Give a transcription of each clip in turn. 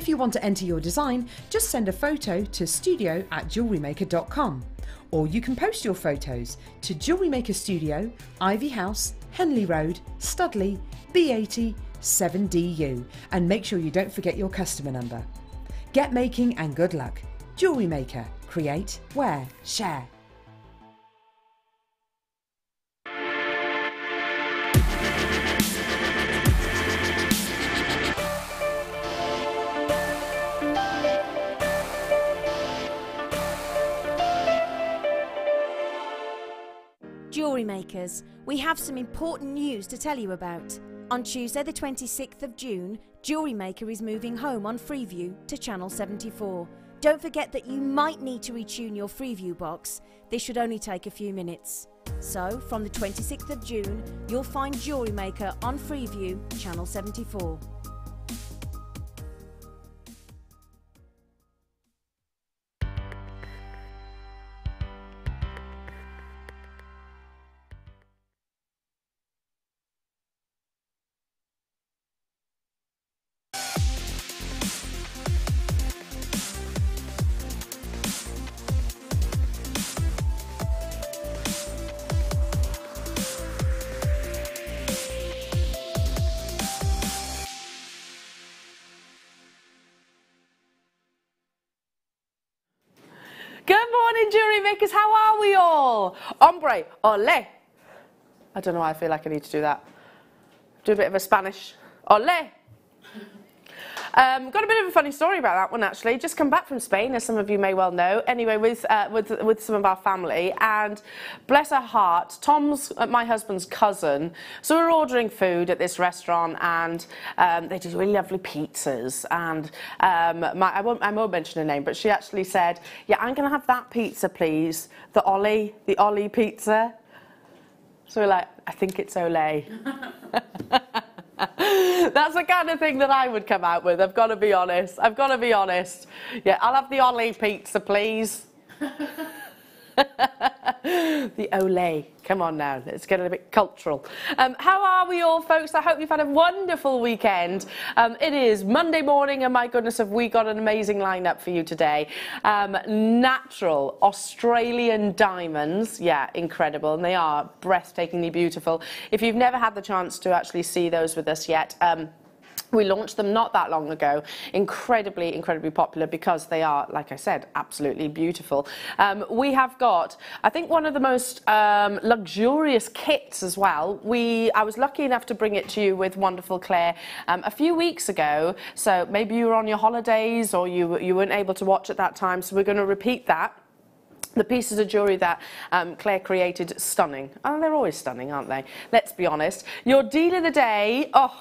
If you want to enter your design, just send a photo to studio at jewellerymaker.com. Or you can post your photos to Jewellery Maker Studio, Ivy House, Henley Road, Studley, B80 7DU, and make sure you don't forget your customer number. Get making and good luck. Jewellery Maker. Create, wear, share. Jewellery makers, we have some important news to tell you about. On Tuesday, the 26th of June, Jewellery Maker is moving home on Freeview to Channel 74. Don't forget that you might need to retune your Freeview box. This should only take a few minutes. So, from the 26th of June, you'll find Jewellery Maker on Freeview, Channel 74. Morning. How are we all? Hombre, ole. I don't know why I feel like I need to do that. Do a bit of a Spanish. Ole. Um, got a bit of a funny story about that one actually. Just come back from Spain, as some of you may well know. Anyway, with uh, with with some of our family, and bless her heart, Tom's uh, my husband's cousin. So we're ordering food at this restaurant, and um, they do really lovely pizzas. And um, my, I won't I won't mention her name, but she actually said, "Yeah, I'm going to have that pizza, please. The Ollie, the Ollie pizza." So we're like, I think it's Olay. That's the kind of thing that I would come out with. I've got to be honest. I've got to be honest. Yeah, I'll have the Ollie pizza, please. the Olay. Come on now, let's get a bit cultural. Um, how are we all, folks? I hope you've had a wonderful weekend. Um, it is Monday morning, and my goodness, have we got an amazing lineup for you today? Um, natural Australian diamonds, yeah, incredible, and they are breathtakingly beautiful. If you've never had the chance to actually see those with us yet, um, we launched them not that long ago. Incredibly, incredibly popular because they are, like I said, absolutely beautiful. Um, we have got, I think, one of the most um, luxurious kits as well. We, I was lucky enough to bring it to you with wonderful Claire um, a few weeks ago. So maybe you were on your holidays or you, you weren't able to watch at that time. So we're going to repeat that. The pieces of jewellery that um, Claire created, stunning. Oh, they're always stunning, aren't they? Let's be honest. Your deal of the day, oh,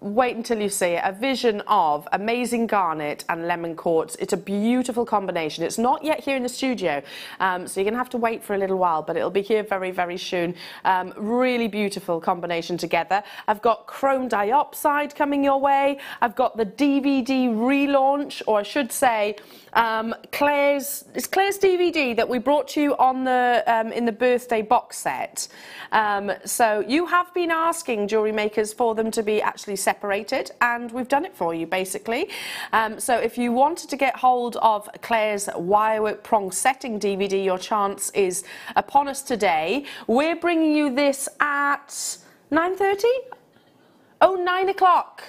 wait until you see it. A vision of amazing garnet and lemon quartz. It's a beautiful combination. It's not yet here in the studio, um, so you're going to have to wait for a little while, but it'll be here very, very soon. Um, really beautiful combination together. I've got chrome diopside coming your way. I've got the DVD relaunch, or I should say, um, Claire's, it's Claire's DVD that we brought to you on the, um, in the birthday box set. Um, so you have been asking jewellery makers for them to be actually separated and we've done it for you basically. Um, so if you wanted to get hold of Claire's wirework prong setting DVD, your chance is upon us today. We're bringing you this at 9.30? Oh, 9 o'clock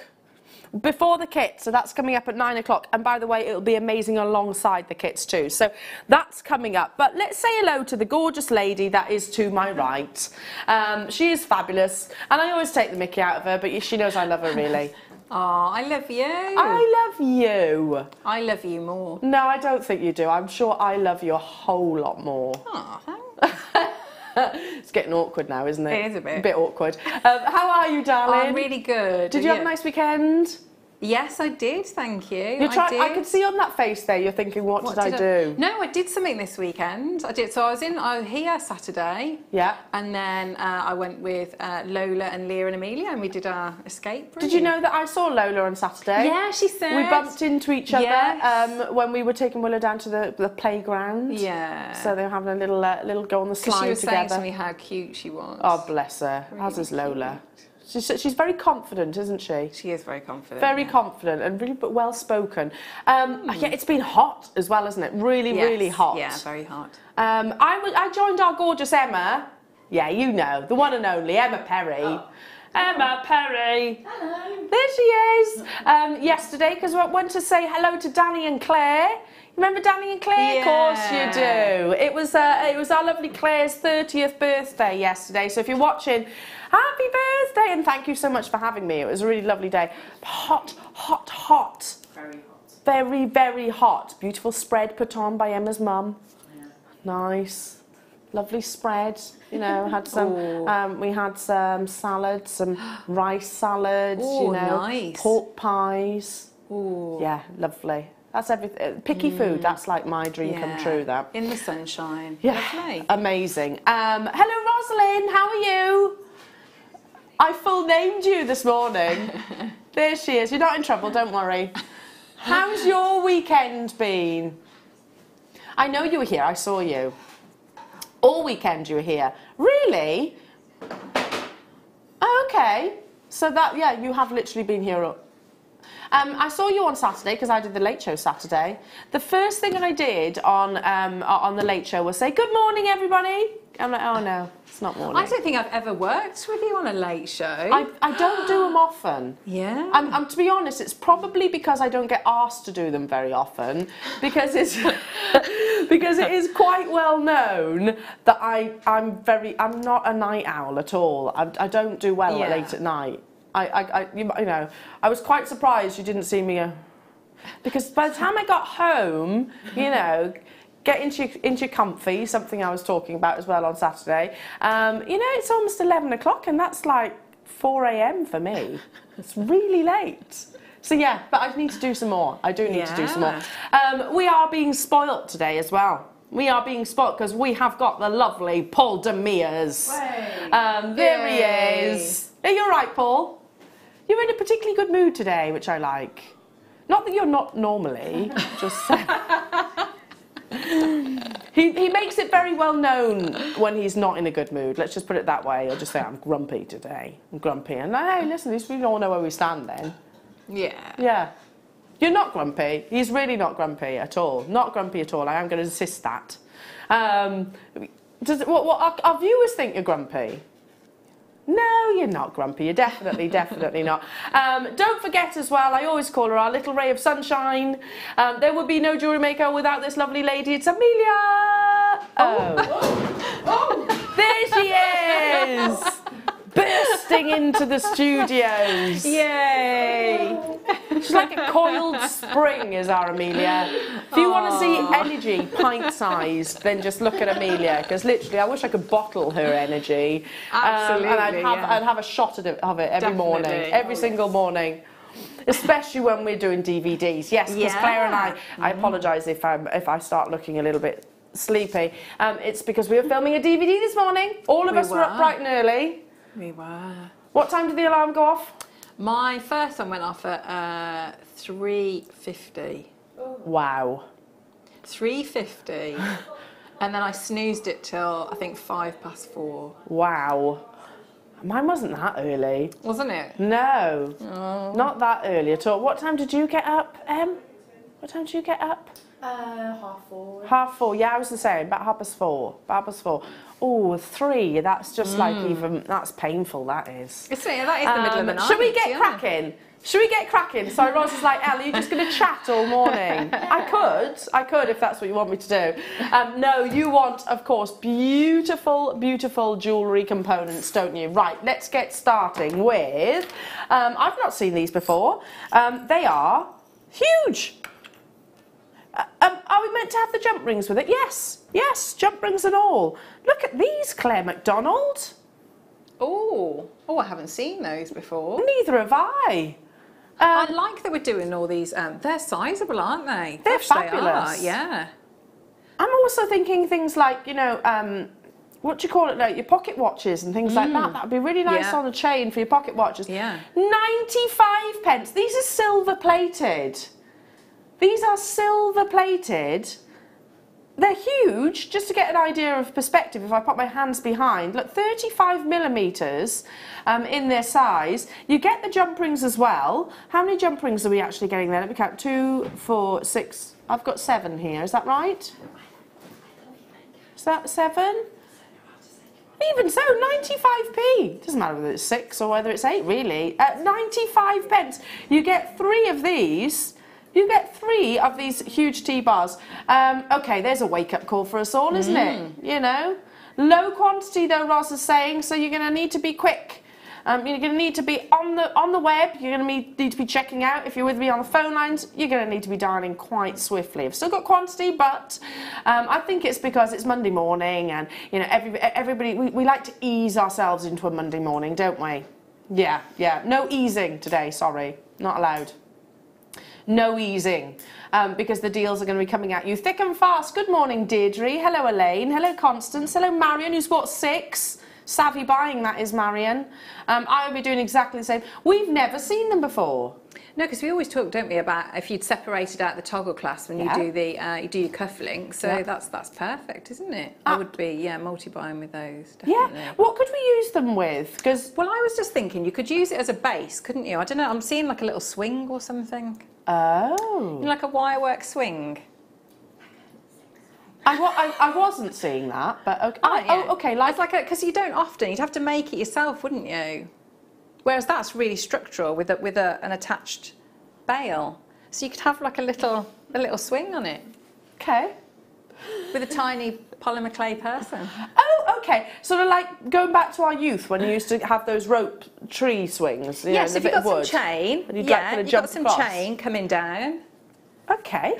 before the kit. So that's coming up at nine o'clock. And by the way, it'll be amazing alongside the kits too. So that's coming up. But let's say hello to the gorgeous lady that is to my right. Um, she is fabulous. And I always take the mickey out of her, but she knows I love her really. Oh, I love you. I love you. I love you more. No, I don't think you do. I'm sure I love you a whole lot more. Oh, thanks. it's getting awkward now, isn't it? It is a bit. A bit awkward. Um, how are you, darling? I'm really good. Did you have a nice weekend? Yes, I did. Thank you. You tried, I I, did. could see on that face there. You're thinking, what, What did, I do? No, I did something this weekend. I did. So I was in uh, here Saturday. Yeah. And then uh, I went with uh, Lola and Leah and Amelia, and we did our escape room. Did you know that I saw Lola on Saturday? Yeah, she said. We bumped into each other Yes. um, when we were taking Willow down to the, the playground. Yeah. So they were having a little uh, little go on the slide she was together. saying to me how cute she was. Oh, bless her. Really As is Lola. She's, she's very confident, isn't she? She is very confident. Very yeah. confident and really but well spoken. Um, Yeah, it's been hot as well, isn't it? Really, Yes, really hot. Yeah, very hot. Um, I, joined our gorgeous Emma. Yeah, you know, the one and only Emma Perry. Emma Perry. Hello. There she is. Um, yesterday, because I went to say hello to Danny and Claire. Remember Danny and Claire? Of course you do. It was uh, it was our lovely Claire's 30th birthday yesterday. So if you're watching, happy birthday and thank you so much for having me. It was a really lovely day. Hot, hot, hot. Very hot. Very, very hot. Beautiful spread put on by Emma's mum. Yeah. Nice. Lovely spread. You know, had some. Um, we had some salad, some rice salads. you know, nice. pork pies. Ooh. Yeah, lovely. That's everything. Picky food. That's like my dream come true. That. In the sunshine. Yeah, Lovely. amazing. Um, hello, Rosalind. How are you? I full named you this morning. there she is. You're not in trouble. Don't worry. How's your weekend been? I know you were here. I saw you. All weekend you were here. Really? Oh, okay. So that yeah, you have literally been here. all- Um, I saw you on Saturday because I did the late show Saturday. The first thing I did on um, on the late show was say good morning everybody. I'm like, oh no, it's not morning. I don't think I've ever worked with you on a late show. I, I don't do them often. yeah. I'm, I'm, to be honest, it's probably because I don't get asked to do them very often, because it's because it is quite well known that I I'm very I'm not a night owl at all. I, I don't do well Yeah. late at night. I, I, I you, know I was quite surprised you didn't see me. Uh, because by the time I got home, you know, get into your, into your comfy, something I was talking about as well on Saturday. Um, you know, it's almost 11 o'clock and that's like 4 a.m. for me. It's really late. So yeah, but I need to do some more. I do need to do some more. Um, we are being spoilt today as well. We are being spoilt because we have got the lovely Paul Demirs. Um, there Yay. he is. Are you all right, Paul? You're in a particularly good mood today, which I like. Not that you're not normally, just saying. he, he makes it very well known when he's not in a good mood. Let's just put it that way. He'll just say, I'm grumpy today. I'm grumpy. And hey, listen, at least we all know where we stand then. yeah. Yeah. You're not grumpy. He's really not grumpy at all. Not grumpy at all. I am going to insist that. Um, does, what, what, our, our viewers think you're grumpy. No, you're not grumpy. You're definitely, definitely not. Um, don't forget as well, I always call her our little ray of sunshine. Um, there would be no jewellery maker without this lovely lady. It's Amelia. Oh. there she is. Bursting into the studios. Yay! She's like a coiled spring, is our Amelia. If you want to see energy pint sized, then just look at Amelia, because literally, I wish I could bottle her energy. Um, and I'd Absolutely, have, yeah. I'd have a shot of it, of it every morning, Definitely. every single morning. Especially when we're doing DVDs. Yes, because Yeah. Claire and I, I apologise if, I'm, if I start looking a little bit sleepy. Um, it's because we were filming a DVD this morning. All of We us were up bright and early. We were. What time did the alarm go off? My first one went off at uh, 3.50. Wow. 3.50. and then I snoozed it till, I think, five past four. Wow. Mine wasn't that early. Wasn't it? No, not that early at all. What time did you get up, Em? What time did you get up? Uh, half four. Half four. Yeah, I was the same. About half past four. About half past four. Oh, three. That's just like even. That's painful. That is. It's, that is the middle of the Um, night. Should we get cracking? Should we get cracking? So Roz is like, Elle, you're just going to chat all morning. I could, I could if that's what you want me to do. Um, no, you want, of course, beautiful, beautiful jewellery components, don't you? Right, let's get starting with. Um, I've not seen these before. Um, they are huge. Uh, um, are we meant to have the jump rings with it? Yes, yes, jump rings and all. Look at these, Claire Macdonald. Oh, oh, I haven't seen those before. Neither have I. I Um, like that we're doing all these. Um, they're sizable, aren't they? They're Gosh, they fabulous. are, yeah. I'm also thinking things like, you know, um, what do you call it? Like your pocket watches and things like that. That would be really nice Mm. Yeah. on a chain for your pocket watches. Yeah. 95 pence. These are silver plated. These are silver plated. They're huge. Just to get an idea of perspective, if I put my hands behind, look, 35 millimeters um, in their size. You get the jump rings as well. How many jump rings are we actually getting there? Let me count. Two, four, six. I've got seven here. Is that right? Is that seven? Even so, 95p. Doesn't matter whether it's six or whether it's eight, really. At 95 pence, you get three of these. You get three of these huge T-bars. Um, okay, there's a wake up call for us all, isn't it? You know? Low quantity, though, Roz is saying, so you're going to need to be quick. Um, you're going to need to be on the on the web. You're going to need to be checking out. If you're with me on the phone lines, you're going to need to be dialing quite swiftly. I've still got quantity, but um, I think it's because it's Monday morning, and you know every, everybody we, we like to ease ourselves into a Monday morning, don't we? Yeah, yeah. No easing today. Sorry, not allowed. No easing. Um, because the deals are going to be coming at you thick and fast. Good morning, Deirdre. Hello, Elaine. Hello, Constance. Hello, Marion, who's bought six. Savvy buying, that is Marion. Um, I will be doing exactly the same. We've never seen them before. No, because we always talk, don't we, about if you'd separated out the toggle clasp when Yeah. you do the uh, you do your cufflink. So Yeah. that's that's perfect, isn't it? Ah. I would be yeah multi buying with those. Yeah. What could we use them with? Because Well, I was just thinking you could use it as a base, couldn't you? I don't know. I'm seeing like a little swing or something, oh, you know, like a wirework swing. I, wa- I, I wasn't seeing that, but okay. Ah, oh, oh, okay. Like it's like a because you don't often. You'd have to make it yourself, wouldn't you? Whereas that's really structural with a, with a, an attached bail. So you could have like a little a little swing on it okay. with a tiny polymer clay person. Oh, okay. Sort of like going back to our youth when you used to have those rope tree swings. You yes, know, if you've got of some chain, And you'd like yeah, kinda you've got some across. chain coming down. Okay.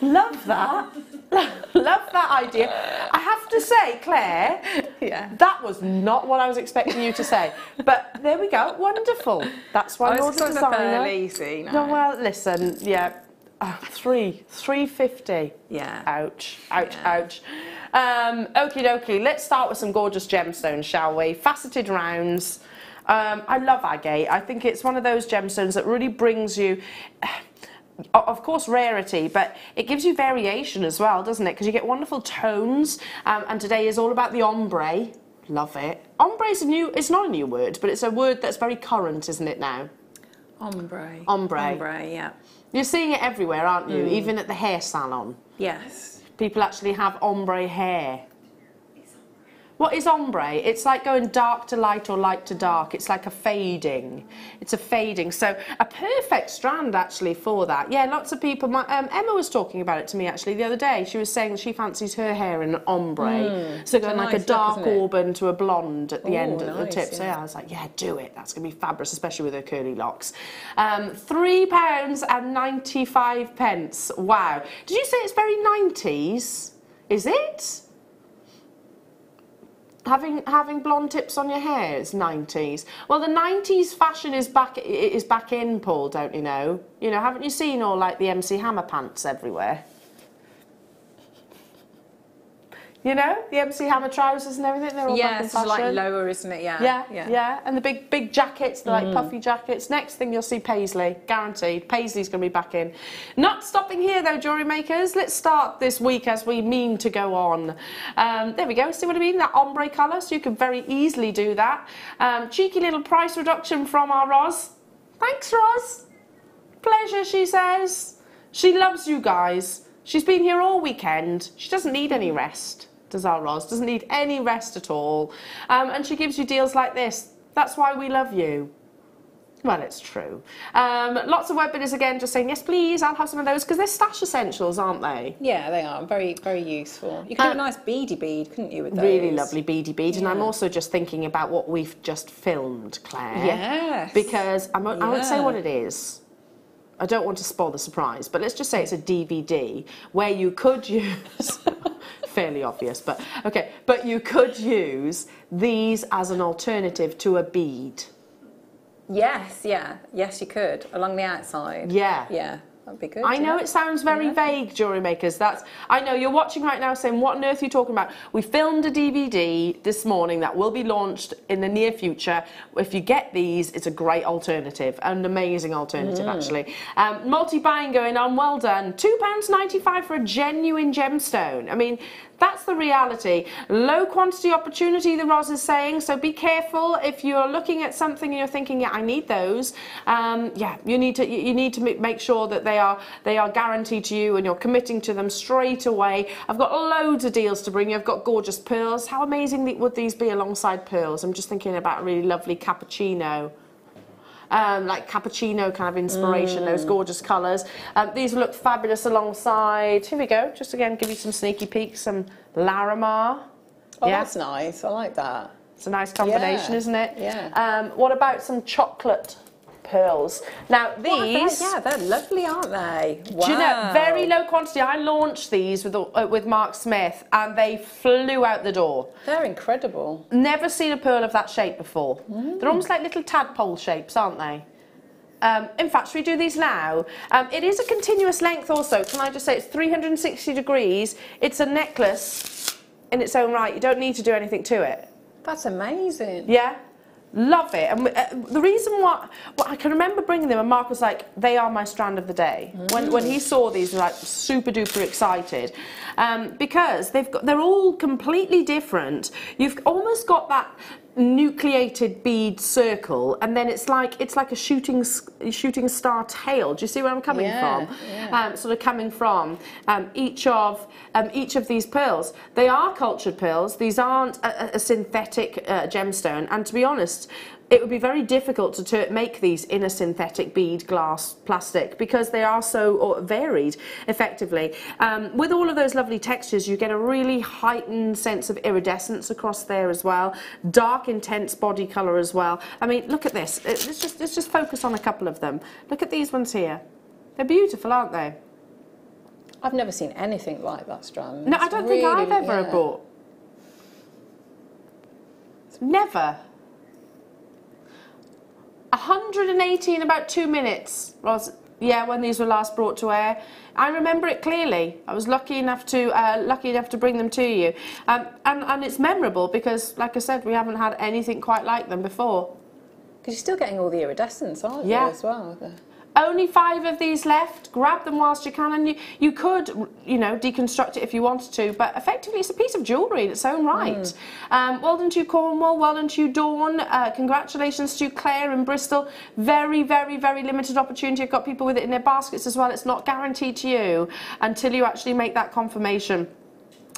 Love that. Love that idea. I have to say, Claire, Yeah. that was not what I was expecting you to say. But there we go. Wonderful. That's why I you're the of designer. lazy. No, well, listen, yeah. Uh, three, three fifty. Yeah. Ouch, ouch, Yeah. ouch. Um, okie dokie. Let's start with some gorgeous gemstones, shall we? Faceted rounds. Um, I love agate. I think it's one of those gemstones that really brings you. Of course, rarity, but it gives you variation as well, doesn't it? Because you get wonderful tones. Um, and today is all about the ombre. Love it. Ombre is a new. It's not a new word, but it's a word that's very current, isn't it now? Ombre. Ombre. Ombre, yeah. You're seeing it everywhere, aren't you? Even at the hair salon. Yes. People actually have ombre hair. What is ombre? It's like going dark to light or light to dark. It's like a fading. It's a fading. So a perfect strand actually for that. Yeah, lots of people. My, um, Emma was talking about it to me actually the other day. She was saying she fancies her hair in an ombre. so going like nice a dark isn't auburn to a blonde at the Ooh, end of the nice, tip. So yeah. yeah, I was like, yeah, do it. That's going to be fabulous, especially with her curly locks. Um, three pounds and 95 pence. Wow. Did you say it's very 90s? Is it? Having having blonde tips on your hair is 90s. Well, the 90s fashion is back is back in, Paul. Don't you know? You know, haven't you seen all like the MC Hammer pants everywhere? You know, the MC Hammer trousers and everything. They're all Yeah, back in it's just like lower, isn't it? Yeah. Yeah, yeah, and the big big jackets, the like puffy jackets. Next thing you'll see Paisley, guaranteed. Paisley's going to be back in. Not stopping here though, jewellery makers. Let's start this week as we mean to go on. Um, there we go. See what I mean? That ombre colour, so you can very easily do that. Um, cheeky little price reduction from our Roz. Thanks, Roz. Pleasure, she says. She loves you guys. She's been here all weekend. She doesn't need any rest, does our Roz? Doesn't need any rest at all. Um, and she gives you deals like this. That's why we love you. Well, it's true. Um, lots of web bidders again just saying, yes, please, I'll have some of those because they're stash essentials, aren't they? Yeah, they are very, very useful. You could do Uh, a nice beady bead, couldn't you, with those? Really lovely beady bead. And I'm also just thinking about what we've just filmed, Claire. Yes. Because I'm, I won't say what it is. I don't want to spoil the surprise, but let's just say it's a DVD where you could use. Fairly obvious, but okay. But you could use these as an alternative to a bead. Yes, yeah. Yes, you could. Along the outside. Yeah. Yeah. That'd be good. I know yeah. it sounds very vague, jewelry makers. That's I know you're watching right now saying, "What on earth are you talking about?" We filmed a DVD this morning that will be launched in the near future. If you get these, it's a great alternative, an amazing alternative Mm. actually. Um, multi-buying going on, well done. Two pounds ninety-five for a genuine gemstone. I mean, that's the reality. Low quantity opportunity, the Roz is saying. So be careful if you're looking at something and you're thinking, "Yeah, I need those." Um, yeah, you need to you you need to make sure that they are they are guaranteed to you and you're committing to them straight away. I've got loads of deals to bring you. I've got gorgeous pearls. How amazing would these be alongside pearls? I'm just thinking about a really lovely cappuccino. Um, like cappuccino kind of inspiration, those gorgeous colours. Um, these look fabulous alongside. Here we go. Just again, give you some sneaky peeks. Some Larimar. Oh, yeah. that's nice. I like that. It's a nice combination, Yeah, isn't it? yeah. Um, what about some chocolate pearls? Now these. yeah, they're lovely, aren't they? Wow. Do you know, very low quantity. I launched these with uh, with Mark Smith, and they flew out the door. They're incredible. Never seen a pearl of that shape before. They're almost like little tadpole shapes, aren't they? Um, in fact, should we do these now? Um, it is a continuous length also. Can I just say it's 360 degrees. It's a necklace in its own right. You don't need to do anything to it. That's amazing. Yeah, love it. And uh, the reason why, well, I can remember bringing them, and Mark was like, "They are my strand of the day." When when he saw these, like super duper excited, um, because they've got they're all completely different. You've almost got that nucleated bead circle and then it's like it's like a shooting shooting star tail do you see where i'm coming Yeah, from um, sort of coming from um, each of um, each of these pearls. They are cultured pearls. These aren't a, a- a synthetic uh, gemstone. And to be honest, it would be very difficult to make these in a synthetic bead, glass, plastic because they are so varied. Effectively, um, with all of those lovely textures, you get a really heightened sense of iridescence across there as well. Dark, intense body color as well. I mean, look at this. Let's just let's just focus on a couple of them. Look at these ones here. They're beautiful, aren't they? I've never seen anything like that strand. No, I don't think I've ever yeah. bought. Never. 180 in about two minutes was yeah when these were last brought to air. I remember it clearly. I was lucky enough to uh, lucky enough to bring them to you, um, and and it's memorable because, like I said, we haven't had anything quite like them before. Because you're still getting all the iridescence, aren't Yeah. you, as well? Only five of these left. Grab them whilst you can, and you, you could, you know, deconstruct it if you wanted to. But effectively, it's a piece of jewellery in its own right. Um, well done to you, Cornwall. Well done to you, Dawn. Uh, congratulations to Claire in Bristol. Very, very, very limited opportunity. I've got people with it in their baskets as well. It's not guaranteed to you until you actually make that confirmation.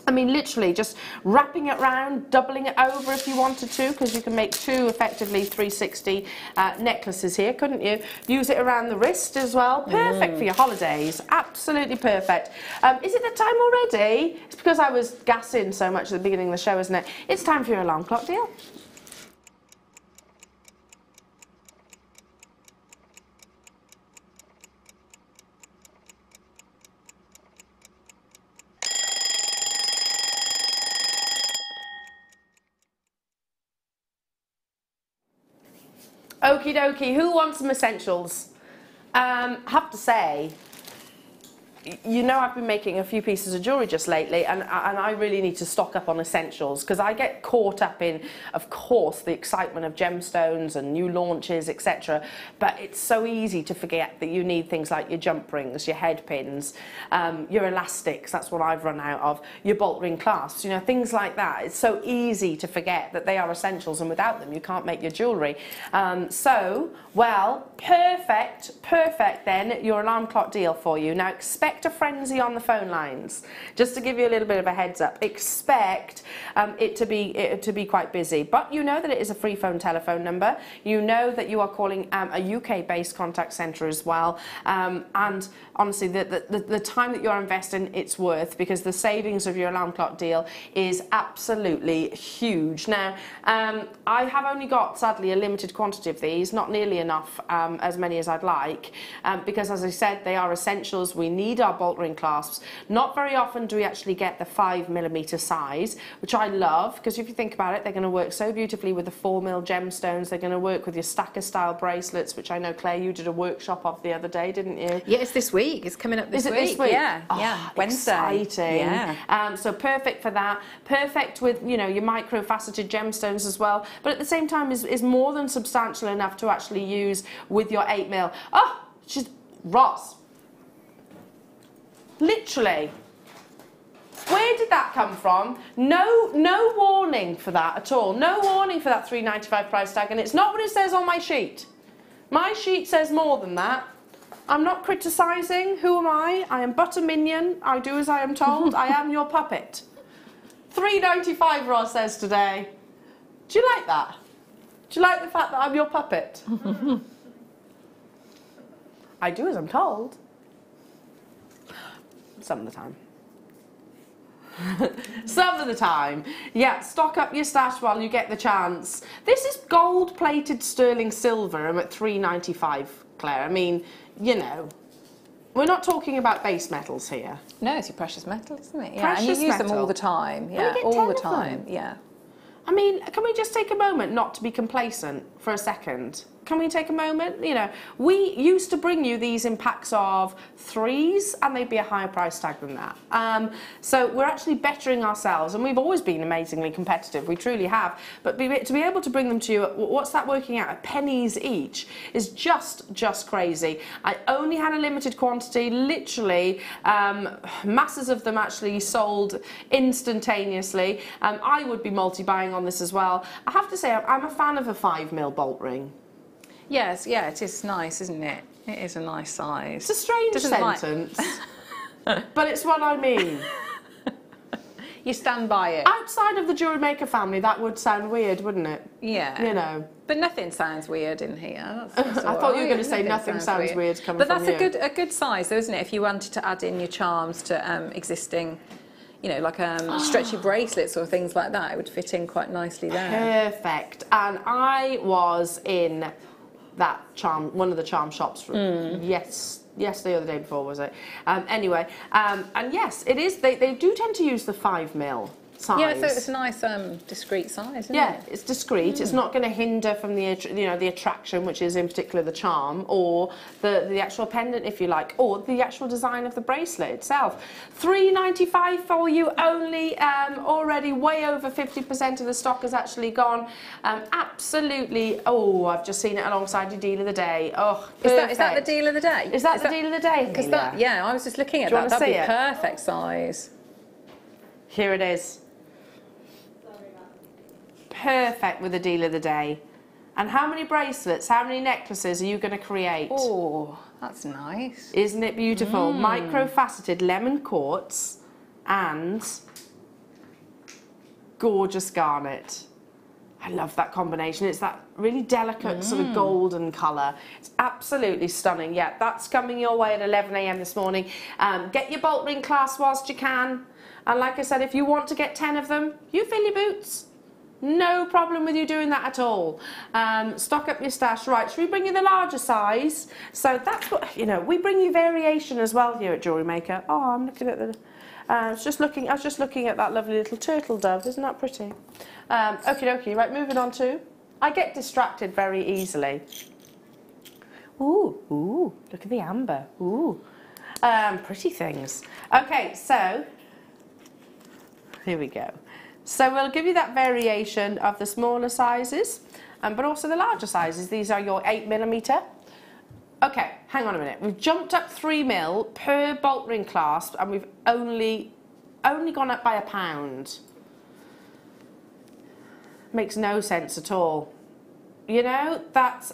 I mean, literally just wrapping it round, doubling it over if you wanted to, because you can make two effectively 360 uh, necklaces here, couldn't you? Use it around the wrist as well. Perfect for your holidays. Absolutely perfect. Um, is it the time already? It's because I was gassing so much at the beginning of the show, isn't it? It's time for your alarm clock deal. Okie dokie, who wants some essentials? Um, have to say, you know I've been making a few pieces of jewellery just lately and, and I really need to stock up on essentials because I get caught up in, of course, the excitement of gemstones and new launches, etc. But it's so easy to forget that you need things like your jump rings, your head pins, um, your elastics, that's what I've run out of, your bolt ring clasps, you know, things like that. It's so easy to forget that they are essentials and without them you can't make your jewellery. Um, so, well, perfect, perfect then, your alarm clock deal for you. Now expect a frenzy on the phone lines. Just to give you a little bit of a heads up, expect um, it to be it to be quite busy. But you know that it is a free phone telephone number. You know that you are calling um, a UK-based contact centre as well. Um, and honestly, the, the, the time that you're investing, it's worth because the savings of your alarm clock deal is absolutely huge. Now, um, I have only got, sadly, a limited quantity of these, not nearly enough, um, as many as I'd like, um, because as I said, they are essentials. We need our bolt ring clasps. Not very often do we actually get the five millimeter size, which I love, because if you think about it, they're going to work so beautifully with the four mil gemstones. They're going to work with your stacker style bracelets, which I know, Claire, you did a workshop of the other day, didn't you? It's this week. Week. It's coming up this Is it week. this week? Yeah, Oh, yeah. Wednesday. Exciting. Yeah. Um, so perfect for that. Perfect with you know your microfaceted gemstones as well. But at the same time, is is more than substantial enough to actually use with your eight mil. Oh, she's Roz. Literally. Where did that come from? No, no warning for that at all. No warning for that 395 price tag, and it's not what it says on my sheet. My sheet says more than that. I'm not criticising. Who am I? I am but a minion. I do as I am told. I am your puppet. 395 Roz says today. Do you like that? Do you like the fact that I'm your puppet? I do as I'm told. Some of the time. Some of the time. Yeah, stock up your stash while you get the chance. This is gold plated sterling silver. I'm at 395, Claire. I mean, you know, we're not talking about base metals here. No, it's your precious metal, isn't it? Yeah, and you use them all the time. Yeah, all 10 the time. Yeah. I mean, can we just take a moment not to be complacent for a second? Can we take a moment? You know, we used to bring you these in packs of threes, and they'd be a higher price tag than that. Um, so we're actually bettering ourselves, and we've always been amazingly competitive. We truly have. But be, to be able to bring them to you, at, what's that working out? At pennies each is just just crazy. I only had a limited quantity, literally um, masses of them actually sold instantaneously. Um, I would be multi-buying on this as well. I have to say, I'm- I'm a fan of a five mil bolt ring. Yes, yeah, it is nice, isn't it? It is a nice size. It's a strange Doesn't sentence, but it's what I mean. You stand by it. Outside of the jewelry maker family, that would sound weird, wouldn't it? yeah. You know. But nothing sounds weird in here. That's, that's I thought you were gonna say nothing sounds weird coming But from that's a you. good a good size, though, isn't it? If you wanted to add in your charms to um, existing, you know, like um, stretchy bracelets or things like that, it would fit in quite nicely there. Perfect. And I was in that charm, one of the charm shops. From, Hmm. Yes, yesterday or the day before was it? Um, anyway, um, and yes, it is. They, they do tend to use the five mil size. Yeah, so it's a nice um, discreet size, isn't Yeah, it? it's discreet. It's not going to hinder from the you know the attraction, which is in particular the charm, or the the actual pendant, if you like, or the actual design of the bracelet itself. Three ninety five for you only. Um, already way over fifty percent of the stock has actually gone. Um, absolutely. Oh, I've just seen it alongside your deal of the day. Oh, Is that, is that the deal of the day? Is that the deal of the day? Because that, yeah, I was just looking at Do that. That'd be it? perfect size. Here it is. Perfect with the deal of the day. And how many bracelets, how many necklaces are you going to create? Oh, that's nice. Isn't it beautiful? Micro-faceted lemon quartz and gorgeous garnet. I love that combination. It's that really delicate sort of golden colour. It's absolutely stunning. Yeah, that's coming your way at 11 a.m. this morning. Um, get your bolt ring clasp whilst you can. And like I said, if you want to get 10 of them, you fill your boots. No problem with you doing that at all. Um, stock up your stash. Right, should we bring you the larger size? So that's what, you know, we bring you variation as well here at Jewelry Maker. Oh, I'm looking at the, uh, I was just looking, I was just looking at that lovely little turtle dove. Isn't that pretty? Um, okie dokie, right, moving on to, I get distracted very easily. Ooh, ooh, look at the amber. Ooh, um, pretty things. Okay, so here we go. So we'll give you that variation of the smaller sizes, um, but also the larger sizes. These are your 8 millimeter. Okay, hang on a minute. We've jumped up 3 mil per bolt ring clasp, and we've only only gone up by a pound. Makes no sense at all. You know, that's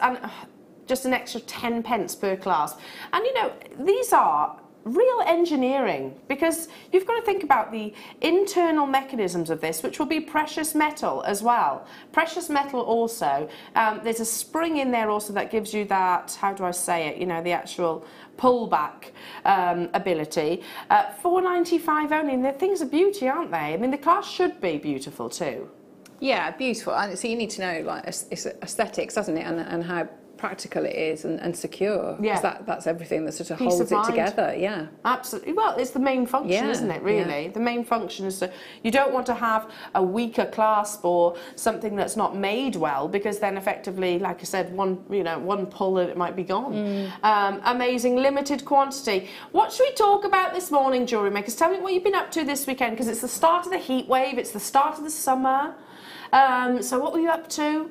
just an extra 10 pence per clasp. And you know, these are real engineering because you've got to think about the internal mechanisms of this, which will be precious metal as well. Precious metal also, um, there's a spring in there also that gives you that, how do I say it, you know, the actual pullback um, ability. Uh, 495 only, and the things are beauty, aren't they? I mean, the class should be beautiful too. Yeah, beautiful. And so you need to know like aesthetics, doesn't it? And, and how practical it is and, and secure. Yeah. That, that's everything that sort of Peace holds of it together. Yeah. Absolutely. Well, it's the main function, Yeah, isn't it? yeah. Really, the main function is to you don't want to have a weaker clasp or something that's not made well because then effectively, like I said, one you know one pull and it might be gone. Mm. Um, amazing, limited quantity. What should we talk about this morning, jewelry makers? Tell me what you've been up to this weekend because it's the start of the heat wave. It's the start of the summer. Um, so what were you up to?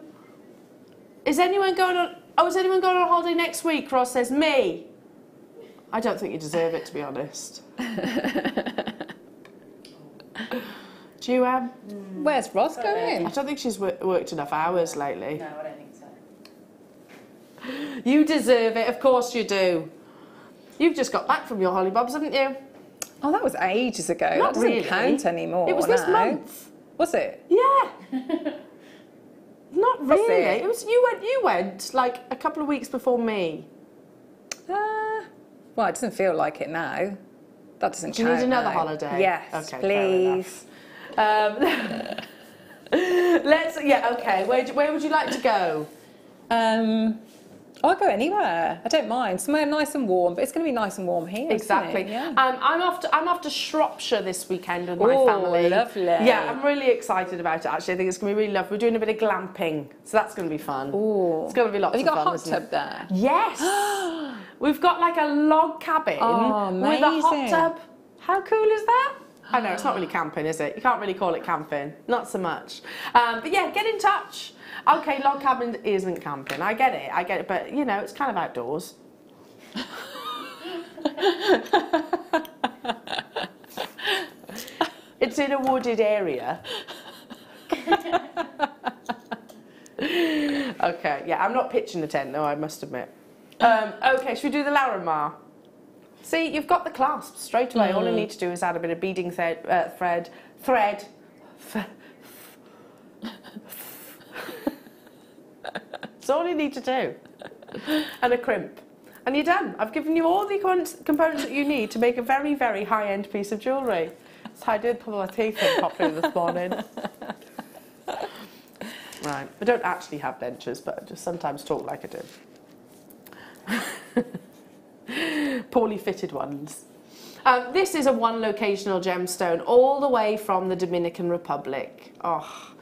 Is anyone going on? Oh, is anyone going on holiday next week? Roz says me. I don't think you deserve it, to be honest. Do you, um? Where's Roz going? I don't think she's wor- worked enough hours lately. No, I don't think so. You deserve it, of course you do. You've just got back from your hollybobs, haven't you? Oh, that was ages ago. Not that doesn't really. count anymore. It was this month. Was it? Yeah. Not really. it? It was you went. You went like a couple of weeks before me. Uh, well, it doesn't feel like it now. That doesn't Do you count. need another now. holiday? Yes, Okay, please. Um, let's. Yeah. Okay. Where, where would you like to go? Um, I'll go anywhere. I don't mind. Somewhere nice and warm, but it's going to be nice and warm here. Exactly. Yeah. Um, I'm off to I'm off to Shropshire this weekend with my Ooh, family. lovely. Yeah, I'm really excited about it. Actually, I think it's going to be really lovely. We're doing a bit of glamping, so that's going to be fun. Ooh. It's going to be lots Have you of got a fun. hot tub it? there? Yes. We've got like a log cabin Oh, with a hot tub. How cool is that? I know it's not really camping, is it? You can't really call it camping, not so much. Um, but yeah, get in touch. Okay, log cabin isn't camping. I get it, I get it, but you know, it's kind of outdoors. it's in a wooded area. okay, yeah, I'm not pitching a tent, though, I must admit. Um, okay, should we do the Larimar? See, you've got the clasp straight away. All I need to do is add a bit of beading thread, uh, thread, thread. That's all you need to do. And a crimp. And you're done. I've given you all the components that you need to make a very, very high-end piece of jewellery. So I did pull my teeth in properly this morning. Right. I don't actually have dentures, but I just sometimes talk like I do. Poorly fitted ones. Um, this is a one locational gemstone all the way from the Dominican Republic. Oh,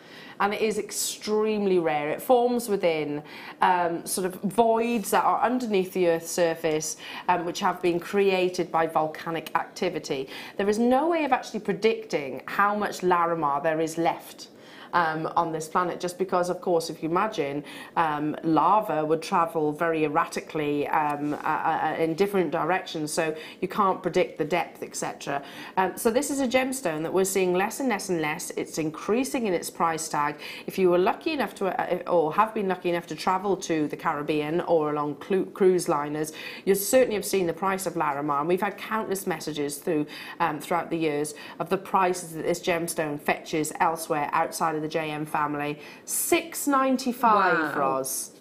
and it is extremely rare. It forms within um, sort of voids that are underneath the Earth's surface, um, which have been created by volcanic activity. There is no way of actually predicting how much Larimar there is left um, on this planet, just because, of course, if you imagine, um, lava would travel very erratically um, uh, uh, in different directions, so you can't predict the depth, etc. Um, so this is a gemstone that we're seeing less and less and less. It's increasing in its price tag. If you were lucky enough to, uh, or have been lucky enough to travel to the Caribbean or along cruise liners, you certainly have seen the price of Larimar. And we've had countless messages through um, throughout the years of the prices that this gemstone fetches elsewhere outside of the JM family. Six ninety five, Wow. Roz.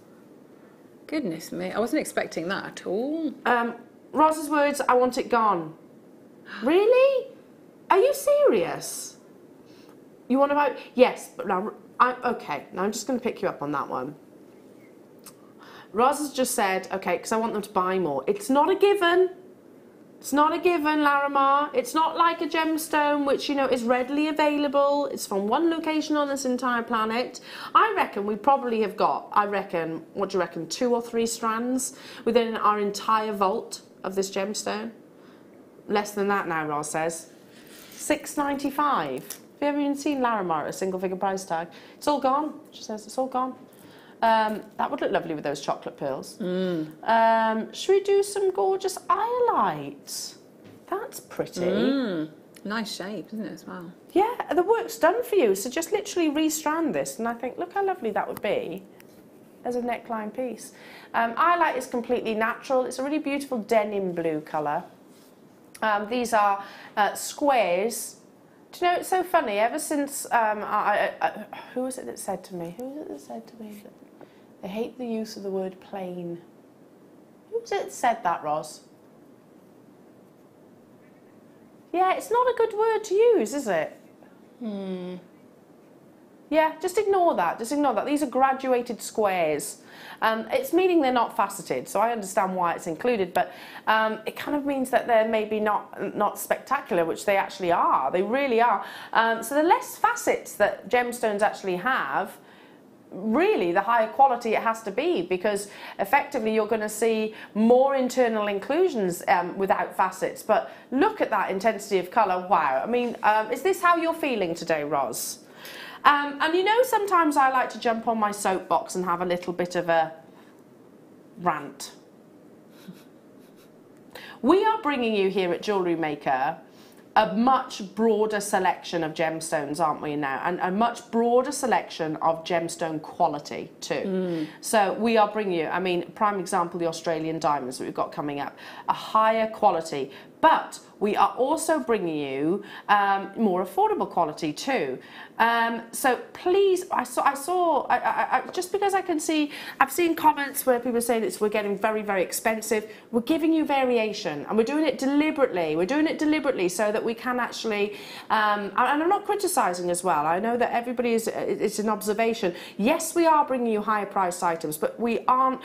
Goodness me, I wasn't expecting that at all. Um, Roz's words, I want it gone. Really? Are you serious? You want about yes, but now I'm okay. Now I'm just going to pick you up on that one. Roz has just said okay because I want them to buy more. It's not a given. It's not a given, Larimar. It's not like a gemstone which you know is readily available. It's from one location on this entire planet. I reckon we probably have got. I reckon. What do you reckon? Two or three strands within our entire vault of this gemstone. Less than that now, Roz says. Six ninety five. Have you ever even seen Larimar at a single figure price tag? It's all gone. She says it's all gone. Um, that would look lovely with those chocolate pearls. Um, should we do some gorgeous iolite? That's pretty. Nice shape, isn't it, as well? Yeah, the work's done for you. So just literally restrand this, and I think, look how lovely that would be as a neckline piece. Um, iolite is completely natural. It's a really beautiful denim blue colour. Um, these are uh, squares. Do you know, it's so funny. Ever since, um, I, I, I, who was it that said to me? Who was it that said to me that they hate the use of the word plain? Who was it that said that, Roz? Yeah, it's not a good word to use, is it? Hmm. Yeah, just ignore that. Just ignore that. These are graduated squares. Um, it's meaning they're not faceted, so I understand why it's included, but um, it kind of means that they're maybe not not spectacular, which they actually are. They really are. Um, so the less facets that gemstones actually have, really the higher quality it has to be because effectively you're going to see more internal inclusions um, without facets. But look at that intensity of colour. Wow. I mean um, is this how you're feeling today Roz? Um, and you know sometimes I like to jump on my soapbox and have a little bit of a rant. We are bringing you here at Jewellery Maker a much broader selection of gemstones, aren't we now? And a much broader selection of gemstone quality too. Mm. So we are bringing you, I mean, prime example, the Australian diamonds that we've got coming up, a higher quality. But we are also bringing you um, more affordable quality too. Um, so please, I saw, I saw, I, I, I, just because I can see, I've seen comments where people say that we're getting very, very expensive. We're giving you variation, and we're doing it deliberately. We're doing it deliberately so that we can actually, um, and I'm not criticising as well. I know that everybody is, it's an observation. Yes, we are bringing you higher priced items, but we aren't.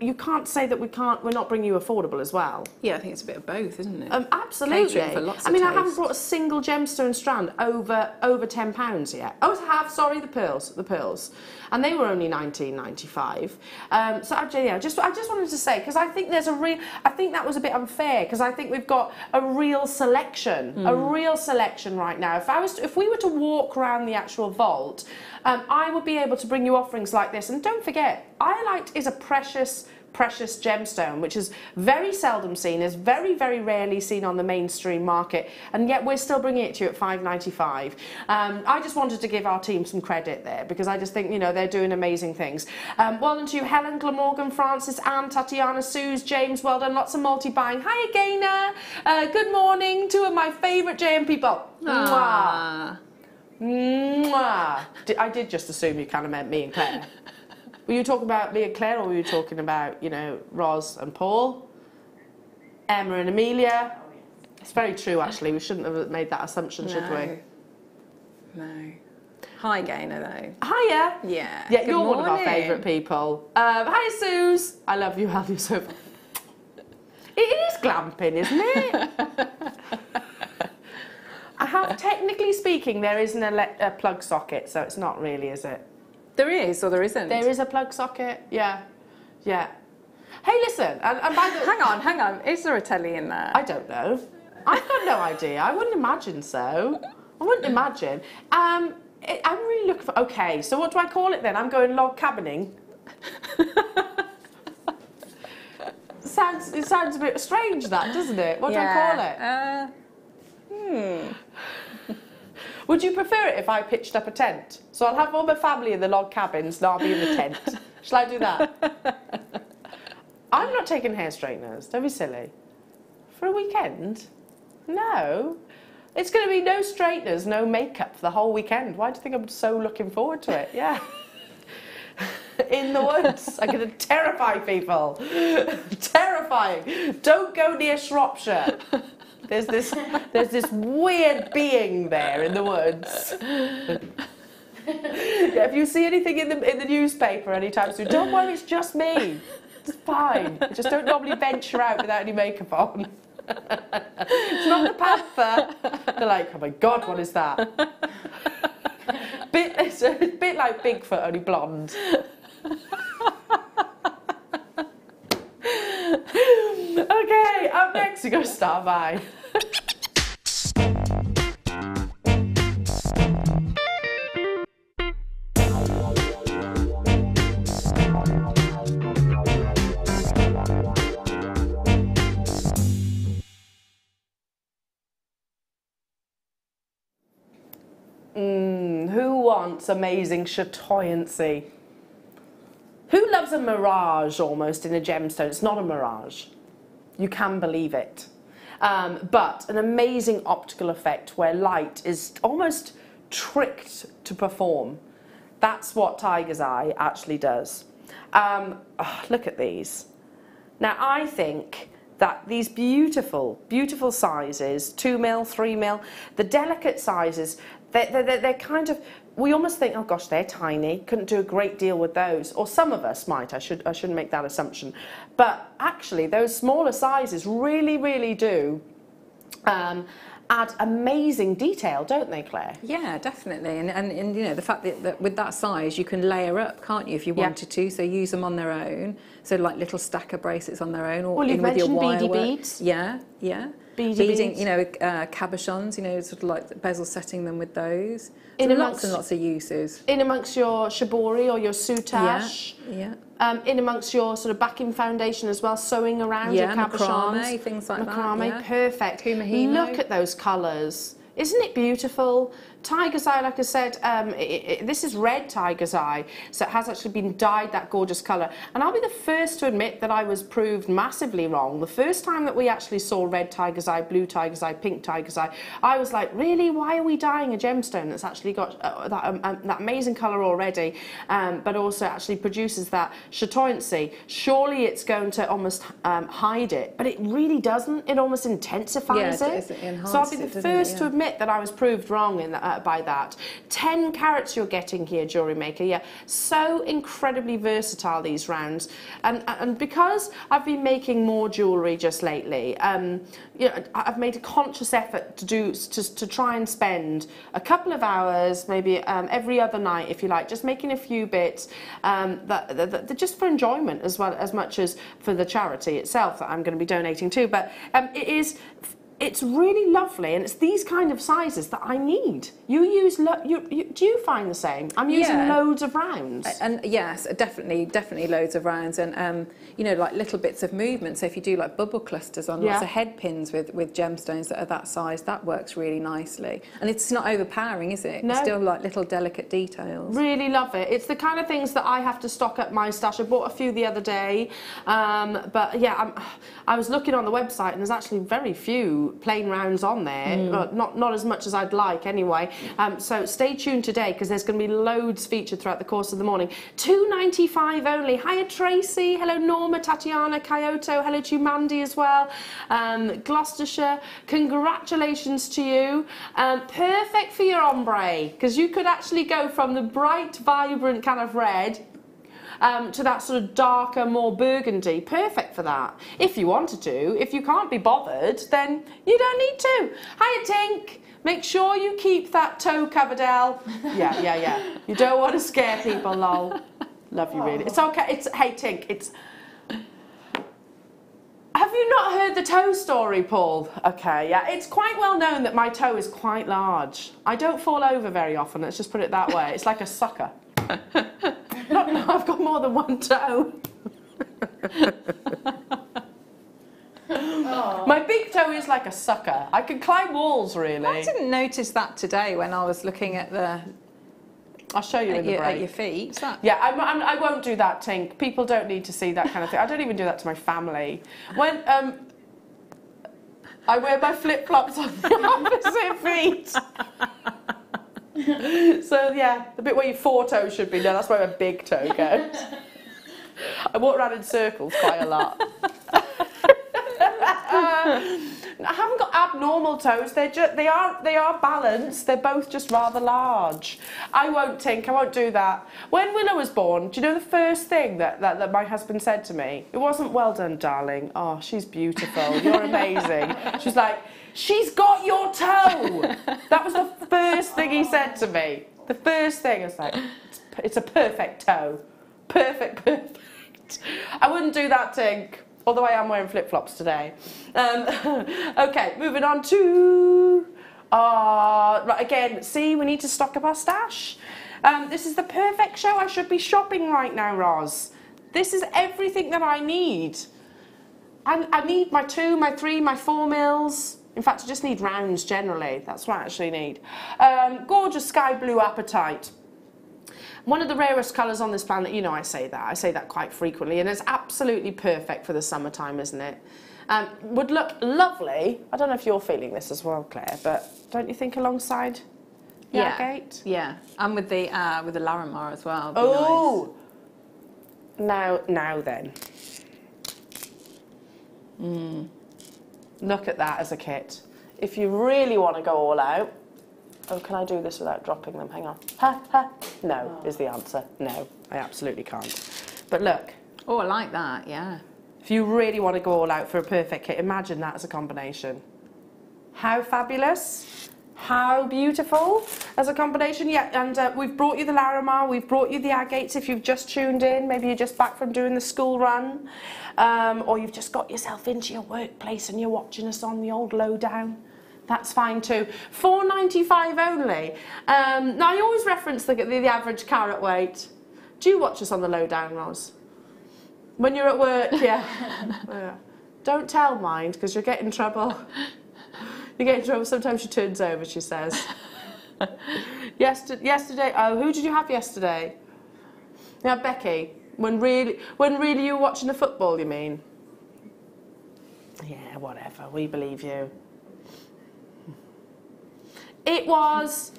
You can't say that we can't. We're not bringing you affordable as well. Yeah, I think it's a bit of both, isn't it? Um, absolutely. I mean, I haven't brought a single gemstone strand over over ten pounds yet. Oh, I have. Sorry, the pearls, the pearls, and they were only nineteen ninety five. Um, so actually, yeah, just I just wanted to say because I think there's a real. I think that was a bit unfair because I think we've got a real selection, a real selection right now. If I was, to, if we were to walk around the actual vault, um, I would be able to bring you offerings like this. And don't forget, iolite is a precious precious gemstone, which is very seldom seen, is very, very rarely seen on the mainstream market, and yet we're still bringing it to you at 5.95. Um, I just wanted to give our team some credit there because I just think you know they're doing amazing things. Um, well done to you, Helen, Glamorgan, Francis, Anne, Tatiana, Suze, James. Well done, lots of multi-buying. Hi, Gainer. Uh, good morning, two of my favourite JM people. Mwah. Ah. Mwah. I did just assume you kind of meant me and Claire. Were you talking about me and Claire, or were you talking about, you know, Roz and Paul, Emma and Amelia? It's very true, actually. We shouldn't have made that assumption, should we? No. Hi, Gainer, though. Hiya. Yeah. Yeah, Good you're one of our favourite people. Um, hi, Suze. I love you, how you so far. It is glamping, isn't it? I have, technically speaking, there is an ele- a plug socket, so it's not really, is it? There is, or there isn't. There is a plug socket. Yeah, yeah. Hey, listen, and, and by the Hang on, hang on. Is there a telly in there? I don't know. I've got no idea. I wouldn't imagine so. I wouldn't imagine. Um, it, I'm really looking for. Okay, so what do I call it then? I'm going log cabining. sounds it sounds a bit strange, that doesn't it? What do I call it? Uh, hmm. Would you prefer it if I pitched up a tent? So I'll have all my family in the log cabins, and I'll be in the tent. Shall I do that? I'm not taking hair straighteners. Don't be silly. For a weekend? No. It's going to be no straighteners, no makeup for the whole weekend. Why do you think I'm so looking forward to it? Yeah. in the woods. I'm going to terrify people. Terrifying. Don't go near Shropshire. There's this, there's this weird being there in the woods. yeah, if you see anything in the in the newspaper anytime soon, don't worry, it's just me. It's fine. I just don't normally venture out without any makeup on. it's not the panther. They're like, oh my god, what is that? bit, it's a bit like Bigfoot, only blonde. okay, up next we got Star buy. Who amazing chatoyancy? Who loves a mirage almost in a gemstone? It's not a mirage. You can believe it. Um, but an amazing optical effect where light is almost tricked to perform. That's what Tiger's Eye actually does. Um, oh, look at these. Now, I think that these beautiful, beautiful sizes, two mil, three mil, the delicate sizes, they're, they're, they're kind of we almost think, oh gosh, they're tiny. Couldn't do a great deal with those, or some of us might. I should I shouldn't make that assumption, but actually, those smaller sizes really, really do. Um, add amazing detail, don't they, Claire? Yeah, definitely. And, and, and you know, the fact that, that with that size, you can layer up, can't you, if you Yeah. wanted to? So use them on their own. So like little stacker bracelets on their own, or Well, in with your mentioned wire beady work. beads. Yeah, yeah. Beady Beading, you know, uh, cabochons, you know, sort of like bezel setting them with those. In so amongst- lots and lots of uses. In amongst your shibori or your Yeah, soutache, yeah. um, in amongst your sort of backing foundation as well, sewing around Yeah, your cabochons. macrame, things like that, Macrame, yeah. perfect. Kumihimo. Look at those colours. Isn't it beautiful? Tiger's Eye, like I said, um, i i this is red Tiger's Eye, so it has actually been dyed that gorgeous colour. And I'll be the first to admit that I was proved massively wrong. The first time that we actually saw red Tiger's Eye, blue Tiger's Eye, pink Tiger's Eye, I was like, really? Why are we dyeing a gemstone that's actually got uh, that, um, um, that amazing colour already, um, but also actually produces that chatoyancy? Surely it's going to almost um, hide it, but it really doesn't. It almost intensifies Yeah, it. it- it so I'll be the it, it? first to admit that I was proved wrong in uh, by that. 10 carats you're getting here, Jewelry Maker. Yeah, so incredibly versatile these rounds. And, and because I've been making more jewelry just lately, um, you know, I've made a conscious effort to do to, to try and spend a couple of hours, maybe um, every other night, if you like, just making a few bits um, that, that, that just for enjoyment as well as much as for the charity itself that I'm going to be donating to. But um, it is it's really lovely and it's these kind of sizes that I need. You use, lo- you, you, do you find the same? I'm using Yeah. loads of rounds. And yes, definitely, definitely loads of rounds and um, you know like little bits of movement. So if you do like bubble clusters on lots Yeah. of head pins with with gemstones that are that size, that works really nicely. And it's not overpowering, is it? No. It's still like little delicate details. Really love it. It's the kind of things that I have to stock up my stash. I bought a few the other day, um, but yeah, I'm, I was looking on the website and there's actually very few plain rounds on there. Well, not not as much as I'd like anyway. Um, so stay tuned today because there's going to be loads featured throughout the course of the morning. Two ninety five only. Hiya Tracy. Hello Norma, Tatiana, Kyoto. Hello to you, Mandy as well. Um, Gloucestershire. Congratulations to you. Um, perfect for your ombre because you could actually go from the bright, vibrant kind of red um, to that sort of darker, more burgundy. Perfect for that. If you wanted to. Do, if you can't be bothered, then you don't need to. Hiya, Tink. Make sure you keep that toe covered, El. Yeah, yeah, yeah. You don't want to scare people, lol. Love you, really. It's okay. It's hey, Tink. It's. Have you not heard the toe story, Paul? Okay, yeah. It's quite well known that my toe is quite large. I don't fall over very often. Let's just put it that way. It's like a sucker. I've got more than one toe. My big toe is like a sucker. I can climb walls, really. I didn't notice that today when I was looking at the I'll show you at in the your, at your feet. Yeah, I'm, I'm, I won't do that, Tink. People don't need to see that kind of thing. I don't even do that to my family. When um, I wear my flip flops on the opposite feet. so yeah, the bit where your four toes should be, no, that's where my big toe goes. I walk around in circles quite a lot. I haven't got abnormal toes. They're just they are they are balanced. They're both just rather large. I won't think. I won't do that. When Willow was born, do you know the first thing that, that, that my husband said to me? It wasn't well done, darling. Oh, she's beautiful. You're amazing. She's like, she's got your toe. That was the first thing he said to me. The first thing I was like, it's, it's a perfect toe. Perfect, perfect. I wouldn't do that, Tink. Although I am wearing flip flops today. Um, okay, moving on to. Uh, right, again, see, we need to stock up our stash. Um, this is the perfect show. I should be shopping right now, Roz. This is everything that I need. I, I need my two, my three, my four mils. In fact, I just need rounds generally. That's what I actually need. Um, gorgeous sky blue apatite. One of the rarest colours on this planet, you know I say that, I say that quite frequently, and it's absolutely perfect for the summertime, isn't it? Um, would look lovely, I don't know if you're feeling this as well, Claire, but don't you think alongside Yeah. Yargate? yeah, and with the uh, with the Larimar as well. Oh! Now, now then. Look at that as a kit. If you really want to go all out, Oh, can I do this without dropping them? Hang on. Ha, ha. No, is the answer. No, I absolutely can't. But look, Oh, I like that. Yeah. if you really want to go all out for a perfect kit, imagine that as a combination. How fabulous. How beautiful as a combination. Yeah, and uh, we've brought you the Larimar, we've brought you the agates if you've just tuned in. Maybe you're just back from doing the school run, um, or you've just got yourself into your workplace and you're watching us on the old lowdown. That's fine too. Four ninety five only. Um, now I always reference the, the, the average carat weight. Do you watch us on the lowdown, Roz? When you're at work, yeah. yeah. Don't tell mind because you'll get in trouble. You get in trouble. Sometimes she turns over. She says, yesterday, yesterday. Oh, who did you have yesterday? Yeah, Becky. When really, when really you were watching the football, you mean? Yeah, whatever. We believe you. It was.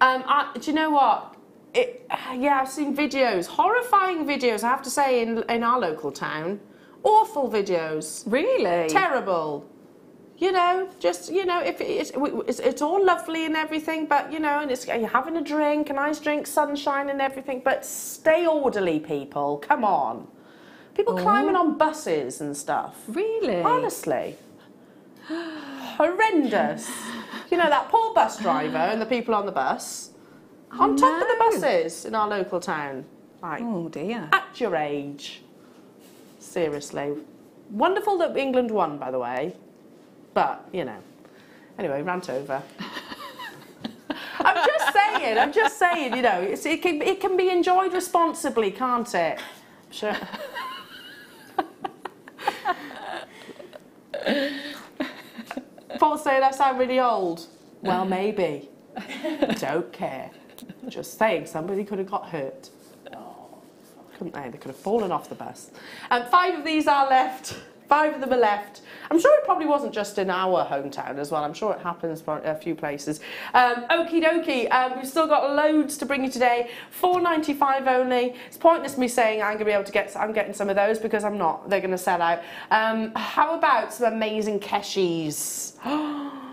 Um, I, do you know what? It, yeah, I've seen videos, horrifying videos. I have to say, in in our local town, awful videos, Really? terrible. You know, just you know, if it's, it's it's all lovely and everything, but you know, and it's you're having a drink, a nice drink, sunshine and everything, but stay orderly, people. Come on, people oh. climbing on buses and stuff. Really? Honestly. Horrendous. You know, that poor bus driver and the people on the bus. on top of the buses in our local town. Like, Oh dear. at your age. Seriously. Wonderful that England won, by the way. But, you know. Anyway, rant over. I'm just saying, I'm just saying, you know, it, can, it can be enjoyed responsibly, can't it? Sure. Paul's saying I sound really old. Well, maybe. Don't care. Just saying, somebody could have got hurt. Couldn't they? They could have fallen off the bus. Um, five of these are left. Five of them are left. I'm sure it probably wasn't just in our hometown as well. I'm sure it happens for a few places. Um, okie dokie. Um, we've still got loads to bring you today. 4.95 only. It's pointless me saying I'm going to be able to get. I'm getting some of those because I'm not. They're going to sell out. Um, how about some amazing Keshis?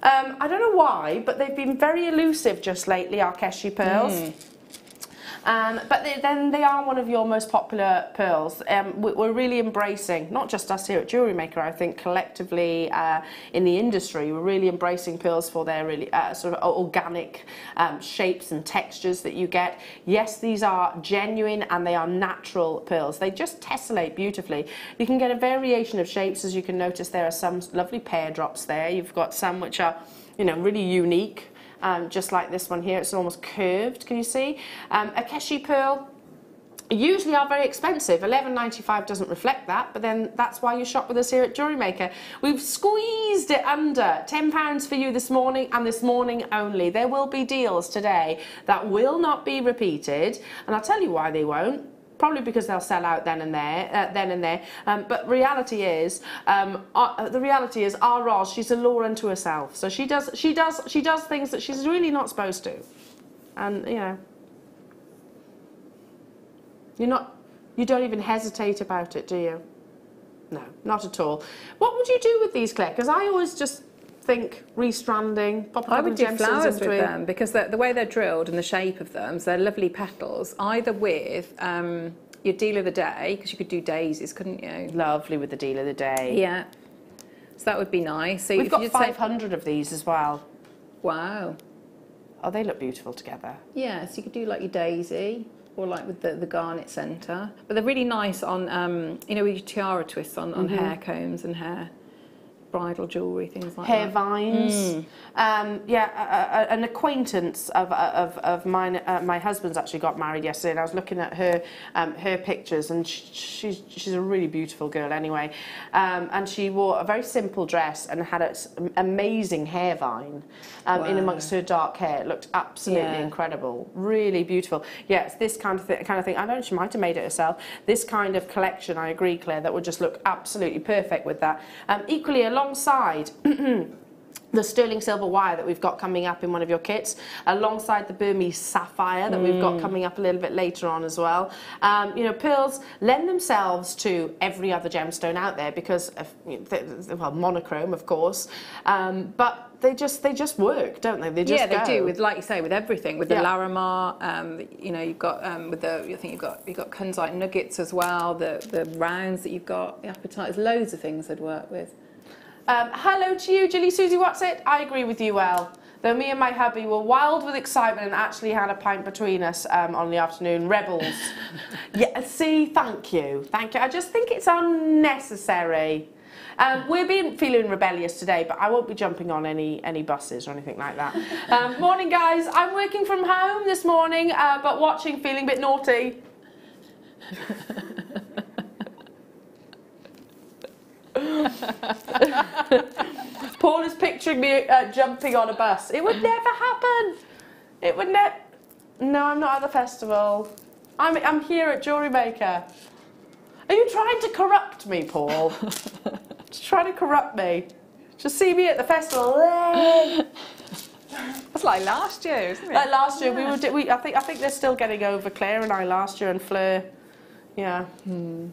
Um, I don't know why, but they've been very elusive just lately, our Keshi pearls. Um, but they, then they are one of your most popular pearls. Um, we, we're really embracing, not just us here at Jewelry Maker, I think collectively uh, in the industry, we're really embracing pearls for their really uh, sort of organic um, shapes and textures that you get. Yes, these are genuine and they are natural pearls. They just tessellate beautifully. You can get a variation of shapes, as you can notice. There are some lovely pear drops there. You've got some which are, you know, really unique um, just like this one here. It's almost curved, can you see? Um, a Keshi pearl usually are very expensive. Eleven ninety five doesn't reflect that, but then that's why you shop with us here at Jewelry Maker. We've squeezed it under £10 for you this morning and this morning only. There will be deals today that will not be repeated, and I'll tell you why they won't probably because they'll sell out then and there, uh, then and there. Um, but reality is, um, uh, the reality is, our Roz, she's a law unto herself. So she does, she does, she does things that she's really not supposed to, and you know, you're not, you don't even hesitate about it, do you? No, not at all. What would you do with these, Claire? Because I always just think restranding, pop a I couple would do flowers with between. them because the, the way they're drilled and the shape of them, so they're lovely petals, either with um, your deal of the day, because you could do daisies, couldn't you? Lovely with the deal of the day. Yeah. So that would be nice. So We've if got you just say- 500 of these as well. Wow. Oh, they look beautiful together. Yeah, so you could do like your daisy or like with the, the garnet centre. But they're really nice on, um, you know, with your tiara twists on, on hair combs and hair, bridal jewellery, things like hair that. vines. Um, yeah, a, a, an acquaintance of, of, of mine, uh, my husband's actually got married yesterday, and I was looking at her um, her pictures, and she, she's she's a really beautiful girl anyway. Um, and she wore a very simple dress and had an amazing hair vine um, in amongst her dark hair. It looked absolutely Yeah. incredible, really beautiful. Yeah, it's this kind of th- kind of thing. I don't know, she might have made it herself. This kind of collection, I agree, Claire, that would just look absolutely perfect with that. Um, equally, alongside. the sterling silver wire that we've got coming up in one of your kits, alongside the Burmese sapphire that we've got coming up a little bit later on as well. Um, you know, pearls lend themselves to every other gemstone out there because, of, you know, th- th- well, monochrome, of course, um, but they just they just work, don't they? They just yeah, they go. do. With like you say, with everything, with the Yeah. Larimar, um, you know, you've got um, with the. I think you've got you've got kunzite nuggets as well. The the rounds that you've got, the apatite. Loads of things I'd work with. Um, hello to you, Julie Susie What's it? I agree with you well. Though me and my hubby were wild with excitement and actually had a pint between us um, on the afternoon. Rebels. yeah, see, thank you. Thank you. I just think it's unnecessary. Um, we're being feeling rebellious today, but I won't be jumping on any any buses or anything like that. Um, morning, guys. I'm working from home this morning, uh, but watching, feeling a bit naughty. Paul is picturing me uh, jumping on a bus. It would never happen. It would never. No, I'm not at the festival. I'm, I'm here at Jewelry Maker. Are you trying to corrupt me, Paul? Just trying to corrupt me. Just see me at the festival. That's like last year, isn't it? like last year, we were. We, I think. I think they're still getting over Claire and I last year and Fleur. Yeah. Hmm.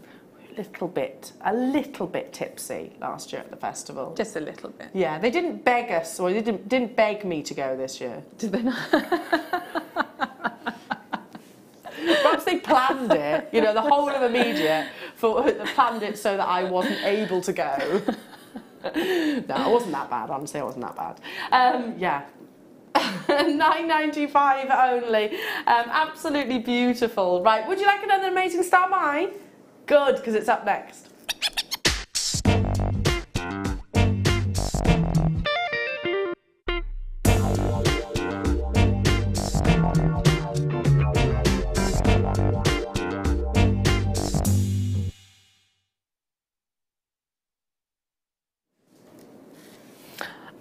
A little bit. A little bit tipsy last year at the festival. Just a little bit. Yeah, they didn't beg us, or they didn't, didn't beg me to go this year. Did they not? Perhaps they planned it, you know, the whole of the media for, planned it so that I wasn't able to go. no, it wasn't that bad, honestly, it wasn't that bad. Um, yeah. 9.95 only. Um, absolutely beautiful. Right, would you like another amazing star buy? Good, because it's up next.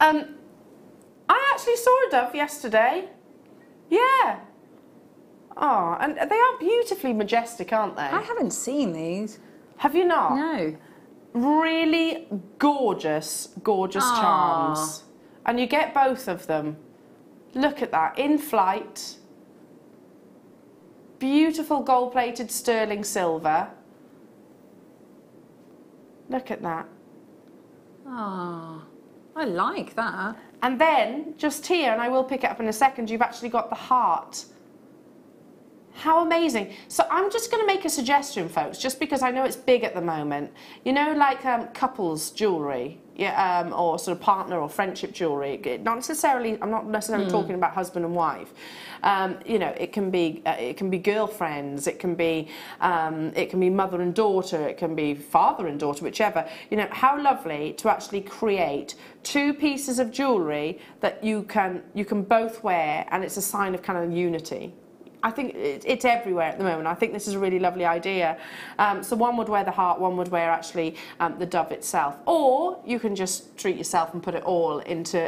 Um, I actually saw a dove yesterday. Yeah. Oh, and they are beautifully majestic, aren't they? I haven't seen these. Have you not? No. Really gorgeous, gorgeous Aw. charms. And you get both of them. Look at that, in flight. Beautiful gold plated sterling silver. Look at that. Ah, I like that. And then, just here, and I will pick it up in a second, you've actually got the heart. How amazing. So I'm just going to make a suggestion, folks, just because I know it's big at the moment. You know, like um, couples jewellery, yeah, um, or sort of partner or friendship jewellery. Not necessarily, I'm not necessarily talking about husband and wife. Um, you know, it can be uh, it can be girlfriends, it can be um, it can be mother and daughter, it can be father and daughter, whichever. You know, how lovely to actually create two pieces of jewellery that you can you can both wear, and it's a sign of kind of unity. I think it, it's everywhere at the moment. I think this is a really lovely idea. Um, so one would wear the heart, one would wear actually um, the dove itself, or you can just treat yourself and put it all into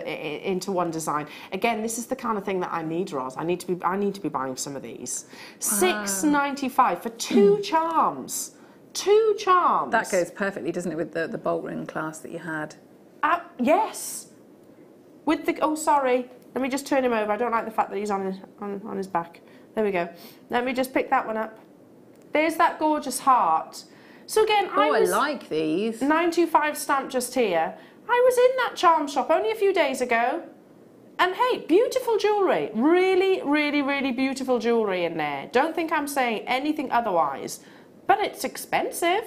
into one design. Again, this is the kind of thing that I need, Roz. I need to be I need to be buying some of these. Six ninety five for two charms. Two charms. That goes perfectly, doesn't it, with the, the bolt ring clasp that you had? Uh, yes. With the oh sorry, let me just turn him over. I don't like the fact that he's on his on, on his back. There we go. Let me just pick that one up. There's that gorgeous heart. So again, Oh, I I like these. 925 stamp just here. I was in that charm shop only a few days ago. And hey, beautiful jewellery. Really, really, really beautiful jewellery in there. Don't think I'm saying anything otherwise. But it's expensive.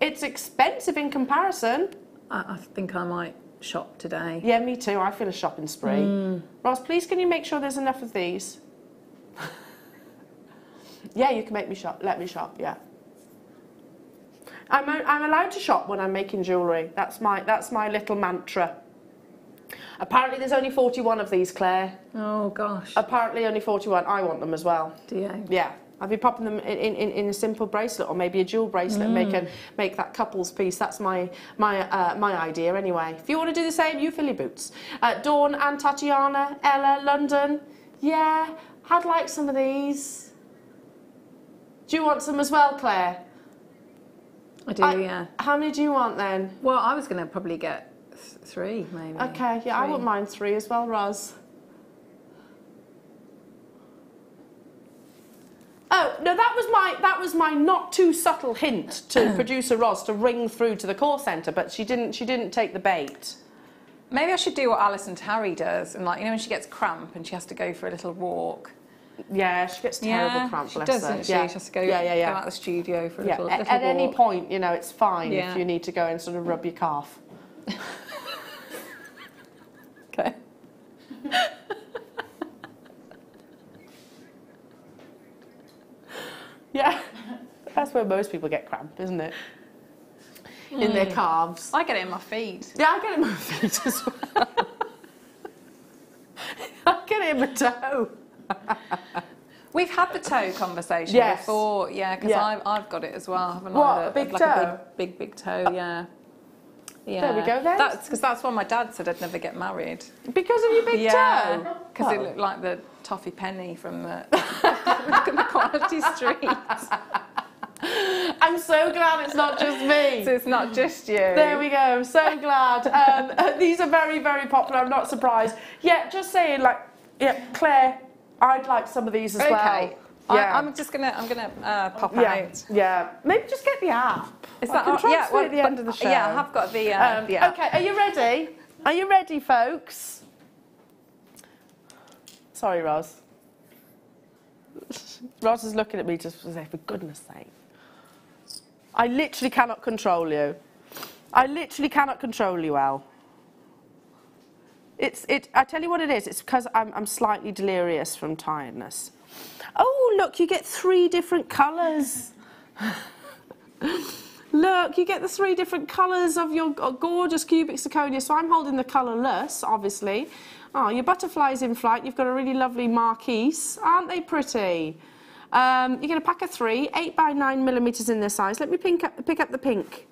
It's expensive in comparison. I, I think I might shop today. Yeah, me too. I feel a shopping spree. Hmm. Roz, please can you make sure there's enough of these? yeah, you can make me shop. Let me shop. Yeah. I'm, I'm allowed to shop when I'm making jewellery. That's my that's my little mantra. Apparently, there's only 41 of these, Claire. Oh gosh. Apparently, only 41. I want them as well. Do you? Yeah. I'll be popping them in, in, in a simple bracelet or maybe a jewel bracelet and make, a, make that couple's piece. That's my, my, uh, my idea anyway. If you want to do the same, you fill your boots. Uh, Dawn and Tatiana, Ella, London. Yeah, I'd like some of these. Do you want some as well, Claire? I do, I- yeah. How many do you want then? Well, I was going to probably get th- three, maybe. Okay, yeah, I Three. wouldn't mind three as well, Roz. Oh no, that was my that was my not too subtle hint to producer Roz to ring through to the call centre, but she didn't she didn't take the bait. Maybe I should do what Alison Harry does, and like you know when she gets cramp and she has to go for a little walk. Yeah, she gets terrible yeah, cramp. she does, her. doesn't she? Yeah. She has to go, yeah, yeah, yeah. go out of the studio for a yeah. little, At, little at any point, you know, it's fine Yeah. if you need to go and sort of rub your calf. Okay. Yeah, that's where most people get cramp, isn't it? In their hmm. calves. I get it in my feet. Yeah, I get it in my feet as well. I get it in my toe. We've had the toe conversation Yes. before, yeah, because Yeah. I've, I've got it as well. Haven't What, I? big like toe? A big, big, big toe, yeah. Yeah. There we go then. That's because that's why my dad said I'd never get married. Because of your big yeah, toe. because it Oh. looked like the toffee penny from the, the quality street. I'm so glad it's not just me. So it's not just you. There we go. I'm so glad. Um, these are very, very popular. I'm not surprised. Yeah, just saying, like, yeah, Claire, I'd like some of these as well. Okay. Yeah. I, I'm just gonna I'm gonna uh, pop yeah, out. yeah. Maybe just get the app. Is I that can on- transfer well, at the end of the show. Yeah, I have got the uh, Um, the app. Okay, are you ready? Are you ready, folks? Sorry, Roz. Roz is looking at me just to say, for goodness sake. I literally cannot control you. I literally cannot control you, Al. It's, it, I tell you what it is, it's because I'm, I'm slightly delirious from tiredness. Oh, look, you get three different colours. Look, you get the three different colours of your gorgeous cubic zirconia. So I'm holding the colourless, obviously. Oh, your butterfly's in flight. You've got a really lovely marquise. Aren't they pretty? Um, you get a pack of three, eight by nine millimetres in their size. Let me up, pick up the pink.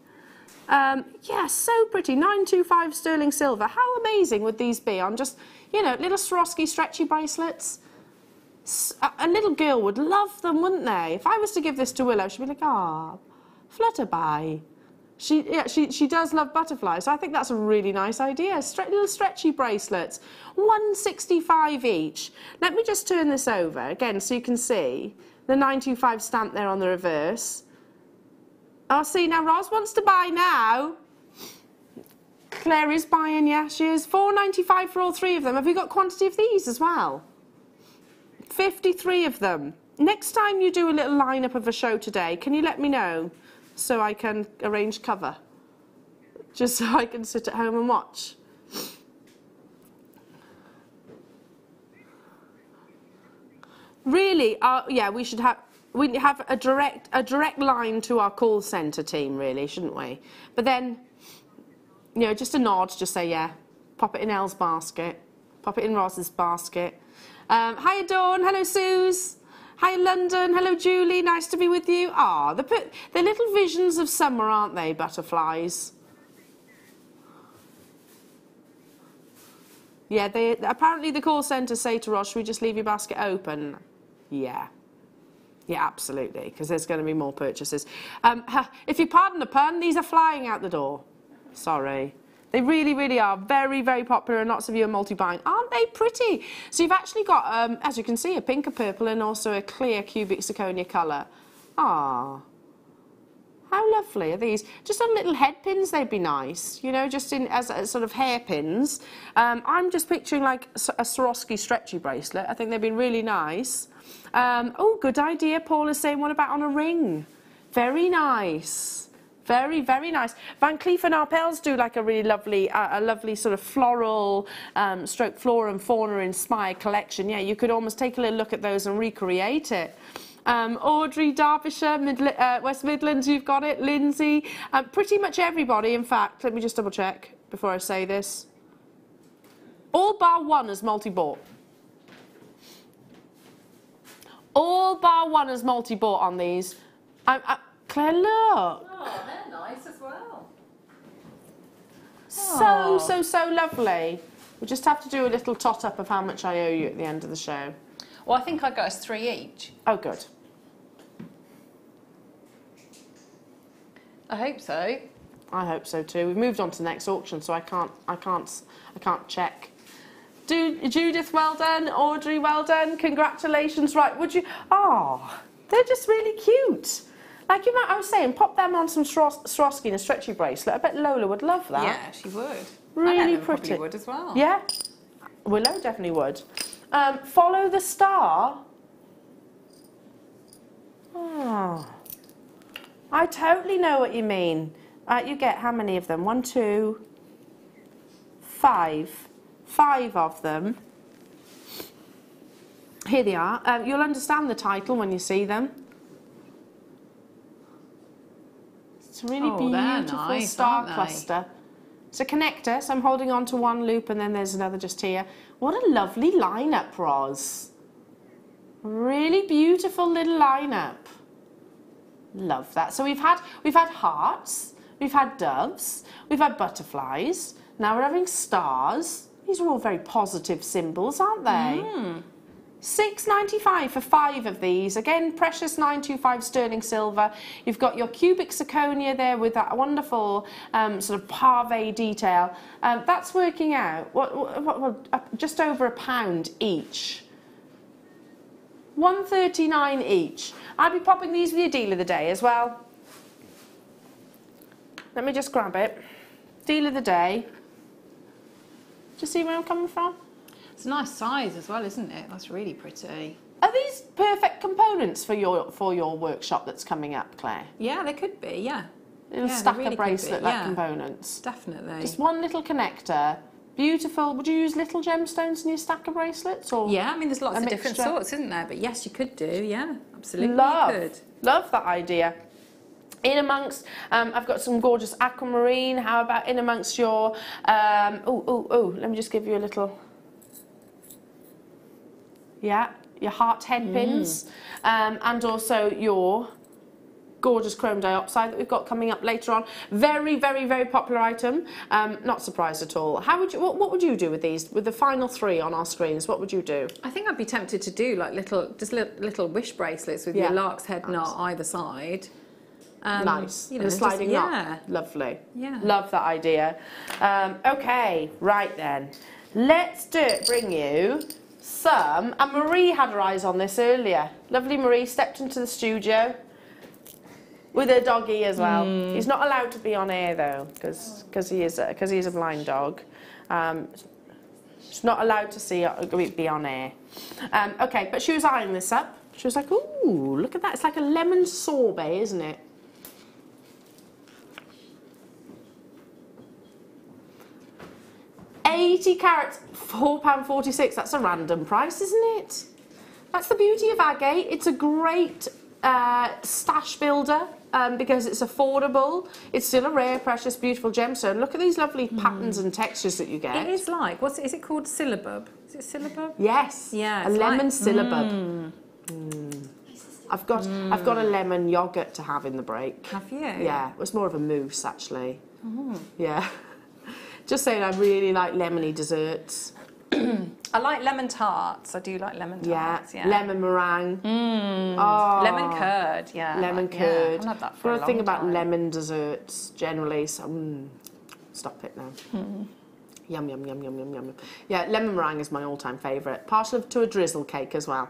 Um, yeah, so pretty. 925 sterling silver. How amazing would these be on just, you know, little Swarovski stretchy bracelets? A little girl would love them, wouldn't they? If I was to give this to Willow, she'd be like, ah, Flutterby. She, yeah, she, she does love butterflies. So I think that's a really nice idea. Stre- little stretchy bracelets, 165 each. Let me just turn this over again so you can see the 925 stamp there on the reverse. Oh, see, now Roz wants to buy now. Claire is buying, yeah, she is. 4.95 for all three of them. Have you got quantity of these as well? 53 of them. Next time you do a little lineup of a show today, can you let me know so I can arrange cover? Just so I can sit at home and watch. Really, uh, yeah, we should have we have a direct a direct line to our call centre team, really, shouldn't we? But then, you know, just a nod, just say yeah, pop it in Elle's basket, pop it in Roz's basket. Um, hi Dawn, hello Suze. Hi London, hello Julie, nice to be with you. Ah, they're little visions of summer, aren't they, butterflies? Yeah, they apparently the call centre say to Roz, should we just leave your basket open? Yeah. Yeah, absolutely, because there's going to be more purchases. Um, if you pardon the pun, these are flying out the door. Sorry. They really, really are very, very popular, and lots of you are multi-buying. Aren't they pretty? So you've actually got, um, as you can see, a pink, a purple, and also a clear cubic zirconia colour. Ah, how lovely are these? Just on little head pins, they'd be nice. You know, just in as, as sort of hairpins. Um, I'm just picturing like a Swarovski stretchy bracelet. I think they'd be really nice. Um, oh, good idea. Paul is saying, what about on a ring? Very nice. Very, very nice. Van Cleef and Arpels do like a really lovely, uh, a lovely sort of floral, um, stroke flora and fauna inspired collection. Yeah, you could almost take a little look at those and recreate it. Um, Audrey, Derbyshire, uh, West Midlands, you've got it. Lindsay, um, pretty much everybody. In fact, let me just double check before I say this. All bar one is multi-bought. All bar one is multi-bought on these. I, I, Claire, look. Oh, they're nice as well. So, so, so lovely. We just have to do a little tot up of how much I owe you at the end of the show. Well, I think I got us three each. Oh, good. I hope so. I hope so too. We've moved on to the next auction, so I can't, I can't, I can't check. Do, Judith, well done. Audrey, well done. Congratulations. Right, would you? Oh, they're just really cute. Like you know, I was saying, pop them on some Swarovski and a stretchy bracelet. I bet Lola would love that. Yeah, she would. Really I bet pretty. Would as well. Yeah, Willow definitely would. Um, follow the star. Oh, I totally know what you mean. Uh, you get how many of them? One, two, five. Five of them. Here they are. Um, you'll understand the title when you see them. It's a really Oh, beautiful nice, star cluster. It's a connector, so I'm holding on to one loop and then there's another just here. What a lovely lineup, Roz. Really beautiful little lineup. Love that. So we've had we've had hearts, we've had doves, we've had butterflies. Now we're having stars. These are all very positive symbols, aren't they? Mm. 6.95 for five of these. Again, precious 925 sterling silver. You've got your cubic zirconia there with that wonderful um, sort of pavé detail. Um, that's working out what, what, what, just over a pound each. 139 each. I'll be popping these with your dealer the day as well. Let me just grab it. Dealer the day. Do you see where I'm coming from? It's a nice size as well, isn't it? That's really pretty. Are these perfect components for your for your workshop that's coming up, Claire? Yeah, they could be. Yeah, Little Yeah, stacker really bracelet, like yeah. components. definitely. Just one little connector. Beautiful. Would you use little gemstones in your stacker bracelets or? yeah, I mean, there's lots of different sorts, isn't there? But yes, you could do. Yeah, absolutely. Love, love that idea. In amongst, um, I've got some gorgeous aquamarine. How about in amongst your, um, oh, oh, oh, let me just give you a little, yeah, your heart head pins, um, and also your gorgeous chrome diopside that we've got coming up later on. Very, very, very popular item. Um, not surprised at all. How would you, what, what would you do with these, with the final three on our screens? What would you do? I think I'd be tempted to do like little, just little, little wish bracelets with Yeah. your lark's head knot either side. Um, nice. You know, and a just- sliding yeah. knot. Lovely. Yeah. Love that idea. Um, okay, right then. Let's do it. Bring you some. And Marie had her eyes on this earlier. Lovely Marie stepped into the studio with her doggy as well. Hmm. He's not allowed to be on air though, because he is because he is a blind dog. Um, She's not allowed to see uh, be on air. Um, okay, but she was eyeing this up. She was like, "Ooh, look at that! It's like a lemon sorbet, isn't it?" Eighty carats, four pound forty-six. That's a random price, isn't it? That's the beauty of agate. It's a great uh, stash builder um, because it's affordable. It's still a rare, precious, beautiful gemstone. Look at these lovely patterns and textures that you get. It is like what's it, is it called syllabub? Is it syllabub? Yes. Yeah, A lemon like- syllabub. Mm. I've got I've got a lemon yogurt to have in the break. Have you? Yeah, it was more of a mousse actually. Yeah. Just saying, I really like lemony desserts. I like lemon tarts. I do like lemon tarts. Yeah. Lemon meringue. Oh. Lemon curd. Yeah. Lemon like- yeah, curd. I've had that for Got a thing about time. lemon desserts generally. So mm, stop it now. Hmm. Yum yum yum yum yum yum. Yeah, lemon meringue is my all-time favourite. Partial to a drizzle cake as well.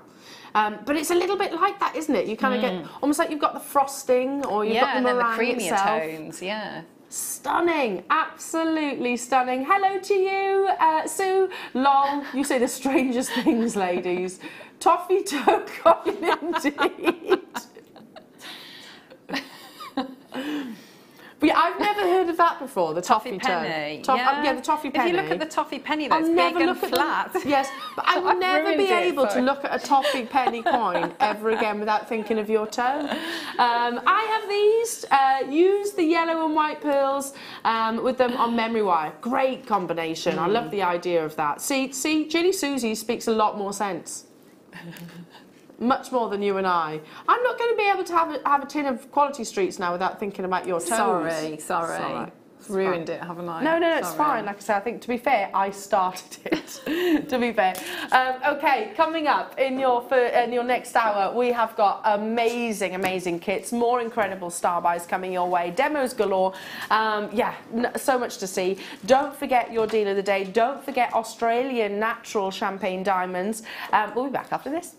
Um, but it's a little bit like that, isn't it? You kind of get almost like you've got the frosting or you've yeah, got the and then meringue the creamier itself. tones. Yeah. Stunning, absolutely stunning. Hello to you, uh, Sue. Long, you say the strangest things, ladies. Toffee toe coin indeed. But yeah, I've never heard of that before. The toffee, Toffee penny. Toff- uh, yeah, the toffee penny. If you look at the toffee penny, I'll never big look and at flat. them. Yes, but I will never be able to look at a toffee penny coin ever again without thinking of your toe. Um, I have these. Uh, use the yellow and white pearls um, with them on memory wire. Great combination. I Mm. love the idea of that. See, see, Ginny Susie speaks a lot more sense. Much more than you and I. I'm not going to be able to have a, have a tin of quality streets now without thinking about your toes. Sorry, sorry. Right. Ruined it, haven't I? No, no, no, it's Sorry. fine. Like I said, I think to be fair, I started it. to be fair. Um, okay, coming up in your in your next hour, we have got amazing, amazing kits, more incredible star buys coming your way, demos galore. Um, yeah, n- so much to see. Don't forget your deal of the day. Don't forget Australian natural champagne diamonds. Um, we'll be back after this.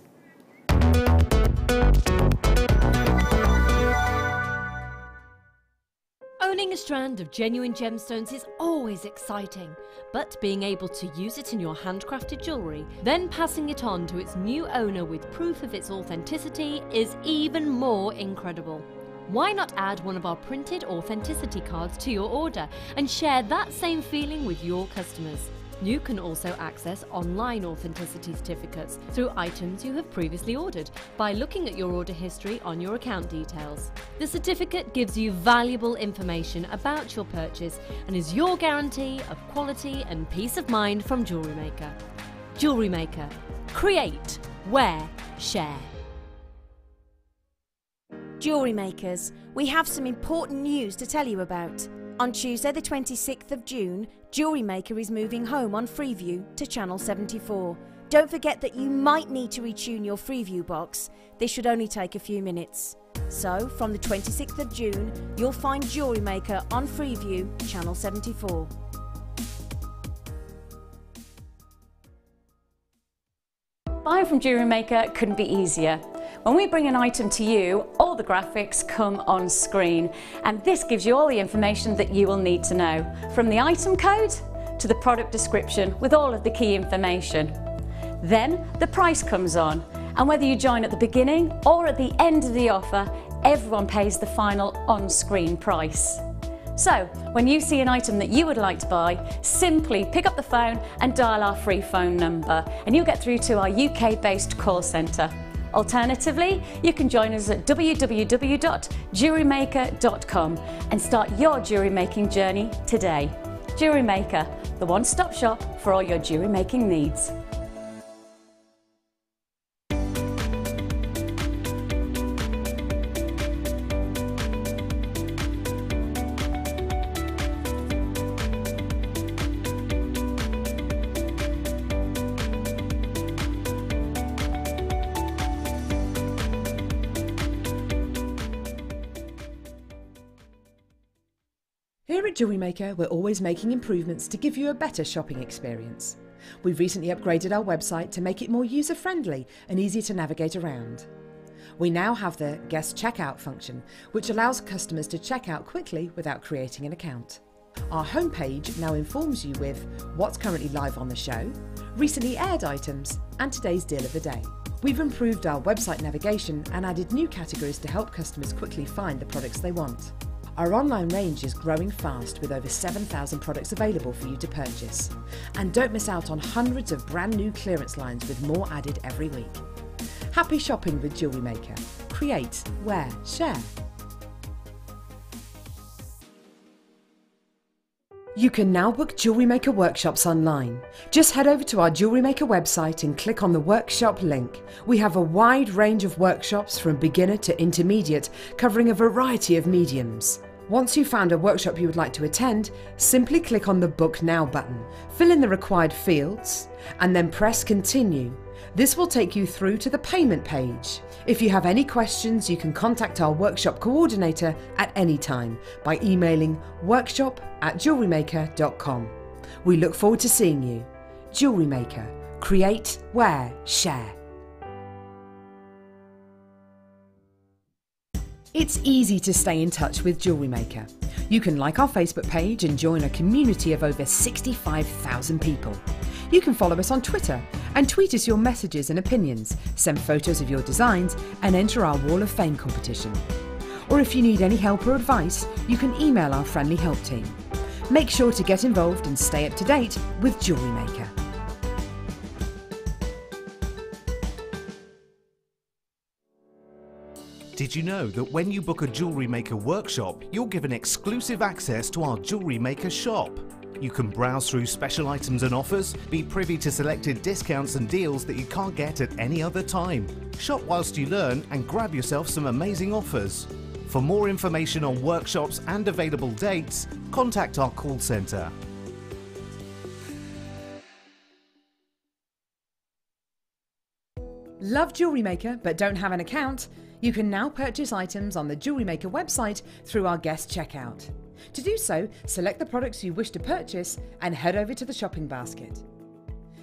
Owning a strand of genuine gemstones is always exciting, but being able to use it in your handcrafted jewellery, then passing it on to its new owner with proof of its authenticity is even more incredible. Why not add one of our printed authenticity cards to your order and share that same feeling with your customers? You can also access online authenticity certificates through items you have previously ordered by looking at your order history on your account details. The certificate gives you valuable information about your purchase and is your guarantee of quality and peace of mind from Jewelry Maker. Jewelry Maker. Create, wear, share. Jewellery makers, we have some important news to tell you about. On Tuesday, the 26th of June, Jewellery Maker is moving home on Freeview to Channel 74. Don't forget that you might need to retune your Freeview box. This should only take a few minutes. So, from the 26th of June, you'll find Jewellery Maker on Freeview, Channel 74. Buying from Jewelry Maker couldn't be easier. When we bring an item to you, all the graphics come on screen, and this gives you all the information that you will need to know, from the item code to the product description with all of the key information. Then the price comes on, and whether you join at the beginning or at the end of the offer, everyone pays the final on-screen price. So, when you see an item that you would like to buy, simply pick up the phone and dial our free phone number, and you'll get through to our UK based call centre. Alternatively, you can join us at www.jewellerymaker.com and start your jewellery making journey today. Jewellery Maker, the one stop shop for all your jewellery making needs. At Jewellery Maker, we're always making improvements to give you a better shopping experience. We've recently upgraded our website to make it more user friendly and easier to navigate around. We now have the guest checkout function, which allows customers to check out quickly without creating an account. Our homepage now informs you with what's currently live on the show, recently aired items, and today's deal of the day. We've improved our website navigation and added new categories to help customers quickly find the products they want. Our online range is growing fast with over 7,000 products available for you to purchase. And don't miss out on hundreds of brand new clearance lines with more added every week. Happy shopping with Jewellery Maker. Create, wear, share. You can now book Jewellery Maker workshops online. Just head over to our Jewellery Maker website and click on the workshop link. We have a wide range of workshops from beginner to intermediate, covering a variety of mediums. Once you've found a workshop you would like to attend, simply click on the Book Now button, fill in the required fields, and then press Continue. This will take you through to the payment page. If you have any questions, you can contact our workshop coordinator at any time by emailing workshop at jewellerymaker.com. We look forward to seeing you. Jewellery Maker. Create, wear, share. It's easy to stay in touch with Jewellery Maker. You can like our Facebook page and join a community of over 65,000 people. You can follow us on Twitter and tweet us your messages and opinions, send photos of your designs, and enter our Wall of Fame competition. Or if you need any help or advice, you can email our friendly help team. Make sure to get involved and stay up to date with Jewellery Maker. Did you know that when you book a Jewellery Maker workshop, you're given exclusive access to our Jewellery Maker shop? You can browse through special items and offers, be privy to selected discounts and deals that you can't get at any other time. Shop whilst you learn and grab yourself some amazing offers. For more information on workshops and available dates, contact our call centre. Love Jewellery Maker but don't have an account? You can now purchase items on the Jewellery Maker website through our guest checkout. To do so, select the products you wish to purchase and head over to the shopping basket.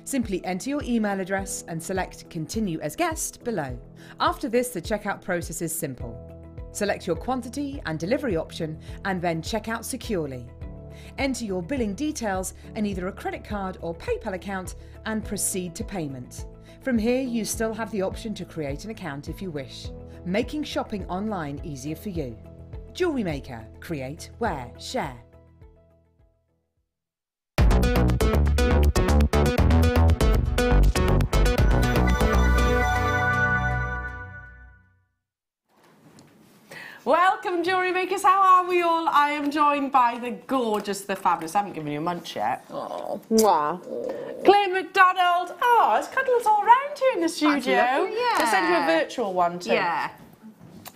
Simply enter your email address and select Continue as Guest below. After this, the checkout process is simple. Select your quantity and delivery option and then check out securely. Enter your billing details and either a credit card or PayPal account and proceed to payment. From here, you still have the option to create an account if you wish, making shopping online easier for you. Jewellery Maker. Create, wear, share. Welcome, jewellery makers. How are we all? I am joined by the gorgeous, the fabulous. I haven't given you a munch yet. Oh, wow. Claire Macdonald. Oh, it's cuddles all around you in the studio. lovely, yeah. So send you a virtual one too. Yeah.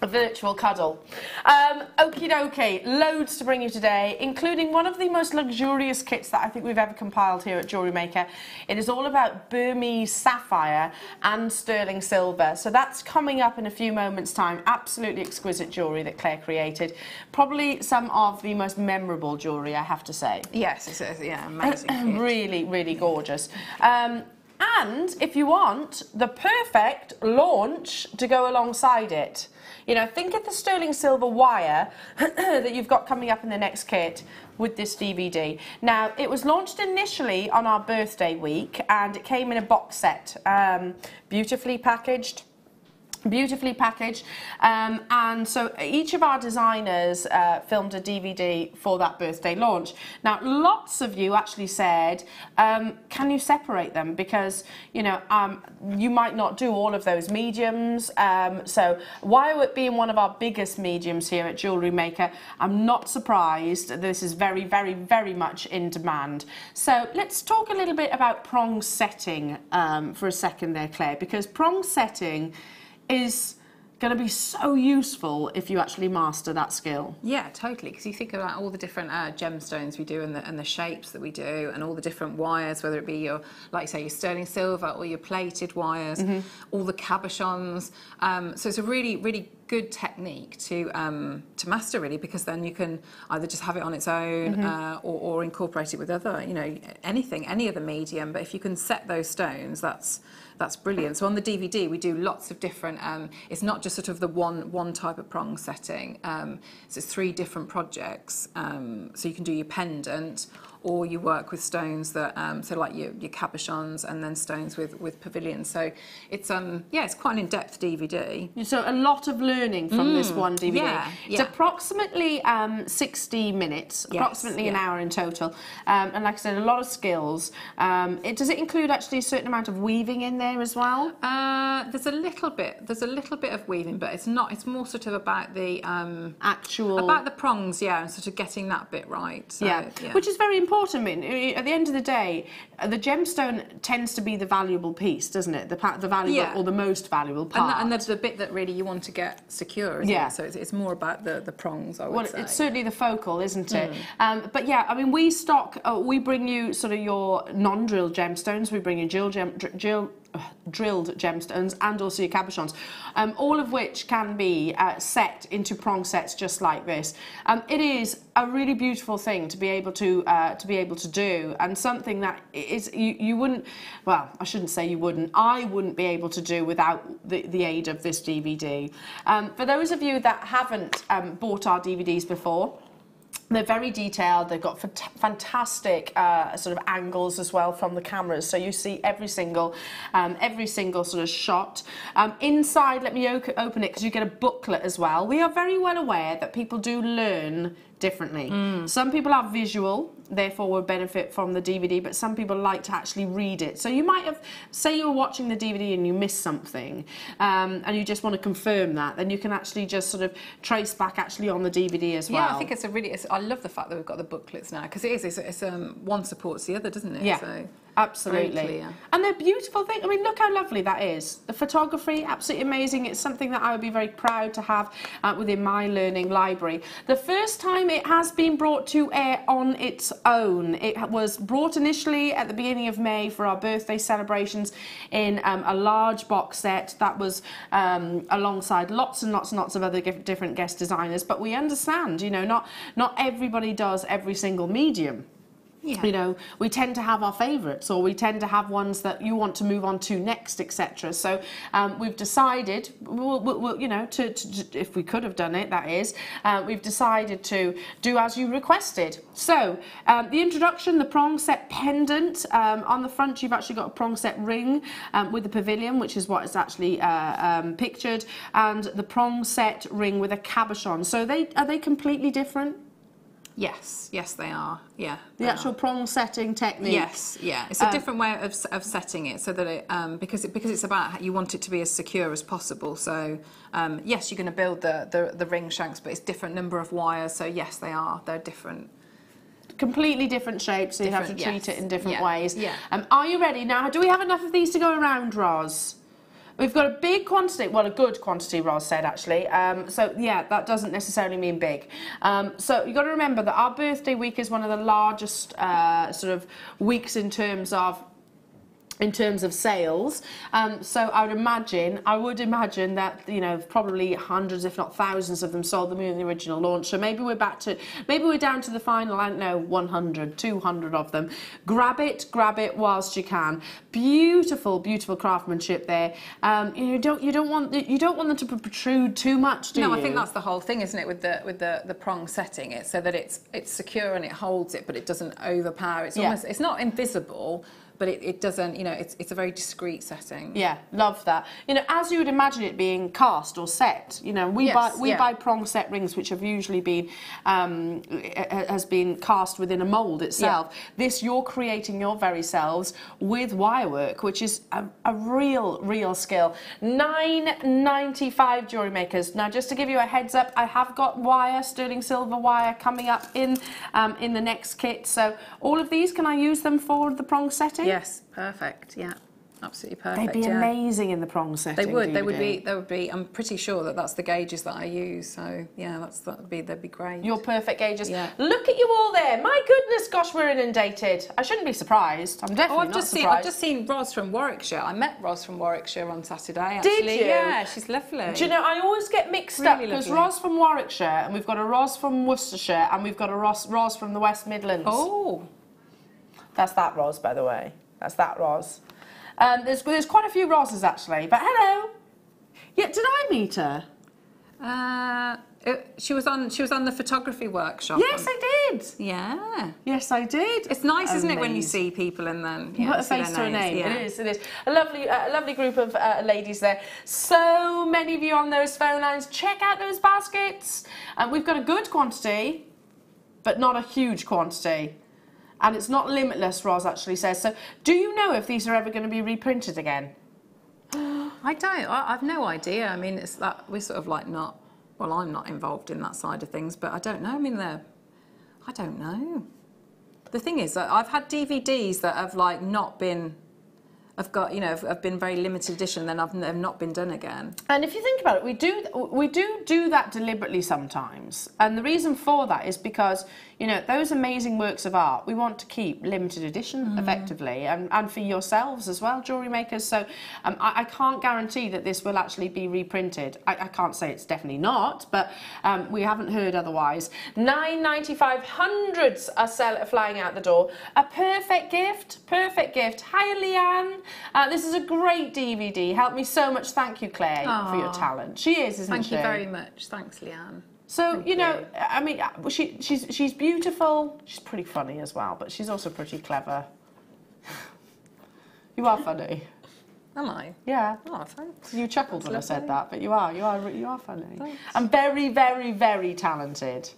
A virtual cuddle. Um, okie dokie, loads to bring you today, including one of the most luxurious kits that I think we've ever compiled here at Jewellery Maker. It is all about Burmese sapphire and sterling silver. So that's coming up in a few moments' time. Absolutely exquisite jewellery that Claire created. Probably some of the most memorable jewellery, I have to say. Yes, it's, it's yeah, amazing. really, really gorgeous. Um, and if you want, the perfect launch to go alongside it. You know, think of the sterling silver wire that you've got coming up in the next kit with this DVD. Now, it was launched initially on our birthday week and it came in a box set, um, beautifully packaged beautifully packaged. Um, and so each of our designers uh, filmed a DVD for that birthday launch. Now lots of you actually said um, can you separate them? Because you know um, you might not do all of those mediums. Um, so while it being one of our biggest mediums here at Jewellery Maker? I'm not surprised. This is very very very much in demand. So let's talk a little bit about prong setting um, for a second there Claire because prong setting is going to be so useful if you actually master that skill. Yeah, totally. Because you think about all the different uh, gemstones we do and the, and the shapes that we do and all the different wires, whether it be your, like say, your sterling silver or your plated wires, all the cabochons. Um, so it's a really, really good technique to um, to master really because then you can either just have it on its own uh, or, or incorporate it with other you know anything any other medium but if you can set those stones that's that's brilliant. So on the DVD, we do lots of different, um, it's not just sort of the one, one type of prong setting. Um, so it's three different projects. Um, so you can do your pendant or you work with stones that um, so like your, your cabochons and then stones with with pavilions so it's um yeah it's quite an in-depth DVD So a lot of learning from this one DVD. yeah, It's approximately um, 60 minutes, Yes, approximately an hour in total. Um, and like I said, a lot of skills. Um, it, does it include actually a certain amount of weaving in there as well? Uh, there's a little bit. There's a little bit of weaving, but it's not. It's more sort of about the um, Actual. about the prongs, yeah, and sort of getting that bit right. So, yeah. which is very important. I mean, at the end of the day, the gemstone tends to be the valuable piece, doesn't it? The the valuable Yeah. or the most valuable and, part. that, and that's the bit that really you want to get secure. Isn't Yeah. It? So it's, it's more about the the prongs. I would Well, say. it's certainly the focal, isn't it? Um, but yeah, I mean, we stock, uh, we bring you sort of your non-drilled gemstones. We bring you drill gem, dr- drill, uh, drilled gemstones and also your cabochons, um, all of which can be uh, set into prong sets just like this. Um, it is a really beautiful thing to be able to uh, to be able to do, and something that is you, you wouldn't. Well, I shouldn't say you wouldn't. I wouldn't be able to do without the, the aid of this DVD. Um, for those of you that haven't um, bought our DVDs before. They're very detailed. They've got fant- fantastic uh, sort of angles as well from the cameras, so you see every single, um, every single sort of shot. Um, inside, let me open it because you get a booklet as well. We are very well aware that people do learn differently. Some people are visual, therefore will benefit from the DVD, but some people like to actually read it. So you might have, say you were watching the DVD and you missed something, um, and you just want to confirm that, then you can actually just sort of trace back actually on the DVD as well. yeah, I think it's a really. It's, I love the fact that we've got the booklets now because it is. It's, it's um, one supports the other, doesn't it? Yeah. So, Absolutely. And they're beautiful things. I mean, look how lovely that is. The photography, absolutely amazing. It's something that I would be very proud to have uh, within my learning library. The first time it has been brought to air on its own. It was brought initially at the beginning of May for our birthday celebrations in um, a large box set that was um, alongside lots and lots and lots of other different guest designers. But we understand, you know, not not everybody does every single medium. Yeah. You know, we tend to have our favourites, or we tend to have ones that you want to move on to next, etc. So um, we've decided, we'll, we'll, you know, to, to, if we could have done it, that is, uh, we've decided to do as you requested. So um, the introduction, the prong set pendant um, on the front, you've actually got a prong set ring um, with the pavilion, which is what is actually uh, um, pictured, and the prong set ring with a cabochon. So they are they completely different? Yes, yes, they are. Yeah. The actual are. prong setting technique. Yes, yeah. It's a Um, different way of, of setting it so that it um, because it, because it's about how you want it to be as secure as possible. So um, yes, you're going to build the, the the ring shanks, but it's different number of wires. So yes, they are. They're different. completely different shapes, so you have to treat yes. it in different Yeah, ways. yeah. Um, are you ready now? Do we have enough of these to go around, Roz? We've got a big quantity, well, a good quantity, Roz said actually. Um, so yeah, that doesn't necessarily mean big. Um, so you've got to remember that our birthday week is one of the largest uh, sort of weeks in terms of in terms of sales. Um, so I would imagine, I would imagine that, you know, probably hundreds, if not thousands of them sold them in the original launch. So maybe we're back to, maybe we're down to the final, I don't know, 100, 200 of them. Grab it, grab it whilst you can. Beautiful, beautiful craftsmanship there. Um, you don't, you don't want, you don't want them to protrude too much, do no, you? I think that's the whole thing, isn't it? With the with the the prong setting it so that it's it's secure and it holds it, but it doesn't overpower. It's Yeah. almost it's not invisible, but it, it doesn't. You know, it's it's a very discreet setting. Yeah, love that. You know, as you would imagine it being cast or set. You know, we Yes, buy we yeah. buy prong set rings, which have usually been um, has been cast within a mould itself. This you're creating your very selves with wire work, which is a, a real real skill. Nine ninety five jewelry makers. Now, just to give you a heads up, I have got wire, sterling silver wire, coming up in um, in the next kit. So all of these, can I use them for the prong setting? Yes, perfect. Yeah, absolutely perfect. They'd be yeah. amazing in the prong setting. They would. They would be. They would be. I'm pretty sure that that's the gauges that I use. So yeah, that's that would be. They'd be great. Your perfect gauges. Yeah. Look at you all there. My goodness, gosh, we're inundated. I shouldn't be surprised. I'm definitely Oh, I've not just seen. surprised. I've just seen Ros from Warwickshire. I met Ros from Warwickshire on Saturday. Did you? Yeah, she's lovely. Do you know, I always get mixed up because. Ros from Warwickshire and we've got a Ros from Worcestershire and we've got a Ros, Ros from the West Midlands. Oh, That's that Ros, by the way. That's that Ros. Um, there's, there's quite a few Roses actually, but hello. Yeah, did I meet her? uh, it- she was on. She was on the photography workshop. Yes, I did. Yeah. Yes, I did. It's nice, isn't it, when you see people and then You yeah, put a face to a name. Yeah. It is. It is a lovely, uh, a lovely group of uh, ladies there. So many of you on those phone lines. Check out those baskets. And we've got a good quantity, but not a huge quantity. And it's not limitless. Roz actually says. So, do you know if these are ever going to be reprinted again? I don't. I, I've no idea. I mean, it's that we're sort of like not. Well, I'm not involved in that side of things, but I don't know. I mean, they're. I don't know. The thing is I've had DVDs that have like not been. I've got you know have, have been very limited edition, then I've, have not been done again. And if you think about it, we do we do do that deliberately sometimes. And the reason for that is because you know those amazing works of art we want to keep limited edition effectively, and, and for yourselves as well, jewelry makers. So um, I, I can't guarantee that this will actually be reprinted. I, I can't say it's definitely not, but um, we haven't heard otherwise. Nine ninety five hundreds are sell, flying out the door. A perfect gift, perfect gift. Hi, Leanne. Uh, this is a great DVD. Helped me so much. Thank you, Claire, for your talent. She is, isn't Thank she? you very much. Thanks, Leanne. So you know. I mean, uh, she, she's she's beautiful. She's pretty funny as well, but she's also pretty clever. you are funny. Am I? Yeah. Oh, thanks. You chuckled when I said that, but you are, you are, you are funny. Thanks. And very, very, very talented.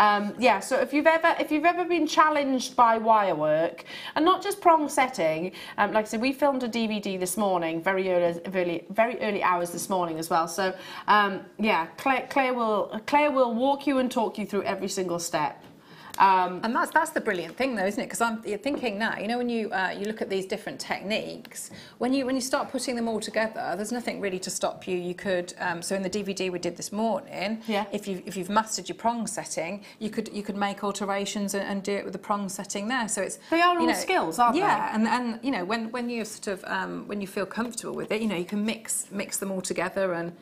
Um, yeah, so if you've ever if you've ever been challenged by wire work and not just prong setting, um, like I said, we filmed a DVD this morning, very early, early very early hours this morning as well. So um, yeah, Claire, Claire will Claire will walk you and talk you through every single step. Um, And that's that's the brilliant thing, though, isn't it? Because I'm you're thinking now. You know, when you uh, you look at these different techniques, when you when you start putting them all together, there's nothing really to stop you. You could um, so in the DVD we did this morning. Yeah. If you if you've mastered your prong setting, you could you could make alterations and, and do it with the prong setting there. So it's They are all skills, aren't they? yeah, and and you know when when you sort of um, when you feel comfortable with it, you know you can mix mix them all together and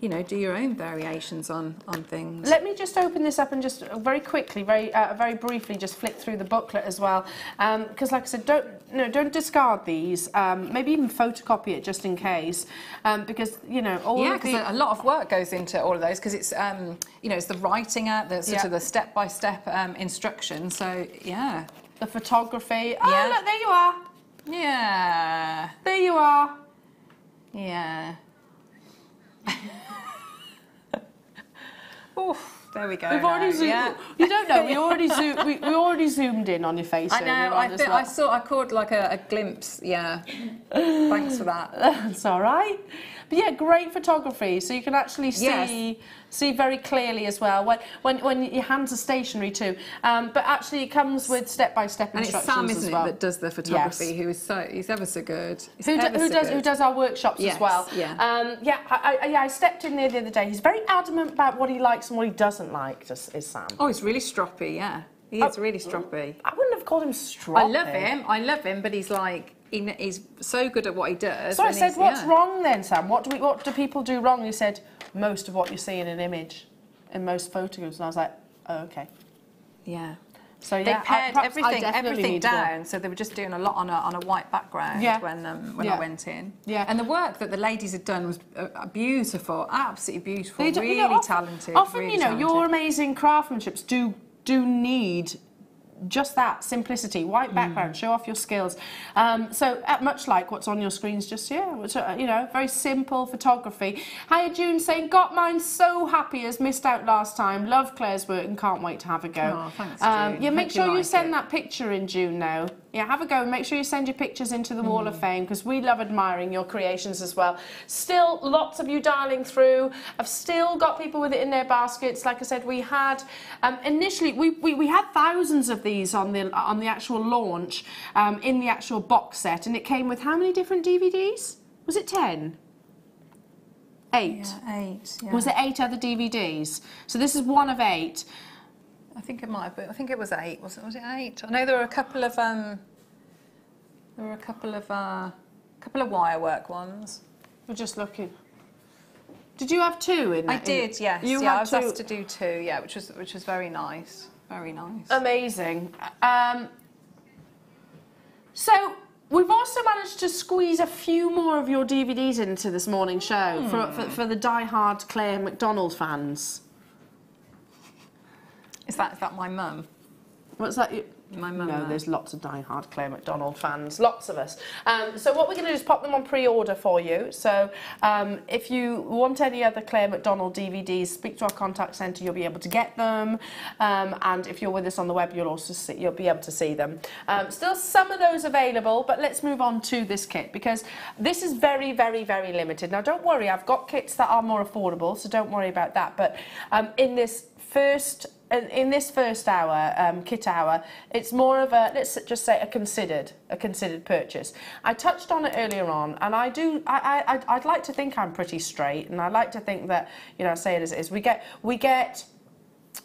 you know do your own variations on on things. Let me just open this up and just very quickly, very uh, very briefly, just flick through the booklet as well, because like I said, don't no, don't discard these. Um, maybe even photocopy it just in case, um, because you know all Yeah, of because a lot of work goes into all of those because it's um, you know it's the writing out, the sort Yeah. of the step by step um, instruction. So yeah, the photography. Oh, Yeah. look, there you are. yeah, There you are. yeah. Oof, there we go. We've already zoomed. yeah. You don't know. We already zoomed. We, we already zoomed in on your face. I know. I, well. I saw. I caught like a, a glimpse. Yeah. Thanks for that. That's all right. But yeah, great photography. So you can actually see Yes. see very clearly as well when when, when your hands are stationary too. Um, but actually, it comes with step by step And it's instructions Sam, as isn't well. it, that does the photography? Yes. Who is so he's ever so good. He's Who, do, who so does good. who does our workshops Yes, as well? yeah. um, yeah. I, I, yeah. I stepped in there the other day. He's very adamant about what he likes and what he doesn't like. Is, is Sam? Oh, he's really stroppy. Yeah, he is really stroppy. I wouldn't have called him stroppy. I love him. I love him, but he's like he, he's so good at what he does. So I said, "What's yeah. wrong then, Sam? What do we, what do people do wrong?" He said, "Most of what you see in an image, in most photographs." And I was like, "Oh, okay." Yeah. So They yeah, I- pared I everything everything need to down, so they were just doing a lot on a on a white background Yeah. when um, when Yeah. I went in. Yeah. And the work that the ladies had done was uh, beautiful, absolutely beautiful, do- really you know, often, talented. Often, really you know, your talented. amazing craftsmanships do do need just that simplicity, white background, show off your skills. Um, so, uh, much like what's on your screens just here, which, uh, you know, very simple photography. Hiya, June saying, got mine so happy as missed out last time. Love Claire's work and can't wait to have a go. Oh, thanks, Um, yeah, make Hope sure you like send it. that picture in June now. Yeah, have a go. And make sure you send your pictures into the Wall of Fame because we love admiring your creations as well. Still, lots of you dialing through. I've still got people with it in their baskets. Like I said, we had um, initially we, we, we had thousands of these on the on the actual launch um, in the actual box set, and it came with how many different DVDs? Was it ten? Eight. Yeah, eight. Yeah. Was it eight other DVDs? So this is one of eight. I think it might have been. I think it was eight. wasn't it? Was it eight? I know there were a couple of um. There were a couple of uh, couple of wire work ones. We're just looking. Did you have two in? I in- did, yes. You yeah, had I was two. asked to do two. Yeah, which was which was very nice. Very nice. Amazing. Um, so we've also managed to squeeze a few more of your DVDs into this morning show for, for, for the die-hard Claire Macdonald fans. Is that is that my mum? What's that? You- My mum. No, there. there's lots of die-hard Claire Macdonald fans, lots of us. Um, so what we're going to do is pop them on pre-order for you. So um, if you want any other Claire Macdonald DVDs, speak to our contact centre. You'll be able to get them. Um, and if you're with us on the web, you'll also see, you'll be able to see them. Um, still some of those available, but let's move on to this kit because this is very, very, very limited. Now don't worry, I've got kits that are more affordable, so don't worry about that. But um, in this first in this first hour, um, kit hour, it's more of a let's just say a considered a considered purchase. I touched on it earlier on, and I do I, I I'd- I'd like to think I'm pretty straight, and I like to think that you know I say it as it is. We get we get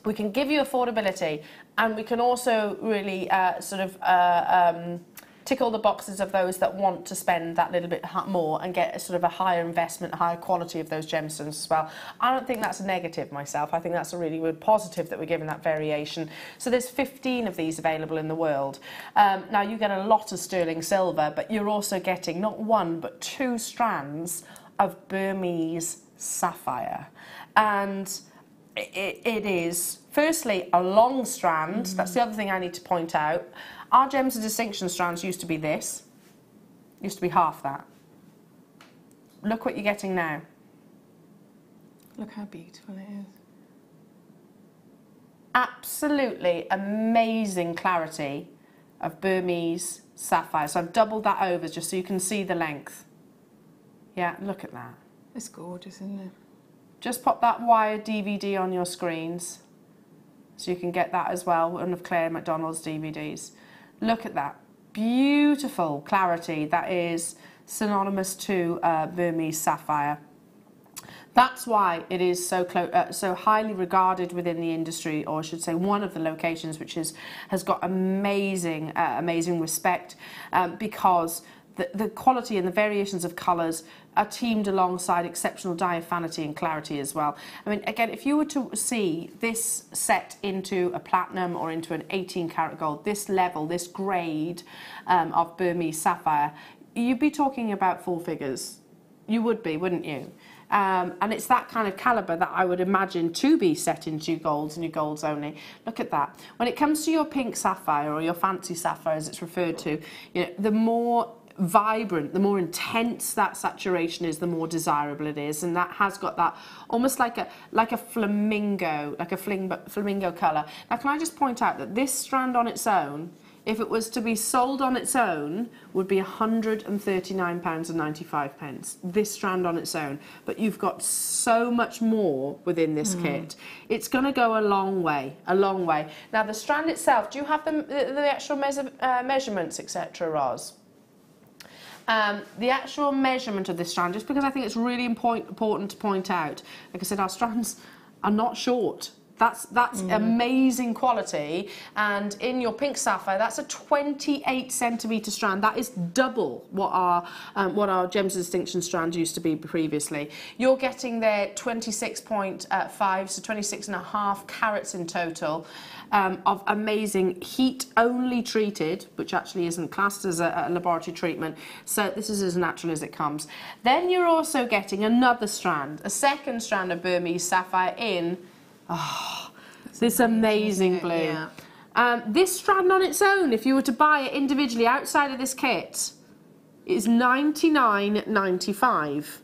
we can give you affordability, and we can also really uh, sort of uh, um, tick all the boxes of those that want to spend that little bit more and get a sort of a higher investment, higher quality of those gemstones as well. I don't think that's a negative myself. I think that's a really good positive that we're given that variation. So there's 15 of these available in the world. Um, now you get a lot of sterling silver, but you're also getting not one but two strands of Burmese sapphire, and it, it is firstly a long strand. That's the other thing I need to point out. Our gems of distinction strands used to be this, used to be half that. Look what you're getting now. Look how beautiful it is. Absolutely amazing clarity of Burmese sapphire. So I've doubled that over just so you can see the length. Yeah, look at that. It's gorgeous, isn't it? Just pop that wired DVD on your screens. So you can get that as well, one of Claire Macdonald's DVDs. Look at that. Beautiful clarity that is synonymous to uh, Burmese sapphire. That's why it is so uh, so highly regarded within the industry, or I should say, one of the locations which is has got amazing, uh, amazing respect, um, because the, the quality and the variations of colours are teamed alongside exceptional diaphanity and clarity as well. I mean, again, if you were to see this set into a platinum or into an 18 karat gold, this level, this grade um, of Burmese sapphire, you'd be talking about four figures. You would be, wouldn't you? Um, and it's that kind of caliber that I would imagine to be set into golds and your golds only. Look at that. When it comes to your pink sapphire or your fancy sapphire as it's referred to, you know, the more vibrant, the more intense that saturation is, the more desirable it is, and that has got that almost like a like a flamingo, like a flamingo colour. Now, can I just point out that this strand on its own if it was to be sold on its own, would be £139.95. This strand on its own. But you've got so much more within this mm. kit. It's going to go a long way, a long way. Now, the strand itself, do you have the, the, the actual measure, uh, measurements, etc., Roz? Um, the actual measurement of this strand, just because I think it's really important, important to point out, like I said, our strands are not short. That's that's mm. amazing quality. And in your pink sapphire, that's a 28 centimeter strand. That is double what our um, what our gems of distinction strand used to be previously. You're getting there 26.5 so 26 and a half carats in total. Um, of amazing heat only treated, which actually isn't classed as a, a, laboratory treatment. So this is as natural as it comes. Then you're also getting another strand, a second strand of Burmese sapphire in Oh, this amazing blue. Yeah. Um, this strand on its own, if you were to buy it individually outside of this kit, is $99.95.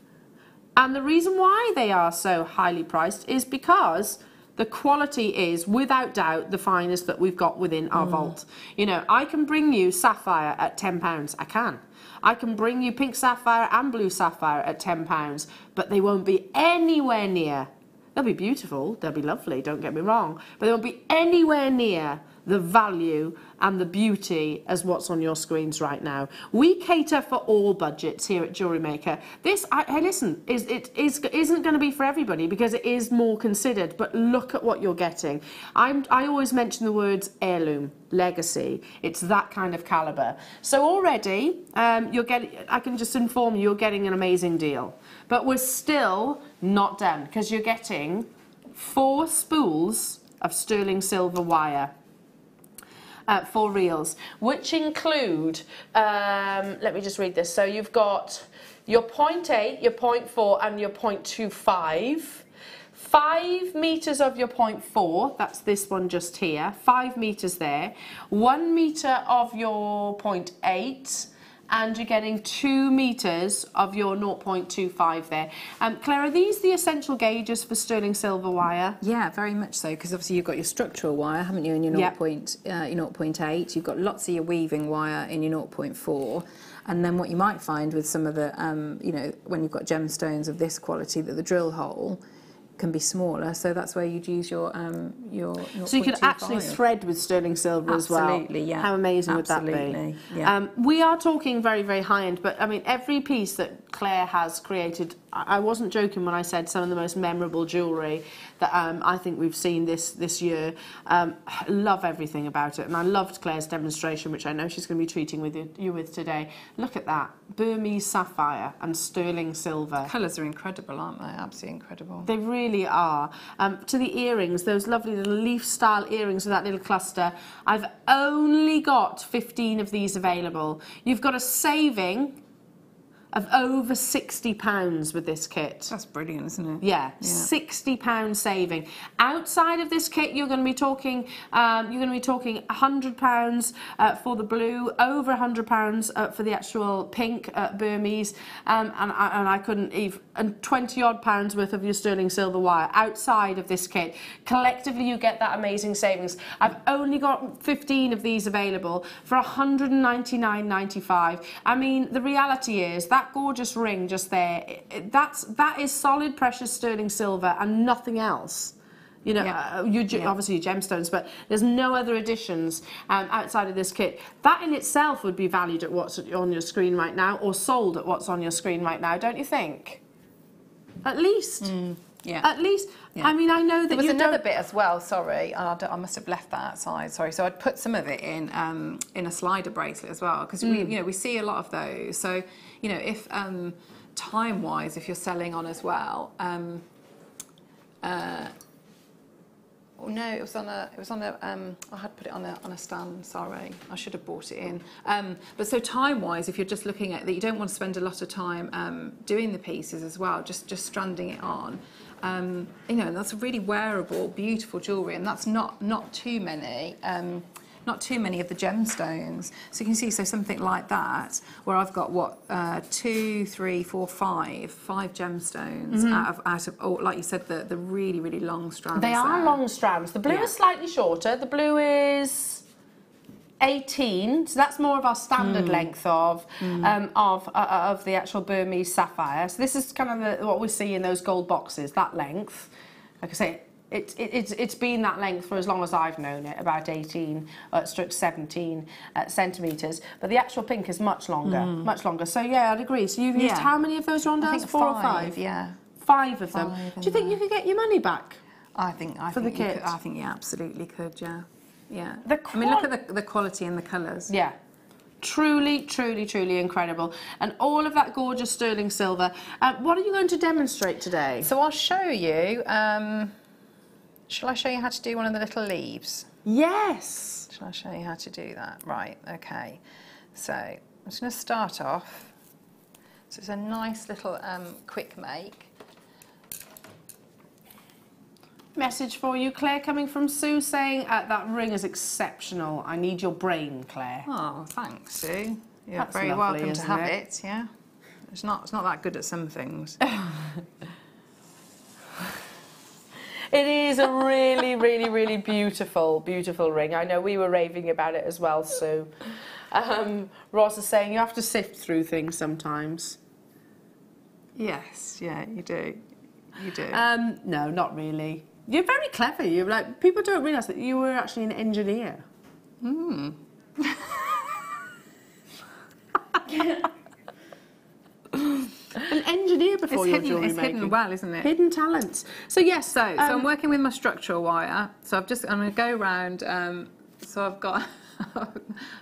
And the reason why they are so highly priced is because the quality is without doubt the finest that we've got within our mm. vault. You know, I can bring you sapphire at £10. I can. I can bring you pink sapphire and blue sapphire at £10, but they won't be anywhere near They'll be beautiful, they'll be lovely, don't get me wrong, but they won't be anywhere near the value and the beauty as what's on your screens right now. We cater for all budgets here at Jewellery Maker. This, I, hey, listen, is it is isn't going to be for everybody because it is more considered. But look at what you're getting. I'm, I always mention the words heirloom, legacy. It's that kind of caliber. So already, um, you're getting. I can just inform you, you're getting an amazing deal. But we're still not done because you're getting four spools of sterling silver wire uh, for reels, which include, um, let me just read this. So you've got your 0.8, your 0.4 and your 0.25. Five meters of your 0.4, that's this one just here, five meters there. One meter of your 0.8, and you're getting two metres of your 0.25 there. Um, Claire, are these the essential gauges for sterling silver wire? Yeah, very much so, because obviously you've got your structural wire, haven't you, in your, yep. 0. uh, your 0.8. You've got lots of your weaving wire in your 0.4. And then what you might find with some of the, um, you know, when you've got gemstones of this quality, that the drill hole can be smaller, so that's where you'd use your um, your. So you could actually thread with sterling silver Absolutely, as well. Absolutely, yeah. How amazing Absolutely, would that be? Yeah. Um, we are talking very very high end, but I mean every piece that Claire has created I wasn't joking when I said some of the most memorable jewellery that um, I think we've seen this this year. Um, love everything about it, and I loved Claire's demonstration, which I know she's going to be treating with you, you with today. Look at that Burmese sapphire and sterling silver. Colours are incredible, aren't they? Absolutely incredible. They really are. Um, to the earrings, those lovely little leaf style earrings with that little cluster. I've only got 15 of these available. You've got a saving of over £60 with this kit. That's brilliant, isn't it? Yeah, yeah. £60 saving. Outside of this kit, you're going to be talking, um, you're going to be talking £100 uh, for the blue, over £100 uh, for the actual pink uh, Burmese, um, and, and I couldn't even, and 20 odd pounds worth of your sterling silver wire outside of this kit. Collectively, you get that amazing savings. I've only got 15 of these available for 199.95. I mean, the reality is that that gorgeous ring just there, that's, that is solid precious sterling silver and nothing else. You know, Yeah. uh, your, Yeah. obviously your gemstones, but there's no other additions um, outside of this kit. That in itself would be valued at what's on your screen right now, or sold at what's on your screen right now, don't you think? At least. Yeah. At least. Yeah. I mean, I know that There was another bit as well. Sorry, I, I must have left that outside. Sorry. So I'd put some of it in um, in a slider bracelet as well because we, you know, we see a lot of those. So you know, if um, time wise, if you're selling on as well. Um, uh, Oh, no, it was on a. It was on a. Um, I had put it on a on a stand. Sorry, I should have brought it in. Um, but so time-wise, if you're just looking at that, you don't want to spend a lot of time um, doing the pieces as well. Just just stranding it on. Um, you know, and that's a really wearable, beautiful jewellery, and that's not not too many. Um, not too many of the gemstones. So you can see, so something like that, where I've got what uh, two, three, four, five, five gemstones out of out of, oh, like you said, the the really really long strands. They are there. long strands. The blue Yeah. is slightly shorter. The blue is 18, so that's more of our standard length of um, of uh, of the actual Burmese sapphire. So this is kind of the, what we see in those gold boxes. That length, like I say. It, it, it's, it's been that length for as long as I've known it, about 18, uh, stroke 17 uh, centimetres. But the actual pink is much longer, much longer. So yeah, I'd agree. So you've used Yeah. how many of those rondelles? Four or five? Yeah, Five of them. Five Do you think in you could get your money back? I think I For the think you kit? could, I think you absolutely could. Yeah, yeah. The I mean, look at the the quality and the colours. Yeah. Truly, truly, truly incredible. And all of that gorgeous sterling silver. Uh, what are you going to demonstrate today? So I'll show you. Um, shall I show you how to do one of the little leaves? Yes. Shall I show you how to do that? Right, okay. So I'm just going to start off. So it's a nice little um, quick make. Message for you, Claire, coming from Sue saying uh, that ring is exceptional. I need your brain, Claire. Oh, thanks, Sue. You're That's very lovely, welcome to have it? it? Yeah. It's not. It's not that good at some things. It is a really, really, really beautiful, beautiful ring. I know we were raving about it as well, Sue. Um, Ross is saying you have to sift through things sometimes. yes. Yeah, you do. You do. Um, no, not really. You're very clever. You're like people don't realise that you were actually an engineer. an engineer before it's your hidden. jewellery It's making. hidden well, isn't it? Hidden talents. So yes, So, so I'm um, working with my structural wire. So I've just, I'm going to go around. Um, so I've got, I'm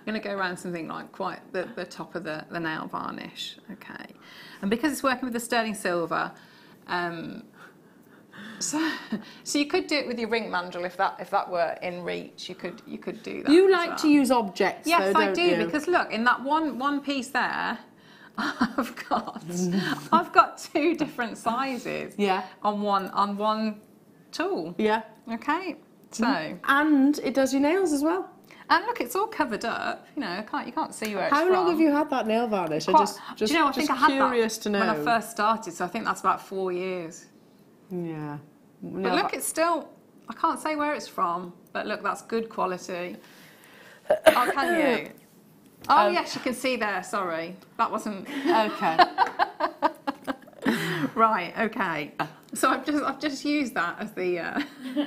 going to go around something like quite the, the top of the, the nail varnish. Okay, and because it's working with the sterling silver, um, so so you could do it with your ring mandrel if that if that were in reach. You could you could do that. you like well. to use objects. Yes, though, I do you? because look in that one one piece there. I've got mm. I've got two different sizes. Yeah. On one on one tool. yeah, Okay. So mm. and it does your nails as well. and look, it's all covered up. You know, I can't you can't see where it's How from. long have you had that nail varnish? I just, just, you know? I just think I had curious that to know. when I first started. So I think that's about four years. Yeah. But look, it's still. I can't say where it's from, but look, that's good quality. oh, can you? Oh Um, yes, you can see there. Sorry, that wasn't okay. right. Okay. So I've just I've just used that as the. Uh,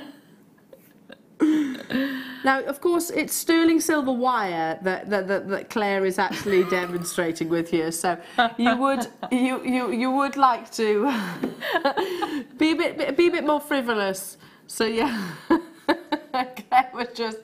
Now, of course, it's sterling silver wire that, that, that, that Claire is actually demonstrating with here. So you would you, you, you would like to be a bit be a bit more frivolous. So yeah, Claire was just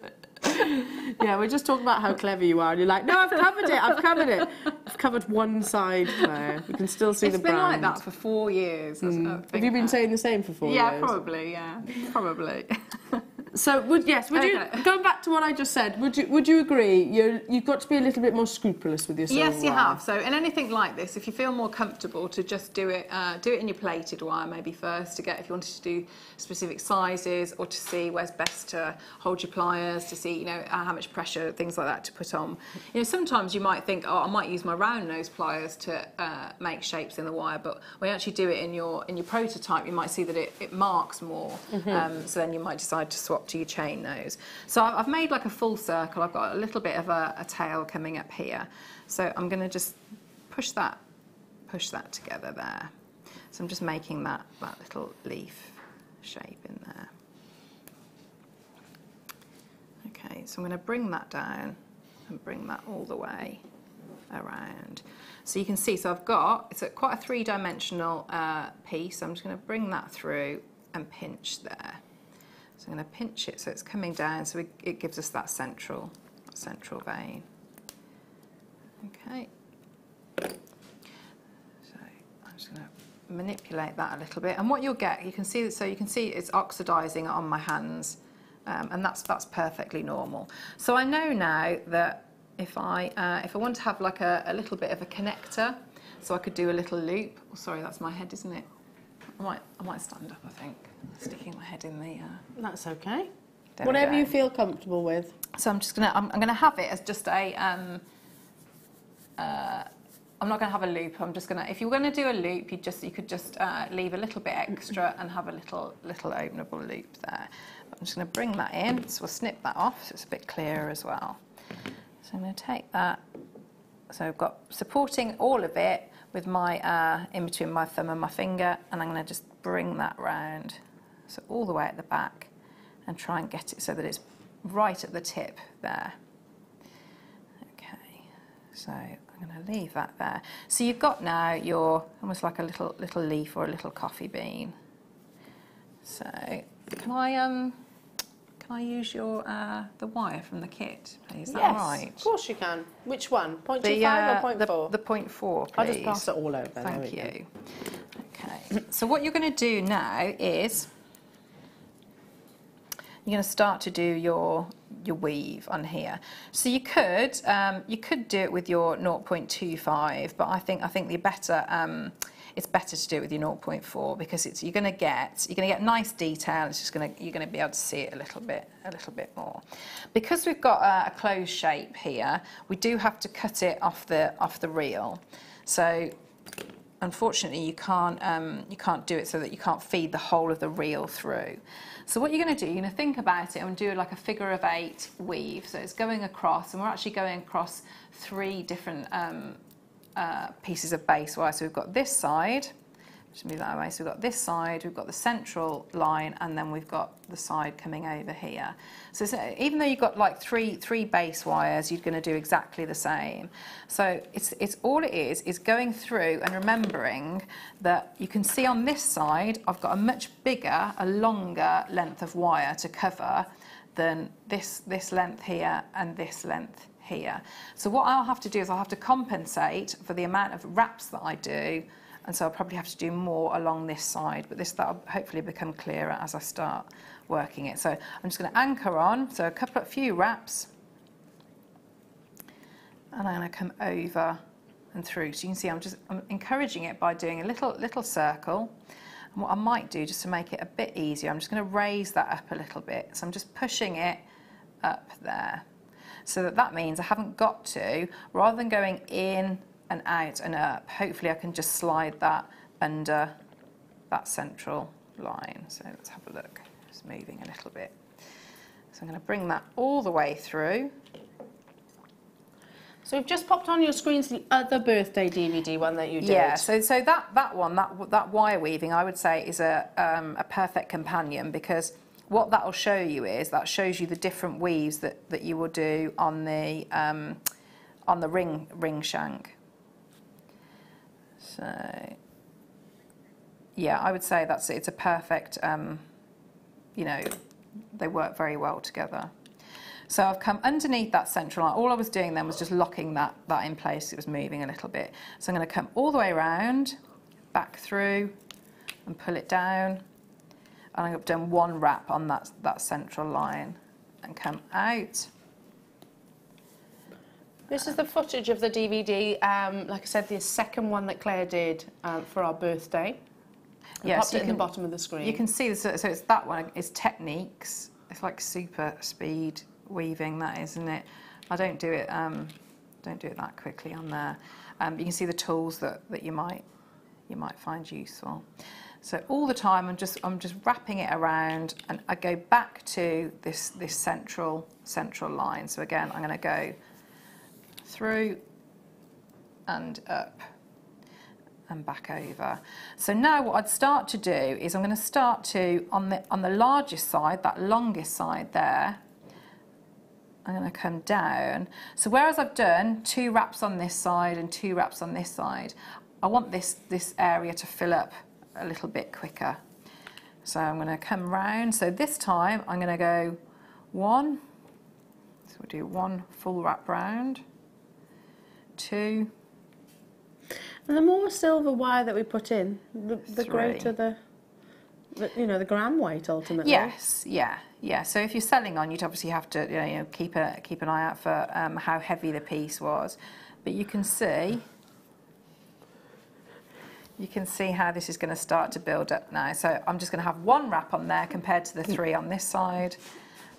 yeah, we're just talking about how clever you are, and you're like, no, I've covered it, I've covered it, I've covered one side, Claire. You can still see it's the been brand. like that for four years. Mm. Have you been that. saying the same for four Yeah, years? Yeah, probably. Yeah, probably. So would yes, would you going back to what I just said? Would you would you agree? You you've got to be a little bit more scrupulous with your silver Yes, you wire? have. So in anything like this, if you feel more comfortable to just do it, uh, do it in your plated wire maybe first to get if you wanted to do specific sizes or to see where's best to hold your pliers to see you know uh, how much pressure things like that to put on. You know sometimes you might think oh I might use my round nose pliers to uh, make shapes in the wire, but when you actually do it in your in your prototype, you might see that it, it marks more. Um, so then you might decide to swap to your chain nose. So I've made like a full circle. I've got a little bit of a, a tail coming up here. So I'm going to just push that, push that together there. So I'm just making that, that little leaf shape in there. Okay, so I'm going to bring that down and bring that all the way around. So you can see, so I've got, it's a, quite a three-dimensional uh, piece. I'm just going to bring that through and pinch there. I'm going to pinch it so it's coming down so it, it gives us that central, central vein. Okay. So I'm just going to manipulate that a little bit. And what you'll get, you can see that, so you can see it's oxidizing on my hands. Um, and that's, that's perfectly normal. So I know now that if I, uh, if I want to have like a, a little bit of a connector, so I could do a little loop. Oh, sorry, that's my head, isn't it? I might, I might stand up, I think, sticking my head in the... Uh, That's okay. there we Whatever go. you feel comfortable with. So I'm just gonna, I'm, I'm gonna have it as just a, um, uh, I'm not gonna have a loop. I'm just gonna, if you were gonna do a loop, you just, you could just uh, leave a little bit extra and have a little, little openable loop there. I'm just gonna bring that in. So we'll snip that off so it's a bit clearer as well. So I'm gonna take that. So I've got supporting all of it with my, uh, in between my thumb and my finger, and I'm gonna just bring that round. So all the way at the back and try and get it so that it's right at the tip there. Okay, so I'm going to leave that there. So you've got now your almost like a little little leaf or a little coffee bean. So can I um can I use your uh, the wire from the kit, please? Is yes, right? of course you can. Which one? Point two The, five uh, or point the, four? the point four, please. I'll just pass it all over. there Thank we go. you. Okay, so what you're going to do now is you're going to start to do your your weave on here. So you could um, you could do it with your 0.25, but I think I think the better um, it's better to do it with your 0.4 because it's you're going to get you're going to get nice detail. It's just going to you're going to be able to see it a little bit a little bit more. Because we've got a, a closed shape here, we do have to cut it off the off the reel. So unfortunately you can't um, you can't do it so that you can't feed the whole of the reel through. So what you're going to do, you're going to think about it and do like a figure of eight weave. So it's going across, and we're actually going across three different um, uh, pieces of base wire. So we've got this side, just move that away. So we've got this side, we've got the central line, and then we've got the side coming over here. So uh, even though you've got like three three base wires, you're going to do exactly the same. So it's it's all it is is going through and remembering that you can see on this side I've got a much bigger, a longer length of wire to cover than this this length here and this length here. So what I'll have to do is I'll have to compensate for the amount of wraps that I do and so I'll probably have to do more along this side, but this that'll hopefully become clearer as I start working it. So I'm just going to anchor on, so a couple of few wraps, and I'm going to come over and through. So you can see I'm just I'm encouraging it by doing a little little circle. And what I might do just to make it a bit easier, I'm just going to raise that up a little bit. So I'm just pushing it up there. So that that means I haven't got to, rather than going in and out and up, hopefully I can just slide that under that central line. So let's have a look. Just moving a little bit. So I'm going to bring that all the way through. So we've just popped on your screens the other birthday DVD one that you did. Yeah, so so that that one that that wire weaving I would say is a um, a perfect companion because what that will show you is that shows you the different weaves that, that you will do on the um, on the ring ring shank. So yeah, I would say that's it's a perfect. Um, you know, they work very well together. So I've come underneath that central line. All I was doing then was just locking that, that in place. It was moving a little bit. So I'm going to come all the way around, back through, and pull it down. And I've done one wrap on that, that central line and come out. This is the footage of the DVD. Um, like I said, the second one that Claire did um, for our birthday. Yes, popped you it in the can- bottom of the screen. You can see, this, so it's that one, it's techniques. It's like super speed weaving, that is, isn't it? I don't do it, um, don't do it that quickly on there. Um, you can see the tools that, that you might you might find useful. So all the time I'm just I'm just wrapping it around and I go back to this this central central line. So again I'm going to go through and up and back over. So now what I'd start to do is I'm going to start to on the on the largest side, that longest side there, I'm going to come down. So whereas I've done two wraps on this side and two wraps on this side, I want this, this area to fill up a little bit quicker. So I'm going to come round. So this time I'm going to go one, so we'll do one full wrap round, two, And the more silver wire that we put in, the, the greater the, the, you know, the gram weight ultimately. Yes, yeah, yeah. So if you're selling on, you'd obviously have to, you know, you know, keep a keep an eye out for um, how heavy the piece was. But you can see, you can see how this is going to start to build up now. So I'm just going to have one wrap on there compared to the three on this side,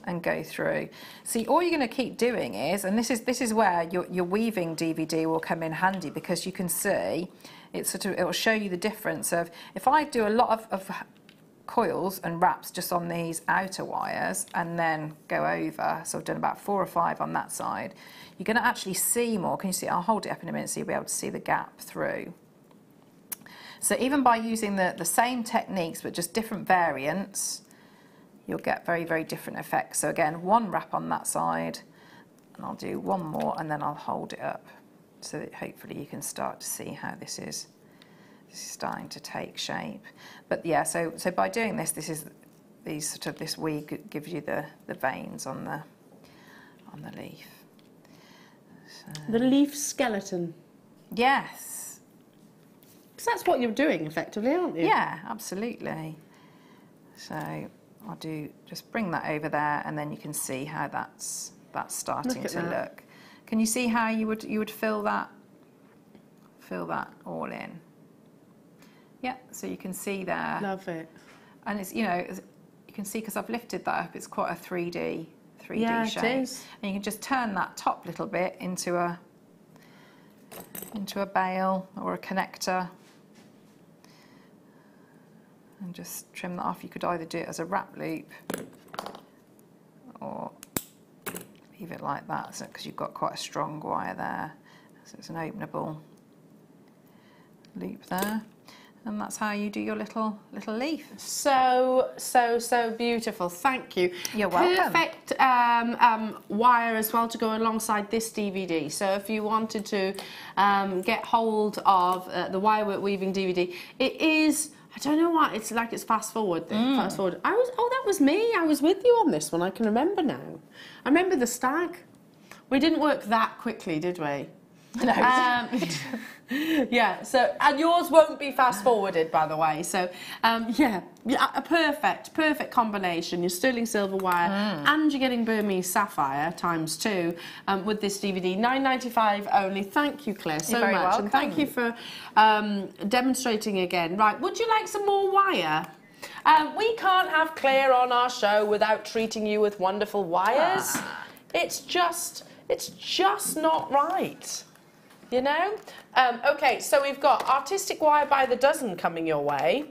and go through. See, all you're going to keep doing is, and this is this is where your your weaving DVD will come in handy because you can see. It sort of it will show you the difference of if I do a lot of, of coils and wraps just on these outer wires and then go over. So I've done about four or five on that side. You're going to actually see more. Can you see? I'll hold it up in a minute so you'll be able to see the gap through. So even by using the, the same techniques but just different variants, you'll get very, very different effects. So again, one wrap on that side and I'll do one more and then I'll hold it up so that hopefully you can start to see how this is this is starting to take shape. But yeah, so so by doing this, this is these sort of this weave gives you the the veins on the on the leaf. The leaf skeleton. Yes. Because that's what you're doing effectively, aren't you? Yeah, absolutely. So I'll do just bring that over there, and then you can see how that's that's starting at to that. look. Can you see how you would you would fill that fill that all in? Yeah, so you can see there. Love it. And it's, you know, it's- you can see because I've lifted that up, it's quite a 3D, 3D Yeah, it shape. is. And you can just turn that top little bit into a, into a bail or a connector. And just trim that off. You could either do it as a wrap loop or leave it like that because you've got quite a strong wire there. So it's an openable loop there. And that's how you do your little little leaf. So, so, so beautiful. Thank you. You're welcome. Perfect um, um, wire as well to go alongside this DVD. So if you wanted to um, get hold of uh, the wire work weaving DVD, it is. I don't know why it's like it's fast forward. Mm. Fast forward. I was. Oh, that was me. I was with you on this one. I can remember now. I remember the stag. We didn't work that quickly, did we? No. Um, yeah. So and yours won't be fast forwarded, by the way. So um, yeah, yeah, a perfect, perfect combination. Your sterling silver wire, and you're getting Burmese sapphire times two um, with this DVD. Nine ninety five only. Thank you, Claire, so You're very much, and thank you for um, demonstrating again. Right. Would you like some more wire? Um, we can't have Claire on our show without treating you with wonderful wires. It's just, it's just not right. You know? Um, okay, so we've got artistic wire by the dozen coming your way.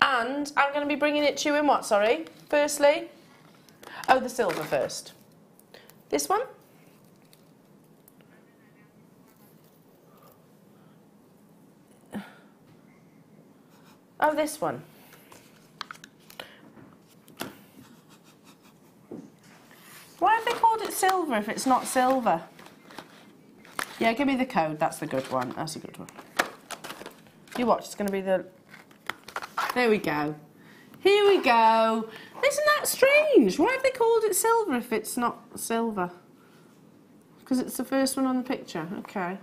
And I'm going to be bringing it to you in what, sorry? Firstly? Oh, the silver first. This one? Oh, this one. Why have they called it silver if it's not silver? Yeah, give me the code. That's the good one. That's a good one. You watch. It's going to be the. There we go. Here we go. Isn't that strange? Why have they called it silver if it's not silver? Because it's the first one on the picture. Okay.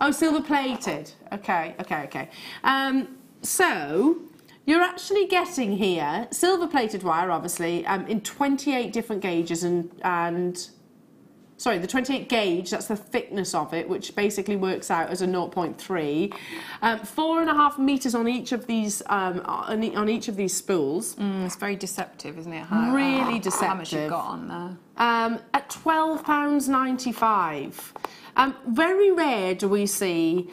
Oh, silver plated. Okay, okay, okay. Um, so you're actually getting here silver plated wire, obviously, um, in 28 different gauges and and sorry, the 28 gauge, that's the thickness of it, which basically works out as a 0.3. Um, four and a half meters on each of these um, on, e- on each of these spools. Mm, it's very deceptive, isn't it? How, Really deceptive. How much you've got on there. Um, at £12.95. Um, very rare do we see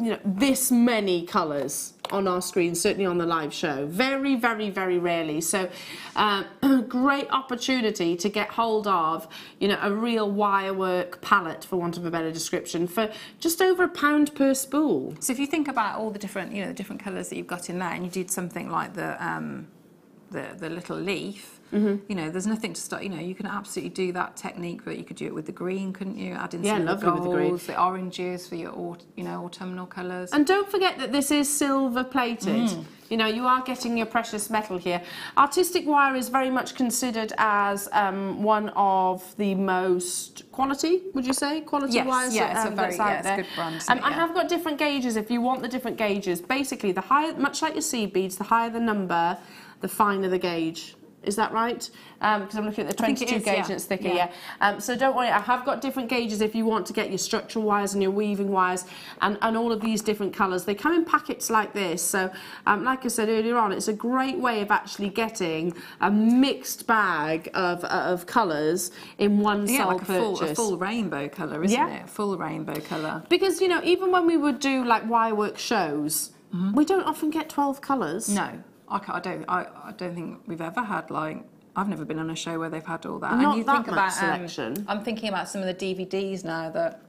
you know, this many colours on our screen, certainly on the live show. Very, very, very rarely. So, um, great opportunity to get hold of, you know, a real wirework palette, for want of a better description, for just over a pound per spool. So if you think about all the different, you know, the different colours that you've got in there, and you did something like the um, the, the little leaf, Mm-hmm. you know, there's nothing to stop. You know, you can absolutely do that technique, but you could do it with the green, couldn't you? Add in Yeah, some of the lovely with the green. the oranges for your, aut- you know, autumnal colours. And don't forget that this is silver plated. Mm. You know, you are getting your precious metal here. Artistic wire is very much considered as um, one of the most quality, would you say? Quality Yes, wires yeah, it's a um, very- that's yeah, out it's a there. good brand, Um, it? I have got different gauges if you want the different gauges. Basically, the higher, much like your seed beads, the higher the number, the finer the gauge. Is that right? Because I'm looking at the I think it 22 is, gauge yeah. and it's thicker, Yeah. yeah. Um, so don't worry, I have got different gauges if you want to get your structural wires and your weaving wires and, and all of these different colours. They come in packets like this. So um, like I said earlier on, it's a great way of actually getting a mixed bag of, of colours in one yeah, sole like a full, purchase. a full rainbow colour, isn't Yeah. it? Full rainbow colour. Because, you know, even when we would do like wire work shows, we don't often get 12 colours. No, I, I don't. I, I don't think we've ever had like. I've never been on a show where they've had all that. Not and you that think much about selection. Um, I'm thinking about some of the DVDs now that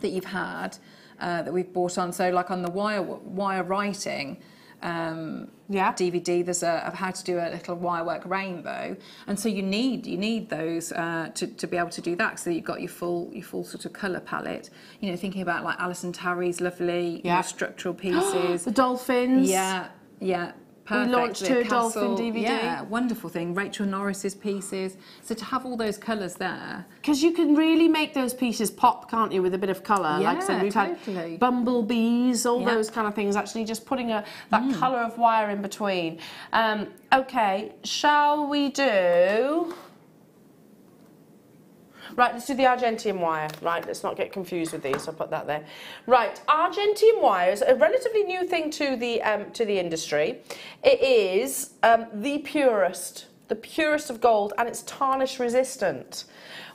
that you've had uh, that we've bought on. So like on the wire wire writing. Um, Yeah. DVD. There's a of how to do a little wire work rainbow, and so you need you need those uh, to, to be able to do that. So that you've got your full your full sort of color palette. You know, thinking about like Alison Tarry's lovely you know, structural pieces. The dolphins. Yeah, yeah. Perfect. launched The her dolphin DVD. Yeah, wonderful thing. Rachel Norris's pieces. So to have all those colours there. Because you can really make those pieces pop, can't you, with a bit of colour? like I said, Yeah, we've totally. had bumblebees, all Yeah. those kind of things. Actually, just putting a that colour of wire in between. Um, okay, shall we do? Right, let's do the Argentium wire. Right, let's not get confused with these. I'll put that there. Right, Argentium wire is a relatively new thing to the um, to the industry. It is um, the purest, the purest of gold, and it's tarnish resistant,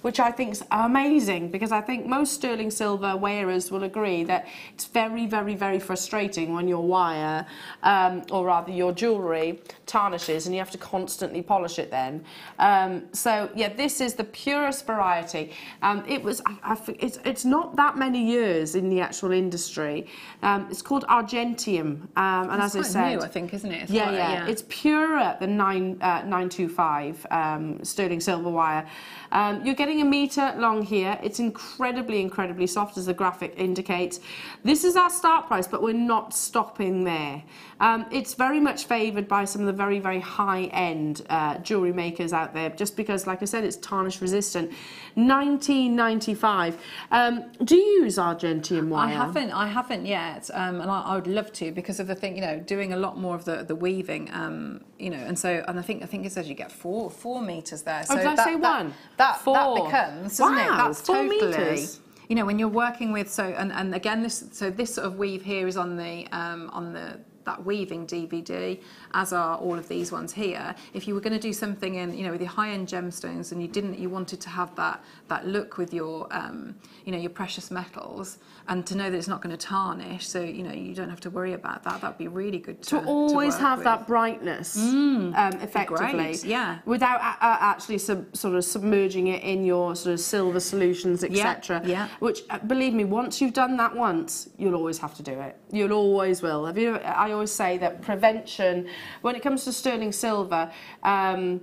which I think is amazing because I think most sterling silver wearers will agree that it's very, very, very frustrating when your wire, um, or rather your jewellery, tarnishes and you have to constantly polish it then. Um, so yeah, this is the purest variety. Um, it was, I, I, it's, it's not that many years in the actual industry. Um, it's called Argentium, um, and It's as I said, new, I think, isn't it? It's yeah, quite- yeah, It's purer than nine uh, nine two five um, sterling silver wire. Um, you're getting a meter long here. It's incredibly, incredibly soft, as the graphic indicates. This is our start price, but we're not stopping there. Um, it's very much favoured by some of the very, very high end uh, jewellery makers out there, just because, like I said, it's tarnish resistant. 1995. Um, do you use Argentium wire? I haven't, I haven't yet, um, and I, I would love to because of the thing, you know, doing a lot more of the, the weaving, um, you know, and so, and I think, I think it says you get four, four meters there. So Oh, did I say that- one? That, Four. that becomes, doesn't it? Wow, That's four totally. metres. You know, when you're working with so, and, and again, this so this sort of weave here is on the um, on the that weaving DVD, as are all of these ones here. If you were going to do something in, you know, with your high-end gemstones, and you didn't, you wanted to have that that look with your, um, you know, your precious metals, and to know that it's not going to tarnish, so you know you don't have to worry about that. That'd be really good to, to always work have with. that brightness um, effectively yeah. without a- actually sub, sort of submerging it in your sort of silver solutions etc yeah. which uh, believe me once you've done that once you'll always have to do it you'll always will have you I always say that prevention when it comes to sterling silver um,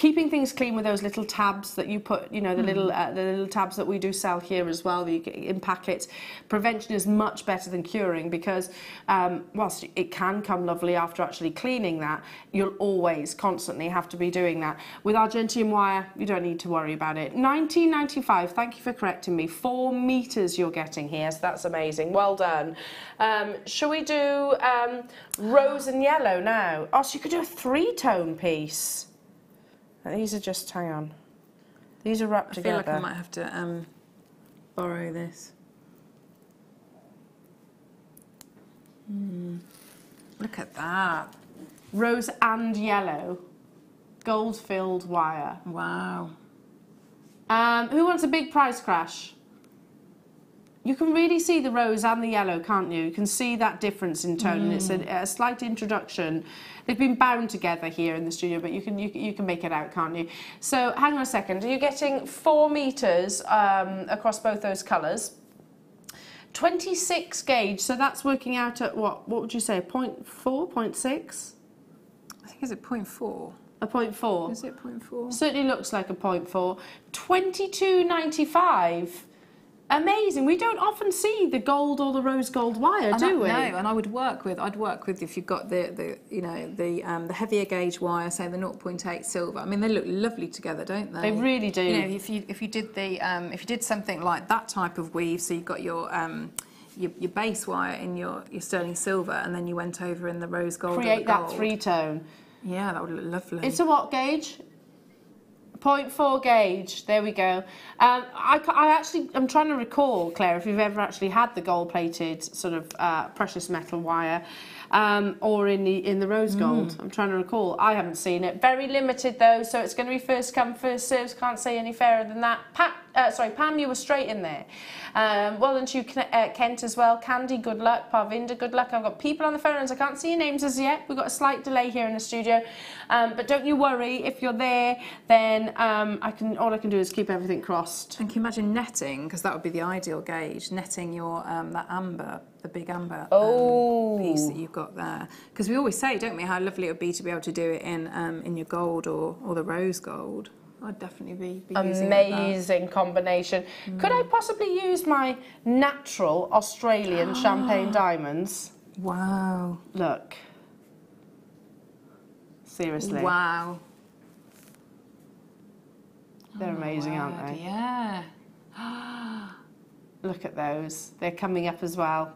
keeping things clean with those little tabs that you put, you know, the little uh, the little tabs that we do sell here as well, that you get in packets. Prevention is much better than curing because um, whilst it can come lovely after actually cleaning that, you'll always constantly have to be doing that. With Argentium wire, you don't need to worry about it. 1995, thank you for correcting me. Four meters you're getting here, so that's amazing. Well done. Um, shall we do um, rose and yellow now? Oh, so you could do a three-tone piece. Now, These are just, hang on. These are wrapped I feel together. like I might have to um, borrow this. Hmm. Look at that! Rose and yellow. Gold filled wire. Wow. Um, who wants a big price crash? You can really see the rose and the yellow, can't you? You can see that difference in tone, and it's a, a slight introduction. They've been bound together here in the studio, but you can you, you can make it out, can't you? So hang on a second. Are you getting four meters um, across both those colours? 26 gauge, so that's working out at what? What would you say? 0 0.4, 0 0.6? I think is it 0.4. A four. Is it four? Certainly looks like a four. 22.95. Amazing. We don't often see the gold or the rose gold wire, And do I- we? No, and I would work with. I'd work with if you've got the, the you know the um, the heavier gauge wire, say the 0.8 silver. I mean, they look lovely together, don't they? They really do. You know, if you if you did the um, if you did something like that type of weave, so you've got your um, your, your base wire in your, your sterling silver, and then you went over in the rose gold. or the Create that gold. three tone. Yeah, that would look lovely. It's a what gauge? 0.4 gauge. There we go. Um, I, I actually, I'm trying to recall, Claire, if you've ever actually had the gold-plated sort of uh, precious metal wire, um, or in the in the rose gold. I'm trying to recall. I haven't seen it. Very limited though, so it's going to be first come first served. Can't say any fairer than that. Pat, uh, sorry, Pam, you were straight in there. Um, well done to you, uh, Kent, as well. Candy, good luck. Parvinda, good luck. I've got people on the phones. I can't see your names as yet. We've got a slight delay here in the studio, um, but don't you worry. If you're there, then um, I can. All I can do is keep everything crossed. And can you imagine netting? Because that would be the ideal gauge. Netting your um, that amber, the big amber Oh. um, piece that you've got there. Because we always say, don't we, how lovely it would be to be able to do it in um, in your gold or, or the rose gold. I'd definitely be, be. Amazing combination. Could I possibly use my natural Australian champagne diamonds? Wow! Look. Seriously. Wow! They're oh, amazing, aren't they? Yeah. Look at those. They're coming up as well.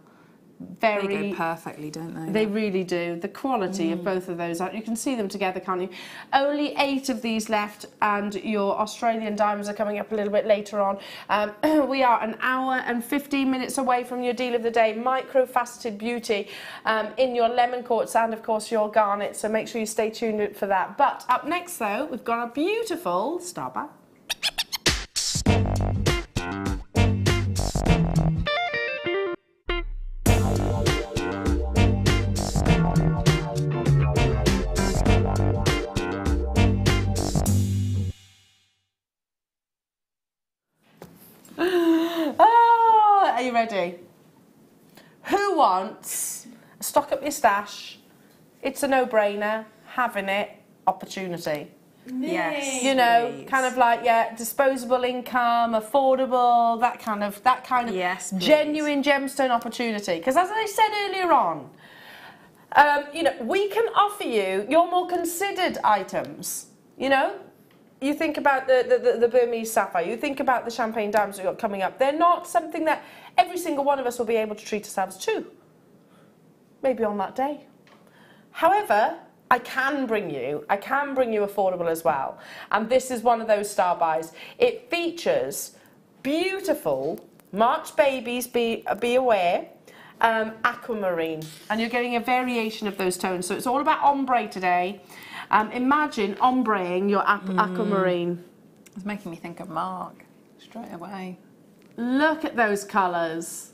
They Very. go perfectly, don't they? They really do. The quality of both of those, you can see them together, can't you? Only eight of these left, and your Australian diamonds are coming up a little bit later on. Um, we are an hour and 15 minutes away from your deal of the day, micro-faceted beauty um, in your lemon quartz and, of course, your garnet. So make sure you stay tuned for that. But up next, though, we've got a beautiful star ready? Who wants stock up your stash? It's a no-brainer. Having it, opportunity. yes. You know, kind of like yeah, disposable income, affordable, that kind of that kind of Yes, please. genuine gemstone opportunity. Because as I said earlier on, um, you know, we can offer you your more considered items. You know, you think about the, the, the, the Burmese sapphire, you think about the champagne diamonds we've got coming up. They're not something that every single one of us will be able to treat ourselves to. Maybe on that day. However, I can bring you, I can bring you affordable as well. And this is one of those star buys. It features beautiful March babies, be, be aware, um, aquamarine. And you're getting a variation of those tones. So it's all about ombre today. Um, imagine ombreing your ap- aquamarine. It's making me think of Mark straight away. Look at those colours.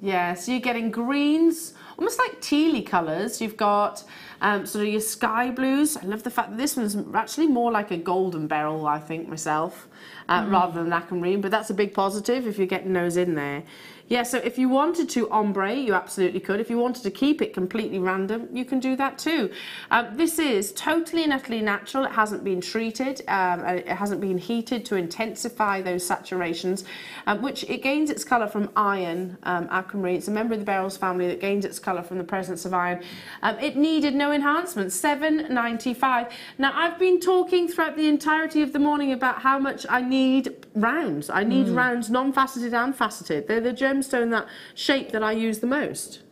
Yeah, so you're getting greens, almost like tealy colours. You've got um, sort of your sky blues. I love the fact that this one's actually more like a golden beryl, I think, myself, uh, rather than aquamarine. But that's a big positive if you're getting those in there. Yeah, so if you wanted to ombre, you absolutely could. If you wanted to keep it completely random, you can do that too. Um, this is totally and utterly natural. It hasn't been treated. Um, it hasn't been heated to intensify those saturations, um, which it gains its colour from iron. Um, aquamarine, it's a member of the beryls family that gains its colour from the presence of iron. Um, it needed no enhancement. Seven ninety five. Now I've been talking throughout the entirety of the morning about how much I need rounds. I need rounds, non-faceted and faceted. They're the gemstone that shape that I use the most.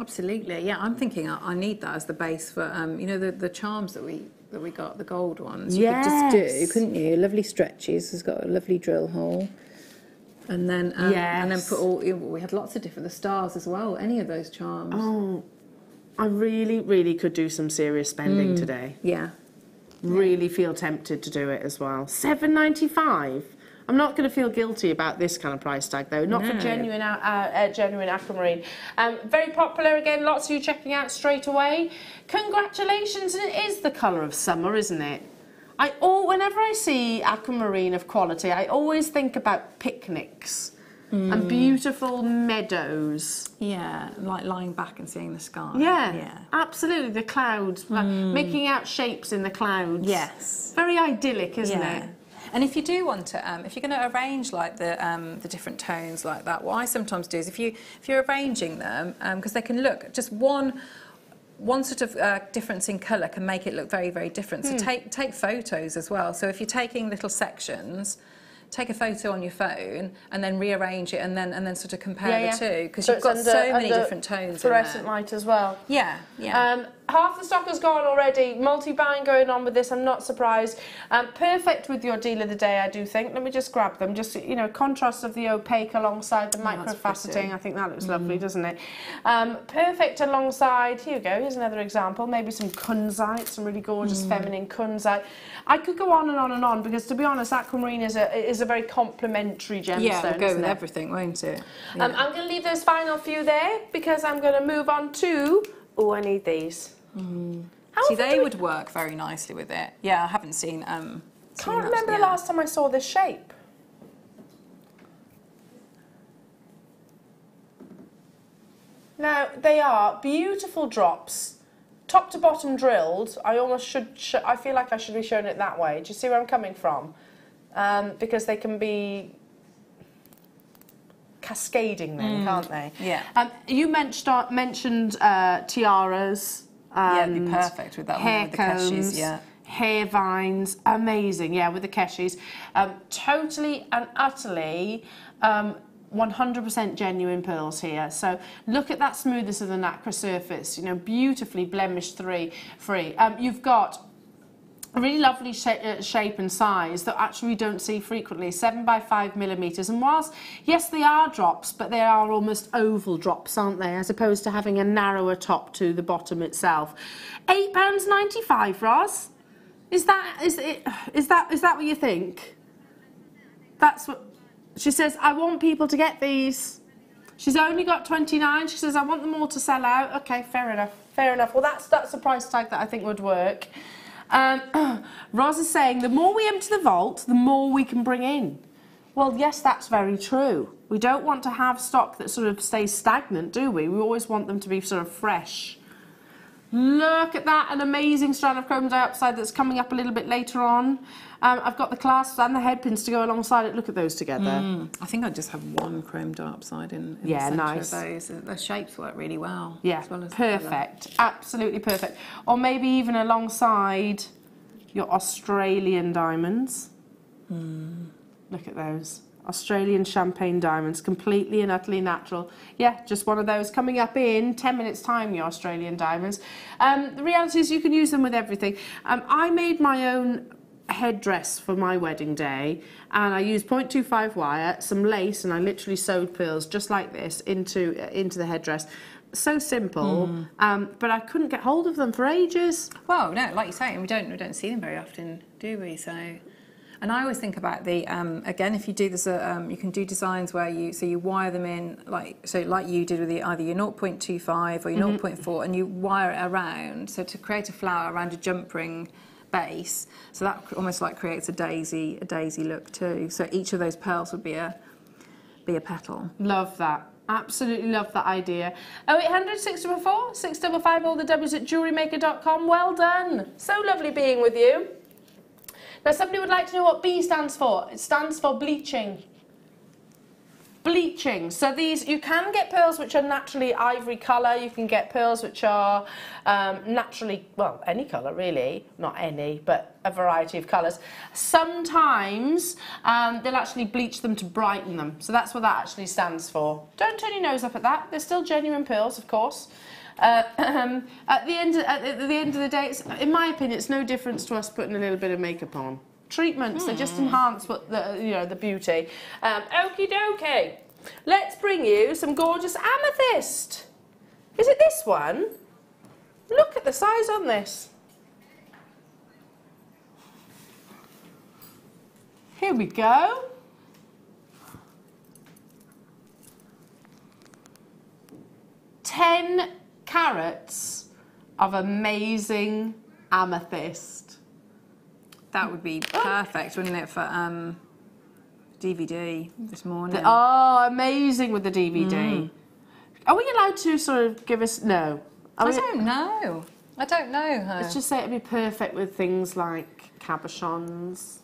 Absolutely, yeah. I'm thinking I, I need that as the base for, um, you know, the, the charms that we that we got, the gold ones. You could just do, couldn't you? Lovely stretches. It's got a lovely drill hole. And then, um, and then put all. We had lots of different the stars as well. Any of those charms. Oh, I really, really could do some serious spending today. Yeah. Really feel tempted to do it as well. Seven ninety five. I'm not going to feel guilty about this kind of price tag though. Not for genuine, uh, uh, genuine aquamarine. Um, very popular again. Lots of you checking out straight away. Congratulations! And it is the colour of summer, isn't it? I all whenever I see aquamarine of quality, I always think about picnics. and beautiful meadows. Yeah, like lying back and seeing the sky. Yeah, Yeah. absolutely. The clouds, like making out shapes in the clouds. Yes. Very idyllic, isn't Yeah. it? And if you do want to, um, if you're going to arrange like the um, the different tones like that, what I sometimes do is if you if you're arranging them because they can look just one one sort of uh, difference in colour can make it look very very different. Hmm. So take take photos as well. So if you're taking little sections. Take a photo on your phone and then rearrange it and then and then sort of compare the two because So you've got under- so many different tones. in Fluorescent light as well. Yeah, yeah. Um, half the stock has gone already. Multi-buying going on with this. I'm not surprised. Um, perfect with your deal of the day, I do think. Let me just grab them. Just you know, contrast of the opaque alongside the Oh, microfaceting. I think that looks lovely, doesn't it? Um, perfect alongside. Here you go. Here's another example. Maybe some kunzite, some really gorgeous feminine kunzite. I could go on and on and on because, to be honest, aquamarine is a is a very complementary gemstone. yeah, we'll go with it? everything, won't it? Um, I'm going to leave those final few there because I'm going to move on to. Oh, I need these. How See, they would work very nicely with it. Yeah, I haven't seen. Um, Can't that, remember the last time I saw this shape. Now they are beautiful drops, top to bottom drilled. I almost should. Sh- I feel like I should be showing it that way. Do you see where I'm coming from? Um, because they can be cascading, then, can't they? Yeah. Um, you mentioned mentioned uh, tiaras. Yeah, it'd be perfect with that one, hair with the cashews, combs, yeah. Hair vines, amazing, yeah, with the keshies. Um, totally and utterly um, 100% genuine pearls here. So look at that smoothness of the nacre surface, you know, beautifully blemish three free. Um, you've got really lovely sha- uh, shape and size that actually we don't see frequently, seven by five millimeters. And whilst, yes, they are drops, but they are almost oval drops, aren't they? As opposed to having a narrower top to the bottom itself. Eight pounds ninety-five, Roz. Is that is it? Is that is that what you think? That's what she says. I want people to get these. She's only got 29. She says, I want them all to sell out. Okay, fair enough. Fair enough. Well, that's that's a price tag that I think would work. Um, Roz is saying, the more we empty the vault, the more we can bring in. Well, yes, that's very true. We don't want to have stock that sort of stays stagnant, do we? We always want them to be sort of fresh. Look at that, an amazing strand of chrome diopside that's coming up a little bit later on. Um, I've got the clasps and the headpins to go alongside it. Look at those together. I think I just have one chrome diopside in, in Yeah, the centre nice. of those. The shapes work really well. Yeah, as well as perfect. Absolutely perfect. Or maybe even alongside your Australian diamonds. Look at those. Australian champagne diamonds, completely and utterly natural. Yeah, just one of those coming up in 10 minutes' time, your Australian diamonds. Um, the reality is you can use them with everything. Um, I made my own headdress for my wedding day and I used 0.25 wire, some lace, and I literally sewed pearls just like this into, uh, into the headdress. So simple, um, but I couldn't get hold of them for ages. Well, no, like you say, we don't we don't see them very often, do we? So, and I always think about the um, again, if you do this, uh, um, you can do designs where you so you wire them in like so like you did with the, either your 0.25 or your 0.4, and you wire it around so to create a flower around a jump ring base. So that almost like creates a daisy a daisy look too. So each of those pearls would be a be a petal. Love that. Absolutely love that idea. 0800 644 655, all the W's at jewellerymaker.com. Well done. So lovely being with you. Now, somebody would like to know what B stands for. It stands for bleaching. Bleaching. So these, you can get pearls which are naturally ivory colour. You can get pearls which are um, naturally, well, any colour really. Not any, but a variety of colours. Sometimes um, they'll actually bleach them to brighten them. So that's what that actually stands for. Don't turn your nose up at that. They're still genuine pearls, of course. Uh, at the end, at the the end of the day, it's, in my opinion, it's no difference to us putting a little bit of makeup on. Treatments, they just enhance what the you know the beauty. Um, Okie dokie. Let's bring you some gorgeous amethyst. Is it this one? Look at the size on this. Here we go. Ten carats of amazing amethyst. That would be perfect, wouldn't it, for um, DVD this morning. Oh, amazing with the DVD. Are we allowed to sort of give us no? Are I we- don't know. I don't know. Her. Let's just say it'd be perfect with things like cabochons,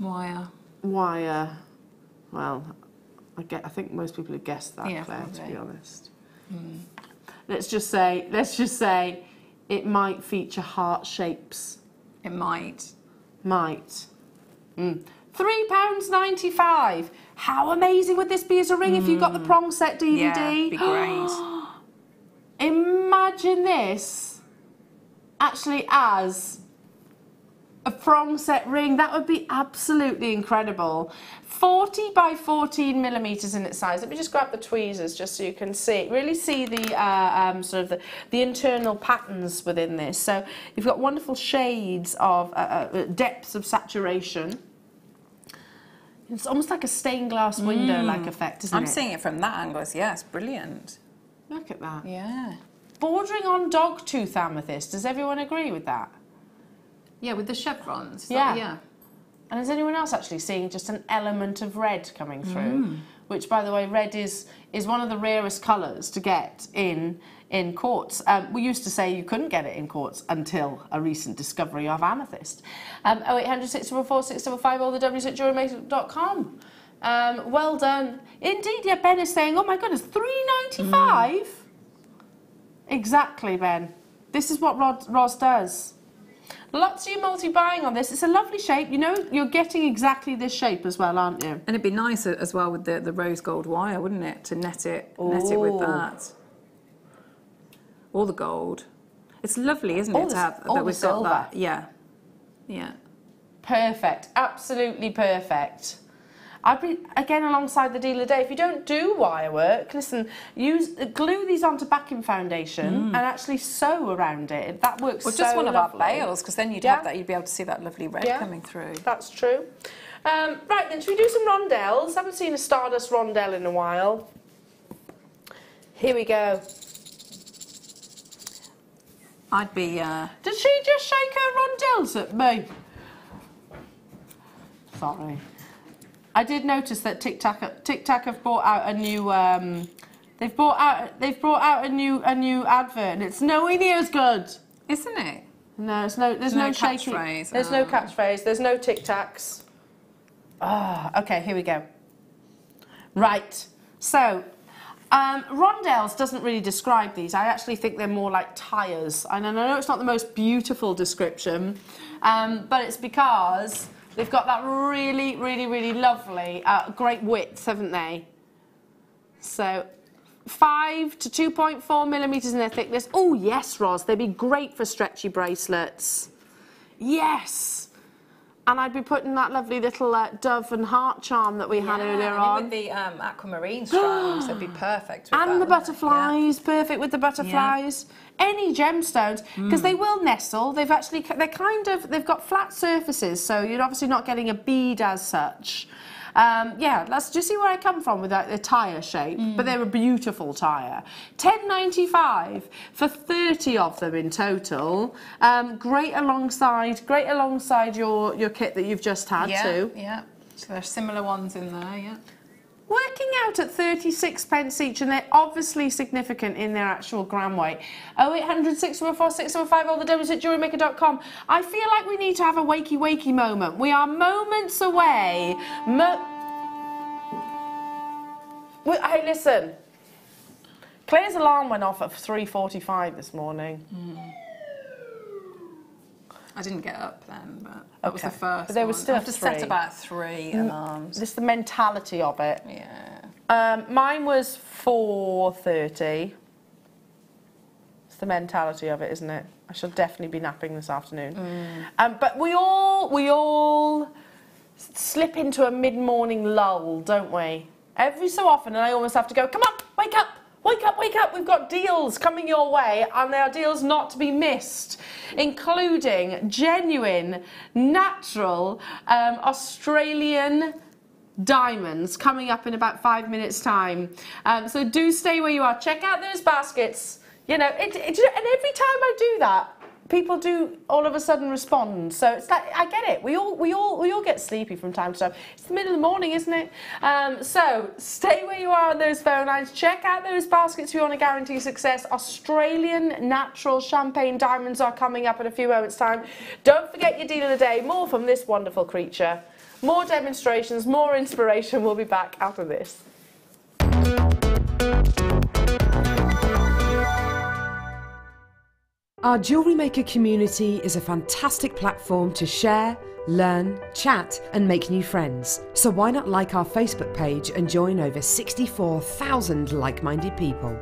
wire. wire. Well, I get. I think most people have guessed that, Yeah, Claire. To be honest. Let's just say. Let's just say, it might feature heart shapes. It might. Might. Mm. Three pounds ninety-five. How amazing would this be as a ring if you got the prong set DVD? Yeah, be great. Imagine this actually as a prong set ring. That would be absolutely incredible. 40 by 14 millimeters in its size. Let me just grab the tweezers just so you can see, really see the uh, um, sort of the, the internal patterns within this. So you've got wonderful shades of uh, uh, depths of saturation. It's almost like a stained glass window-like effect, isn't it? I'm it? seeing it from that angle. It's brilliant. Look at that. Yeah. Bordering on dogtooth amethyst. Does everyone agree with that? Yeah, with the chevrons. Yeah. That, yeah. And is anyone else actually seeing just an element of red coming through? Which, by the way, red is is one of the rarest colours to get in in quartz. Um, we used to say you couldn't get it in quartz until a recent discovery of amethyst. Um, 0800 644 655 or the W's at jewellerymaker.com. Um, well done. Indeed, yeah, Ben is saying, oh my goodness, 395 Exactly, Ben. This is what Rod, Roz does. Lots of you multi-buying on this. It's a lovely shape. You know, you're getting exactly this shape as well, aren't you? And it'd be nice as well with the, the rose gold wire, wouldn't it? To net it, net it with that. All the gold. It's lovely, isn't All it, the- to have all that the we've silver. got that? Yeah. Yeah. Perfect. Absolutely perfect. I'd be again alongside the dealer day. If you don't do wire work, listen, use glue these onto backing foundation and actually sew around it. That works. Well, just so one of our bales, because then you'd Yeah. have that. You'd be able to see that lovely red Yeah. coming through. That's true. Um, right then, should we do some rondelles? haven't seen a Stardust rondelle in a while. Here we go. I'd be. Uh, Did she just shake her rondelles at me? Sorry. I did notice that Tic Tac Tic Tac have brought out a new. Um, they've brought out they've brought out a new a new advert, and it's nowhere near as good. isn't it? No, it's no. There's No no, catchphrase, There's no oh. catchphrase. There's no Tic Tacs. Ah, okay. Here we go. Right. So, um, rondelles doesn't really describe these. I actually think they're more like tyres. And I know it's not the most beautiful description, um, but it's because they've got that really, really, really lovely, uh, great width, haven't they? So, 5 to 2.4 millimetres in their thickness. Oh, yes, Roz, they'd be great for stretchy bracelets. Yes! And I'd be putting that lovely little uh, dove and heart charm that we had earlier on. With the um, aquamarine strands, they'd be perfect. With and the butterflies, perfect with the butterflies. Any gemstones, because they will nestle. They've actually, they're kind of, they've got flat surfaces, so you're obviously not getting a bead as such. Um, yeah, let's just see where I come from with that, the tyre shape, but they're a beautiful tyre. Ten ninety five for thirty of them in total. Um, great alongside, great alongside your your kit that you've just had Yeah, too. yeah. So there's similar ones in there, yeah. Working out at 36 pence each, and they're obviously significant in their actual gram weight. 0800 614 615 or the W's at jewellerymaker.com. I feel like we need to have a wakey wakey moment. We are moments away. Mo- We- hey, listen. Claire's alarm went off at 3.45 this morning. Mm. I didn't get up then, but that was the first. But there was one. still I have to set three. about three alarms. Just the mentality of it. Yeah. Um, mine was 4.30. It's the mentality of it, isn't it? I shall definitely be napping this afternoon. Um, but we all, we all s- slip into a mid-morning lull, don't we? Every so often, and I almost have to go, come on, wake up, wake up, wake up. We've got deals coming your way, and they are deals not to be missed, including genuine, natural, um, Australian diamonds coming up in about five minutes' time. Um, so do stay where you are. Check out those baskets. You know, it, it, and every time I do that, people do all of a sudden respond. So it's like I get it. We all we all we all get sleepy from time to time. It's the middle of the morning, isn't it? Um, so stay where you are on those phone lines. Check out those baskets if you want to guarantee success. Australian natural champagne diamonds are coming up in a few moments' time. Don't forget your deal of the day. More from this wonderful creature. More demonstrations, more inspiration. We'll be back after this. Our Jewellery Maker community is a fantastic platform to share, learn, chat, and make new friends. So why not like our Facebook page and join over 64,000 like minded people?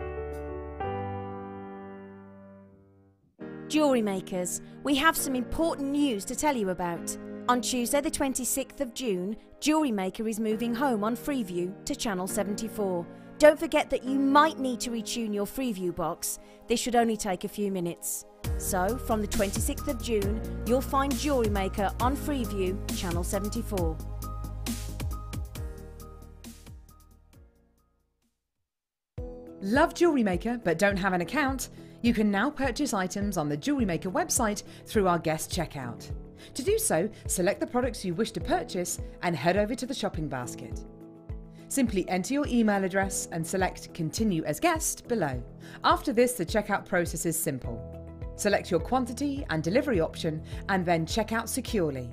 Jewellery makers, we have some important news to tell you about. On Tuesday, the 26th of June, Jewellery Maker is moving home on Freeview to Channel 74. Don't forget that you might need to retune your Freeview box. This should only take a few minutes. So, from the 26th of June, you'll find Jewellery Maker on Freeview, Channel 74. Love Jewellery Maker but don't have an account? You can now purchase items on the Jewellery Maker website through our guest checkout. To do so, select the products you wish to purchase and head over to the shopping basket. Simply enter your email address and select Continue as Guest below. After this, the checkout process is simple. Select your quantity and delivery option and then check out securely.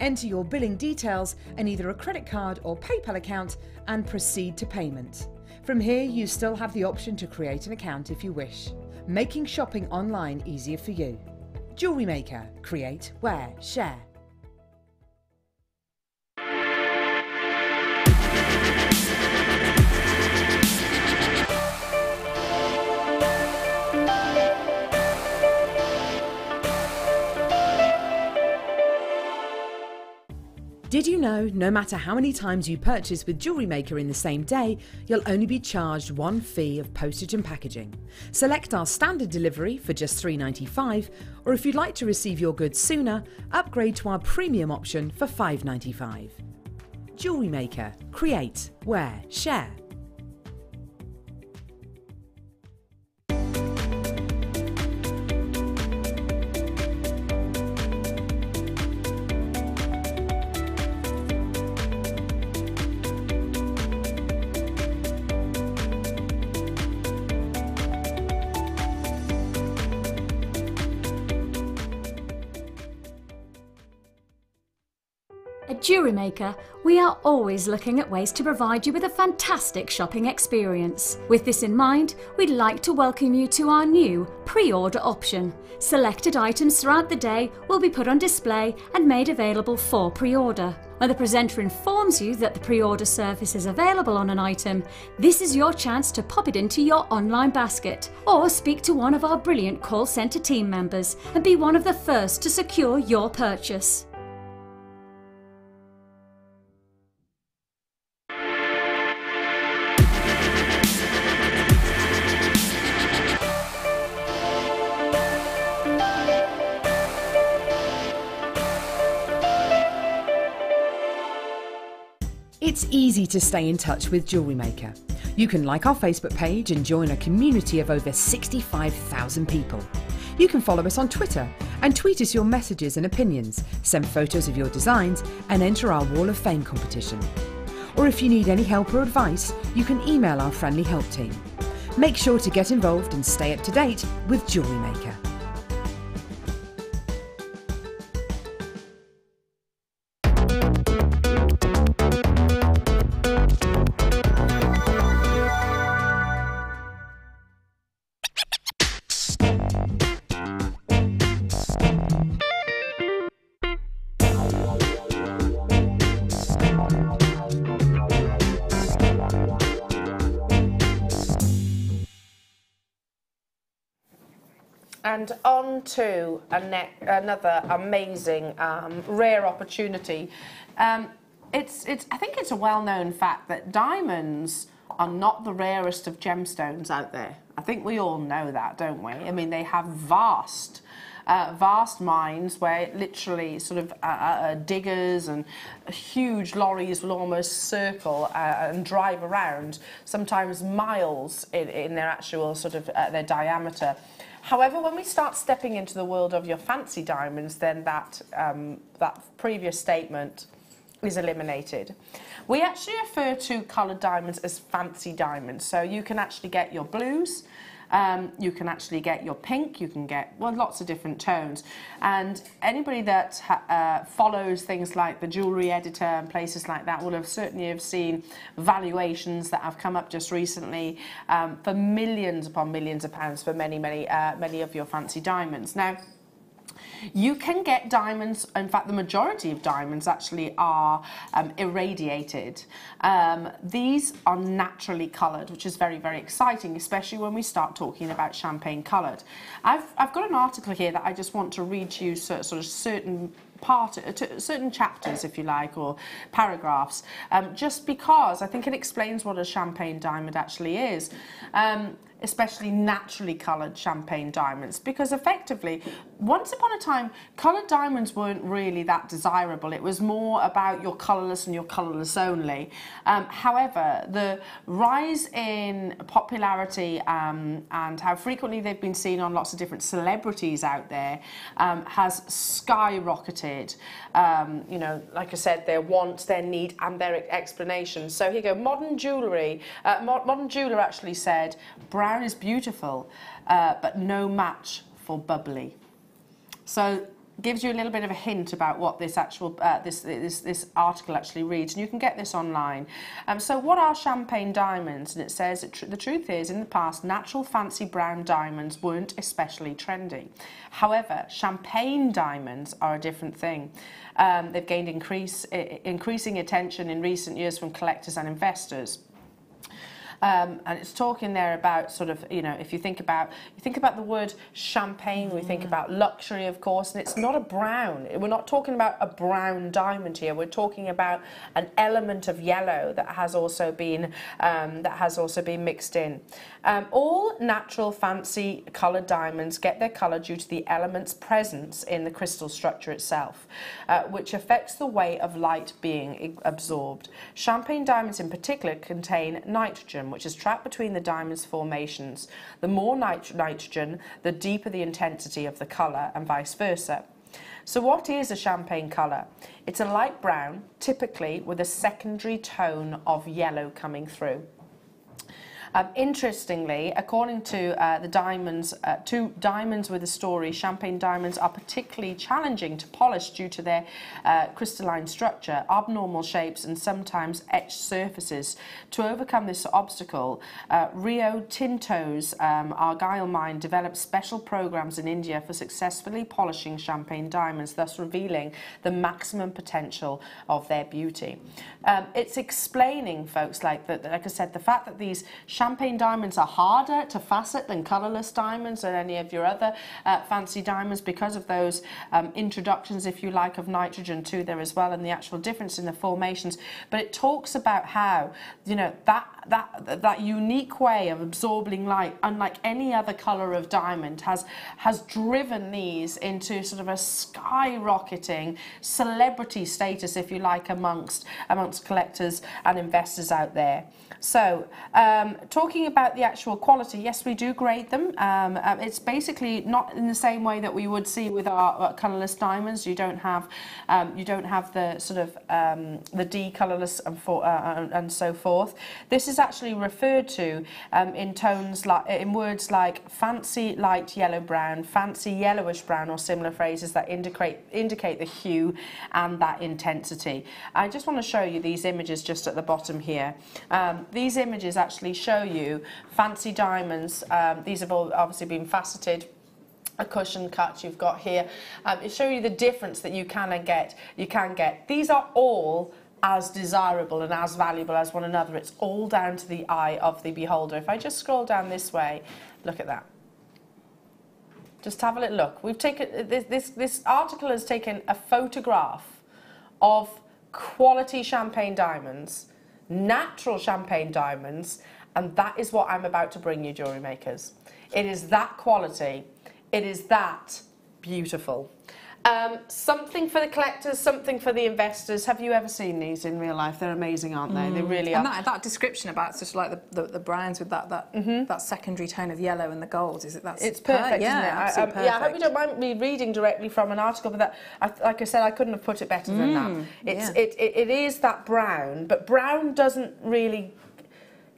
Enter your billing details and either a credit card or PayPal account and proceed to payment. From here, you still have the option to create an account if you wish, making shopping online easier for you. Jewellery Maker. Create, wear, share. Did you know no matter how many times you purchase with Jewellery Maker in the same day, you'll only be charged one fee of postage and packaging? Select our standard delivery for just $3.95, or if you'd like to receive your goods sooner, upgrade to our premium option for $5.95. Jewellery Maker. Create, wear, share. Maker, we are always looking at ways to provide you with a fantastic shopping experience. With this in mind, we'd like to welcome you to our new pre-order option. Selected items throughout the day will be put on display and made available for pre-order. When the presenter informs you that the pre-order service is available on an item, this is your chance to pop it into your online basket or speak to one of our brilliant call centre team members and be one of the first to secure your purchase. It's easy to stay in touch with Jewellery Maker. You can like our Facebook page and join a community of over 65,000 people. You can follow us on Twitter and tweet us your messages and opinions, send photos of your designs, and enter our Wall of Fame competition. Or if you need any help or advice, you can email our friendly help team. Make sure to get involved and stay up to date with Jewellery Maker. And on to another amazing, um, rare opportunity. Um, it's, it's, I think it's a well known fact that diamonds are not the rarest of gemstones out there. I think we all know that, don't we? I mean, they have vast uh, vast mines where literally sort of uh, uh, diggers and huge lorries will almost circle uh, and drive around, sometimes miles in, in their actual sort of uh, their diameter. However, when we start stepping into the world of your fancy diamonds, then that, um, that previous statement is eliminated. We actually refer to coloured diamonds as fancy diamonds. So you can actually get your blues, um, you can actually get your pink, you can get well lots of different tones. And anybody that uh, follows things like the jewellery editor and places like that will have certainly have seen valuations that have come up just recently um, for millions upon millions of pounds for many, many, uh, many of your fancy diamonds. Now, you can get diamonds, in fact, the majority of diamonds actually are um, irradiated. Um, these are naturally coloured, which is very, very exciting, especially when we start talking about champagne coloured. I've, I've got an article here that I just want to read to you sort, sort of certain part, uh, certain chapters, if you like, or paragraphs, um, just because I think it explains what a champagne diamond actually is. Um, especially naturally coloured champagne diamonds because effectively once upon a time coloured diamonds weren't really that desirable. It was more about your colourless and your colourless only. Um, however the rise in popularity um, and how frequently they've been seen on lots of different celebrities out there um, has skyrocketed. Um, you know like I said their wants their need and their explanation so here you go. Modern jewellery uh, mo modern jeweller actually said brown is beautiful, uh, but no match for bubbly. So gives you a little bit of a hint about what this actual uh, this, this this article actually reads and you can get this online. Um, so what are champagne diamonds? And it says tr the truth is in the past natural fancy brown diamonds weren't especially trendy. However champagne diamonds are a different thing. Um, they've gained increase increasing attention in recent years from collectors and investors um, and it's talking there about sort of, you know, if you think about, you think about the word champagne, we think about luxury, of course, and it's not a brown. We're not talking about a brown diamond here. We're talking about an element of yellow that has also been, um, that has also been mixed in. Um, all natural fancy coloured diamonds get their colour due to the element's presence in the crystal structure itself, uh, which affects the way of light being absorbed. Champagne diamonds in particular contain nitrogen, which is trapped between the diamond's formations. The more nit nitrogen, the deeper the intensity of the colour, and vice versa. So what is a champagne colour? It's a light brown, typically with a secondary tone of yellow coming through. Um, interestingly, according to uh, the diamonds, uh, two diamonds with a story, champagne diamonds are particularly challenging to polish due to their uh, crystalline structure, abnormal shapes, and sometimes etched surfaces. To overcome this obstacle, uh, Rio Tinto's um, Argyle mine developed special programs in India for successfully polishing champagne diamonds, thus revealing the maximum potential of their beauty. Um, it's explaining, folks, like that, like I said, the fact that these Champagne diamonds are harder to facet than colourless diamonds or any of your other uh, fancy diamonds because of those um, introductions, if you like, of nitrogen to there as well and the actual difference in the formations. But it talks about how, you know, that that that unique way of absorbing light, unlike any other colour of diamond, has has driven these into sort of a skyrocketing celebrity status, if you like, amongst amongst collectors and investors out there. So, um, talking about the actual quality, yes, we do grade them. Um, uh, it's basically not in the same way that we would see with our, our colourless diamonds. You don't have, um, you don't have the sort of um, the D colourless and, for, uh, and so forth. This is actually referred to um, in tones like in words like fancy light yellow brown, fancy yellowish brown, or similar phrases that indicate indicate the hue and that intensity. I just want to show you these images just at the bottom here. Um, these images actually show you fancy diamonds. Um, these have all obviously been faceted a cushion cut you've got here. Um, it shows you the difference that you can get. You can get. These are all as desirable and as valuable as one another. It's all down to the eye of the beholder. If I just scroll down this way, look at that. Just have a little look. We've taken this, this, this article has taken a photograph of quality champagne diamonds natural champagne diamonds, and that is what I'm about to bring you, jewellery makers. It is that quality, it is that beautiful. Um, something for the collectors, something for the investors. Have you ever seen these in real life? They're amazing, aren't they? They really And are. that, that description about just like the, the, the browns with that that, that secondary tone of yellow and the gold is it? That's It's perfect, yeah, isn't it? I, um, yeah, I hope you don't mind me reading directly from an article, but that, I, like I said, I couldn't have put it better than that. It's, yeah. it, it, it is that brown, but brown doesn't really,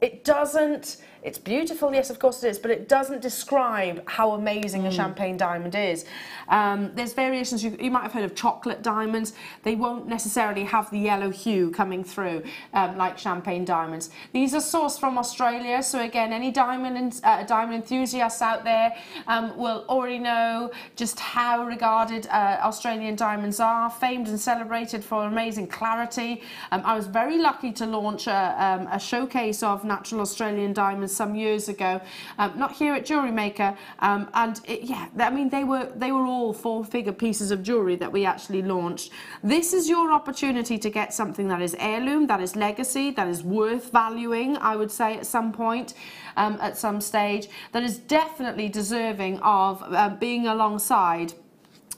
it doesn't, it's beautiful, yes, of course it is, but it doesn't describe how amazing a champagne diamond is. Um, there's variations, you, you might have heard of chocolate diamonds. They won't necessarily have the yellow hue coming through um, like champagne diamonds. These are sourced from Australia, so again, any diamond, uh, diamond enthusiasts out there um, will already know just how regarded uh, Australian diamonds are, famed and celebrated for amazing clarity. Um, I was very lucky to launch a, um, a showcase of natural Australian diamonds some years ago, um, not here at Jewellery Maker, um, and it, yeah, I mean they were they were all four-figure pieces of jewelry that we actually launched. This is your opportunity to get something that is heirloom, that is legacy, that is worth valuing. I would say at some point, um, at some stage, that is definitely deserving of uh, being alongside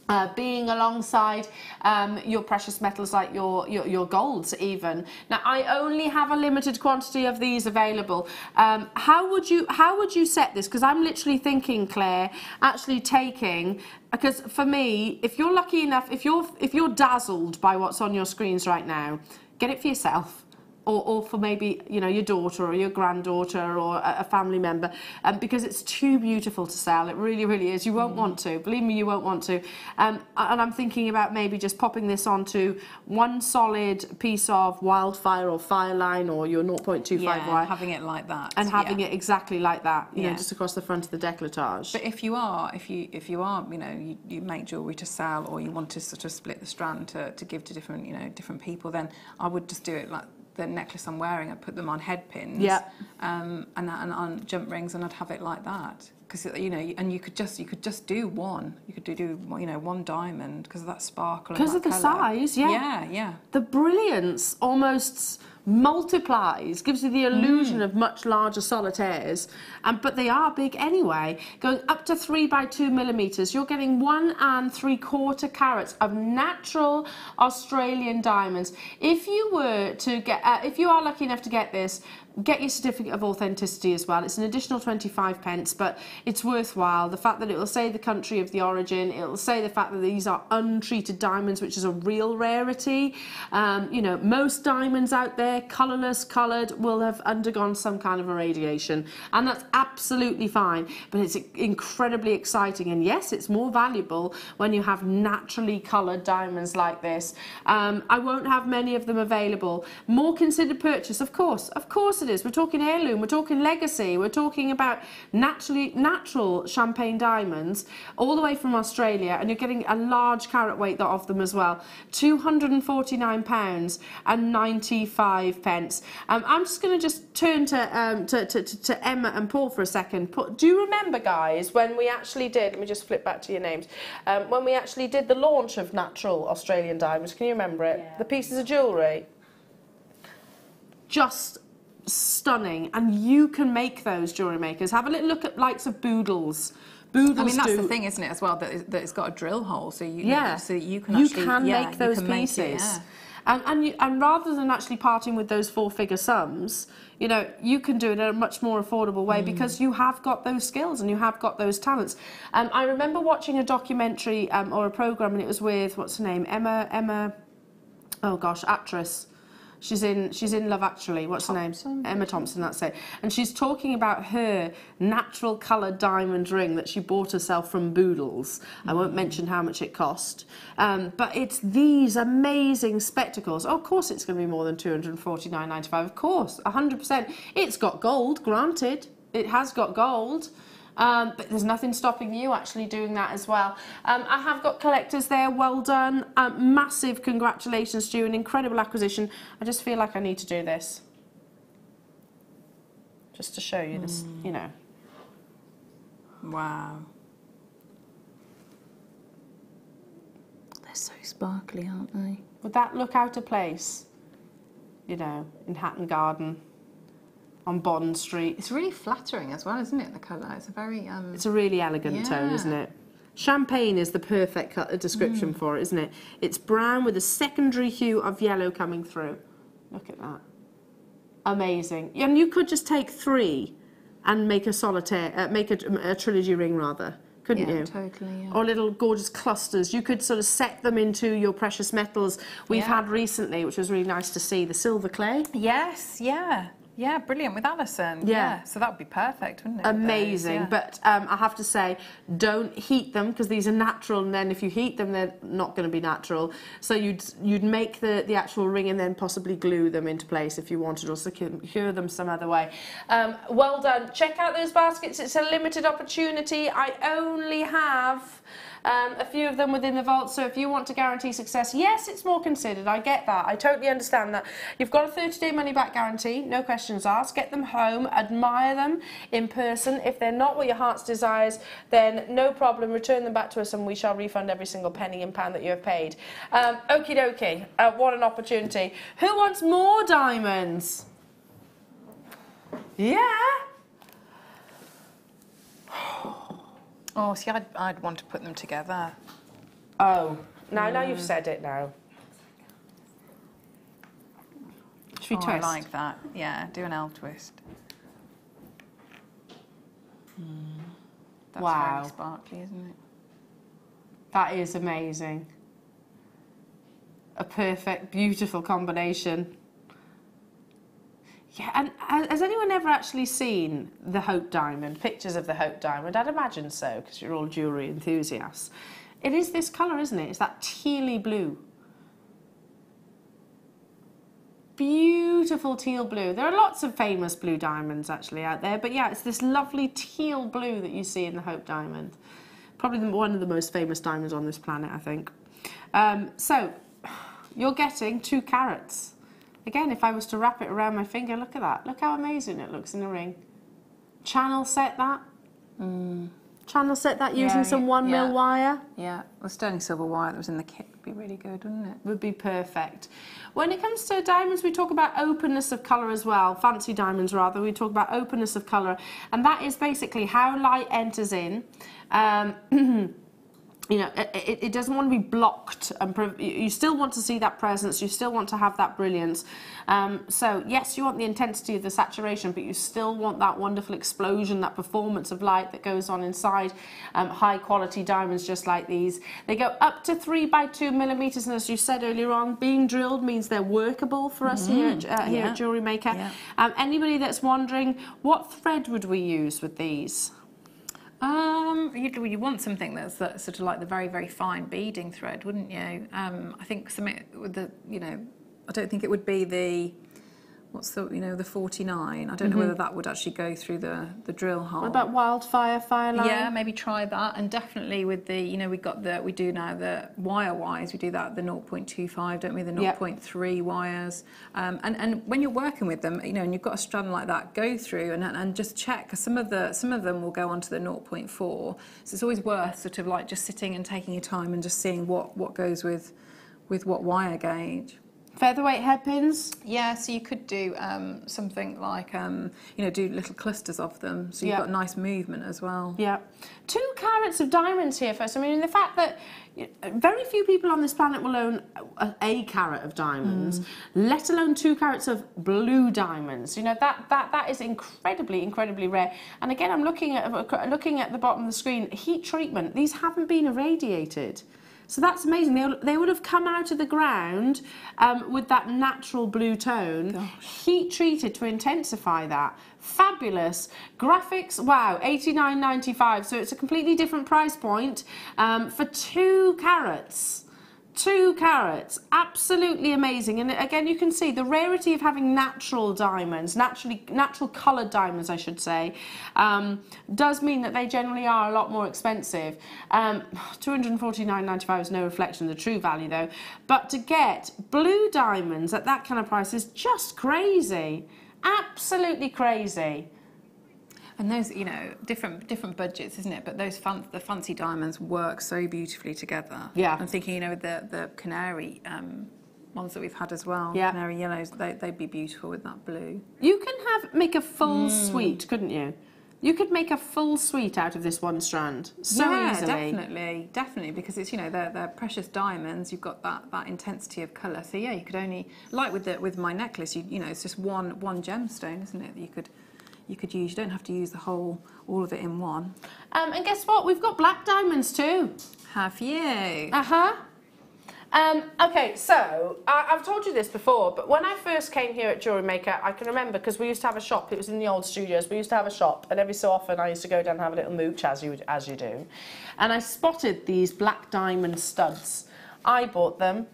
uh, being alongside um, your precious metals like your, your your golds even. Now I only have a limited quantity of these available. Um, how would you how would you set this? Because I'm literally thinking Claire actually taking because for me if you're lucky enough if you're if you're dazzled by what's on your screens right now get it for yourself or, or for maybe you know your daughter or your granddaughter or a, a family member um, because it's too beautiful to sell. It really really is. You won't want to. Believe me you won't want to. Um, and I'm thinking about maybe just popping this onto one solid piece of wildfire or fireline or your 0.25 yeah, wire having it like that. and having yeah. it exactly like that you know just across the front of the decolletage. But if you are, if you if you are, you know, you, you make jewellery to sell, or you want to sort of split the strand to, to give to different, you know, different people, then I would just do it like the necklace I'm wearing. I put them on head pins, Yeah. um, and and on jump rings, and I'd have it like that. Because you know, and you could just you could just do one. You could do, do you know one diamond because of that sparkle. Because of the colour. size, yeah. Yeah, yeah. the brilliance almost multiplies, gives you the illusion of much larger solitaires, and but they are big anyway. Going up to three by two millimeters, you're getting one and three quarter carats of natural Australian diamonds. If you were to get, uh, if you are lucky enough to get this, get your certificate of authenticity as well. It's an additional 25 pence, but it's worthwhile. The fact that it will say the country of the origin, it will say the fact that these are untreated diamonds, which is a real rarity. Um, you know, most diamonds out there, colourless, coloured, will have undergone some kind of irradiation, and that's absolutely fine. But it's incredibly exciting, and yes, it's more valuable when you have naturally coloured diamonds like this. Um, I won't have many of them available. More considered purchase, of course, of course it is. We're talking heirloom, we're talking legacy, we're talking about naturally natural champagne diamonds all the way from Australia, and you're getting a large carat weight of them as well. £249 and 95 pence. Um, I'm just going to just turn to, um, to, to, to, Emma and Paul for a second. Do you remember, guys, when we actually did, let me just flip back to your names, um, when we actually did the launch of natural Australian diamonds, can you remember it? The pieces of jewellery? Just stunning, and you can make those jewellery makers. Have a little look at likes of Boodles. Boodles I mean, that's do, the thing, isn't it, as well, that, it- that it's got a drill hole, so you, Yeah, so you can you actually can yeah, make you those can make pieces. it, yeah. And, and, you, and rather than actually parting with those four-figure sums, you know, you can do it in a much more affordable way Mm. because you have got those skills and you have got those talents. Um, I remember watching a documentary um, or a program, and it was with what's her name, Emma Emma. Oh gosh, actress. She's in she's in Love Actually. What's her name? Emma Thompson. That's it. And she's talking about her natural coloured diamond ring that she bought herself from Boodles. I won't mention how much it cost, um, but it's these amazing spectacles. Oh, of course, it's going to be more than two hundred forty nine ninety five. Of course, hundred percent. It's got gold. Granted, it has got gold. Um, but there's nothing stopping you actually doing that as well. Um, I have got collectors there, well done. Um, massive congratulations to you, an incredible acquisition. I just feel like I need to do this. Just to show you this, you know. Wow. They're so sparkly, aren't they? Would that look out of place? You know, in Hatton Garden, on Bond Street. It's really flattering as well, isn't it? The colour. It's a very um. It's a really elegant tone, isn't it? Champagne is the perfect description for it, isn't it? It's brown with a secondary hue of yellow coming through. Look at that. Amazing. And you could just take three and make a solitaire, uh, make a, a trilogy ring rather, couldn't Yeah, you? totally, yeah. Or little gorgeous clusters. You could sort of set them into your precious metals we've Yeah. had recently, which was really nice to see. The silver clay. Yes, yeah. Yeah, brilliant with Alison. Yeah. So that would be perfect, wouldn't it? amazing. Yeah. But um, I have to say, don't heat them because these are natural, and then if you heat them, they're not going to be natural. So you'd you'd make the, the actual ring and then possibly glue them into place if you wanted, or secure them some other way. Um, well done. Check out those baskets. It's a limited opportunity. I only have. Um, a few of them within the vault, so if you want to guarantee success, yes, it's more considered. I get that. I totally understand that. You've got a 30 day money back guarantee, no questions asked. Get them home, admire them in person. If they're not what your heart's desires, then no problem. Return them back to us and we shall refund every single penny and pound that you have paid. Um, okie dokie, uh, what an opportunity. Who wants more diamonds? Yeah? Oh, see, I'd, I'd want to put them together. Oh, now, now you've mm. said it now. Should we oh, twist? I like that. Yeah, do an L twist. Hmm. That's Wow. very sparkly, isn't it? That is amazing. A perfect, beautiful combination. Yeah, and has anyone ever actually seen the Hope Diamond, pictures of the Hope Diamond? I'd imagine so, because you're all jewellery enthusiasts. It is this colour, isn't it? It's that tealy blue. Beautiful teal blue. There are lots of famous blue diamonds actually out there, but yeah, it's this lovely teal blue that you see in the Hope Diamond. Probably one of the most famous diamonds on this planet, I think. Um, so, you're getting two carats. Again, if I was to wrap it around my finger, look at that. Look how amazing it looks in a ring. Channel set that. Channel set that using Yeah, some yeah, one mil wire. Yeah, the sterling silver wire that was in the kit would be really good, wouldn't it? would be perfect. When it comes to diamonds, we talk about openness of colour as well, fancy diamonds rather. We talk about openness of colour, and that is basically how light enters in. Um, you know, it, it, doesn't want to be blocked, and you still want to see that presence. You still want to have that brilliance. Um, so yes, you want the intensity of the saturation, but you still want that wonderful explosion, that performance of light that goes on inside um, high quality diamonds, just like these. They go up to three by two millimeters, and as you said earlier on, being drilled means they're workable for us here at, uh, here yeah. at Jewellery Maker. Yeah. Um, anybody that's wondering, what thread would we use with these? Um, you'd, you want something that's that sort of like the very, very fine beading thread, wouldn't you? Um, I think something with the, you know, I don't think it would be the, what's the, you know, the 49. I don't know whether that would actually go through the, the drill hole. What about wildfire, fireline? Yeah, maybe try that, and definitely with the, you know, we got the, we do now the wire wise, we do that the 0.25, don't we? The Yep. 0.3 wires, um, and and when you're working with them, you know, and you've got a strand like that, go through and and just check. 'cause some of the some of them will go onto the 0.4, so it's always worth sort of like just sitting and taking your time and just seeing what what goes with with what wire gauge. Featherweight hairpins. Yeah, so you could do um, something like, um, you know, do little clusters of them, so you've Yeah. got nice movement as well. Yeah. Two carats of diamonds here first. I mean, the fact that very few people on this planet will own a, a carat of diamonds, let alone two carats of blue diamonds. You know, that, that, that is incredibly, incredibly rare. And again, I'm looking at, looking at the bottom of the screen, heat treatment. These haven't been irradiated. So that's amazing. They, they would have come out of the ground um, with that natural blue tone, heat treated to intensify that. Fabulous graphics. Wow, eighty nine ninety five. So it's a completely different price point um, for two carats. Two carats, absolutely amazing. And again, you can see the rarity of having natural diamonds, naturally natural coloured diamonds, I should say, um, does mean that they generally are a lot more expensive. Um, 249.95 is no reflection of the true value, though. But to get blue diamonds at that kind of price is just crazy, absolutely crazy. And those, you know, different different budgets, isn't it? But those the fancy diamonds work so beautifully together. Yeah. I'm thinking, you know, the the canary um, ones that we've had as well, Yeah. canary yellows, they, they'd be beautiful with that blue. You can have make a full suite, couldn't you? You could make a full suite out of this one strand so yeah, easily. definitely, definitely, because it's you know they're, they're precious diamonds. You've got that, that intensity of colour. So yeah, you could only like with the with my necklace. You you know it's just one one gemstone, isn't it? That you could you could use. You don't have to use the whole all of it in one. Um, and guess what? We've got black diamonds too. Have you? Uh huh. Um, okay, so I, I've told you this before, but when I first came here at Jewellery Maker, I can remember because we used to have a shop. It was in the old studios. We used to have a shop, and every so often I used to go down and have a little mooch, as you as you do. And I spotted these black diamond studs. I bought them.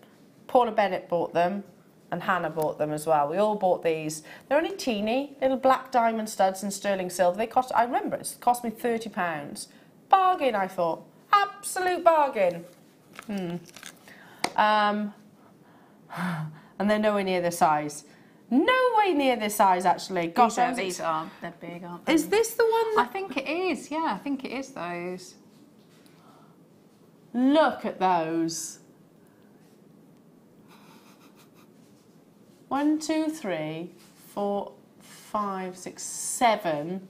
Paula Bennett bought them. And Hannah bought them as well. We all bought these. They're only teeny, little black diamond studs in sterling silver. They cost, I remember, it cost me £30. Bargain, I thought. Absolute bargain. Hmm. Um, and they're nowhere near this size. No way near this size, actually. Gosh, These are, these are they're big, aren't they? is this the one I think it is. Yeah, I think it is those. Look at those. One, two, three, four, five, six, seven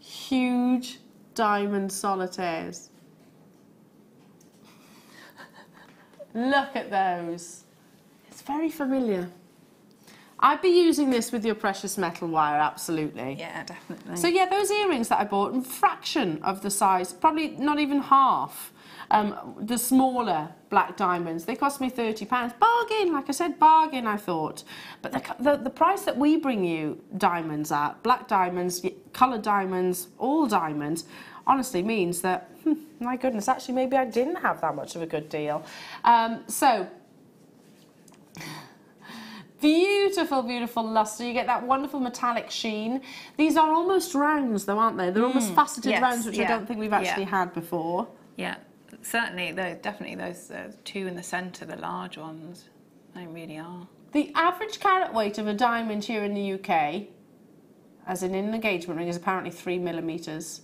huge diamond solitaires. Look at those. It's very familiar. I'd be using this with your precious metal wire, absolutely. Yeah, definitely. So yeah, those earrings that I bought, a fraction of the size, probably not even half. Um, the smaller black diamonds, they cost me thirty pounds. Bargain, like I said, bargain. I thought, but the, the the price that we bring you diamonds at, black diamonds, coloured diamonds, all diamonds, honestly means that hmm, my goodness, actually maybe I didn't have that much of a good deal. Um, so Beautiful, beautiful luster. You get that wonderful metallic sheen. These are almost rounds, though, aren't they? They're almost faceted yes, rounds, which I don't think we've actually yeah. had before. yeah, certainly. Though definitely those uh, two in the centre, the large ones, they really are. The average carat weight of a diamond here in the UK, as in an engagement ring, is apparently three millimetres.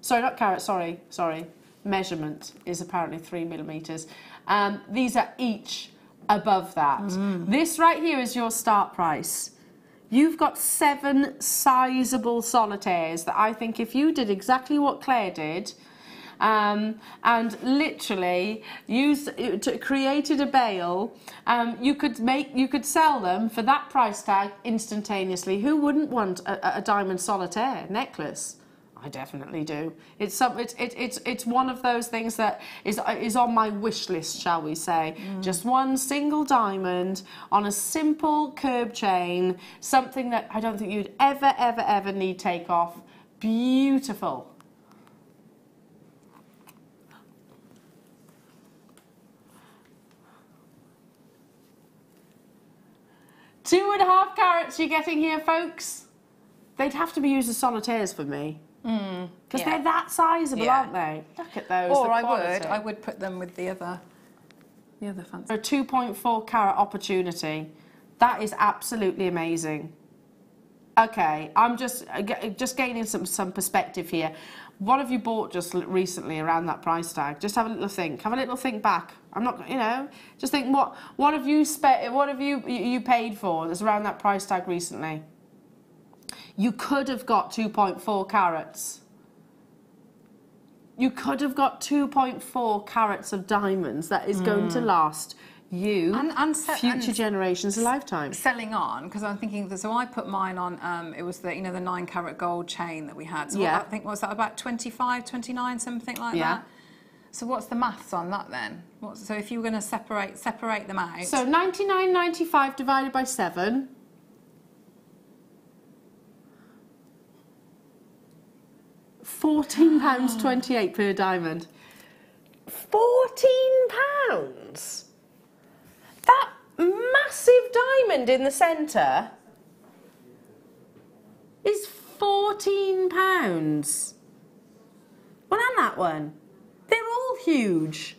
Sorry, not carat, sorry, sorry. Measurement is apparently three millimetres. Um, these are each above that. This right here is your start price. You've got seven sizable solitaires that I think if you did exactly what Claire did, um, and literally used to, created a bale, um, you could make you could sell them for that price tag instantaneously. Who wouldn't want a, a diamond solitaire necklace? I definitely do. It's some. It's it, it's it's one of those things that is is on my wish list, shall we say? Just one single diamond on a simple curb chain, something that I don't think you'd ever ever ever need take off. Beautiful. Two and a half carats you're getting here, folks. They'd have to be used as solitaires for me. Because yeah. they're that sizable, Yeah. aren't they? Look at those. Or I would, I would put them with the other, the other fancy. A 2.4 carat opportunity. That is absolutely amazing. Okay, I'm just uh, just gaining some some perspective here. What have you bought just recently around that price tag? Just have a little think. Have a little think back. I'm not, you know, just think what what have you spent? What have you you paid for that's around that price tag recently? You could have got 2.4 carats. You could have got 2.4 carats of diamonds that is going to last you, And- and future generations, a lifetime. selling on because I'm thinking that so I put mine on um, it was the you know the nine carat gold chain that we had so Yeah. what, I think was that about 25 29 something like Yeah. that so what's the maths on that then what's, so if you were going to separate separate them out So 99.95 divided by 7. Fourteen ah. pounds twenty-eight per diamond. Fourteen pounds. That massive diamond in the centre is fourteen pounds. Well, and that one, they're all huge.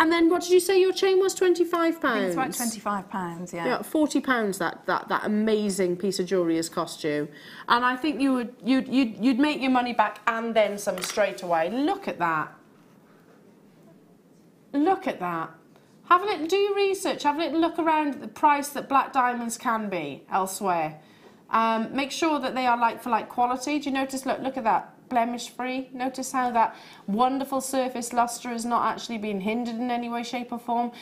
And then what did you say your chain was? Twenty-five pounds. it's about 25 pounds yeah, Yeah, forty pounds that, that that amazing piece of jewellery has cost you, and I think you would you'd you'd you'd make your money back and then some straight away. Look at that. Look at that. Have a little, do your research. Have a little look around at the price that black diamonds can be elsewhere. Um, make sure that they are like for like quality. Do you notice? Look, look at that blemish free. Notice how that wonderful surface luster is not actually being hindered in any way, shape, or form.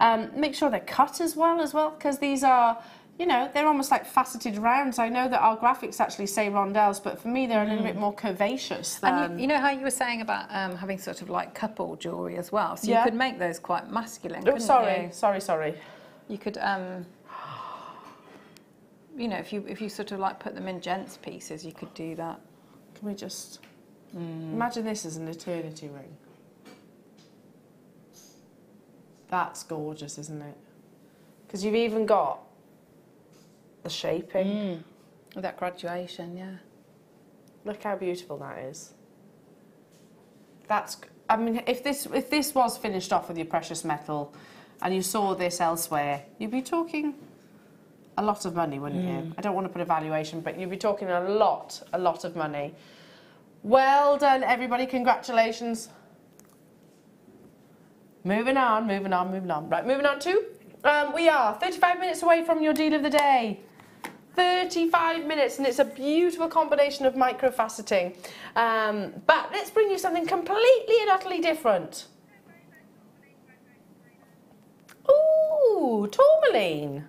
Um, make sure they're cut as well, as well, because these are. You know, they're almost like faceted rounds. I know that our graphics actually say rondelles, but for me, they're a little bit more curvaceous than. And you, you know how you were saying about um, having sort of like couple jewellery as well? So Yeah. you could make those quite masculine, oh, sorry, you? sorry, sorry. You could, um, you know, if you if you sort of like put them in gents pieces, you could do that. Can we just imagine this as an eternity ring? That's gorgeous, isn't it? Because you've even got the shaping. Mm. With that graduation, yeah. Look how beautiful that is. That's. I mean, if this if this was finished off with your precious metal, and you saw this elsewhere, you'd be talking a lot of money, wouldn't you? I don't want to put a valuation, but you'd be talking a lot, a lot of money. Well done, everybody! Congratulations. Moving on, moving on, moving on. Right, moving on to. Um, we are 35 minutes away from your deal of the day. 35 minutes, and it's a beautiful combination of microfaceting. Um, but let's bring you something completely and utterly different. Ooh, tourmaline.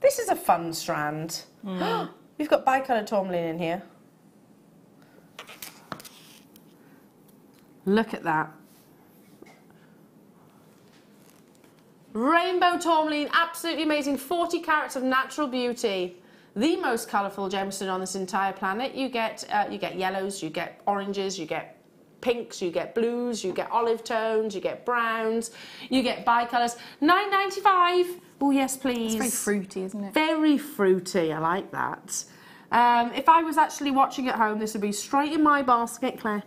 This is a fun strand. We've got bicoloured tourmaline in here. Look at that. Rainbow tourmaline, absolutely amazing. 40 carats of natural beauty. The most colourful gemstone on this entire planet. You get uh, you get yellows, you get oranges, you get pinks, you get blues, you get olive tones, you get browns, you get bicolours. 9.95. Oh yes, please. It's very fruity, isn't it? Very fruity. I like that. Um, if I was actually watching at home, this would be straight in my basket, Claire.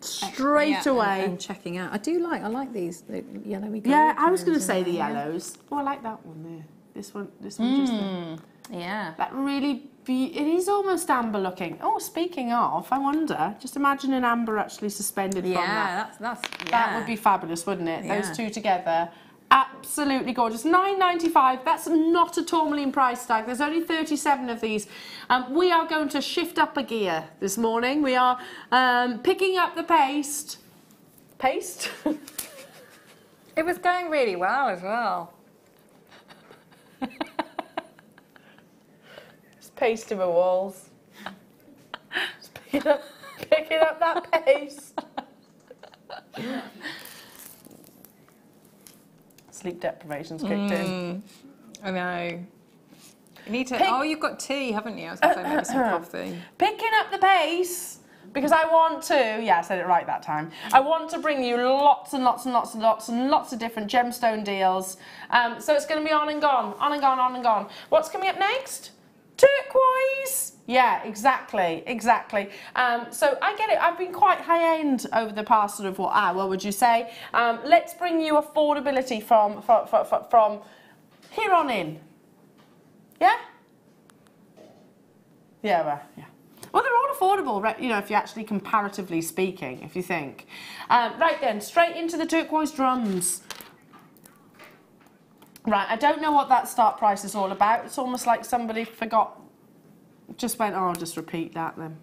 Straight Yeah, away. And, checking out. I do like. I like these the yellowy. yeah, I was going to say the there, yeah. yellows. Oh, I like that one there. This one, this one, just there. Yeah. that really. Be- it is almost amber looking. Oh, speaking of, I wonder. Just imagine an amber actually suspended from that. Yeah, that's that's. Yeah. That would be fabulous, wouldn't it? Yeah. Those two together. Absolutely gorgeous. Nine ninety five. That's not a tourmaline price tag. There's only 37 of these. Um, we are going to shift up a gear this morning. We are um, picking up the paste. Paste? It was going really well as well. Paste in my walls. Just picking up, picking up that paste. Sleep deprivation's kicked in. I know. You need to. Pick- Oh, you've got tea, haven't you? I was going to say maybe some coffee. picking up the pace because I want to, yeah, I said it right that time. I want to bring you lots and lots and lots and lots and lots of different gemstone deals. Um, so it's going to be on and gone, on and gone, on and gone. What's coming up next? Turquoise. Yeah, exactly, exactly. Um, so I get it. I've been quite high end over the past sort of what hour, would you say? Um, let's bring you affordability from from, from, from here on in. Yeah. Yeah, well, yeah. Well, they're all affordable, right? You know, if you actually comparatively speaking, if you think. Um, right then, straight into the turquoise drums. Right, I don't know what that start price is all about. It's almost like somebody forgot, just went, oh, I'll just repeat that then.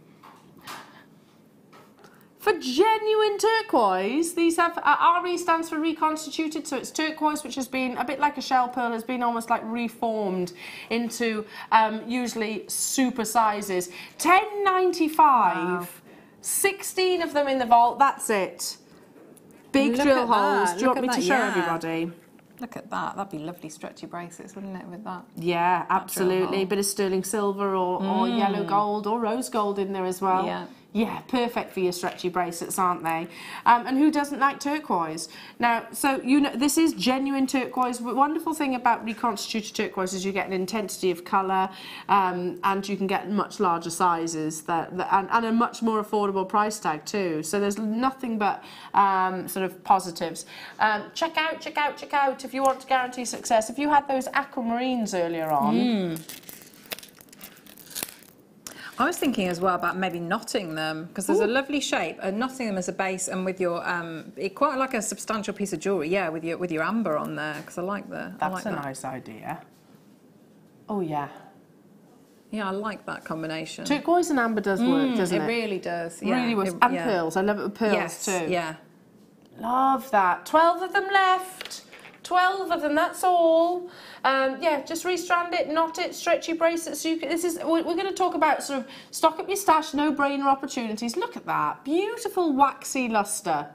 For genuine turquoise, these have uh, RE stands for reconstituted, so it's turquoise, which has been a bit like a shell pearl, has been almost like reformed into um, usually super sizes. 10.95, 16 of them in the vault. That's it. Big Look drill that, holes. Do you look want me to that, show yeah. everybody? Look at that. That'd be lovely stretchy bracelets, wouldn't it, with that? Yeah, absolutely. hole. Bit of sterling silver or, or yellow mm. gold or rose gold in there as well. Yeah. Yeah, perfect for your stretchy bracelets, aren't they? Um, and who doesn't like turquoise? Now, so you know, this is genuine turquoise. The wonderful thing about reconstituted turquoise is you get an intensity of colour, um, and you can get much larger sizes that, that and, and a much more affordable price tag too. So there's nothing but um, sort of positives. Um, check out, check out, check out if you want to guarantee success. If you had those aquamarines earlier on. I was thinking as well about maybe knotting them because there's a lovely shape and knotting them as a base and with your um, it quite like a substantial piece of jewelry, yeah, with your with your amber on there because I like the I That's like a that. nice idea. Oh yeah. Yeah, I like that combination. Turquoise and amber does work, Mm, doesn't it? it? really does. Yeah, really works. it- and yeah. pearls. I love it with pearls Yes, too. yeah. Love that. 12 of them left. 12 of them, that's all. Um, yeah, just restrand it, knot it, stretchy bracelets. You can, this is we're, we're going to talk about sort of stock up your stash, no-brainer opportunities. Look at that. Beautiful waxy luster.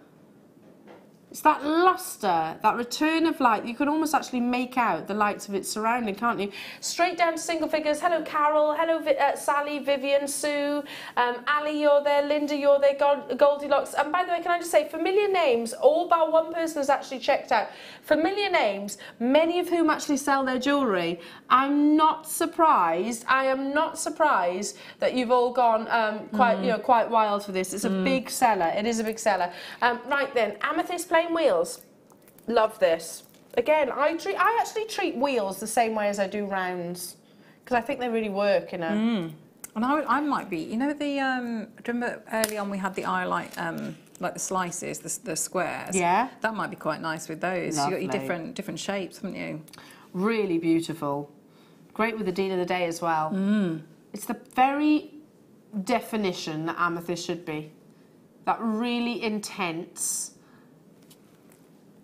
It's that luster, that return of light. You can almost actually make out the lights of its surrounding, can't you? Straight down to single figures. Hello, Carol. Hello, Vi- uh, Sally, Vivian, Sue, um, Ali, you're there. Linda, you're there. Gold- Goldilocks. And by the way, can I just say, familiar names, all but one person has actually checked out. Familiar names, many of whom actually sell their jewellery. I'm not surprised. I am not surprised that you've all gone um, quite, you know, quite wild for this. It's a big seller. It is a big seller. Um, right then, amethyst plain wheels. Love this. Again, I treat. I actually treat wheels the same way as I do rounds because I think they really work. You know. And I, would- I might be, you know, the um, do you remember early on we had the eye light, um, like the slices, the, the squares. Yeah. That might be quite nice with those. You've got your different different shapes, haven't you? Really beautiful. Great with the dean of the day as well. It's the very definition that amethyst should be. That really intense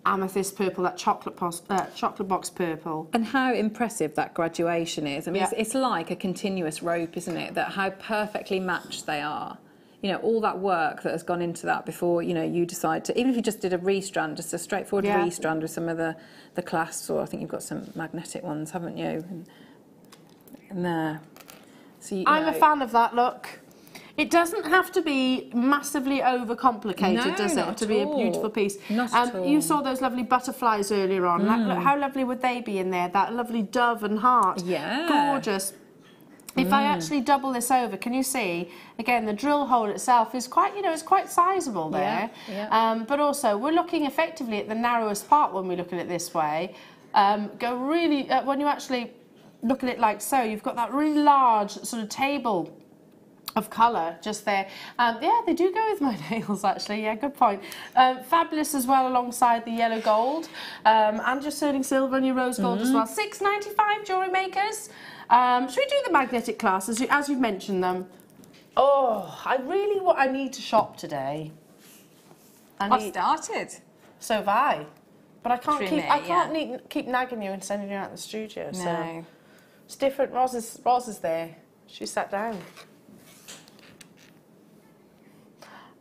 amethyst purple, that chocolate, pos- uh, chocolate box purple. And how impressive that graduation is. I mean, Yeah. it's, it's like a continuous rope, isn't it? That how perfectly matched they are. You know, all that work that has gone into that before, you know, you decide to, even if you just did a restrand, just a straightforward Yeah. restrand with some of the, the clasps, or I think you've got some magnetic ones, haven't you? And, and there. So you, you I'm a fan of that look. It doesn't have to be massively overcomplicated, No, does it, to be a beautiful piece? Not um, at all. You saw those lovely butterflies earlier on. Like, look, how lovely would they be in there? That lovely dove and heart. Yeah. Gorgeous. If I actually double this over, can you see? Again, the drill hole itself is quite, you know, it's quite sizable there. Yeah, Um, but also, we're looking effectively at the narrowest part when we look at it this way. Um, go really, uh, when you actually look at it like so, you've got that really large sort of table of colour just there. Um, yeah, they do go with my nails actually. Yeah, good point. Um, fabulous as well alongside the yellow gold um, and your sterling silver and your rose gold as well. Six ninety five jewellery makers. Um, should we do the magnetic class as, you, as you've mentioned them? Oh, I really want. I need to shop today. I I've started. so have I. But I can't Trim keep. it, I can't yeah. need, keep nagging you and sending you out the studio. So. No. It's different. Roz is, Roz is there. She sat down.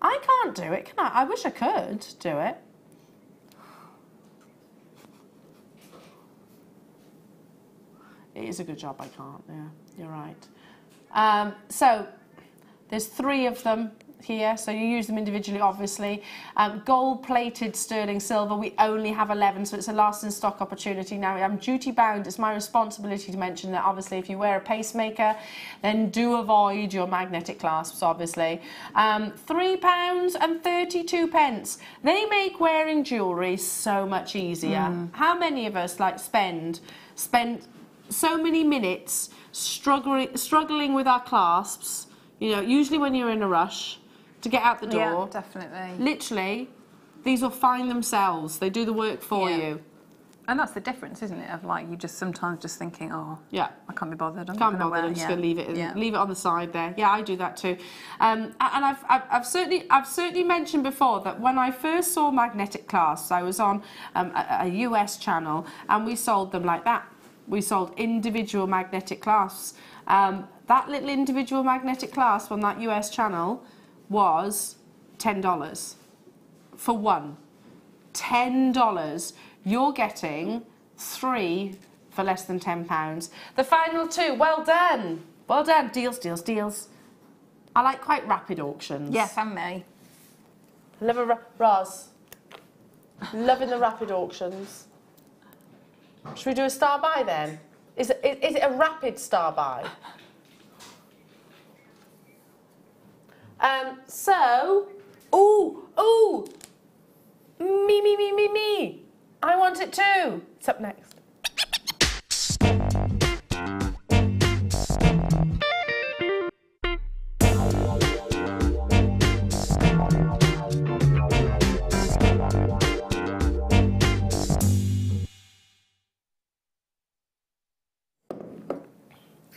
I can't do it, can I? I wish I could do it. It is a good job I can't, yeah, you're right. Um, so, there's three of them here, so you use them individually, obviously. Um, gold-plated sterling silver, we only have 11, so it's a last in stock opportunity. Now, I'm duty bound. It's my responsibility to mention that, obviously, if you wear a pacemaker, then do avoid your magnetic clasps, obviously. Um, £3 and 32 pence. They make wearing jewellery so much easier. How many of us, like, spend, spend so many minutes struggling, struggling with our clasps, you know, usually when you're in a rush to get out the door. Yeah, definitely. Literally, these will find themselves. They do the work for Yeah. you. And that's the difference, isn't it? Of like you just sometimes just thinking, oh, Yeah. I can't be bothered. I'm Can't not gonna wear- I'm just yeah. going to leave it. Yeah. Leave it on the side there. Yeah, I do that too. Um, and I've, I've, I've certainly, I've certainly mentioned before that when I first saw magnetic clasps, I was on um, a, a US channel, and we sold them like that. We sold individual magnetic clasps. Um, that little individual magnetic clasp on that US channel was ten dollars for one. ten dollars. You're getting three for less than ten pounds. The final two, well done, well done. Deals, deals, deals. I like quite rapid auctions. Yes, and me. love a ra- Roz. Loving the rapid auctions. Should we do a star buy then? Is it, is, is it a rapid star buy? Um, so, ooh, ooh, me, me, me, me, me. I want it too. It's up next.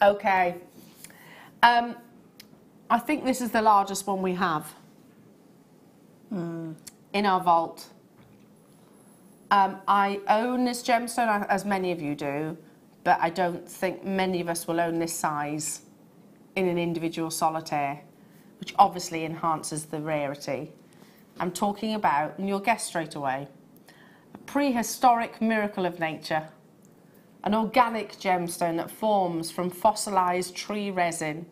Okay. Um, I think this is the largest one we have in our vault. Um, I own this gemstone, as many of you do, but I don't think many of us will own this size in an individual solitaire, which obviously enhances the rarity. I'm talking about, and you'll guess straight away, a prehistoric miracle of nature, an organic gemstone that forms from fossilized tree resin.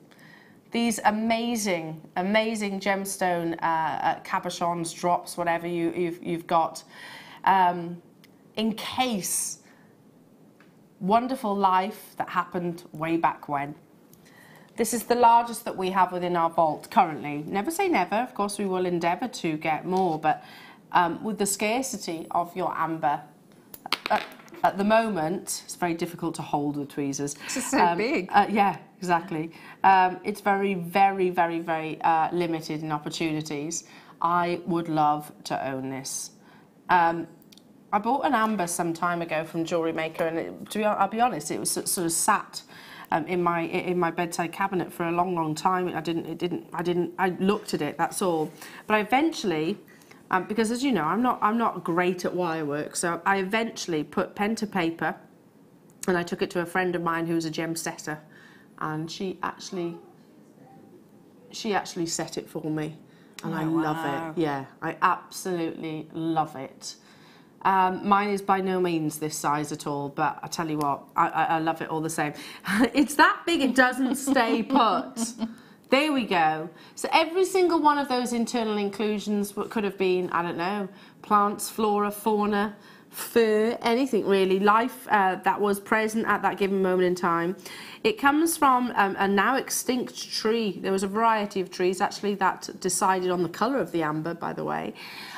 These amazing, amazing gemstone uh, uh, cabochons, drops, whatever you, you've, you've got, um, encase wonderful life that happened way back when. This is the largest that we have within our vault currently. Never say never, of course, we will endeavour to get more, but um, with the scarcity of your amber, at, at the moment, it's very difficult to hold the tweezers. It's so big. Uh, yeah, exactly. Um, it's very, very, very, very uh, limited in opportunities. I would love to own this. Um, I bought an amber some time ago from Jewellery Maker, and it, to be, I'll be honest, it was sort of sat um, in my in my bedside cabinet for a long, long time. I didn't, it didn't, I didn't, I looked at it. That's all. But I eventually, um, because as you know, I'm not, I'm not great at wire work, so I eventually put pen to paper, and I took it to a friend of mine who was a gem setter, and she actually, she actually set it for me, and I love it. Yeah, I absolutely love it. Um, mine is by no means this size at all, but I tell you what, I, I, I love it all the same. it's that big it doesn't stay put. There we go. So every single one of those internal inclusions what could have been, I don't know, plants, flora, fauna, fur, anything really, life uh, that was present at that given moment in time. It comes from um, a now extinct tree. There was a variety of trees actually that decided on the colour of the amber, by the way.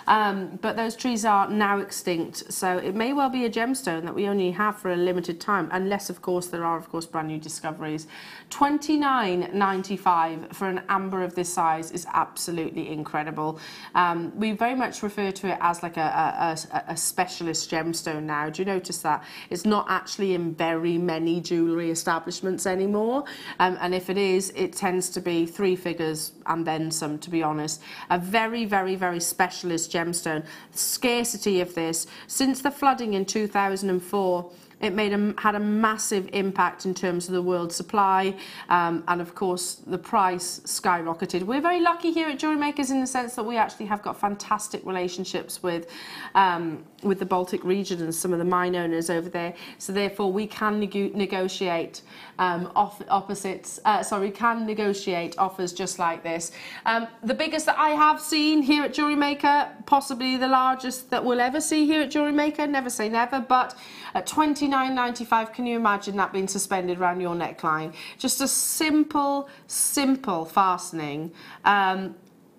Um, but those trees are now extinct, so it may well be a gemstone that we only have for a limited time, unless, of course, there are, of course, brand new discoveries. Twenty nine ninety five for an amber of this size is absolutely incredible. Um, we very much refer to it as like a, a, a, a specialist gemstone now. Do you notice that? It's not actually in very many jewellery establishments anymore, um, and if it is, it tends to be three figures and then some, to be honest. A very, very, very specialist gemstone. Scarcity of this. Since the flooding in 2004, it made a, had a massive impact in terms of the world supply, um, and of course the price skyrocketed. We're very lucky here at Jewellery Makers in the sense that we actually have got fantastic relationships with um, with the Baltic region and some of the mine owners over there. So therefore we can neg negotiate um, off opposites. Uh, sorry, can negotiate offers just like this. Um, the biggest that I have seen here at Jewellery Maker, possibly the largest that we'll ever see here at Jewellery Maker. Never say never, but at 29.95, can you imagine that being suspended around your neckline? Just a simple, simple fastening um,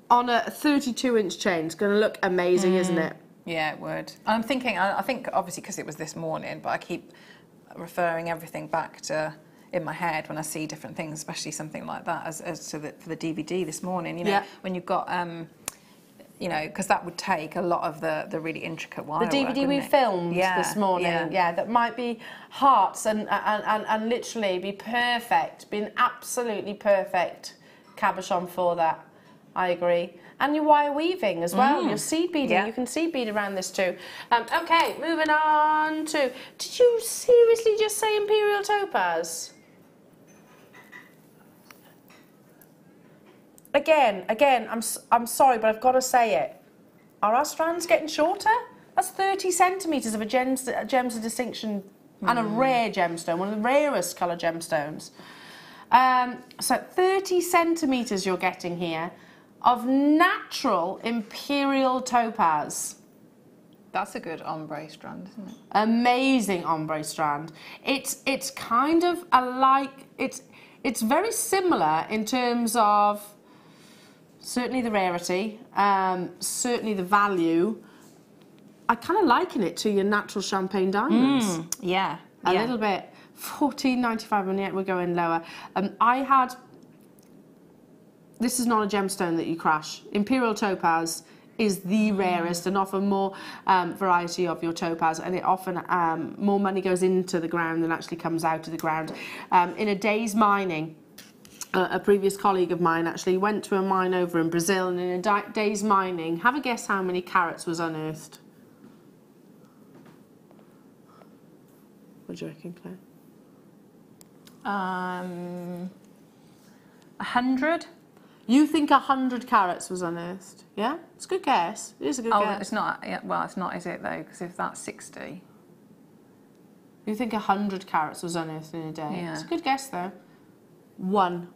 on a 32 inch chain. It's going to look amazing, mm. isn't it? Yeah, it would. I'm thinking, I think obviously because it was this morning, but I keep referring everything back to in my head when I see different things, especially something like that as, as to the, for the DVD this morning. You know, Yeah. when you've got, um, you know, because that would take a lot of the, the really intricate wire the work, DVD we it? filmed Yeah, this morning, yeah. yeah. that might be hearts and, and, and, and literally be perfect, be an absolutely perfect cabochon for that. I agree. And your wire weaving as well, your seed beading, Yeah. you can seed bead around this too. Um, okay, moving on to, did you seriously just say Imperial Topaz? Again, again, I'm, I'm sorry, but I've got to say it. Are our strands getting shorter? That's 30 centimetres of a gems, a gems of distinction and a rare gemstone, one of the rarest colour gemstones. Um, so 30 centimetres you're getting here of natural imperial topaz. That's a good ombre strand, isn't it? Amazing ombre strand. It's it's kind of alike. It's it's very similar in terms of certainly the rarity, um, certainly the value. I kind of liken it to your natural champagne diamonds Yeah. a yeah. little bit. Fourteen ninety five, and yet we're going lower. Um, I had. This is not a gemstone that you crash. Imperial topaz is the rarest and often more um, variety of your topaz, and it often um, more money goes into the ground than actually comes out of the ground. Um, in a day's mining, a, a previous colleague of mine actually went to a mine over in Brazil, and in a di- day's mining, have a guess how many carats was unearthed? What do you reckon, Claire? Um, a hundred. You think a hundred carats was unearthed? Yeah, it's a good guess. It is a good guess. Oh, guess. it's not. Yeah, well, it's not, is it though? Because if that's sixty, You think a hundred carats was unearthed in a day? Yeah. It's a good guess though. One.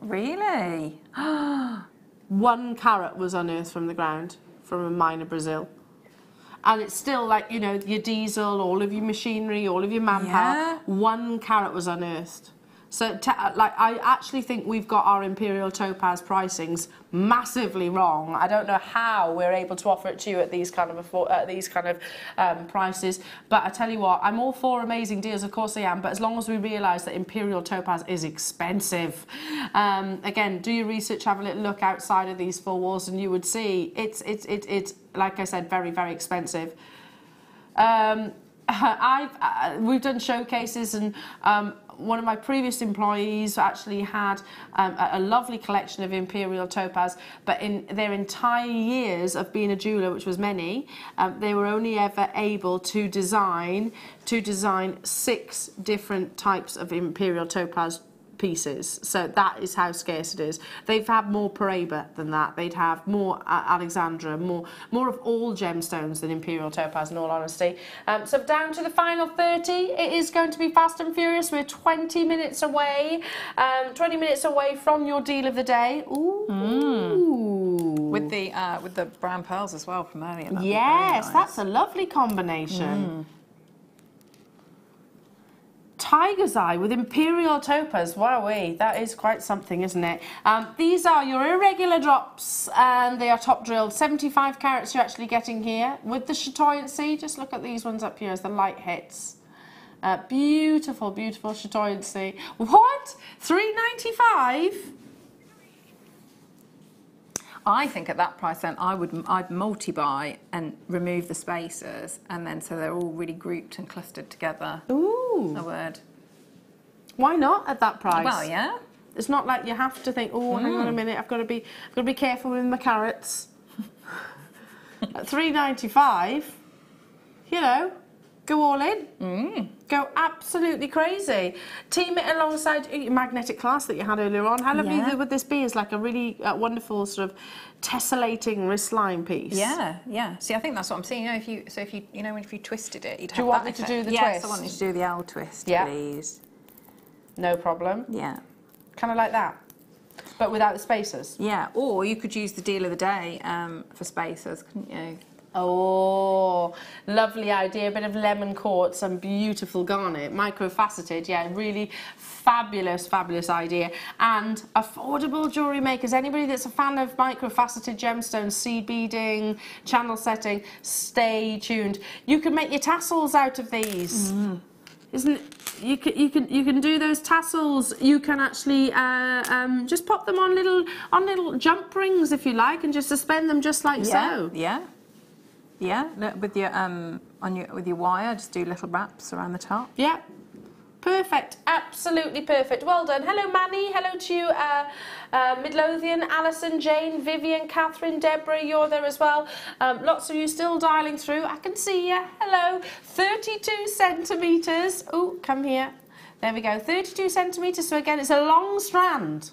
Really? One carat was unearthed from the ground from a mine in Brazil. And it's still like, you know, your diesel, all of your machinery, all of your manpower. Yeah. One carat was unearthed. So, like, I actually think we've got our Imperial Topaz pricings massively wrong. I don't know how we're able to offer it to you at these kind of at these kind of um, prices. But I tell you what, I'm all for amazing deals. Of course I am. But as long as we realise that Imperial Topaz is expensive, um, again, do your research, have a little look outside of these four walls, and you would see it's it's it's, it's like I said, very very expensive. Um, I've uh, we've done showcases and um, one of my previous employees actually had um, a, lovely collection of imperial topaz but in their entire years of being a jeweler which was many um, they were only ever able to design to design six different types of imperial topaz pieces. So that is how scarce it is. They've had more Paraiba than that. They'd have more uh, Alexandra, more more of all gemstones than Imperial Topaz, in all honesty. Um, so down to the final 30. It is going to be fast and furious. We're 20 minutes away. Um, 20 minutes away from your deal of the day. Ooh. With the uh, with the brown pearls as well from earlier. that'd Yes, nice. that's a lovely combination. Tiger's Eye with Imperial Topaz. Wowee, that is quite something, isn't it? Um, these are your irregular drops and they are top drilled. 75 carats you're actually getting here. With the chatoyancy, just look at these ones up here as the light hits. Uh, beautiful, beautiful chatoyancy. What? 395? I think at that price then I would I'd multi-buy and remove the spacers and then so they're all really grouped and clustered together. Ooh. A word. Why not at that price? Well, yeah. It's not like you have to think, oh, hang on a hmm. minute, I've got to be, I've got to be careful with my carats. At three ninety five, you know, go all in. Hmm. Go absolutely crazy. Team it alongside your magnetic class that you had earlier on. How lovely Yeah. would this be? As like a really uh, wonderful sort of tessellating wristline piece. Yeah, yeah. See, I think that's what I'm seeing. You know, if you so if you you know if you twisted it, you'd Do have you want me to do the yes, twist? I want you to do the L twist, Yeah. please. No problem. Yeah. Kind of like that, but without the spacers. Yeah, or you could use the deal of the day um, for spacers, couldn't you? Oh, lovely idea. A bit of lemon quartz and beautiful garnet. Microfaceted, yeah, really fabulous, fabulous idea. And affordable jewellery makers. Anybody that's a fan of microfaceted gemstones, seed beading, channel setting, stay tuned. You can make your tassels out of these. Isn't it? You can you can you can do those tassels. You can actually uh, um, just pop them on little on little jump rings if you like, and just suspend them just like so. Yeah. Yeah, with your um on your with your wire, just do little wraps around the top. Yeah. Perfect. Absolutely perfect. Well done. Hello, Manny. Hello to you, uh, uh, Midlothian, Alison, Jane, Vivian, Catherine, Deborah. You're there as well. Um, lots of you still dialing through. I can see you. Hello. 32 centimetres. Oh, come here. There we go. 32 centimetres. So again, it's a long strand.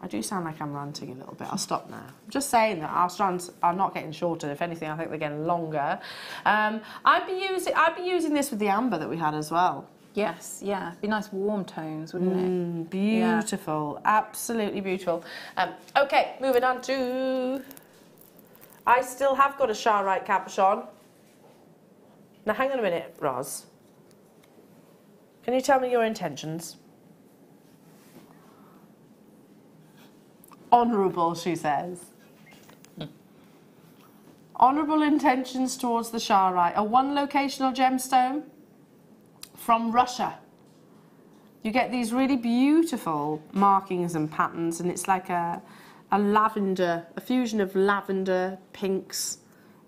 I do sound like I'm ranting a little bit. I'll stop now. I'm just saying that our strands are not getting shorter. If anything, I think they're getting longer. Um, I'd be using I'd be using this with the amber that we had as well. Yes, yeah. Be nice warm tones, wouldn't it? Beautiful, absolutely beautiful. Um, okay, moving on to. I still have got a Charoite cabochon. Now, hang on a minute, Roz. Can you tell me your intentions? Honourable, she says. Honourable intentions towards the Charoite. A one locational gemstone from Russia. You get these really beautiful markings and patterns, and it's like a, a lavender, a fusion of lavender, pinks,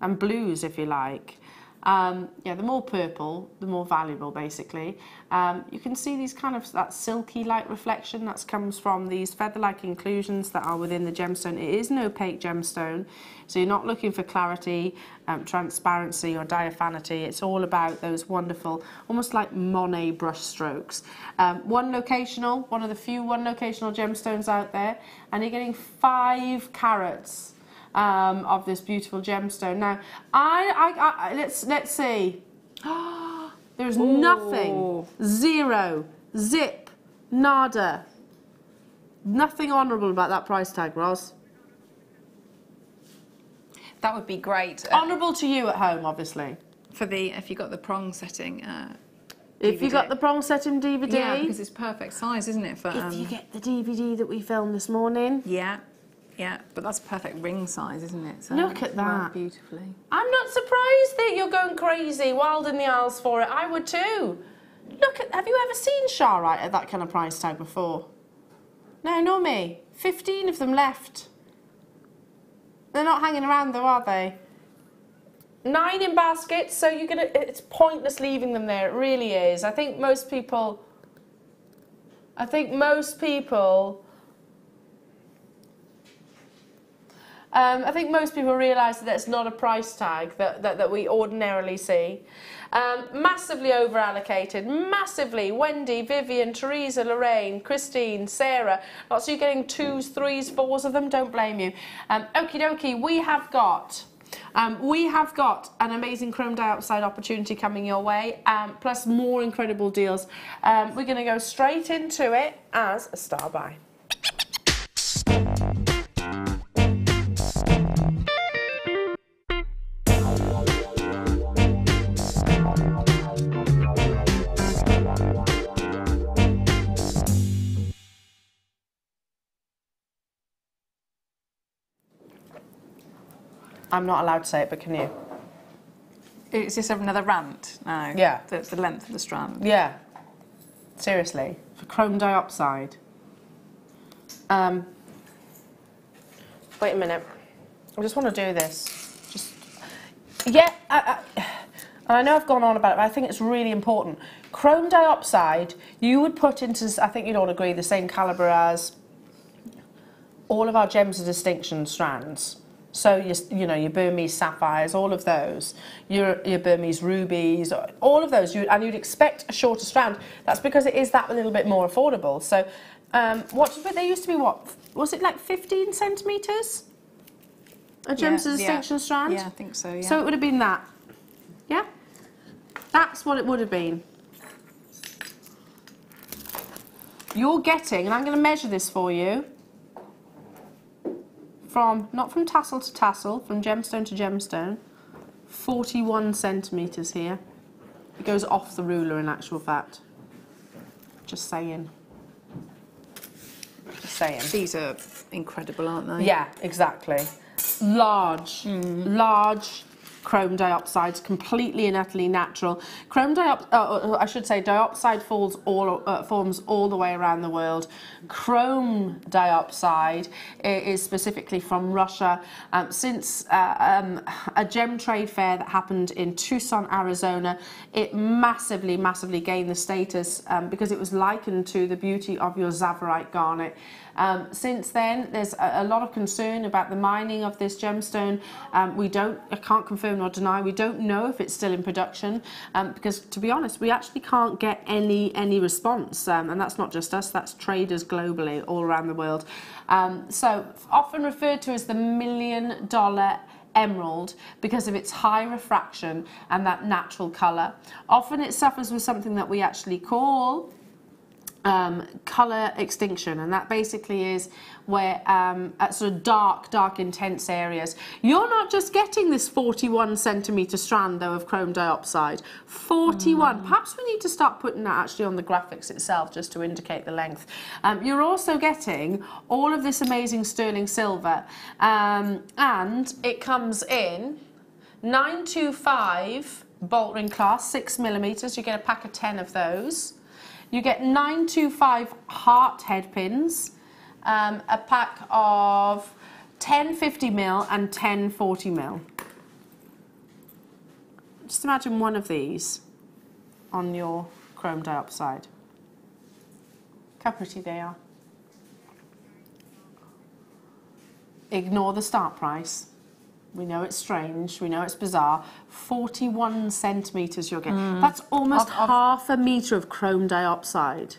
and blues, if you like. Um, yeah, the more purple, the more valuable, basically. Um, you can see these kind of that silky light reflection that comes from these feather-like inclusions that are within the gemstone. It is an opaque gemstone, so you're not looking for clarity, um, transparency, or diaphanity. It's all about those wonderful, almost like Monet brush strokes. Um, one locational, one of the few one locational gemstones out there, and you're getting five carats um, of this beautiful gemstone. Now, I, I, I let's let's see. There's nothing, zero, zip, nada, nothing honourable about that price tag, Roz. That would be great uh, Honourable to you at home, obviously. for the if you got the prong setting. Uh, If you got the prong setting DVD, yeah, because it's perfect size, isn't it? For if um, you get the DVD that we filmed this morning, yeah, yeah, but that's perfect ring size, isn't it? So Look at that. beautifully. I'm not surprised that you're going crazy, wild in the aisles for it. I would too. Look at, have you ever seen Charoite at that kind of price tag before? No, nor me. 15 of them left. They're not hanging around though, are they? Nine in baskets, so you're gonna, it's pointless leaving them there. It really is. I think most people, I think most people Um, I think most people realise that it's not a price tag that, that, that we ordinarily see. Um, massively over allocated, massively. Wendy, Vivian, Teresa, Lorraine, Christine, Sarah. Lots of you getting twos, threes, fours of them, don't blame you. Um, okie dokie, we have got. Um, we have got an amazing chrome diopside opportunity coming your way, um, plus more incredible deals. Um, we're going to go straight into it as a star buy. I'm not allowed to say it, but can you? Is this another rant now? Yeah. That's the length of the strand. Yeah. Seriously, for chrome diopside. Um, wait a minute. I just want to do this. Just yeah. I, I, and I know I've gone on about it, but I think it's really important. Chrome diopside, you would put into, I think you'd all agree, the same caliber as all of our gems of distinction strands. So your, you know, your Burmese sapphires, all of those, your, your Burmese rubies, all of those, you, and you'd expect a shorter strand. That's because it is that a little bit more affordable. So, um, what but they used to be what was it like 15 centimeters? A gems Yeah, of yeah. strand. Yeah, I think so. Yeah. So it would have been that. Yeah? That's what it would have been. You're getting, and I'm going to measure this for you, from, not from tassel to tassel, from gemstone to gemstone, 41 centimetres here. It goes off the ruler in actual fact. Just saying. Just saying. These are incredible, aren't they? Yeah, exactly. Large, hmm. large chrome diopsides, completely and utterly natural. Chrome diopside, uh, I should say, diopside falls all, uh, forms all the way around the world. Chrome diopside is specifically from Russia. Um, since uh, um, a gem trade fair that happened in Tucson, Arizona, it massively, massively gained the status um, because it was likened to the beauty of your Tsavorite garnet. Um, since then, there's a, a lot of concern about the mining of this gemstone. Um, we don't, I can't confirm nor deny, we don't know if it's still in production um, because, to be honest, we actually can't get any any response, um, and that's not just us. That's traders globally, all around the world. Um, so, often referred to as the million dollar emerald because of its high refraction and that natural colour. Often it suffers with something that we actually call um, color extinction, and that basically is where um, at sort of dark, dark, intense areas. You're not just getting this 41 centimeter strand though of chrome diopside. 41. Perhaps we need to start putting that actually on the graphics itself just to indicate the length. Um, you're also getting all of this amazing sterling silver, um, and it comes in 925 bolt ring clasp, six millimeters. You get a pack of 10 of those. You get 925 heart head pins, um, a pack of 10 50 mil and 10 40 mil. Just imagine one of these on your chrome diopside. Look how pretty they are. Ignore the start price. We know it's strange. We know it's bizarre. 41 centimetres you're getting. Hmm. That's almost Of- of- half a metre of chrome diopside.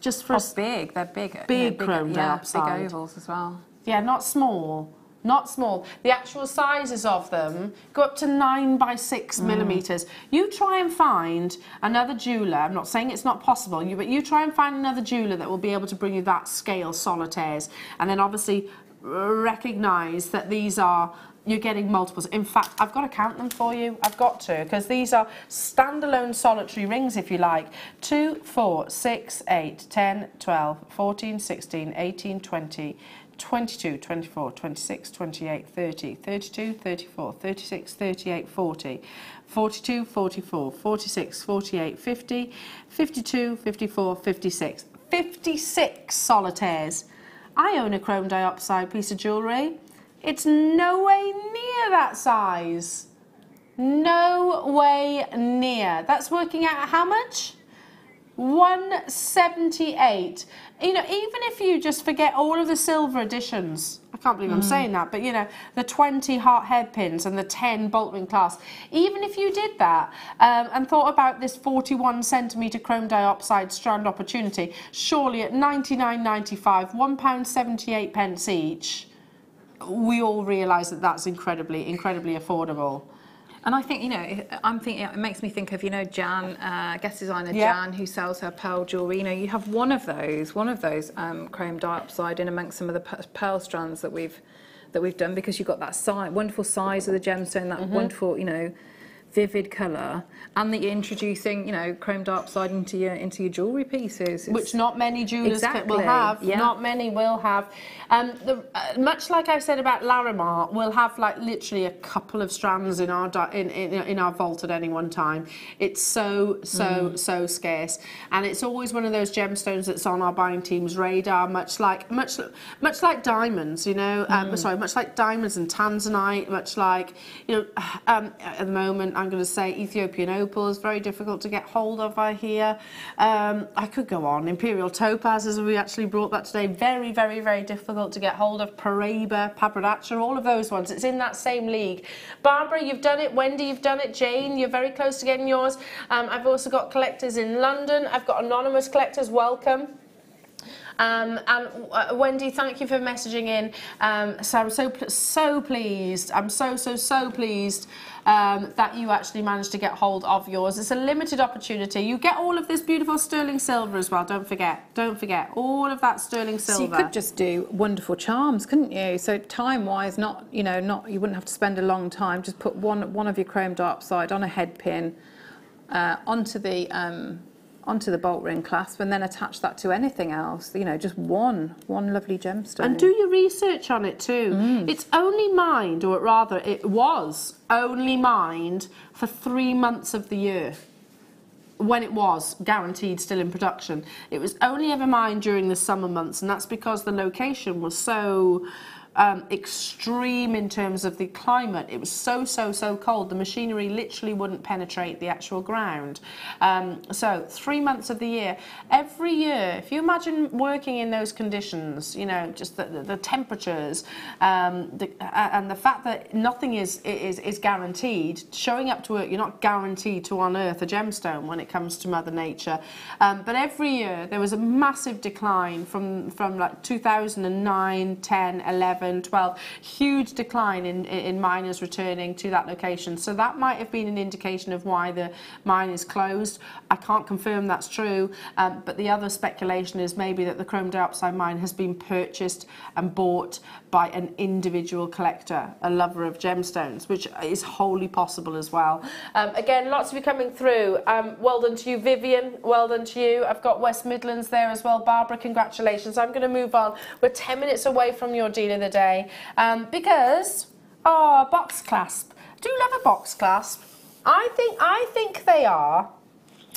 Just for Oh, big. They're big. Big yeah, chrome yeah, diopside. Big ovals as well. Yeah, not small. Not small. The actual sizes of them go up to nine by six hmm. millimeters. You try and find another jeweler. I'm not saying it's not possible, you, but you try and find another jeweler that will be able to bring you that scale solitaires, and then obviously recognise that these are. You're getting multiples. In fact, I've got to count them for you. I've got to, because these are standalone solitary rings, if you like. 2, 4, 6, 8, 10, 12, 14, 16, 18, 20, 22, 24, 26, 28, 30, 32, 34, 36, 38, 40, 42, 44, 46, 48, 50, 52, 54, 56. 56 solitaires. I own a chrome diopside piece of jewellery. It's no way near that size. No way near. That's working out at how much? 178. You know, even if you just forget all of the silver editions, I can't believe I'm saying that, but you know, the 20 heart pins and the 10 bolt ring clasp, even if you did that um, and thought about this 41 centimetre chrome diopside strand opportunity, surely at 99.95, £1.78 pence each, we all realise that that's incredibly, incredibly affordable. And I think, you know, I'm thinking, it makes me think of, you know, Jan, uh, guest designer Yeah. Jan, who sells her pearl jewellery. You know, you have one of those, one of those um, chrome diopside in amongst some of the pearl strands that we've that we've done because you've got that size, wonderful size of the gemstone, that Mm-hmm. wonderful, you know, vivid colour, and that you're introducing, you know, chrome diopside into your into your jewellery pieces. It's- which not many jewelers ca- will have. yeah. Not many will have. Um, the, uh, much like I said about Larimar, we'll have like literally a couple of strands in our in, in in our vault at any one time. It's so so Mm. so scarce, and it's always one of those gemstones that's on our buying team's radar. Much like much much like diamonds, you know. Um, Mm. Sorry, much like diamonds and tanzanite. Much like you know. Um, at the moment, I'm going to say Ethiopian opal is very difficult to get hold of. I hear. Um, I could go on. Imperial topaz, as we actually brought that today, very, very, very difficult to get hold of. Paraiba, Padparadscha, all of those ones. It's in that same league. Barbara, you've done it. Wendy, you've done it. Jane, you're very close to getting yours. Um, I've also got collectors in London. I've got anonymous collectors. Welcome. Um, and uh, Wendy, thank you for messaging in. Um, so I'm so so pleased. I'm so so so pleased um, that you actually managed to get hold of yours. It's a limited opportunity. You get all of this beautiful sterling silver as well. Don't forget. Don't forget all of that sterling So silver. you could just do wonderful charms, couldn't you? So time-wise, not you know, not you wouldn't have to spend a long time. Just put one one of your chrome diopside on a head pin, uh, onto the um, onto the bolt ring clasp, and then attach that to anything else. You know, just one one lovely gemstone. And do your research on it too. Mm. It's only mined, or rather, it was only mined for three months of the year. When it was guaranteed still in production, it was only ever mined during the summer months, and that's because the location was so um, extreme in terms of the climate. It was so, so, so cold. The machinery literally wouldn't penetrate the actual ground. Um, so, three months of the year. Every year, if you imagine working in those conditions, you know, just the, the, the temperatures um, the, uh, and the fact that nothing is, is, is guaranteed, showing up to work, you're not guaranteed to unearth a gemstone when it comes to Mother Nature. Um, but every year, there was a massive decline from, from like 2009, 10, 11, 12, huge decline in, in miners returning to that location. So that might have been an indication of why the mine is closed. I can't confirm that's true, um, but the other speculation is maybe that the chrome diopside mine has been purchased and bought by an individual collector, a lover of gemstones, which is wholly possible as well. Um, again, lots of you coming through. Um, well done to you, Vivian. Well done to you. I've got West Midlands there as well. Barbara, congratulations. I'm going to move on. We're 10 minutes away from your deal of the day um, because, oh, box clasp. Do you love a box clasp? I think I think they are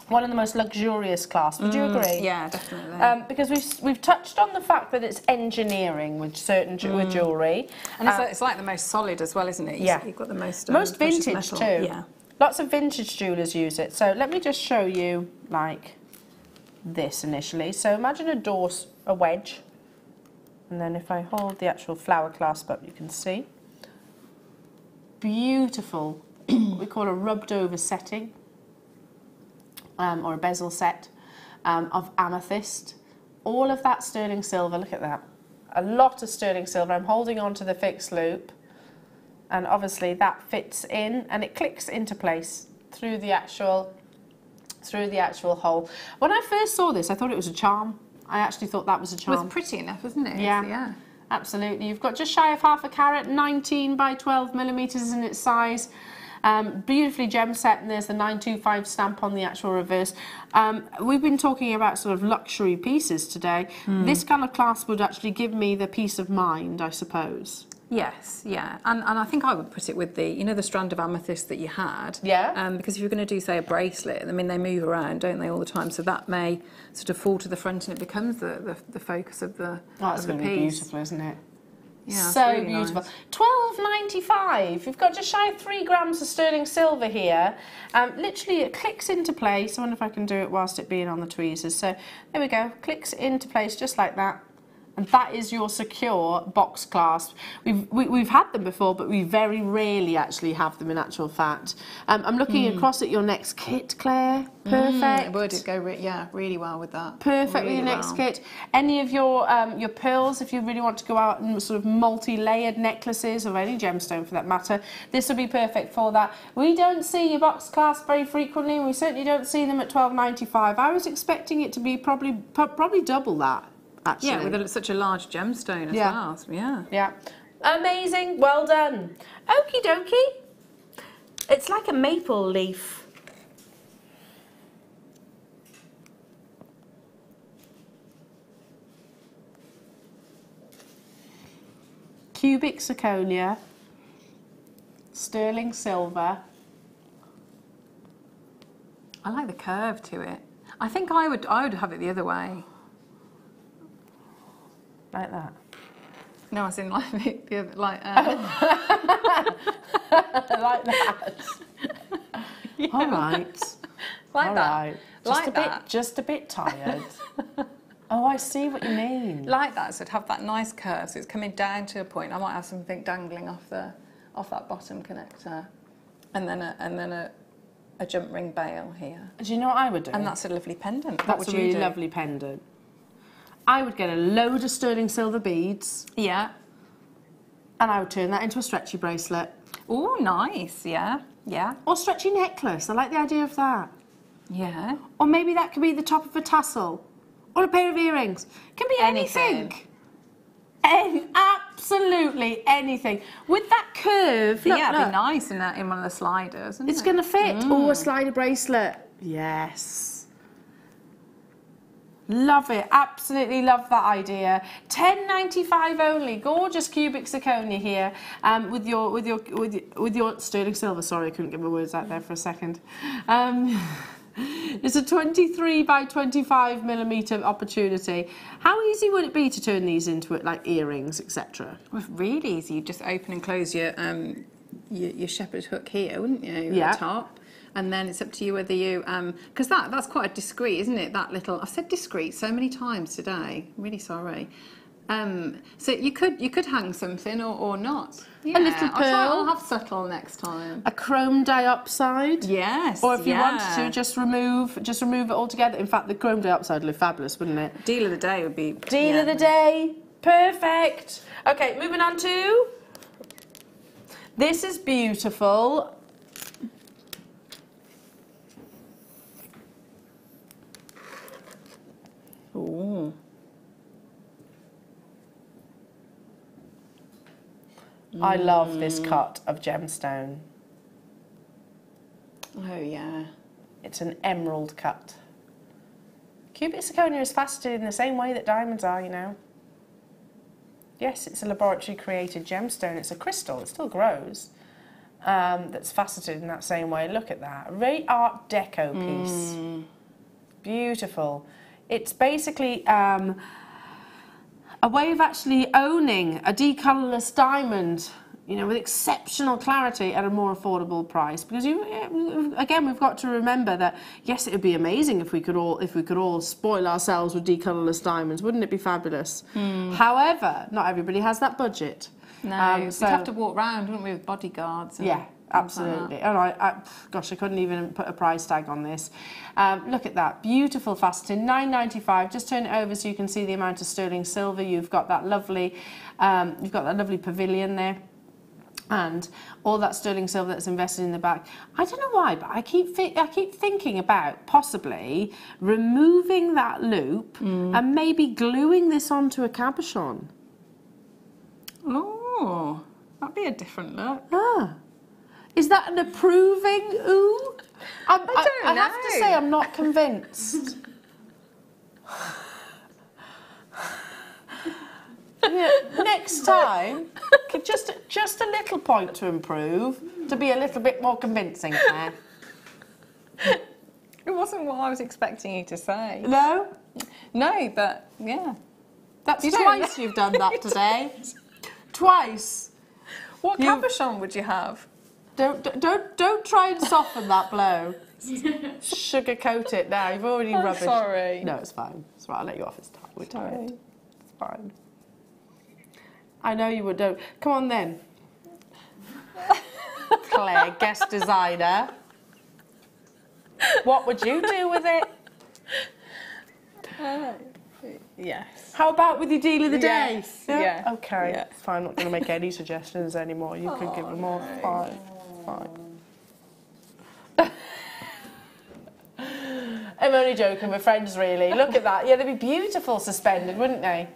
one of the most luxurious clasps. Would you agree? Yeah, definitely. Um, because we've we've touched on the fact that it's engineering with certain ju- with jewellery. and it's, Uh, like, it's like the most solid as well, isn't it? You- yeah. You've got the most um, Most vintage metal. too. Yeah. Lots of vintage jewelers use it. So let me just show you like this initially. So imagine a door, a wedge, and then if I hold the actual flower clasp up, you can see. Beautiful, what we call a rubbed over setting, um, or a bezel set um, of amethyst. All of that sterling silver, look at that. A lot of sterling silver. I'm holding on to the fixed loop and obviously that fits in and it clicks into place through the actual through the actual hole. When I first saw this, I thought it was a charm. I actually thought that was a It charm. was pretty enough, wasn't it? Yeah. Yeah. Absolutely. You've got just shy of half a carat, 19 by 12 millimetres in its size. Um, beautifully gem set, and there's the 925 stamp on the actual reverse. Um, we've been talking about sort of luxury pieces today. This kind of clasp would actually give me the peace of mind, I suppose. Yes, yeah, and and I think I would put it with the you know the strand of amethyst that you had. Yeah. Um, because if you're going to do say a bracelet, I mean they move around, don't they, all the time? So that may sort of fall to the front and it becomes the the, the focus of the That's of the going to be beautiful, isn't it? Yeah, so really beautiful. nice. Twelve ninety five. You've got just shy of three grams of sterling silver here. Um, literally, it clicks into place. I wonder if I can do it whilst it being on the tweezers. So there we go. Clicks into place just like that. And that is your secure box clasp. We've, we, we've had them before, but we very rarely actually have them in actual fact. Um, I'm looking across at your next kit, Claire. Perfect. Mm, it would it go re- yeah really well with that. Perfect really with your next well. kit. Any of your um, your pearls, if you really want to go out and sort of multi-layered necklaces or any gemstone for that matter, this would be perfect for that. We don't see your box clasp very frequently. and We certainly don't see them at twelve ninety five. I was expecting it to be probably probably double that. Actually, Yeah, with a, such a large gemstone as Yeah. well. Yeah. yeah, amazing. Well done. Okie dokie. It's like a maple leaf. Cubic zirconia, sterling silver. I like the curve to it. I think I would I would have it the other way. Like that. No, as in like the, the other, like uh, like that. All right. like All that. right. Just Like a that. bit just a bit tired. oh, I see what you mean. like that, so it'd have that nice curve. So it's coming down to a point. I might have something dangling off the off that bottom connector, and then a and then a, a jump ring bail here, Do you know what I would do? and that's a lovely pendant. what That's would a really do? lovely pendant. I would get a load of sterling silver beads Yeah. and I would turn that into a stretchy bracelet Oh, nice. Yeah. Yeah. or stretchy necklace. I like the idea of that. Yeah. Or maybe that could be the top of a tassel or a pair of earrings. Can be anything. Anything. Any, absolutely anything. With that curve, look, yeah, it'd look, be nice in, that, in one of the sliders. it's it? going to fit. Or a mm. slider bracelet. Yes. Love it. Absolutely love that idea. Ten ninety five only. Gorgeous cubic zirconia here. Um, with your with your with your, with your sterling silver. Sorry, I couldn't get my words out there for a second. Um, it's a 23 by 25 millimeter opportunity. How easy would it be to turn these into it like earrings, etc.? Well, it's really easy. You just open and close your um, your, your shepherd hook here, wouldn't you? Yeah. At the top. And then it's up to you whether you, because that that's quite discreet, isn't it? That little, I've said discreet so many times today. I'm really sorry. Um, so you could you could hang something or, or not. Yeah, little I'll, pearl. I'll have subtle next time. A chrome diopside. Yes. Or if you yeah. wanted to, just remove, just remove it altogether. In fact, the chrome diopside would look fabulous, wouldn't it? deal of the day would be Deal yeah. of the day. Perfect. Okay, moving on to. This is beautiful. Ooh. I love this cut of gemstone. Oh yeah. It's an emerald cut. Cubic zirconia is faceted in the same way that diamonds are, you know. Yes, it's a laboratory created gemstone. It's a crystal, it still grows. Um, that's faceted in that same way. Look at that. Very Art Deco piece. Beautiful. It's basically um, a way of actually owning a decolourless diamond you know, with exceptional clarity at a more affordable price. Because you, again, we've got to remember that yes, it would be amazing if we could all if we could all spoil ourselves with decolourless diamonds. Wouldn't it be fabulous? However, not everybody has that budget. No, Um, we'd have to walk round, wouldn't we, with bodyguards? And Yeah, things like absolutely. And I, I, gosh, I couldn't even put a price tag on this. Um, look at that, beautiful faceting, nine ninety five. Just turn it over so you can see the amount of sterling silver. You've got that lovely, um, you've got that lovely pavilion there. And all that sterling silver that's invested in the back. I don't know why, but I keep I keep thinking about possibly removing that loop Mm. and maybe gluing this onto a cabochon. Oh, that'd be a different look. Ah. Is that an approving ooh? I'm, I, don't I have to say, I'm not convinced. Yeah, next time, just just a little point to improve, to be a little bit more convincing. Claire. It wasn't what I was expecting you to say. No, No, but yeah. that's You twice you've done that today. Twice. What You- cabochon would you have? Don't don't- don't try and soften that blow. Sugarcoat it now. You've already I'm rubbish. sorry. No, it's fine. It's right. I'll let you off. It's time. We're tired. It's fine. I know you would. Don't. Come on then. Claire, guest designer. What would you do with it? Uh, yes. How about with your deal of the day? Yes, yeah, Okay. yeah. Fine. I'm not going to make any suggestions anymore. You can give oh, them all. Fine. I'm only joking. We're friends, really. Look at that. Yeah, they'd be beautiful suspended, wouldn't they?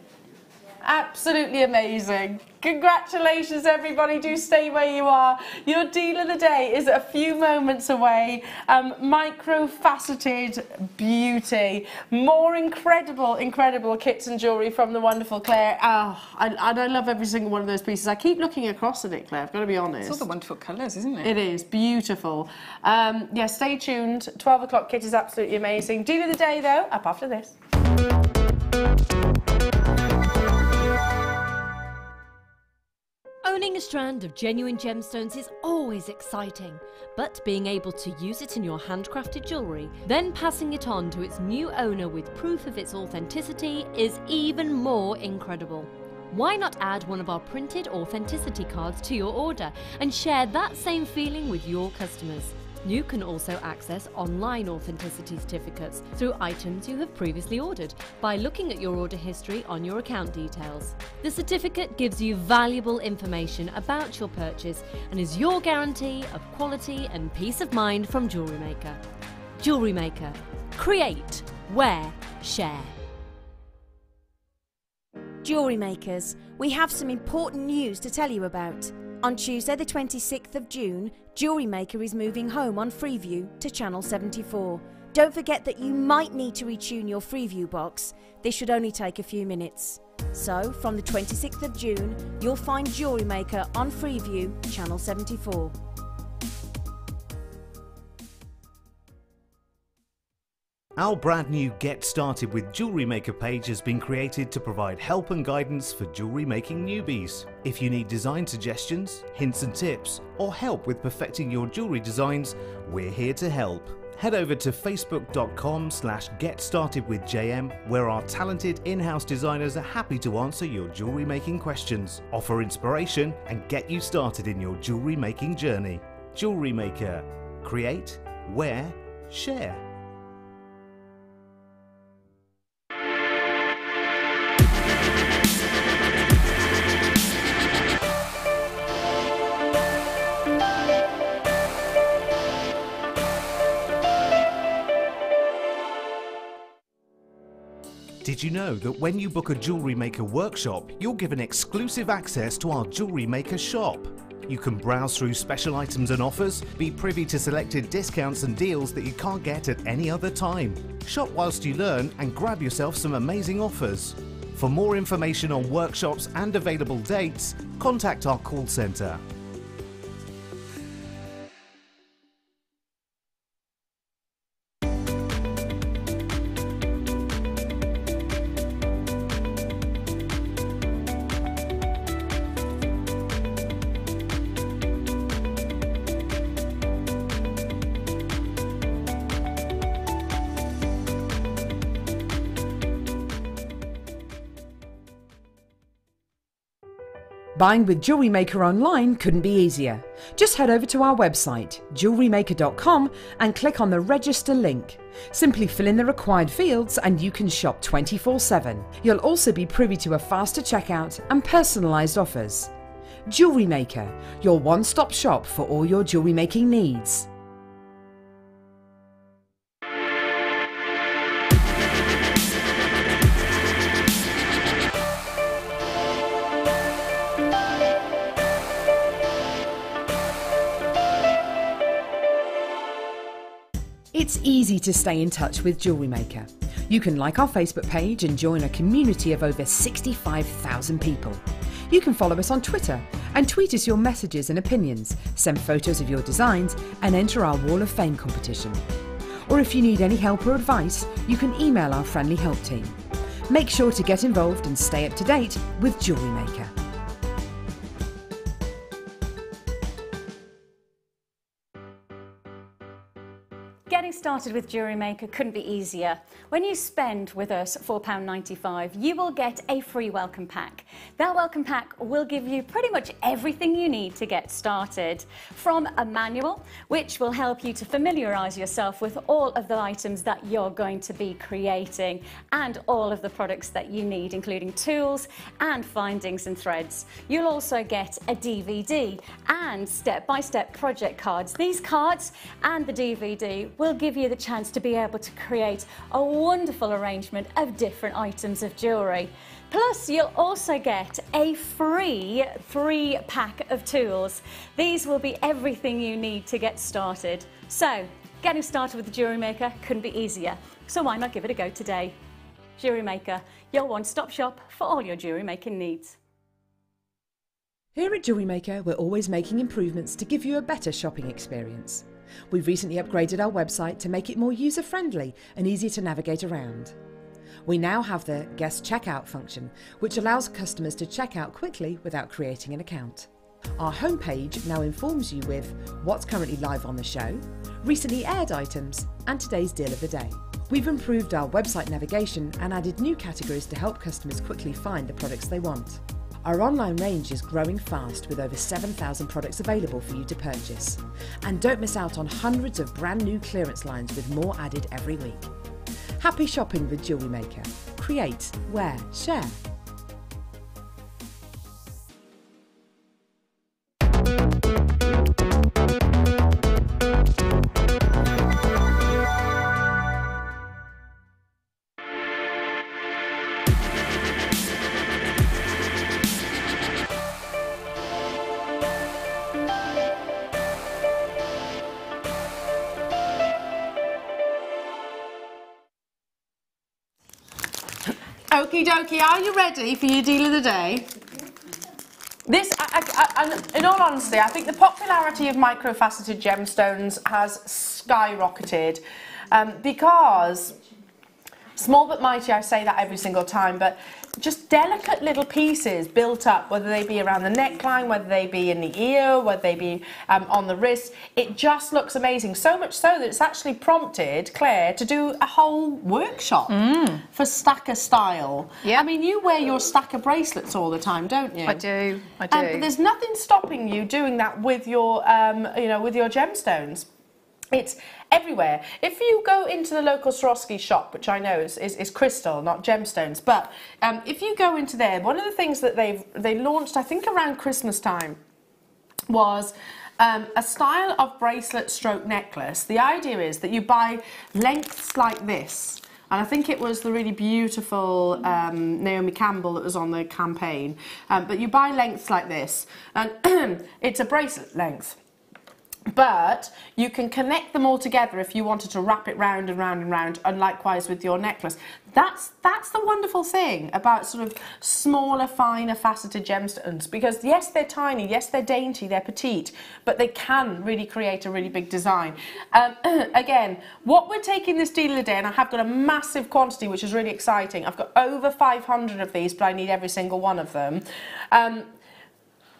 Absolutely amazing. Congratulations, everybody. Do stay where you are. Your deal of the day is a few moments away. Um, micro-faceted beauty. More incredible, incredible kits and jewellery from the wonderful Claire. Oh, I, and I love every single one of those pieces. I keep looking across at it, Claire. I've got to be honest. It's all the wonderful colours, isn't it? It is beautiful. Um, yeah, stay tuned. 12 o'clock kit is absolutely amazing. Deal of the day, though, up after this. Owning a strand of genuine gemstones is always exciting, but being able to use it in your handcrafted jewellery, then passing it on to its new owner with proof of its authenticity is even more incredible. Why not add one of our printed authenticity cards to your order and share that same feeling with your customers? You can also access online authenticity certificates through items you have previously ordered by looking at your order history on your account details. The certificate gives you valuable information about your purchase and is your guarantee of quality and peace of mind from Jewellery Maker. Jewellery Maker. Create, wear, share. Jewellery makers, we have some important news to tell you about. On Tuesday, the 26th of June, Jewellery Maker is moving home on Freeview to Channel 74. Don't forget that you might need to retune your Freeview box. This should only take a few minutes. So, from the 26th of June, you'll find Jewellery Maker on Freeview, Channel 74. Our brand new Get Started with Jewellery Maker page has been created to provide help and guidance for jewellery making newbies. If you need design suggestions, hints and tips, or help with perfecting your jewellery designs, we're here to help. Head over to facebook.com slash getstartedwithjm where our talented in-house designers are happy to answer your jewellery making questions, offer inspiration and get you started in your jewellery making journey. Jewellery Maker. Create, wear, share. Did you know that when you book a Jewellery Maker workshop, you're given exclusive access to our Jewellery Maker shop? You can browse through special items and offers, be privy to selected discounts and deals that you can't get at any other time. Shop whilst you learn and grab yourself some amazing offers. For more information on workshops and available dates, contact our call centre Buying with Jewellery Maker online couldn't be easier. Just head over to our website, jewellerymaker.com, and click on the register link. Simply fill in the required fields and you can shop 24 7. You'll also be privy to a faster checkout and personalised offers. Jewellery Maker, your one stop shop for all your jewellery making needs. It's easy to stay in touch with Jewellery Maker. You can like our Facebook page and join a community of over 65,000 people. You can follow us on Twitter and tweet us your messages and opinions, send photos of your designs, and enter our Wall of Fame competition. Or if you need any help or advice, you can email our friendly help team. Make sure to get involved and stay up to date with Jewellery Maker. Getting started with Jewellery Maker couldn't be easier. When you spend with us £4.95, you will get a free welcome pack. That welcome pack will give you pretty much everything you need to get started. From a manual, which will help you to familiarise yourself with all of the items that you're going to be creating and all of the products that you need, including tools and findings and threads. You'll also get a DVD and step-by-step -step project cards. These cards and the DVD will give you the chance to be able to create a wonderful arrangement of different items of jewellery. Plus, you'll also get a free free pack of tools. These will be everything you need to get started. So, getting started with the Jewellery Maker couldn't be easier. So why not give it a go today? Jewellery Maker, your one-stop shop for all your jewellery making needs. Here at Jewellery Maker, we're always making improvements to give you a better shopping experience. We've recently upgraded our website to make it more user friendly and easier to navigate around. We now have the guest checkout function, which allows customers to check out quickly without creating an account. Our homepage now informs you with what's currently live on the show, recently aired items, and today's deal of the day. We've improved our website navigation and added new categories to help customers quickly find the products they want. Our online range is growing fast with over 7,000 products available for you to purchase. And don't miss out on hundreds of brand new clearance lines with more added every week. Happy shopping with Jewellery Maker. Create, wear, share. Okie dokie, are you ready for your deal of the day? This, I, I, I, in all honesty, I think the popularity of microfaceted gemstones has skyrocketed um, because small but mighty, I say that every single time, but just delicate little pieces built up, whether they be around the neckline, whether they be in the ear, whether they be um, on the wrist. It just looks amazing. So much so that it's actually prompted Claire to do a whole workshop Mm. for stacker style. Yeah. I mean, you wear your stacker bracelets all the time, don't you? I do, I do. Um, but there's nothing stopping you doing that with your, um, you know, with your gemstones. It's everywhere. If you go into the local Swarovski shop, which I know is, is, is crystal, not gemstones, but um, if you go into there, one of the things that they've they launched, I think around Christmas time, was um, a style of bracelet stroke necklace. The idea is that you buy lengths like this. And I think it was the really beautiful um, Naomi Campbell that was on the campaign. Um, but you buy lengths like this, and it's a bracelet length but you can connect them all together if you wanted to wrap it round and round and round and likewise with your necklace. That's that's the wonderful thing about sort of smaller finer faceted gemstones because yes they're tiny yes they're dainty they're petite but they can really create a really big design. Um, again what we're taking this deal of the day and I have got a massive quantity which is really exciting. I've got over 500 of these but I need every single one of them. Um,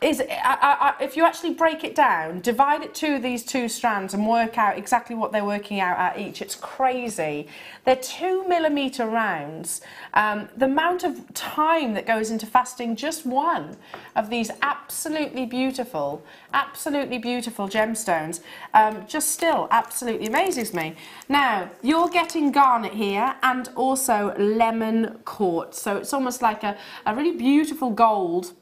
is I, I, if you actually break it down, divide it to these two strands and work out exactly what they're working out at each, it's crazy. They're two millimeter rounds. Um, the amount of time that goes into faceting just one of these absolutely beautiful, absolutely beautiful gemstones um, just still absolutely amazes me. Now, you're getting garnet here and also lemon quartz. So it's almost like a, a really beautiful gold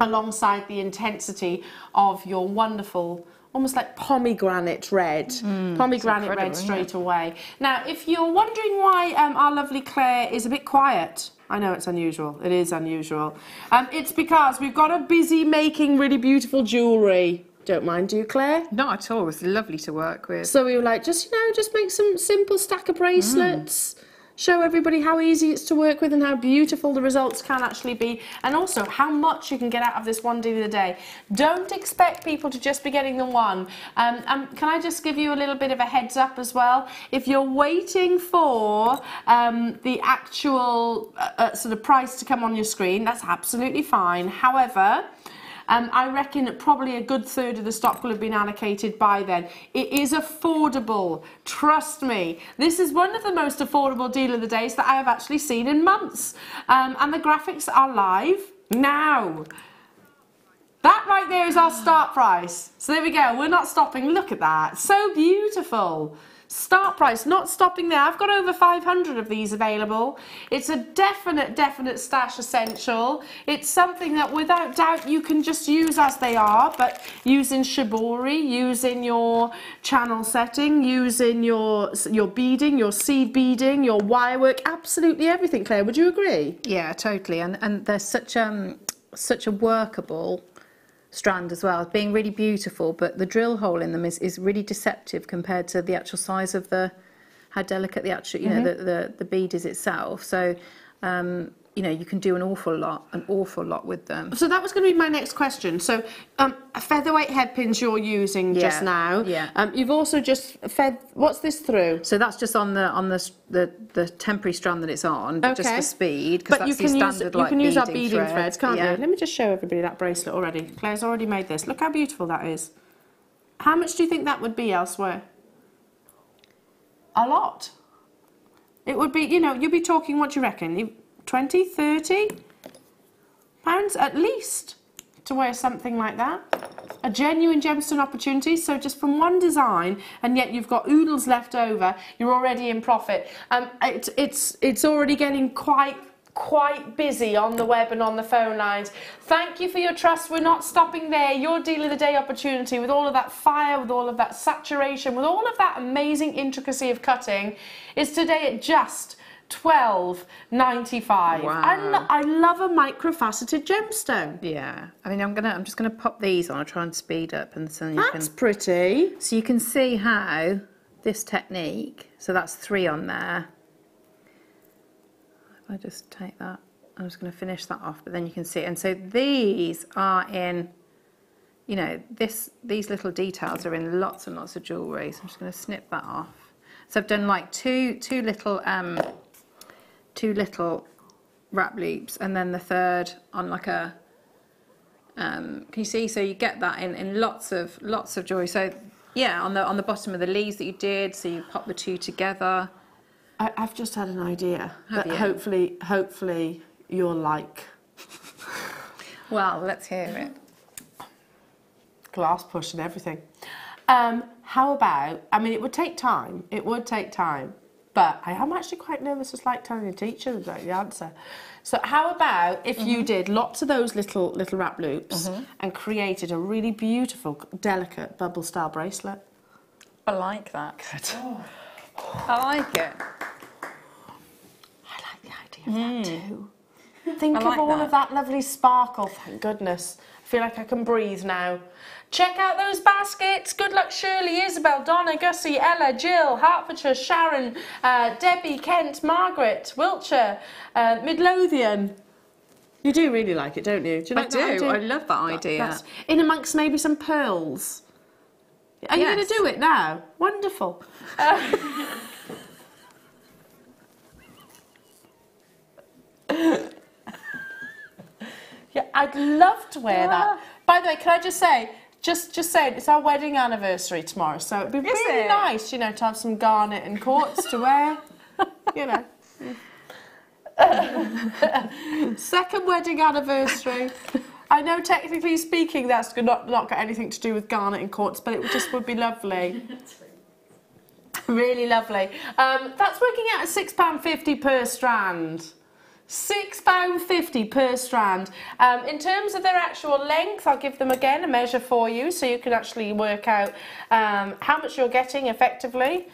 alongside the intensity of your wonderful almost like pomegranate red, pomegranate red straight away. Now, if you're wondering why um, our lovely Claire is a bit quiet, I know it's unusual. It is unusual. Um, it's because we've got her busy making really beautiful jewellery. Don't mind, do you, Claire? Not at all. It was lovely to work with. So we were like, just you know, just make some simple stack of bracelets. Show everybody how easy it's to work with and how beautiful the results can actually be, and also how much you can get out of this one of the day. Don't expect people to just be getting the one. Um, um, can I just give you a little bit of a heads up as well? If you're waiting for um, the actual uh, uh, sort of price to come on your screen, that's absolutely fine. However, um, I reckon probably a good third of the stock will have been allocated by then. It is affordable, trust me. This is one of the most affordable deal of the days that I have actually seen in months. Um, and the graphics are live now. That right there is our start price. So there we go. We're not stopping. Look at that. So beautiful. Start price, not stopping there. I've got over 500 of these available. It's a definite, definite stash essential. It's something that without doubt you can just use as they are, but using shibori, using your channel setting, using your, your beading, your seed beading, your wire work, absolutely everything, Claire. Would you agree? Yeah, totally. And and they're such um such a workable strand as well, being really beautiful, but the drill hole in them is, is really deceptive compared to the actual size of the how delicate the actual you know the, the the bead is itself. So um you know you can do an awful lot an awful lot with them. So that was going to be my next question. So, um, featherweight head pins you're using just now. yeah. Um, you've also just fed. What's this through? So that's just on the on the the, the temporary strand that it's on, but just for speed because But that's you can your use standard you like can use our beading beading thread. threads, can't yeah. you? Let me just show everybody that bracelet already. Claire's already made this. Look how beautiful that is. How much do you think that would be elsewhere? A lot. It would be, you know, you'd be talking, what do you reckon? You- 20, 30 pounds at least to wear something like that. A genuine gemstone opportunity. So just from one design, and yet you've got oodles left over. You're already in profit. Um, it, it's it's already getting quite quite busy on the web and on the phone lines. Thank you for your trust. We're not stopping there. Your deal of the day opportunity with all of that fire, with all of that saturation, with all of that amazing intricacy of cutting is today at just twelve ninety five. I, Wow. lo- I love a microfaceted gemstone. Yeah, I mean, I'm gonna, I'm just gonna pop these on. I'll try and speed up, and so you That's can, pretty. so you can see how this technique. So that's three on there. If I just take that, I'm just gonna finish that off, but then you can see. And so these are in, you know, this, these little details are in lots and lots of jewellery. So I'm just gonna snip that off. So I've done like two, two little, um, two little wrap loops, and then the third on like a um, can you see? So you get that in, in lots of lots of jewelry. So yeah, on the on the bottom of the leaves that you did. So you pop the two together. I, I've just had an idea Have that you? hopefully, hopefully you'll like. Well, let's hear it. glass push and everything. Um, how about? I mean, it would take time. It would take time, but I am actually quite nervous, just like telling the teacher about the answer. So, how about if you mm-hmm. did lots of those little little wrap loops mm-hmm. and created a really beautiful, delicate bubble style bracelet? I like that. Oh. I like it. I like the idea of that hmm. too. Think I like of all that. of that lovely sparkle. Thank goodness. I feel like I can breathe now. Check out those baskets. Good luck, Shirley, Isabel, Donna, Gussie, Ella, Jill, Hertfordshire, Sharon, uh, Debbie, Kent, Margaret, Wiltshire, uh, Midlothian. You do really like it, don't you? Do you I like that do. idea? I love that idea. That's- in amongst maybe some pearls. Are you going to do it now? Wonderful. Yeah, I'd love to wear that. By the way, can I just say, just just saying, it's our wedding anniversary tomorrow, so it'd be really it? nice, you know, to have some garnet and quartz to wear. you know. Second wedding anniversary. I know, technically speaking, that's not not got anything to do with garnet and quartz, but it just would be lovely. really lovely. Um, that's working out at six pound fifty per strand. £6.50 per strand. Um, in terms of their actual length, I'll give them again a measure for you so you can actually work out um, how much you're getting effectively.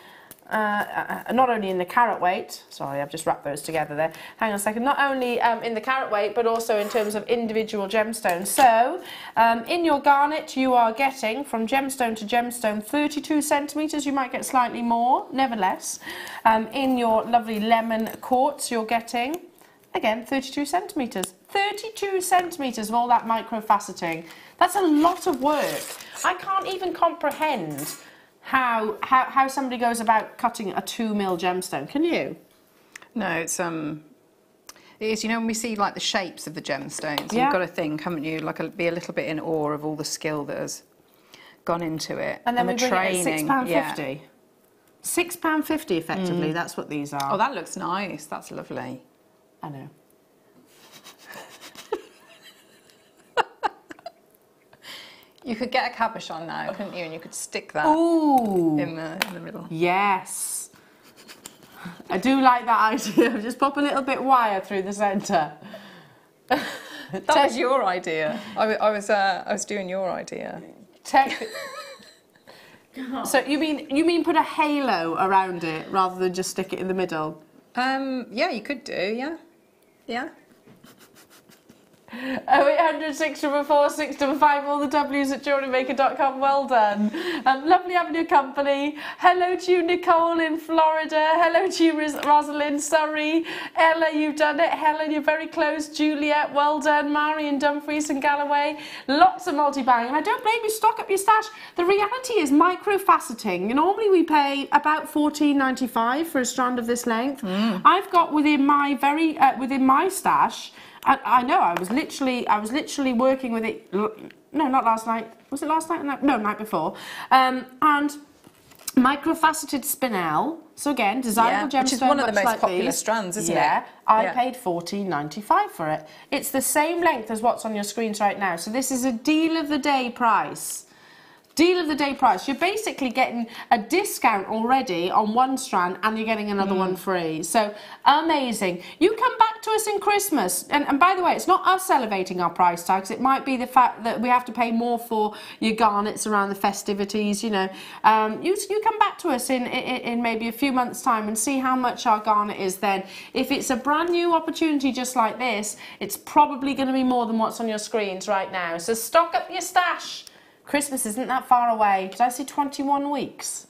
Uh, uh, not only in the carat weight, sorry, I've just wrapped those together there. Hang on a second. Not only um, in the carat weight, but also in terms of individual gemstones. So, um, in your garnet, you are getting from gemstone to gemstone 32 centimetres. You might get slightly more, nevertheless. Um, in your lovely lemon quartz, you're getting again 32 centimetres 32 centimetres of all that microfaceting that's a lot of work i can't even comprehend how how, how somebody goes about cutting a 2 mil gemstone can you No, it's um, it is. You know, when we see like the shapes of the gemstones, Yeah. you've got to think, haven't you? Like, a, be a little bit in awe of all the skill that has gone into it, and then the we bring training. it six pound yeah. fifty six pound fifty effectively that's what these are Oh, that looks nice. That's lovely. I know You could get a cabochon now, couldn't you? And you could stick that Ooh. in the in the middle. Yes. I do like that idea. Just pop a little bit wire through the centre. That was your idea. I, I was uh, I was doing your idea. Tech. so you mean you mean put a halo around it rather than just stick it in the middle? Um, yeah, you could do. Yeah, yeah. Oh, 0800 644 655, all the W's at jewellerymaker.com. Well done. Um, lovely having your company. Hello to you, Nicole in Florida. Hello to you, Ros- Rosalind, Surrey. Ella, you've done it. Helen, you're very close. Juliet, well done. Marion Dumfries and Galloway. Lots of multi-buying. And I don't blame you, stock up your stash. The reality is microfaceting. Normally we pay about $14.95 for a strand of this length. I've got within my very, uh, within my stash, I, I know. I was literally, I was literally working with it. No, not last night. Was it last night? No, night before. Um, and microfaceted spinel. So again, desirable Yeah, which is one of the most like popular these. strands, isn't it? yeah, I paid fourteen ninety five for it. It's the same length as what's on your screens right now. So this is a deal of the day price. Deal of the day price. You're basically getting a discount already on one strand and you're getting another Mm. one free. So amazing. You come back to us in Christmas. And, and by the way, it's not us elevating our price tags. It might be the fact that we have to pay more for your garnets around the festivities, you know. Um, you, you come back to us in, in, in maybe a few months' time and see how much our garnet is then. If it's a brand new opportunity just like this, it's probably going to be more than what's on your screens right now. So stock up your stash. Christmas isn't that far away. Did I say 21 weeks?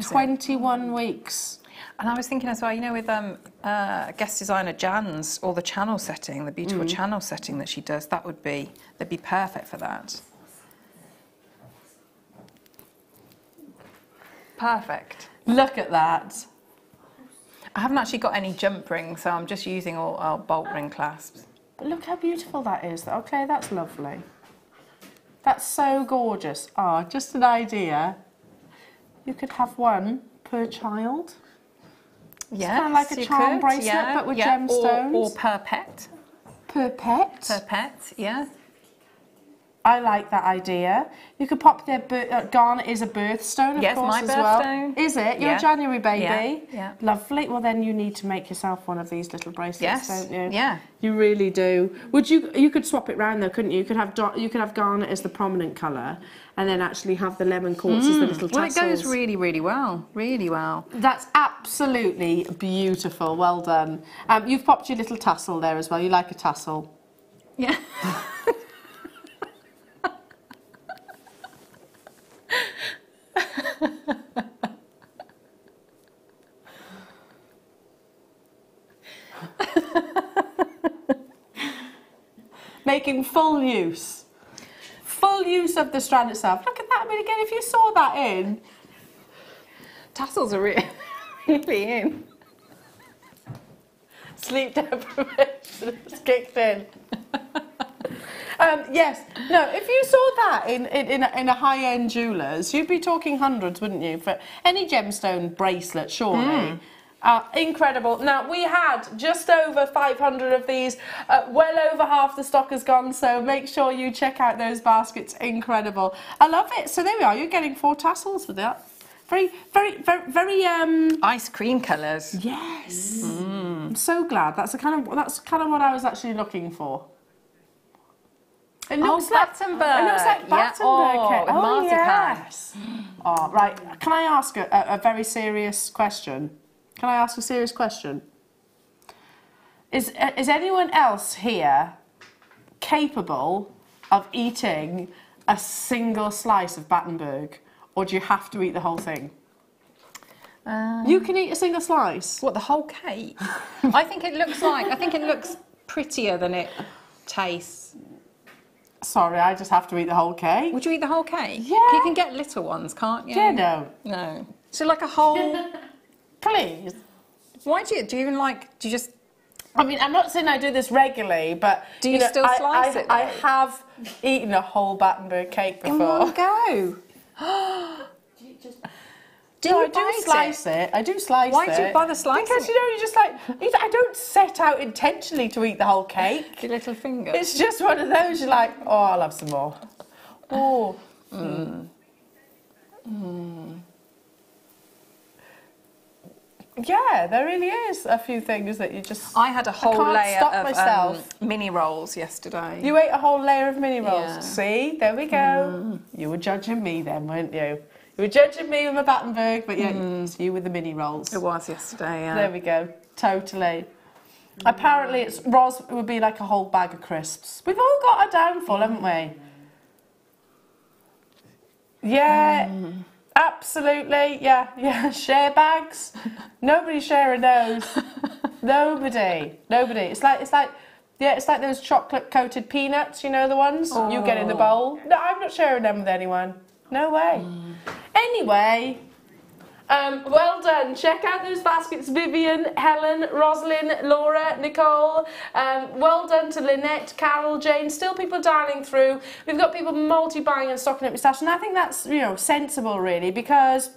21 weeks. And I was thinking as well, you know, with um, uh, guest designer Jan's, all the channel setting, the beautiful Mm. channel setting that she does, that would be, they'd be perfect for that. Perfect. Look at that. I haven't actually got any jump rings, so I'm just using all our bolt ring clasps. But look how beautiful that is. Okay, that's lovely. That's so gorgeous. Ah, just an idea. You could have one per child. Yeah, kinda like a charm bracelet, but with gemstones. Or, or per pet. Per pet. Per pet, yeah. I like that idea. You could pop their bir- uh, garnet is a birthstone, of Yes, course, my as well. birthstone. Is it? You're Yeah. a January baby. Yeah, yeah. Lovely. Well, then you need to make yourself one of these little bracelets, Yes, don't you? yeah. You really do. Would you? You could swap it round though, couldn't you? You could have do- you could have garnet as the prominent colour, and then actually have the lemon quartz as the little Mm. Well, it goes really, really well. Really well. That's absolutely beautiful. Well done. Um, you've popped your little tassel there as well. You like a tassel. Yeah. making full use. Full use of the strand itself. Look at that. I mean, again, if you saw that in, Tassels are really, really in. sleep deprivation has kicked in. Um, yes. No, if you saw that in, in, in a, in a high-end jeweller's, you'd be talking hundreds, wouldn't you, for any gemstone bracelet, surely. Uh, incredible. Now, we had just over 500 of these. Uh, well over half the stock has gone, so make sure you check out those baskets. Incredible. I love it. So there we are. You're getting four tassels for that. Very, very, very, very, um, Ice cream colours. yes. I'm so glad. That's the kind of, that's kind of what I was actually looking for. It Oh, looks like Battenberg. It looks like Yeah. Battenberg. Oh, with marzipan. yes. Oh, right. Can I ask a, a, very serious question? Can I ask a serious question? Is uh, is anyone else here capable of eating a single slice of Battenberg, or do you have to eat the whole thing? you can eat a single slice. What, the whole cake? I think it looks like, I think it looks prettier than it tastes. Sorry, I just have to eat the whole cake. Would you eat the whole cake? Yeah. You can get little ones, can't you? Yeah, no. No. So like a whole... Please. Why do you, do you even like, do you just... I mean, I'm not saying I do this regularly, but Do you know, still I, slice I, it, I have eaten a whole Battenberg cake In before. one go? do No, you I do slice it? I do slice Why it. Why do you bother slicing Because it? you know, you just like you- I don't set out intentionally to eat the whole cake. Your little finger? It's just one of those. You're like, oh, I'll have some more. Oh. Yeah, there really is a few things that you just. I had a whole layer stop of um, myself. Um, mini rolls yesterday. You ate a whole layer of mini rolls. Yeah. See, there we go. Mm. You were judging me then, weren't you? You were judging me with my Battenberg, but yeah, mm. it's you with the mini rolls. It was yesterday, yeah. There we go. Totally. Apparently, it's Roz would be like a whole bag of crisps. We've all got a downfall, haven't we? Yeah, mm. absolutely. Yeah, yeah. Share bags. Nobody sharing those. Nobody. Nobody. It's like it's like yeah, it's like those chocolate coated peanuts. You know the ones you get in the oh. bowl. No, I'm not sharing them with anyone. No way. Mm. Anyway, um, well done. Check out those baskets, Vivian, Helen, Rosalind, Laura, Nicole. Um, well done to Lynette, Carol, Jane. Still people dialing through. We've got people multi-buying and stocking up your stash, and I think that's you know sensible really because.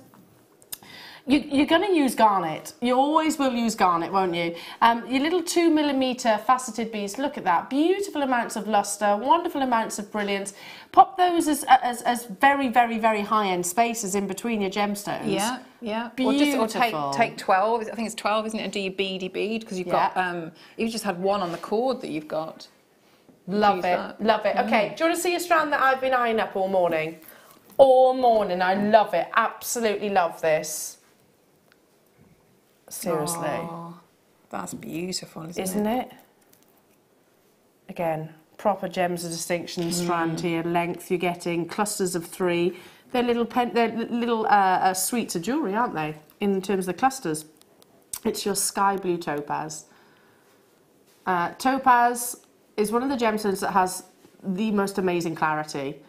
You, you're going to use garnet. You always will use garnet, won't you? Um, your little two millimeter faceted beads. Look at that. Beautiful amounts of luster. Wonderful amounts of brilliance. Pop those as as, as very very very high end spaces in between your gemstones. Yeah, yeah. Or just or take take twelve. I think it's twelve, isn't it? And do your beady bead because you've got Yeah. um. You've just had one on the cord that you've got. Love Use it. that. Love it. Okay. Do you want to see a strand that I've been eyeing up all morning? All morning. I love it. Absolutely love this. Seriously. Oh, that's beautiful, isn't, Isn't it? Again, proper gems of distinction strand here. Length you're getting clusters of three. They're little pen, they're little uh, uh, suites of jewellery, aren't they? In terms of the clusters. It's your sky blue topaz. Uh, topaz is one of the gemstones that has the most amazing clarity.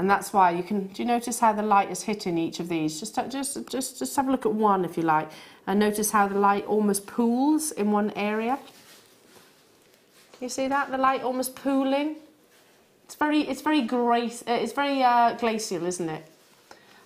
And that's why you can. Do you notice how the light is hitting each of these? Just, just, just, just have a look at one if you like, and notice how the light almost pools in one area. You see that the light almost pooling. It's very, it's very grace, uh, it's very uh, glacial, isn't it?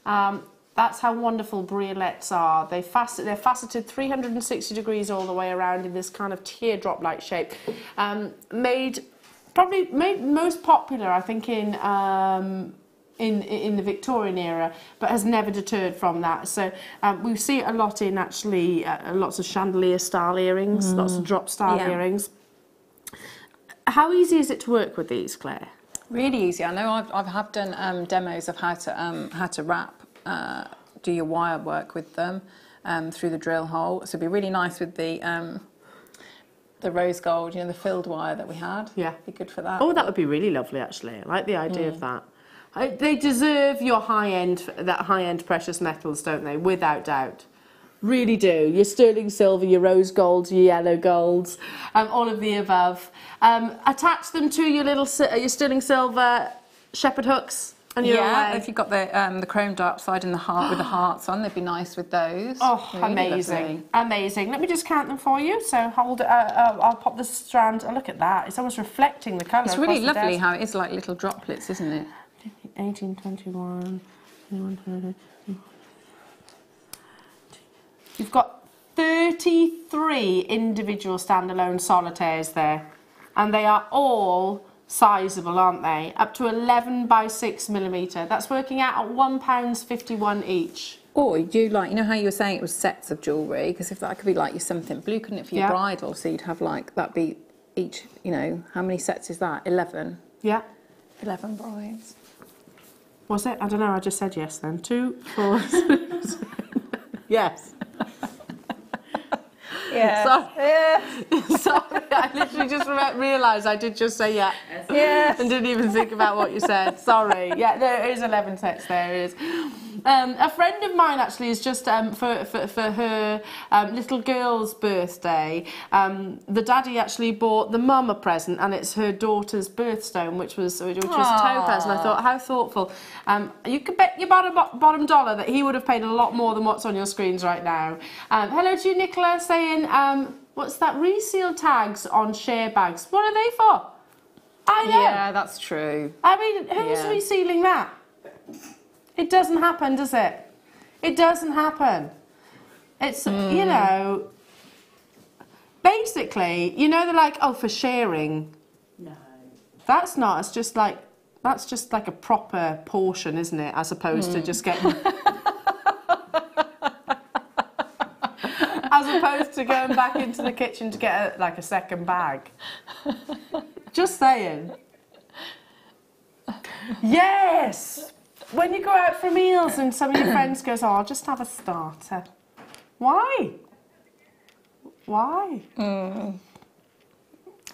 Um, that's how wonderful briolettes are. They facet, they're faceted 360 degrees all the way around in this kind of teardrop-like shape. Um, made, probably made most popular, I think, in um, in in the Victorian era, but has never deterred from that. So um, we see it a lot in actually uh, lots of chandelier style earrings, lots of drop style Yeah. earrings. How easy is it to work with these, Claire? Really easy. I know I've, I've have done um, demos of how to um, how to wrap, uh, do your wire work with them um, through the drill hole. So it'd be really nice with the um, the rose gold, you know, the filled wire that we had. Yeah. be good for that. Oh, that would be really lovely, actually. I like the idea of that. I, they deserve your high end, that high end precious metals, don't they? Without doubt. Really do. Your sterling silver, your rose golds, your yellow golds, um, all of the above. Um, attach them to your little uh, your sterling silver shepherd hooks. And you're yeah, away. if you've got the um, the chrome diopside and the heart with the hearts on, they'd be nice with those. Oh, Really amazing, lovely. amazing. Let me just count them for you. So hold. Uh, uh, I'll pop the strand. Oh, look at that. It's almost reflecting the colour. It's really lovely how it is like little droplets, isn't it? 18, 21, 21, 22. You've got 33 individual standalone solitaires there, and they are all sizable, aren't they? Up to 11 by 6 millimetre. That's working out at £1.51 each. Or you like, you know how you were saying it was sets of jewellery? Because if that could be like your something blue, couldn't it, for your Yeah. bridal? So you'd have like, that be each, you know, how many sets is that? 11? Yeah. 11 brides. Was it? I don't know. I just said yes then. Two, four, six. yes. Yeah. Sorry. Sorry, I literally just re- realised I did just say yeah. Yes. And didn't even think about what you said. Sorry. Yeah, there is 11 sets there, is. Um, a friend of mine actually is just um, for, for, for her um, little girl's birthday. Um, the daddy actually bought the mum a present, and it's her daughter's birthstone, which was which was topaz. And I thought, how thoughtful. Um, you could bet your bottom, bottom dollar that he would have paid a lot more than what's on your screens right now. Um, hello to you, Nicola, saying, um, what's that? Reseal tags on share bags. What are they for? I know. Yeah, that's true. I mean, who's Yeah. resealing that? It doesn't happen, does it? It doesn't happen. It's, you hmm. know, basically, you know, they're like, oh, for sharing. No. That's not. It's just like, that's just like a proper portion, isn't it? As opposed to hmm. just getting. As opposed to going back into the kitchen to get a, like a second bag. Just saying. Yes! When you go out for meals and some of your friends goes, oh, I'll just have a starter. Why? Why?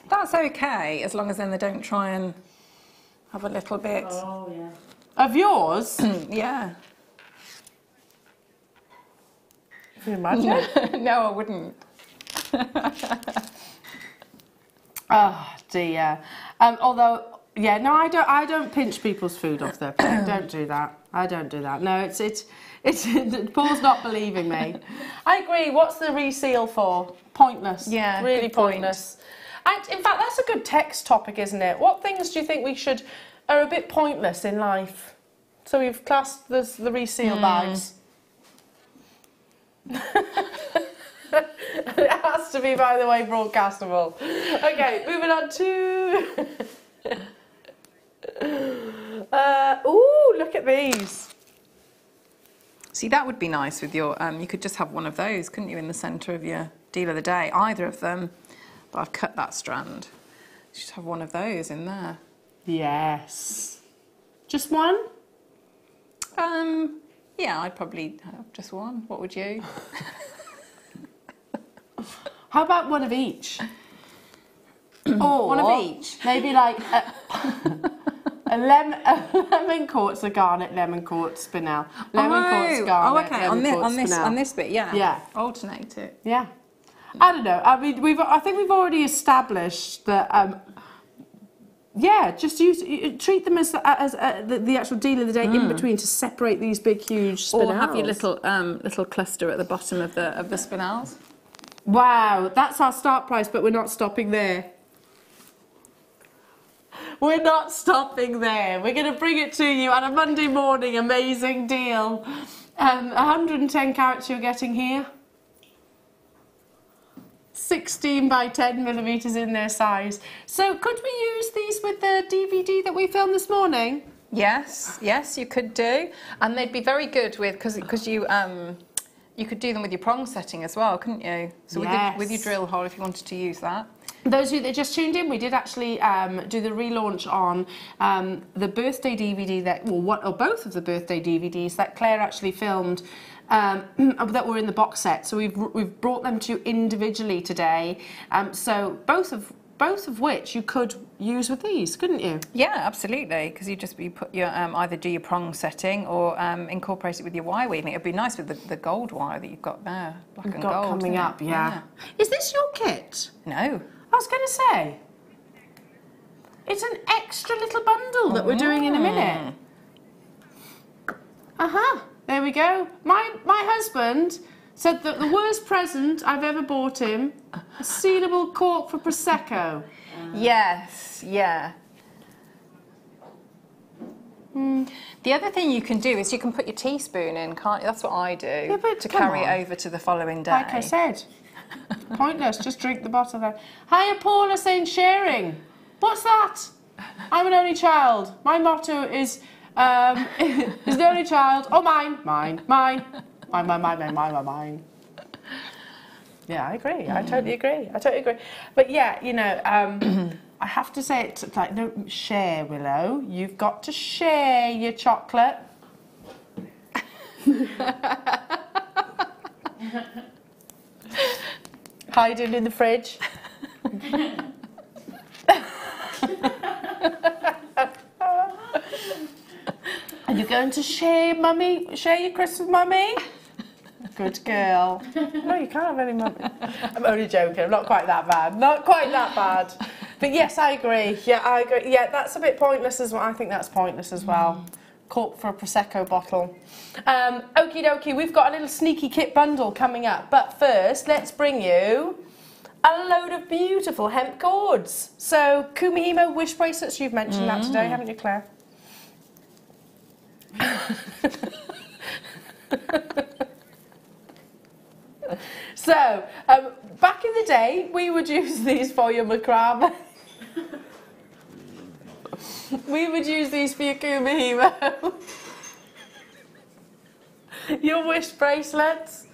That's okay, as long as then they don't try and have a little bit. Of yours? Yeah. Can you imagine? no, I wouldn't. oh dear. Um, although, yeah, no, I don't. I don't pinch people's food off their plate. don't do that. I don't do that. No, it's it's it's. Paul's not believing me. I agree. What's the reseal for? Pointless. Yeah, really good point. pointless. And in fact, that's a good text topic, isn't it? What things do you think we should are a bit pointless in life? So we've classed the the reseal Hmm. bags. it has to be, by the way, broadcastable. Okay, moving on to. uh, ooh, look at these. See, that would be nice with your. Um, you could just have one of those, couldn't you, in the centre of your deal of the day? Either of them. But I've cut that strand. You should have one of those in there. Yes. Just one? Um, yeah, I'd probably have just one. What would you? How about one of each? or One of each? Maybe like a, a, lemon, a lemon quartz, a garnet, lemon quartz, spinel. Lemon quartz, oh, okay. lemon On this, quartz, on this, spinel. on this bit, yeah. Yeah. Alternate it. Yeah. I don't know. I mean, we've. I think we've already established that. Um, yeah, just use treat them as as uh, the, the actual deal of the day in between to separate these big, huge spinels. Or have your little um, little cluster at the bottom of the of the spinels. Wow, that's our start price, but we're not stopping there. We're not stopping there. We're going to bring it to you on a Monday morning. Amazing deal. Um, 110 carats you're getting here. 16 by 10 millimetres in their size. So could we use these with the DVD that we filmed this morning? Yes, yes, you could do, and they'd be very good with because because you um you could do them with your prong setting as well, couldn't you? So with, your, with your drill hole, if you wanted to use that. Those of you that just tuned in, we did actually um, do the relaunch on um, the birthday DVD that, well, what, or both of the birthday DVDs that Claire actually filmed um, that were in the box set. So we've we've brought them to you individually today. Um, so both of both of which you could use with these, couldn't you? Yeah, absolutely. Because you just you put your um, either do your prong setting or um, incorporate it with your wire weaving. It'd be nice with the, the gold wire that you've got there, black and Got gold. coming up, yeah. Is this your kit? No. I was going to say. It's an extra little bundle that we're doing in a minute. Uh huh. There we go. My my husband said that the worst present I've ever bought him a sealable cork for prosecco. Yes, yeah. The other thing you can do is you can put your teaspoon in, can't you? That's what I do but to carry on. it over to the following day. Like I said, pointless. Just drink the bottle there. Hiya, Paula saying sharing. What's that? I'm an only child. My motto is um, is the only child. Oh, mine, mine, mine, mine, mine, mine, mine, mine, mine, mine. Yeah, I agree. I totally agree. I totally agree. But yeah, you know, um, I have to say it's like no share, Willow. You've got to share your chocolate. Hiding in the fridge. Are you going to share, mummy? Share your Christmas, mummy? Good girl. No, you can't have any mummy. I'm only joking. I'm not quite that bad. Not quite that bad. But yes, I agree. Yeah, I agree. Yeah, that's a bit pointless as well. I think that's pointless as well. Mm. Cork for a prosecco bottle. Um, okie dokie, we've got a little sneaky kit bundle coming up. But first, let's bring you a load of beautiful hemp cords. So, Kumihimo wish bracelets. You've mentioned that today, haven't you, Claire? So, um, back in the day, we would use these for your macrame. we would use these for your kumihimo. your wish bracelets.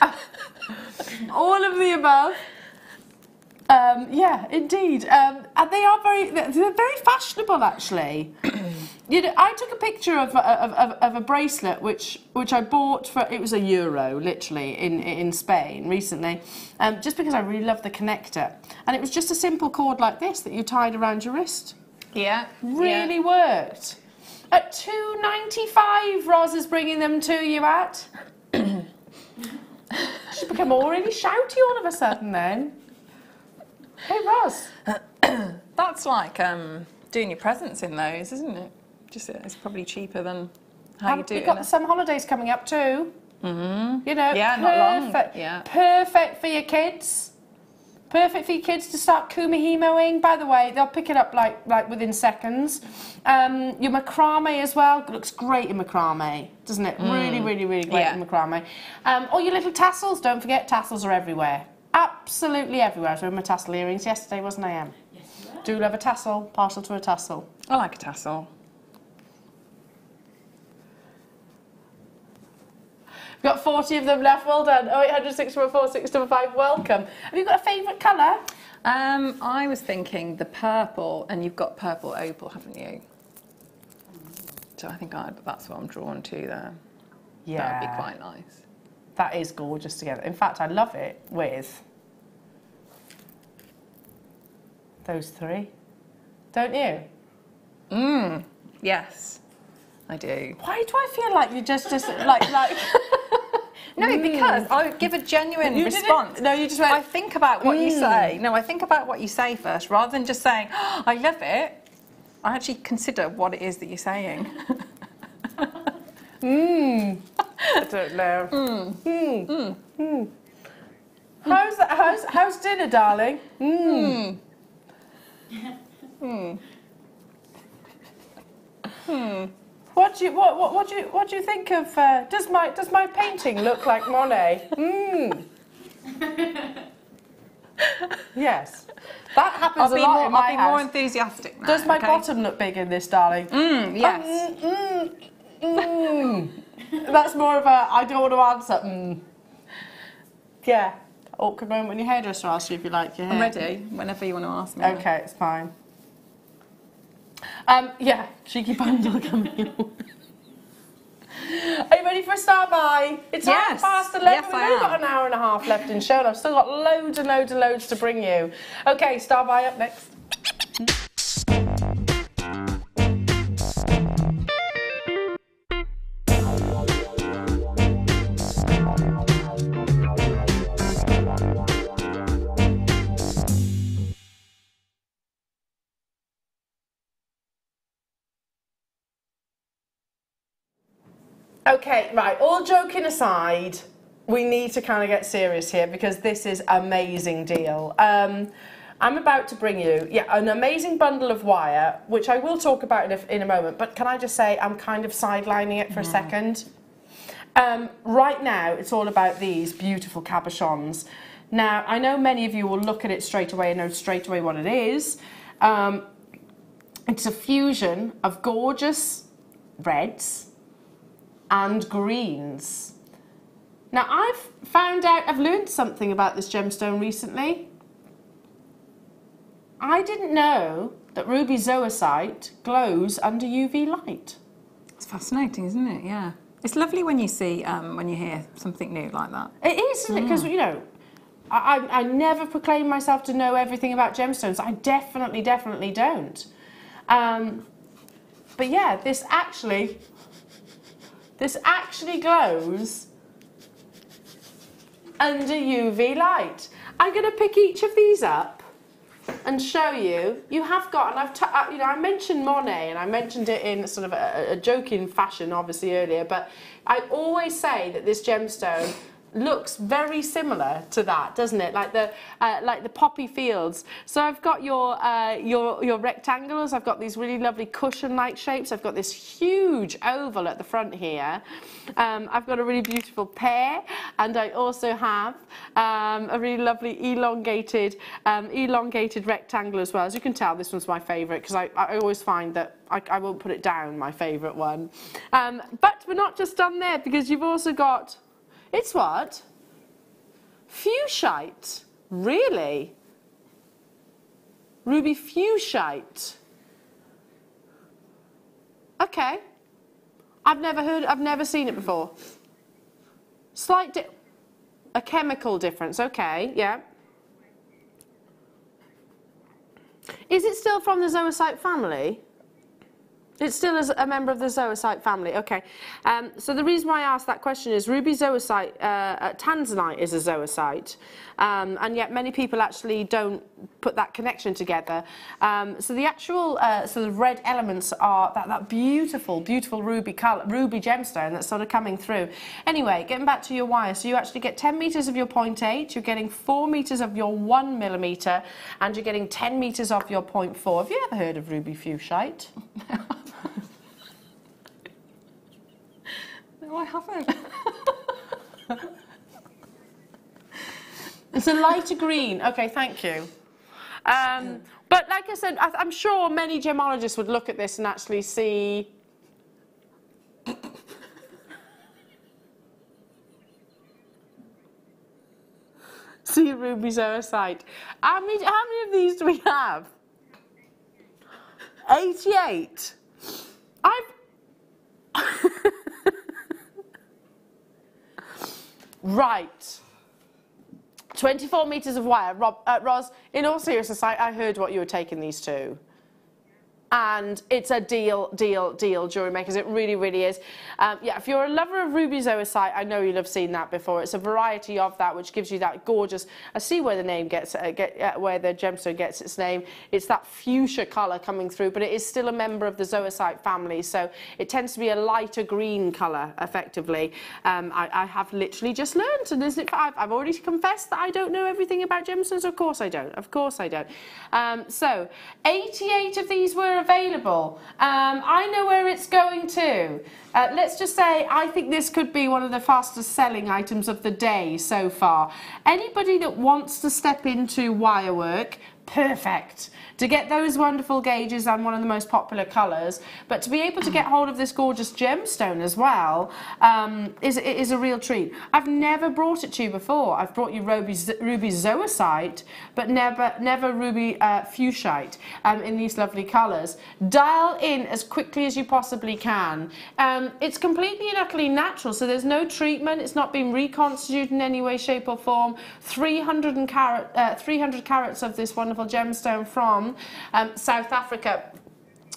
All of the above. Um, yeah, indeed. Um, and they are very, they're very fashionable actually. you know, I took a picture of, of, of, of a bracelet which, which I bought for, it was a euro literally in, in Spain recently, um, just because I really love the connector. And it was just a simple cord like this that you tied around your wrist. Yeah. Really worked. At 2.95, Roz is bringing them to you at. She's become all really shouty all of a sudden then. Hey, Roz. That's like um, doing your presents in those, isn't it? Just it's probably cheaper than how you do We've got in the summer holidays coming up too. Mm-hmm. You know, Yeah, not long. perfect, Yeah. perfect for your kids. Perfect for your kids to start kumihimoing. By the way, they'll pick it up like like within seconds. Um, your macrame as well it looks great in macrame, doesn't it? Really, really, really great Yeah. in macrame. Um, all your little tassels. Don't forget, tassels are everywhere. Absolutely everywhere. I was wearing my tassel earrings yesterday, wasn't I? Am. Do love a tassel. Partial to a tassel. I like a tassel. Got 40 of them left. Well done. 0800 614 655. Welcome. Have you got a favourite colour? Um, I was thinking the purple, and you've got purple opal, haven't you? So I think I, that's what I'm drawn to there. Yeah. That would be quite nice. That is gorgeous together. In fact, I love it with those three. Don't you? Mm, yes, I do. Why do I feel like you just, just like, like. No, because I would give a genuine You response. no, you just I think about what you "Mm." say. No, I think about what you say first, rather than just saying, oh, "I love it." I actually consider what it is that you're saying. I don't know. Mm. Mm. How's, that, how's, how's dinner, darling? Mm. What do you what, what, what do you what do you think of uh, does my does my painting look like Monet? Mm. yes, that happens I'll a lot more, in my I'll be more enthusiastic now. does my okay? bottom look big in this, darling? Mm, yes. Mm, mm, mm. That's more of a I don't want to answer. Mm. Yeah, awkward moment when your hairdresser asks you if you like your hair. I'm ready. Whenever you want to ask me. Okay, it's fine. Um, yeah, cheeky bundle coming. Are you ready for a star buy? It's half past 11. Yes, We've only got an hour and a half left in show, and I've still got loads and loads and loads to bring you. Okay, star buy up next. Okay, right. All joking aside, we need to kind of get serious here because this is an amazing deal. Um, I'm about to bring you, yeah, an amazing bundle of wire, which I will talk about in a, in a moment. But can I just say, I'm kind of sidelining it for a second. Um, right now, it's all about these beautiful cabochons. Now, I know many of you will look at it straight away and know straight away what it is. Um, it's a fusion of gorgeous reds and greens. Now, I've found out, I've learned something about this gemstone recently. I didn't know that ruby zoisite glows under UV light. It's fascinating, isn't it? Yeah. It's lovely when you see, um, when you hear something new like that. It is, isn't it? Because, you know, I, I I never proclaim myself to know everything about gemstones. I definitely, definitely don't. Um, but yeah, this actually, this actually glows under UV light. I'm going to pick each of these up and show you. You have got, and I've, t- uh, you know, I mentioned Monet, and I mentioned it in sort of a, a joking fashion, obviously earlier. But I always say that this gemstone looks very similar to that, doesn't it? Like the uh, like the poppy fields. So I've got your uh, your your rectangles. I've got these really lovely cushion-like shapes. I've got this huge oval at the front here. Um, I've got a really beautiful pear, and I also have um, a really lovely elongated um, elongated rectangle as well. As you can tell, this one's my favourite because I, I always find that I, I won't put it down. My favourite one. Um, but we're not just done there because you've also got it's what? Fuchsite. Really? Ruby fuchsite. Okay. I've never heard, I've never seen it before. Slight, a chemical difference. Okay, yeah. Is it still from the zoisite family? It's still as a member of the zoisite family. Okay. Um, so the reason why I asked that question is ruby zoisite, uh, tanzanite is a zoisite, um, and yet many people actually don't put that connection together. Um, so the actual uh, sort of red elements are that, that beautiful, beautiful ruby color, ruby gemstone that's sort of coming through. Anyway, getting back to your wire, so you actually get 10 meters of your 0.8, you're getting 4 meters of your 1 millimeter, and you're getting 10 meters of your 0.4. Have you ever heard of ruby fuchsite? No, I haven't. It's a lighter green. Okay, thank you. Um, but like I said, I, I'm sure many gemologists would look at this and actually see. see ruby zoisite. How many, how many of these do we have? 88. I've. right. 24 metres of wire. Rob, uh, Roz, in all seriousness, I, I heard what you were taking these to. And it's a deal, deal, deal, jewelry makers. It really, really is. Um, yeah, if you're a lover of ruby zoisite, I know you'll have seen that before. It's a variety of that, which gives you that gorgeous. I see where the name gets, uh, get, uh, where the gemstone gets its name. It's that fuchsia colour coming through, but it is still a member of the zoisite family, so it tends to be a lighter green colour, effectively. Um, I, I have literally just learned, and isn't it, I've, I've already confessed that I don't know everything about gemstones. Of course I don't. Of course I don't. Um, so, 88 of these were available. Um, I know where it's going to. Uh, let's just say I think this could be one of the fastest selling items of the day so far. Anybody that wants to step into wire work, perfect to get those wonderful gauges and one of the most popular colours. But to be able to get hold of this gorgeous gemstone as well um, is, is a real treat. I've never brought it to you before. I've brought you ruby, ruby zoisite but never never ruby uh, fuchsite um, in these lovely colours. Dial in as quickly as you possibly can. Um, it's completely and utterly natural so there's no treatment. It's not been reconstituted in any way shape or form. 300 and carat, uh, 300 carats of this wonderful gemstone from um, South Africa.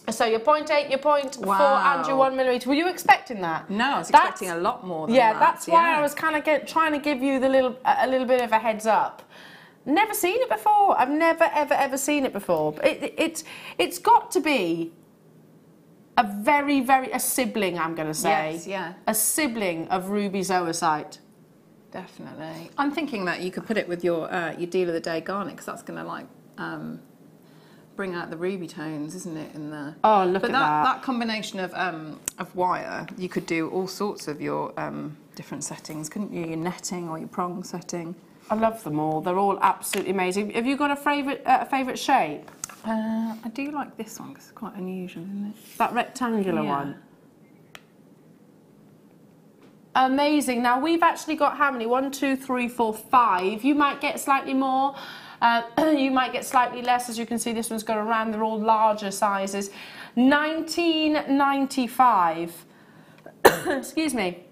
So your point eight, your point four, Wow. and your one millimeter. Were you expecting that? No, I was That's- expecting a lot more than yeah, that. that's why yeah. I was kind of get, trying to give you the little a little bit of a heads up. Never seen it before. I've never ever ever seen it before. It, it, it's it's got to be a very, very, a sibling, I'm going to say. Yes, yeah. A sibling of ruby zoisite. Definitely. I'm thinking that you could put it with your uh, your deal of the day garnet because that's going to like um, bring out the ruby tones, isn't it? In the Oh, look but at that, that. combination of um, of wire, you could do all sorts of your um, different settings, couldn't you? Your netting or your prong setting. I love them all. They're all absolutely amazing. Have you got a favourite uh, favourite shape? Uh, I do like this one because it's quite unusual, isn't it? That rectangular Yeah. one. Amazing. Now we've actually got how many? One, two, three, four, five. You might get slightly more. Uh, you might get slightly less. As you can see, this one's got around. They're all larger sizes. 1995. Excuse me.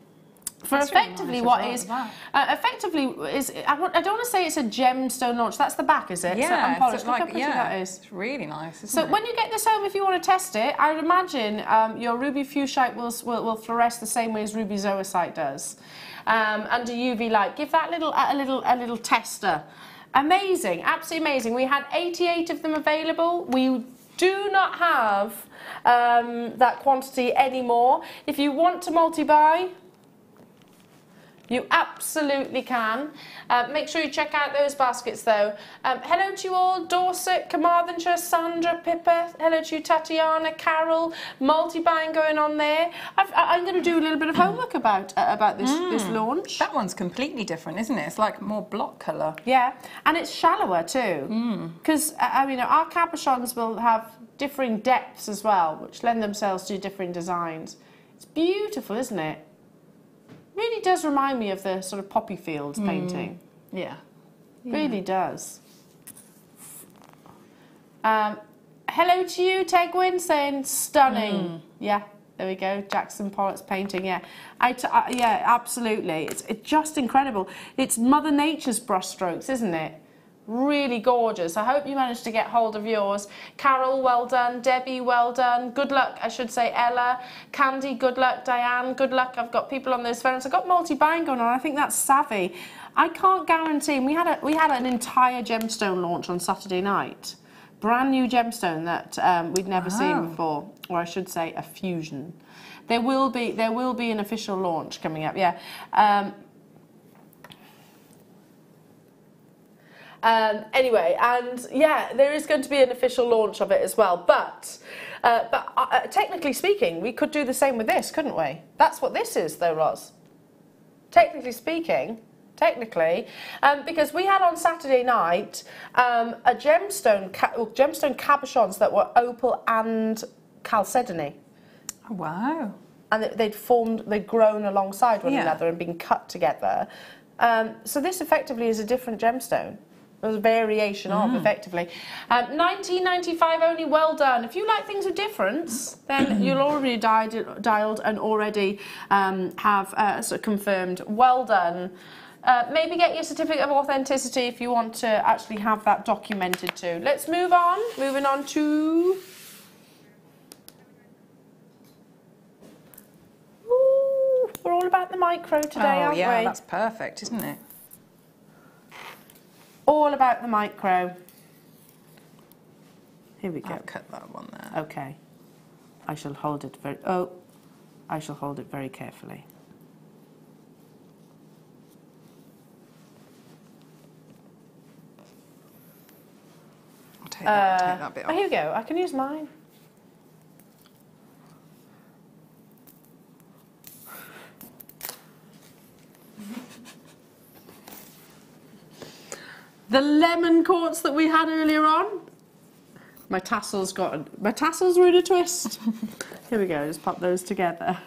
For That's really effectively nice what well, is uh, effectively is I, I don't want to say it's a gemstone launch. That's the back, is it? so unpolished. Look how pretty that is. It's really nice, isn't So it? when you get this home, if you want to test it, I would imagine um, your ruby fuchsite will, will, will fluoresce the same way as ruby zoisite does, um, under UV light. Give that little a little a little tester. Amazing, absolutely amazing. We had 88 of them available. We do not have um, that quantity anymore. If you want to multi-buy, you absolutely can. Uh, make sure you check out those baskets though. Um, hello to you all, Dorset, Carmarthenshire, Sandra, Pippa. Hello to you, Tatiana, Carol. Multi-buying going on there. I've, I- I'm going to do a little bit of homework about uh, about this this launch. That one's completely different, isn't it? It's like more block colour. Yeah, and it's shallower too. Because I mean, our cabochons will have differing depths as well, which lend themselves to differing designs. It's beautiful, isn't it? Really does remind me of the sort of poppy fields painting. Yeah. Really does. Um, hello to you, Tegwin, saying stunning. Yeah, there we go. Jackson Pollock's painting. Yeah, I t- uh, yeah, absolutely. It's, it's just incredible. It's Mother Nature's brushstrokes, isn't it? Really gorgeous. I hope you managed to get hold of yours. Carol, well done. Debbie, well done. Good luck, I should say. Ella, Candy, good luck. Diane, good luck. I've got people on those phones. I've got multi-buying going on. I think that's savvy. I can't guarantee. We had a we had an entire gemstone launch on Saturday night. Brand new gemstone that um, we'd never seen before, or I should say, a fusion. There will be there will be an official launch coming up. Yeah. Um, Um, anyway, and yeah, there is going to be an official launch of it as well. But, uh, but uh, uh, technically speaking, we could do the same with this, couldn't we? That's what this is, though, Roz. Technically speaking, technically, um, because we had on Saturday night um, a gemstone ca- gemstone cabochons that were opal and chalcedony Oh, wow. and they- they'd formed, they'd grown alongside one Yeah. another and been cut together. Um, so this effectively is a different gemstone. A variation of, effectively. Um, 1995 only, well done. If you like things with difference, then you'll already dialed, dialed and already um, have uh, sort of confirmed, well done. Uh, maybe get your certificate of authenticity if you want to actually have that documented too. Let's move on. Moving on to Ooh, we're all about the micro today, oh, aren't yeah, we? that's perfect, isn't it? All about the micro. Here we go. I've cut that one there. Okay. I shall hold it very. Oh, I shall hold it very carefully. I'll take that, Uh, take that bit oh, here we go. I can use mine. The lemon quartz that we had earlier on. My tassels got my tassels were in a twist. Here we go. Just pop those together.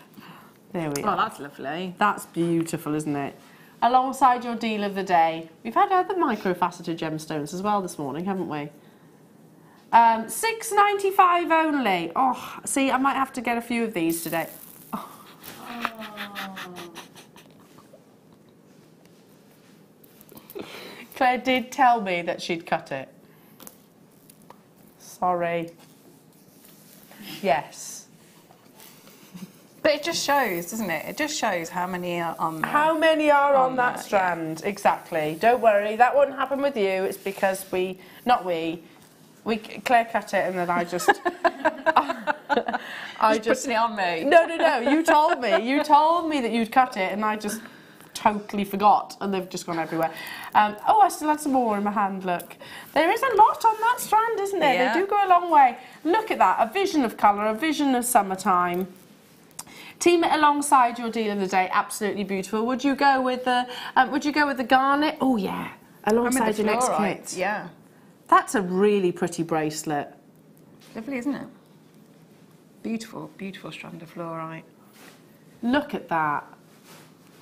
There we go. Oh, are. that's lovely. That's beautiful, isn't it? Alongside your deal of the day, we've had other microfaceted gemstones as well this morning, haven't we? Um, Six ninety five only. Oh, see, I might have to get a few of these today. Claire did tell me that she'd cut it. Sorry. Yes. But it just shows, doesn't it? It just shows how many are on there. How many are on, On that that, strand? Exactly. Don't worry, that won't happen with you. It's because we, not we, we Claire cut it and then I just, I Just just putting it on me. No, no, no. You told me. You told me that you'd cut it, and I just totally forgot, and they've just gone everywhere. Um, oh, I still had some more in my hand. Look, there is a lot on that strand, isn't there? Yeah. They do go a long way. Look at that. A vision of colour, a vision of summertime. Team it alongside your deal of the day. Absolutely beautiful. Would you go with the? Um, would you go with the garnet? Oh yeah, alongside your next kit. Yeah. That's a really pretty bracelet. Lovely, isn't it? Beautiful, beautiful strand of fluorite. Look at that.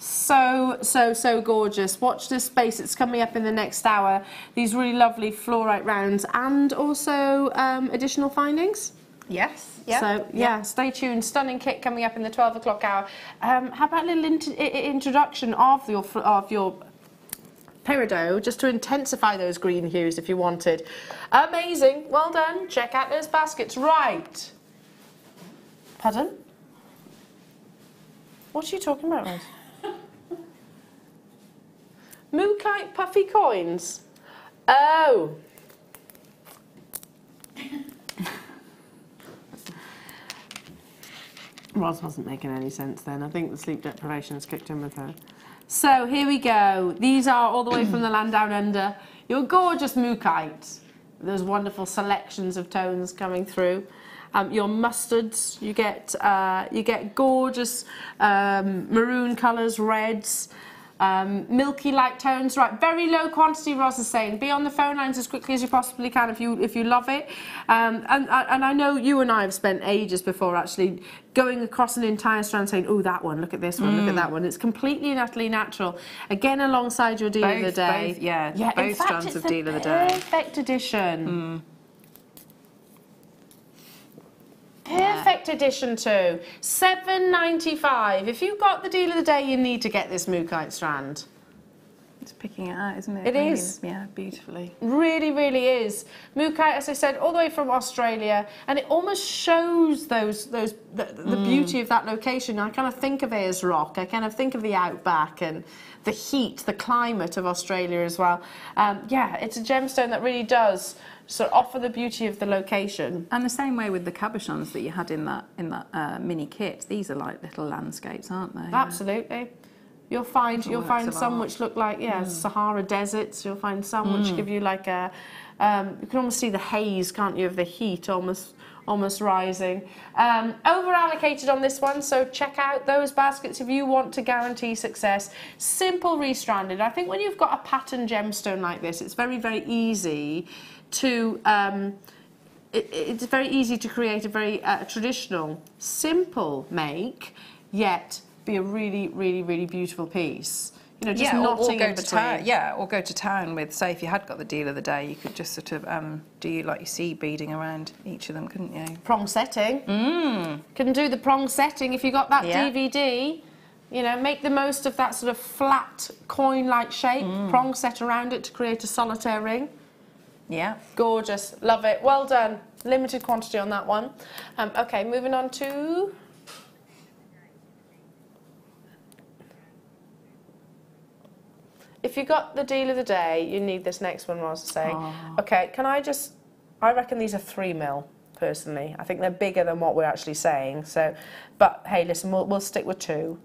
So, so, so gorgeous. Watch this space. It's coming up in the next hour. These really lovely fluorite rounds and also um, additional findings. Yes. Yeah. So, yeah, stay tuned. Stunning kit coming up in the 12 o'clock hour. Um, how about a little int- introduction of your, of your peridot just to intensify those green hues if you wanted. Amazing. Well done. Check out those baskets. Right. Pardon? What are you talking about, Roz? Moonkite puffy coins. Oh. Roz wasn't making any sense then. I think the sleep deprivation has kicked in with her. So here we go. These are all the way from the land down under. Your gorgeous mookites. Those wonderful selections of tones coming through. Um, your mustards, you get uh, you get gorgeous um, maroon colours, reds, um, milky light tones. Right, very low quantity. Roz is saying, be on the phone lines as quickly as you possibly can if you if you love it. Um, and and I know you and I have spent ages before actually going across an entire strand saying, oh that one, look at this one, look at that one. It's completely and utterly natural. Again, alongside your deal of the day. both, yeah, yeah. both strands of deal of the day. Perfect edition. Perfect addition too. Seven ninety five. If you've got the deal of the day, you need to get this Mookite strand. It's picking it out, isn't it? It is. Yeah, beautifully. Really, really is. Mookite, as I said, all the way from Australia, and it almost shows those those the, the beauty of that location. I kind of think of Ayers Rock. I kind of think of the outback and the heat, the climate of Australia as well. Um, yeah, it's a gemstone that really does sort of offer the beauty of the location. And the same way with the cabochons that you had in that in that uh, mini kit. These are like little landscapes, aren't they? Absolutely. You'll find Little you'll find some art. which look like yeah Sahara deserts. You'll find some which give you like a um, you can almost see the haze, can't you, of the heat almost almost rising. Um, over allocated on this one, so check out those baskets if you want to guarantee success. Simple restranded. I think when you've got a pattern gemstone like this, it's very very easy to. Um, it, it's very easy to create a very uh, traditional, simple make, yet be a really, really, really beautiful piece. You know, just yeah, or, or go to town. Yeah, or go to town with. Say, if you had got the deal of the day, you could just sort of um, do like you see beading around each of them, couldn't you? Prong setting. Mm. Can do the prong setting if you got that Yeah. DVD. You know, make the most of that sort of flat coin-like shape. Mm. Prong set around it to create a solitaire ring. Yeah. Gorgeous, love it. Well done. Limited quantity on that one. Um, okay, moving on to. If you got the deal of the day, you need this next one, Roz, saying. Okay, can I just. I reckon these are three mil, personally. I think they're bigger than what we're actually saying. So, But hey, listen, we'll, we'll stick with two.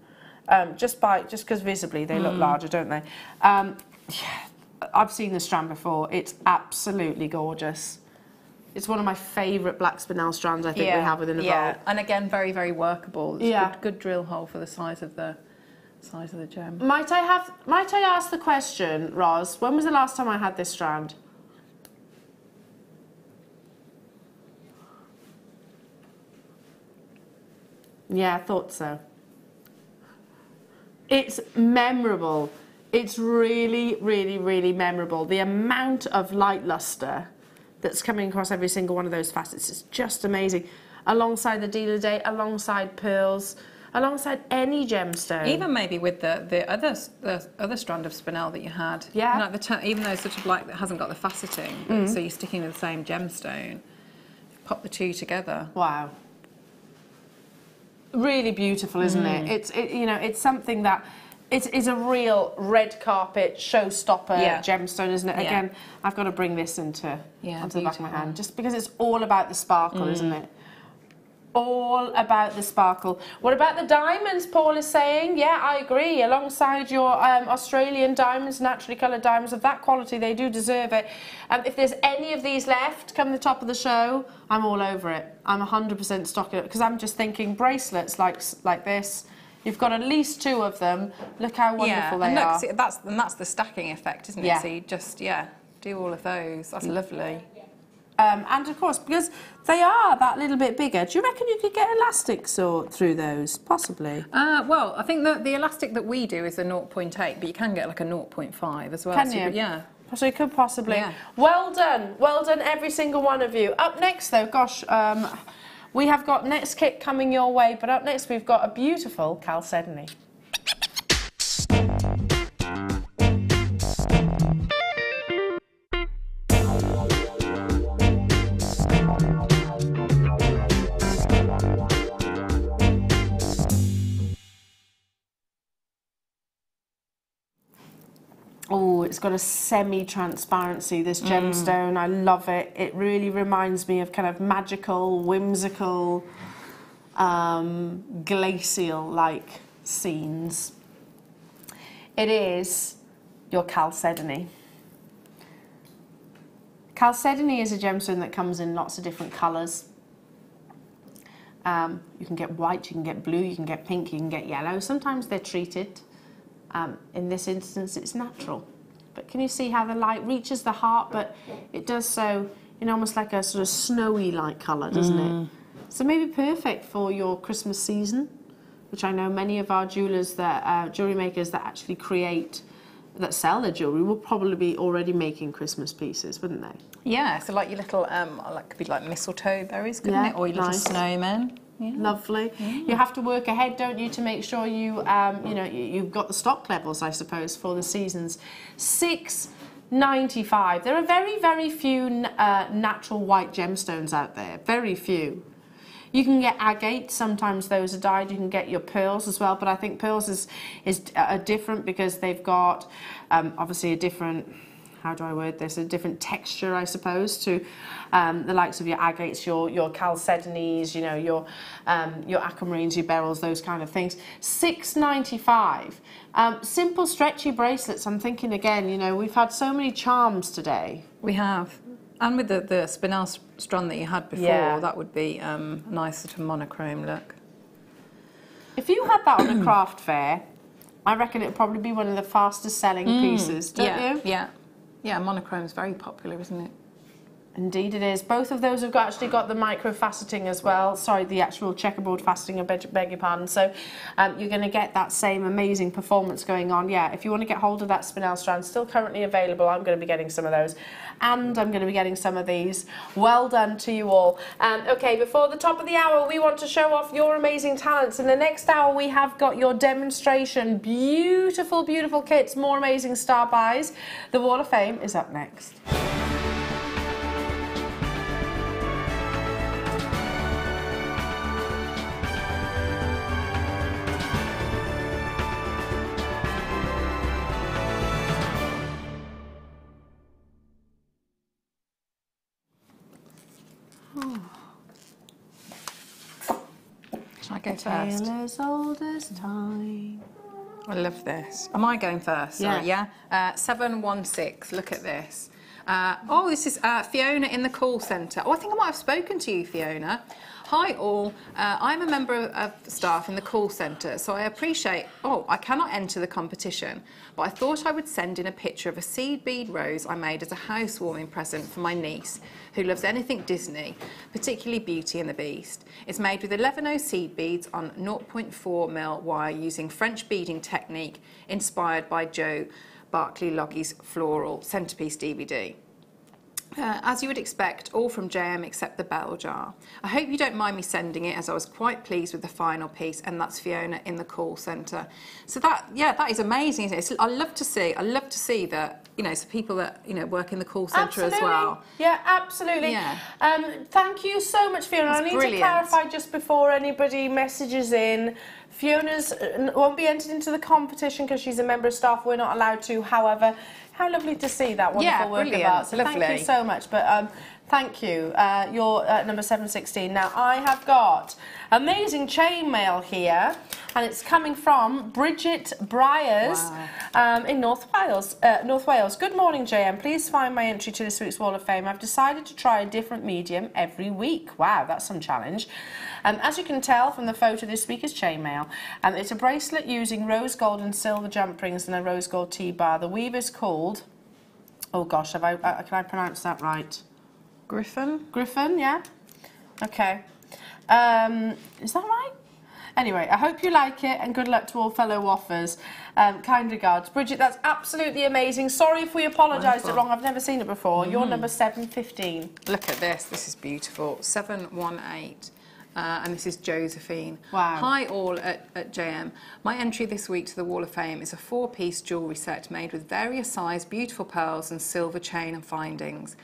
Um, just by just because visibly they look larger, don't they? Um, yeah, I've seen this strand before. It's absolutely gorgeous. It's one of my favourite black spinel strands I think we have within the yeah. vault. and again, very, very workable. It's Yeah. good, good drill hole for the size of the size of the gem. Might I have? Might I ask the question, Roz? When was the last time I had this strand? Yeah, I thought so. It's memorable. It's really, really, really memorable. The amount of light luster that's coming across every single one of those facets is just amazing. Alongside the dealer day, alongside pearls, alongside any gemstone. Even maybe with the the other the other strand of spinel that you had. Yeah. Like the even though it's sort of like that hasn't got the faceting, but mm. so you're sticking with the same gemstone. Pop the two together. Wow. Really beautiful, isn't mm. it? It's it, you know it's something that it's, it's a real red carpet showstopper Yeah. gemstone, isn't it? Yeah. Again, I've got to bring this into Yeah, onto the back of my hand just because it's all about the sparkle, isn't it? all about the sparkle. What about the diamonds, Paul is saying? Yeah, I agree. Alongside your um, Australian diamonds, naturally coloured diamonds of that quality, they do deserve it. Um, if there's any of these left, come the top of the show, I'm all over it. I'm 100% stocking it because I'm just thinking bracelets like like this. You've got at least two of them. Look how wonderful yeah, they and look, are. see, that's and that's the stacking effect, isn't it? Yeah. So you just yeah, do all of those. That's lovely. Um, and of course, because they are that little bit bigger, do you reckon you could get elastic or through those? Possibly. Uh, well, I think that the elastic that we do is a 0.8, but you can get like a 0.5 as well. Can So you? yeah. So you could possibly. Yeah. Well done. Well done, every single one of you. Up next, though, gosh, um, we have got next kit coming your way, but up next we've got a beautiful Chalcedony. Oh, it's got a semi-transparency, this gemstone. I love it. It really reminds me of kind of magical, whimsical, um, glacial-like scenes. It is your chalcedony. Chalcedony is a gemstone that comes in lots of different colours. Um, you can get white, you can get blue, you can get pink, you can get yellow. Sometimes they're treated. Um, in this instance, it's natural. But can you see how the light reaches the heart, but it does so in almost like a sort of snowy light colour, doesn't it? So maybe perfect for your Christmas season, which I know many of our jewelers that uh, jewelry makers that actually create that sell their jewelry will probably be already making Christmas pieces, wouldn't they? Yeah, so like your little, um, like could be like mistletoe berries, couldn't Yeah, it? Or your little nice. snowmen. Yeah. Lovely. You have to work ahead, don't you, to make sure you, um, you know, you, you've got the stock levels, I suppose, for the seasons. Six ninety-five. There are very, very few uh, natural white gemstones out there. Very few. You can get agate. Sometimes those are dyed. You can get your pearls as well, but I think pearls is is uh, different because they've got um, obviously a different. How do I word this? A different texture, I suppose, to um, the likes of your agates, your your chalcedonies, you know, your um, your aquamarines, your beryls, those kind of things. Six ninety five. Um, simple stretchy bracelets. I'm thinking again. You know, we've had so many charms today. We have. And with the, the spinel strand that you had before, Yeah. that would be um, a nice sort of monochrome look. If you had that on a craft fair, I reckon it'd probably be one of the fastest selling pieces, don't yeah, you? yeah. Yeah, monochrome's very popular, isn't it? Indeed it is. Both of those have got, actually got the micro faceting as well. Sorry, the actual checkerboard faceting, I beg, your pardon. So um, you're going to get that same amazing performance going on. Yeah, if you want to get hold of that spinel strand, still currently available. I'm going to be getting some of those. And I'm going to be getting some of these. Well done to you all. Um, okay, before the top of the hour, we want to show off your amazing talents. In the next hour, we have got your demonstration. Beautiful, beautiful kits, more amazing star buys. The Wall of Fame is up next. First? Tale as old as time. I love this. Am I going first? Sorry, yeah. Uh, 716, look at this. Uh, oh, this is uh, Fiona in the call centre. Oh, I think I might have spoken to you, Fiona. Hi all, uh, I'm a member of staff in the call centre, so I appreciate, oh, I cannot enter the competition, but I thought I would send in a picture of a seed bead rose I made as a housewarming present for my niece, who loves anything Disney, particularly Beauty and the Beast. It's made with 11 seed beads on 0.4 mil wire using French beading technique inspired by Joe Barclay Loggie's floral centerpiece DVD. Uh, as you would expect, all from JM except the bell jar. I hope you don't mind me sending it as I was quite pleased with the final piece and that's Fiona in the call centre. So that, yeah, that is amazing. Isn't it? I love to see, I love to see that, you know, so people that, you know, work in the call centre as well. Yeah, absolutely. Yeah. Um, thank you so much, Fiona. I need brilliant. to clarify just before anybody messages in. Fiona's uh, won't be entered into the competition because she's a member of staff. We're not allowed to. However, how lovely to see that wonderful Yeah, work of art. So thank you so much. But um, thank you. Uh, you're uh, number 716. Now, I have got amazing chain mail here, and it's coming from Bridget Briers um, in North Wales. Uh, North Wales. Good morning, JM. Please find my entry to this week's Wall of Fame. I've decided to try a different medium every week. Wow, that's some challenge. Um, as you can tell from the photo this week is chainmail. Um, it's a bracelet using rose gold and silver jump rings and a rose gold T-bar. The weave is called, oh gosh, have I, uh, can I pronounce that right? Griffin. Griffin, yeah? Okay. Um, is that right? Anyway, I hope you like it and good luck to all fellow waffers. Um, kind regards. Bridget, that's absolutely amazing. Sorry if we apologised it wrong. I've never seen it before. You're number 715. Look at this. This is beautiful. 718. Uh, and this is Josephine. Wow. Hi all at, at JM. My entry this week to the Wall of Fame is a four-piece jewellery set made with various size beautiful pearls and silver chain and findings.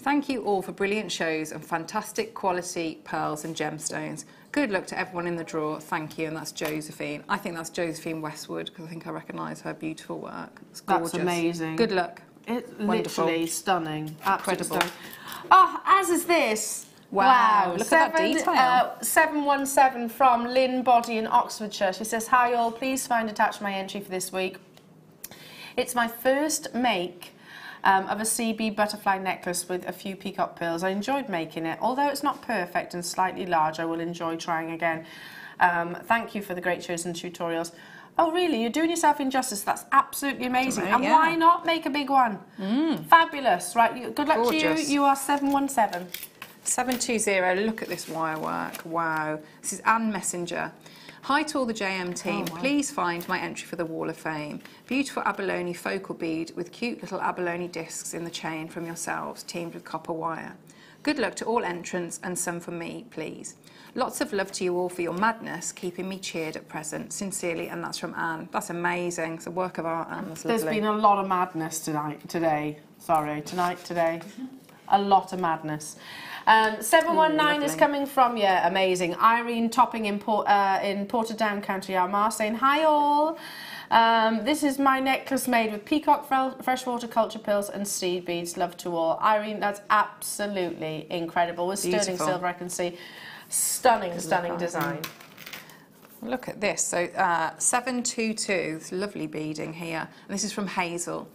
Thank you all for brilliant shows and fantastic quality pearls and gemstones. Good luck to everyone in the draw. Thank you. And that's Josephine. I think that's Josephine Westwood because I think I recognise her beautiful work. It's That's gorgeous. amazing. Good luck. It's Wonderful. literally stunning. Absolutely Incredible. stunning. Oh, as is this. Wow, look at that detail. Uh, 717 from Lynn Body in Oxfordshire. She says, Hi all, please find attached my entry for this week. It's my first make um, of a CB butterfly necklace with a few peacock pearls. I enjoyed making it. Although it's not perfect and slightly large, I will enjoy trying again. Um, thank you for the great shows and tutorials. Oh, really? You're doing yourself injustice. That's absolutely amazing. Right, and yeah. why not make a big one? Fabulous. Right, good luck to you. You are 717. 720, look at this wire work. Wow. This is Anne Messenger. Hi to all the JM oh, team. Please find my entry for the Wall of Fame. Beautiful abalone focal bead with cute little abalone discs in the chain from yourselves, teamed with copper wire. Good luck to all entrants and some for me, please. Lots of love to you all for your madness, keeping me cheered at present. Sincerely, and that's from Anne. That's amazing. It's a work of art, Anne. That's There's lovely. been a lot of madness tonight, today. Sorry, tonight, today. A lot of madness. Um, 719 is coming from, yeah, amazing. Irene Topping in, Port, uh, in Portadown, County Armagh, saying, Hi all. Um, this is my necklace made with peacock freshwater culture pills and seed beads. Love to all. Irene, that's absolutely incredible. With sterling silver, I can see. Stunning, stunning design. Look at this. So uh, 722, lovely beading here. And this is from Hazel.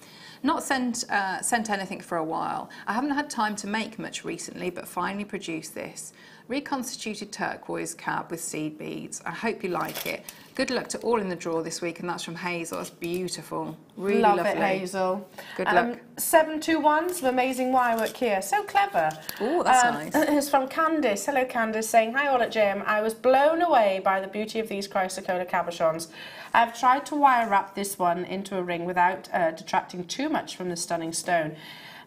Not sent, uh, sent anything for a while. I haven't had time to make much recently, but finally produced this. Reconstituted turquoise cab with seed beads. I hope you like it. Good luck to all in the draw this week, and that's from Hazel. That's beautiful. Really Love lovely. it, Hazel. Good Um, luck. 721, some amazing wire work here. So clever. Ooh, that's Um, nice. It's from Candice. Hello, Candice, saying, Hi, all at JM. I was blown away by the beauty of these chrysocolla cabochons. I've tried to wire wrap this one into a ring without uh, detracting too much from the stunning stone.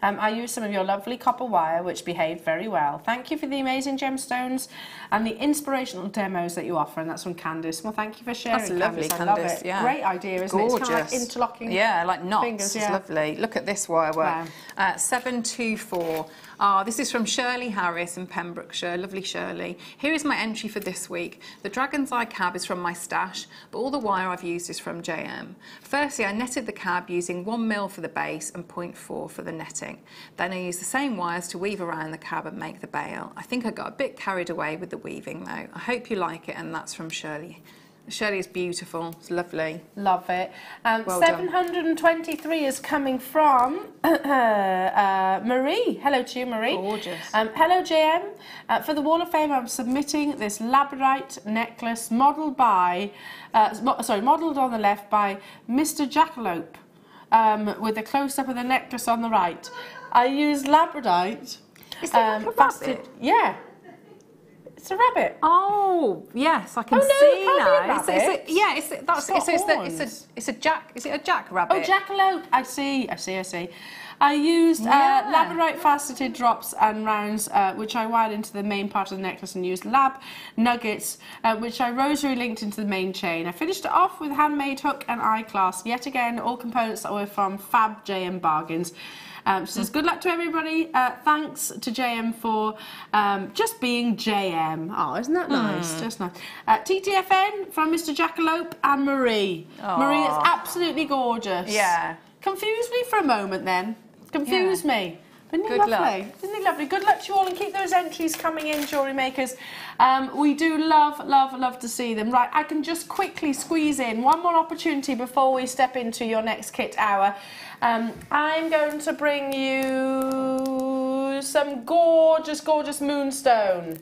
Um, I used some of your lovely copper wire, which behaved very well. Thank you for the amazing gemstones and the inspirational demos that you offer. And that's from Candice. Well, thank you for sharing. That's lovely, Candice. I love it. yeah. Great idea, isn't it? It's Gorgeous. kind of like interlocking. Yeah, like knots. fingers, It's lovely. Look at this wire work. Wow. Uh, 724. Ah, this is from Shirley Harris in Pembrokeshire. Lovely Shirley. Here is my entry for this week. The Dragon's Eye cab is from my stash, but all the wire I've used is from JM. Firstly, I netted the cab using 1 mil for the base and 0.4 for the netting. Then I used the same wires to weave around the cab and make the bail. I think I got a bit carried away with the weaving though. I hope you like it, and that's from Shirley. Shirley is beautiful. It's lovely. Love it. Um, Well done. 723 is coming from uh, Marie. Hello to you, Marie. Gorgeous. Um, hello, JM. Uh, for the Wall of Fame, I'm submitting this labradorite necklace modelled by, uh, sorry, modelled on the left by Mr. Jackalope, um, with a close-up of the necklace on the right. I use labradorite. Is that a faceted- Yeah. It's a rabbit. Oh yes, I can Oh, no, it see can't be a now. It's, it's a, yeah, it's a- that's It's it's, it's, the, it's a it's a jack. Is it a jack rabbit? Oh, jackalope. I see, I see, I see. I used Yeah. uh, labradorite faceted drops and rounds, uh, which I wired into the main part of the necklace and used lab nuggets, uh, which I rosary linked into the main chain. I finished it off with handmade hook and eye clasp. Yet again, all components that were from Fab J and Bargains. Um, she says, good luck to everybody. Uh, thanks to JM for um, just being JM. Oh, isn't that nice? Just nice. Uh, TTFN from Mr. Jackalope and Marie. Marie, it's absolutely gorgeous. Yeah. Confused me for a moment then. Confused me. Isn't it Good lovely? luck. Isn't it lovely? Good luck to you all and keep those entries coming in, jewellery makers. Um, we do love, love, love to see them. Right, I can just quickly squeeze in one more opportunity before we step into your next kit hour. Um, I'm going to bring you some gorgeous, gorgeous moonstone.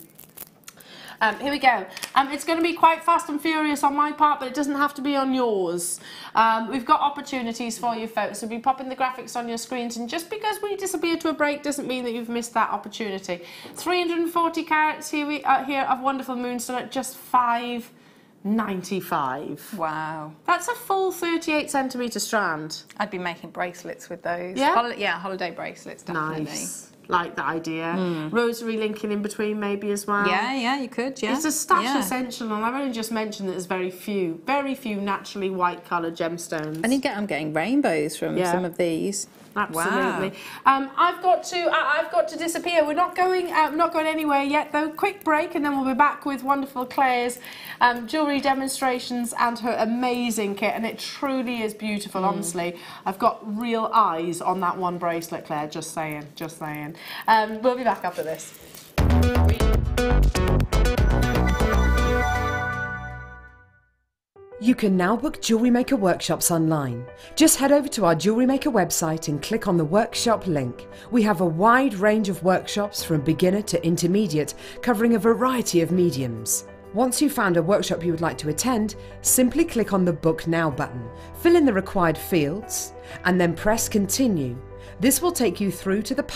Um, here we go. Um, it's going to be quite fast and furious on my part, but it doesn't have to be on yours. Um, we've got opportunities for you folks. We'll be popping the graphics on your screens, and just because we disappear to a break doesn't mean that you've missed that opportunity. 340 carats here, we, uh, here of wonderful moonstone at just 5.95. Wow. That's a full 38 centimetre strand. I'd be making bracelets with those. Yeah? Holi- yeah, holiday bracelets, definitely. Nice. Like that idea. Hmm. Rosary linking in between maybe as well. Yeah, yeah, you could, yeah. It's a stash yeah. essential, and I've only just mentioned that there's very few, very few naturally white coloured gemstones. And you get, I'm getting rainbows from Yeah. some of these. Absolutely. Um, I've got to. I, I've got to disappear. We're not going. Uh, not going anywhere yet, though. Quick break, and then we'll be back with wonderful Claire's um, jewellery demonstrations and her amazing kit. And it truly is beautiful. Honestly, I've got real eyes on that one bracelet, Claire. Just saying. Just saying. Um, we'll be back after this. You can now book Jewellery Maker workshops online. Just head over to our Jewellery Maker website and click on the workshop link. We have a wide range of workshops from beginner to intermediate, covering a variety of mediums. Once you've found a workshop you would like to attend, simply click on the Book Now button, fill in the required fields, and then press Continue. This will take you through to the page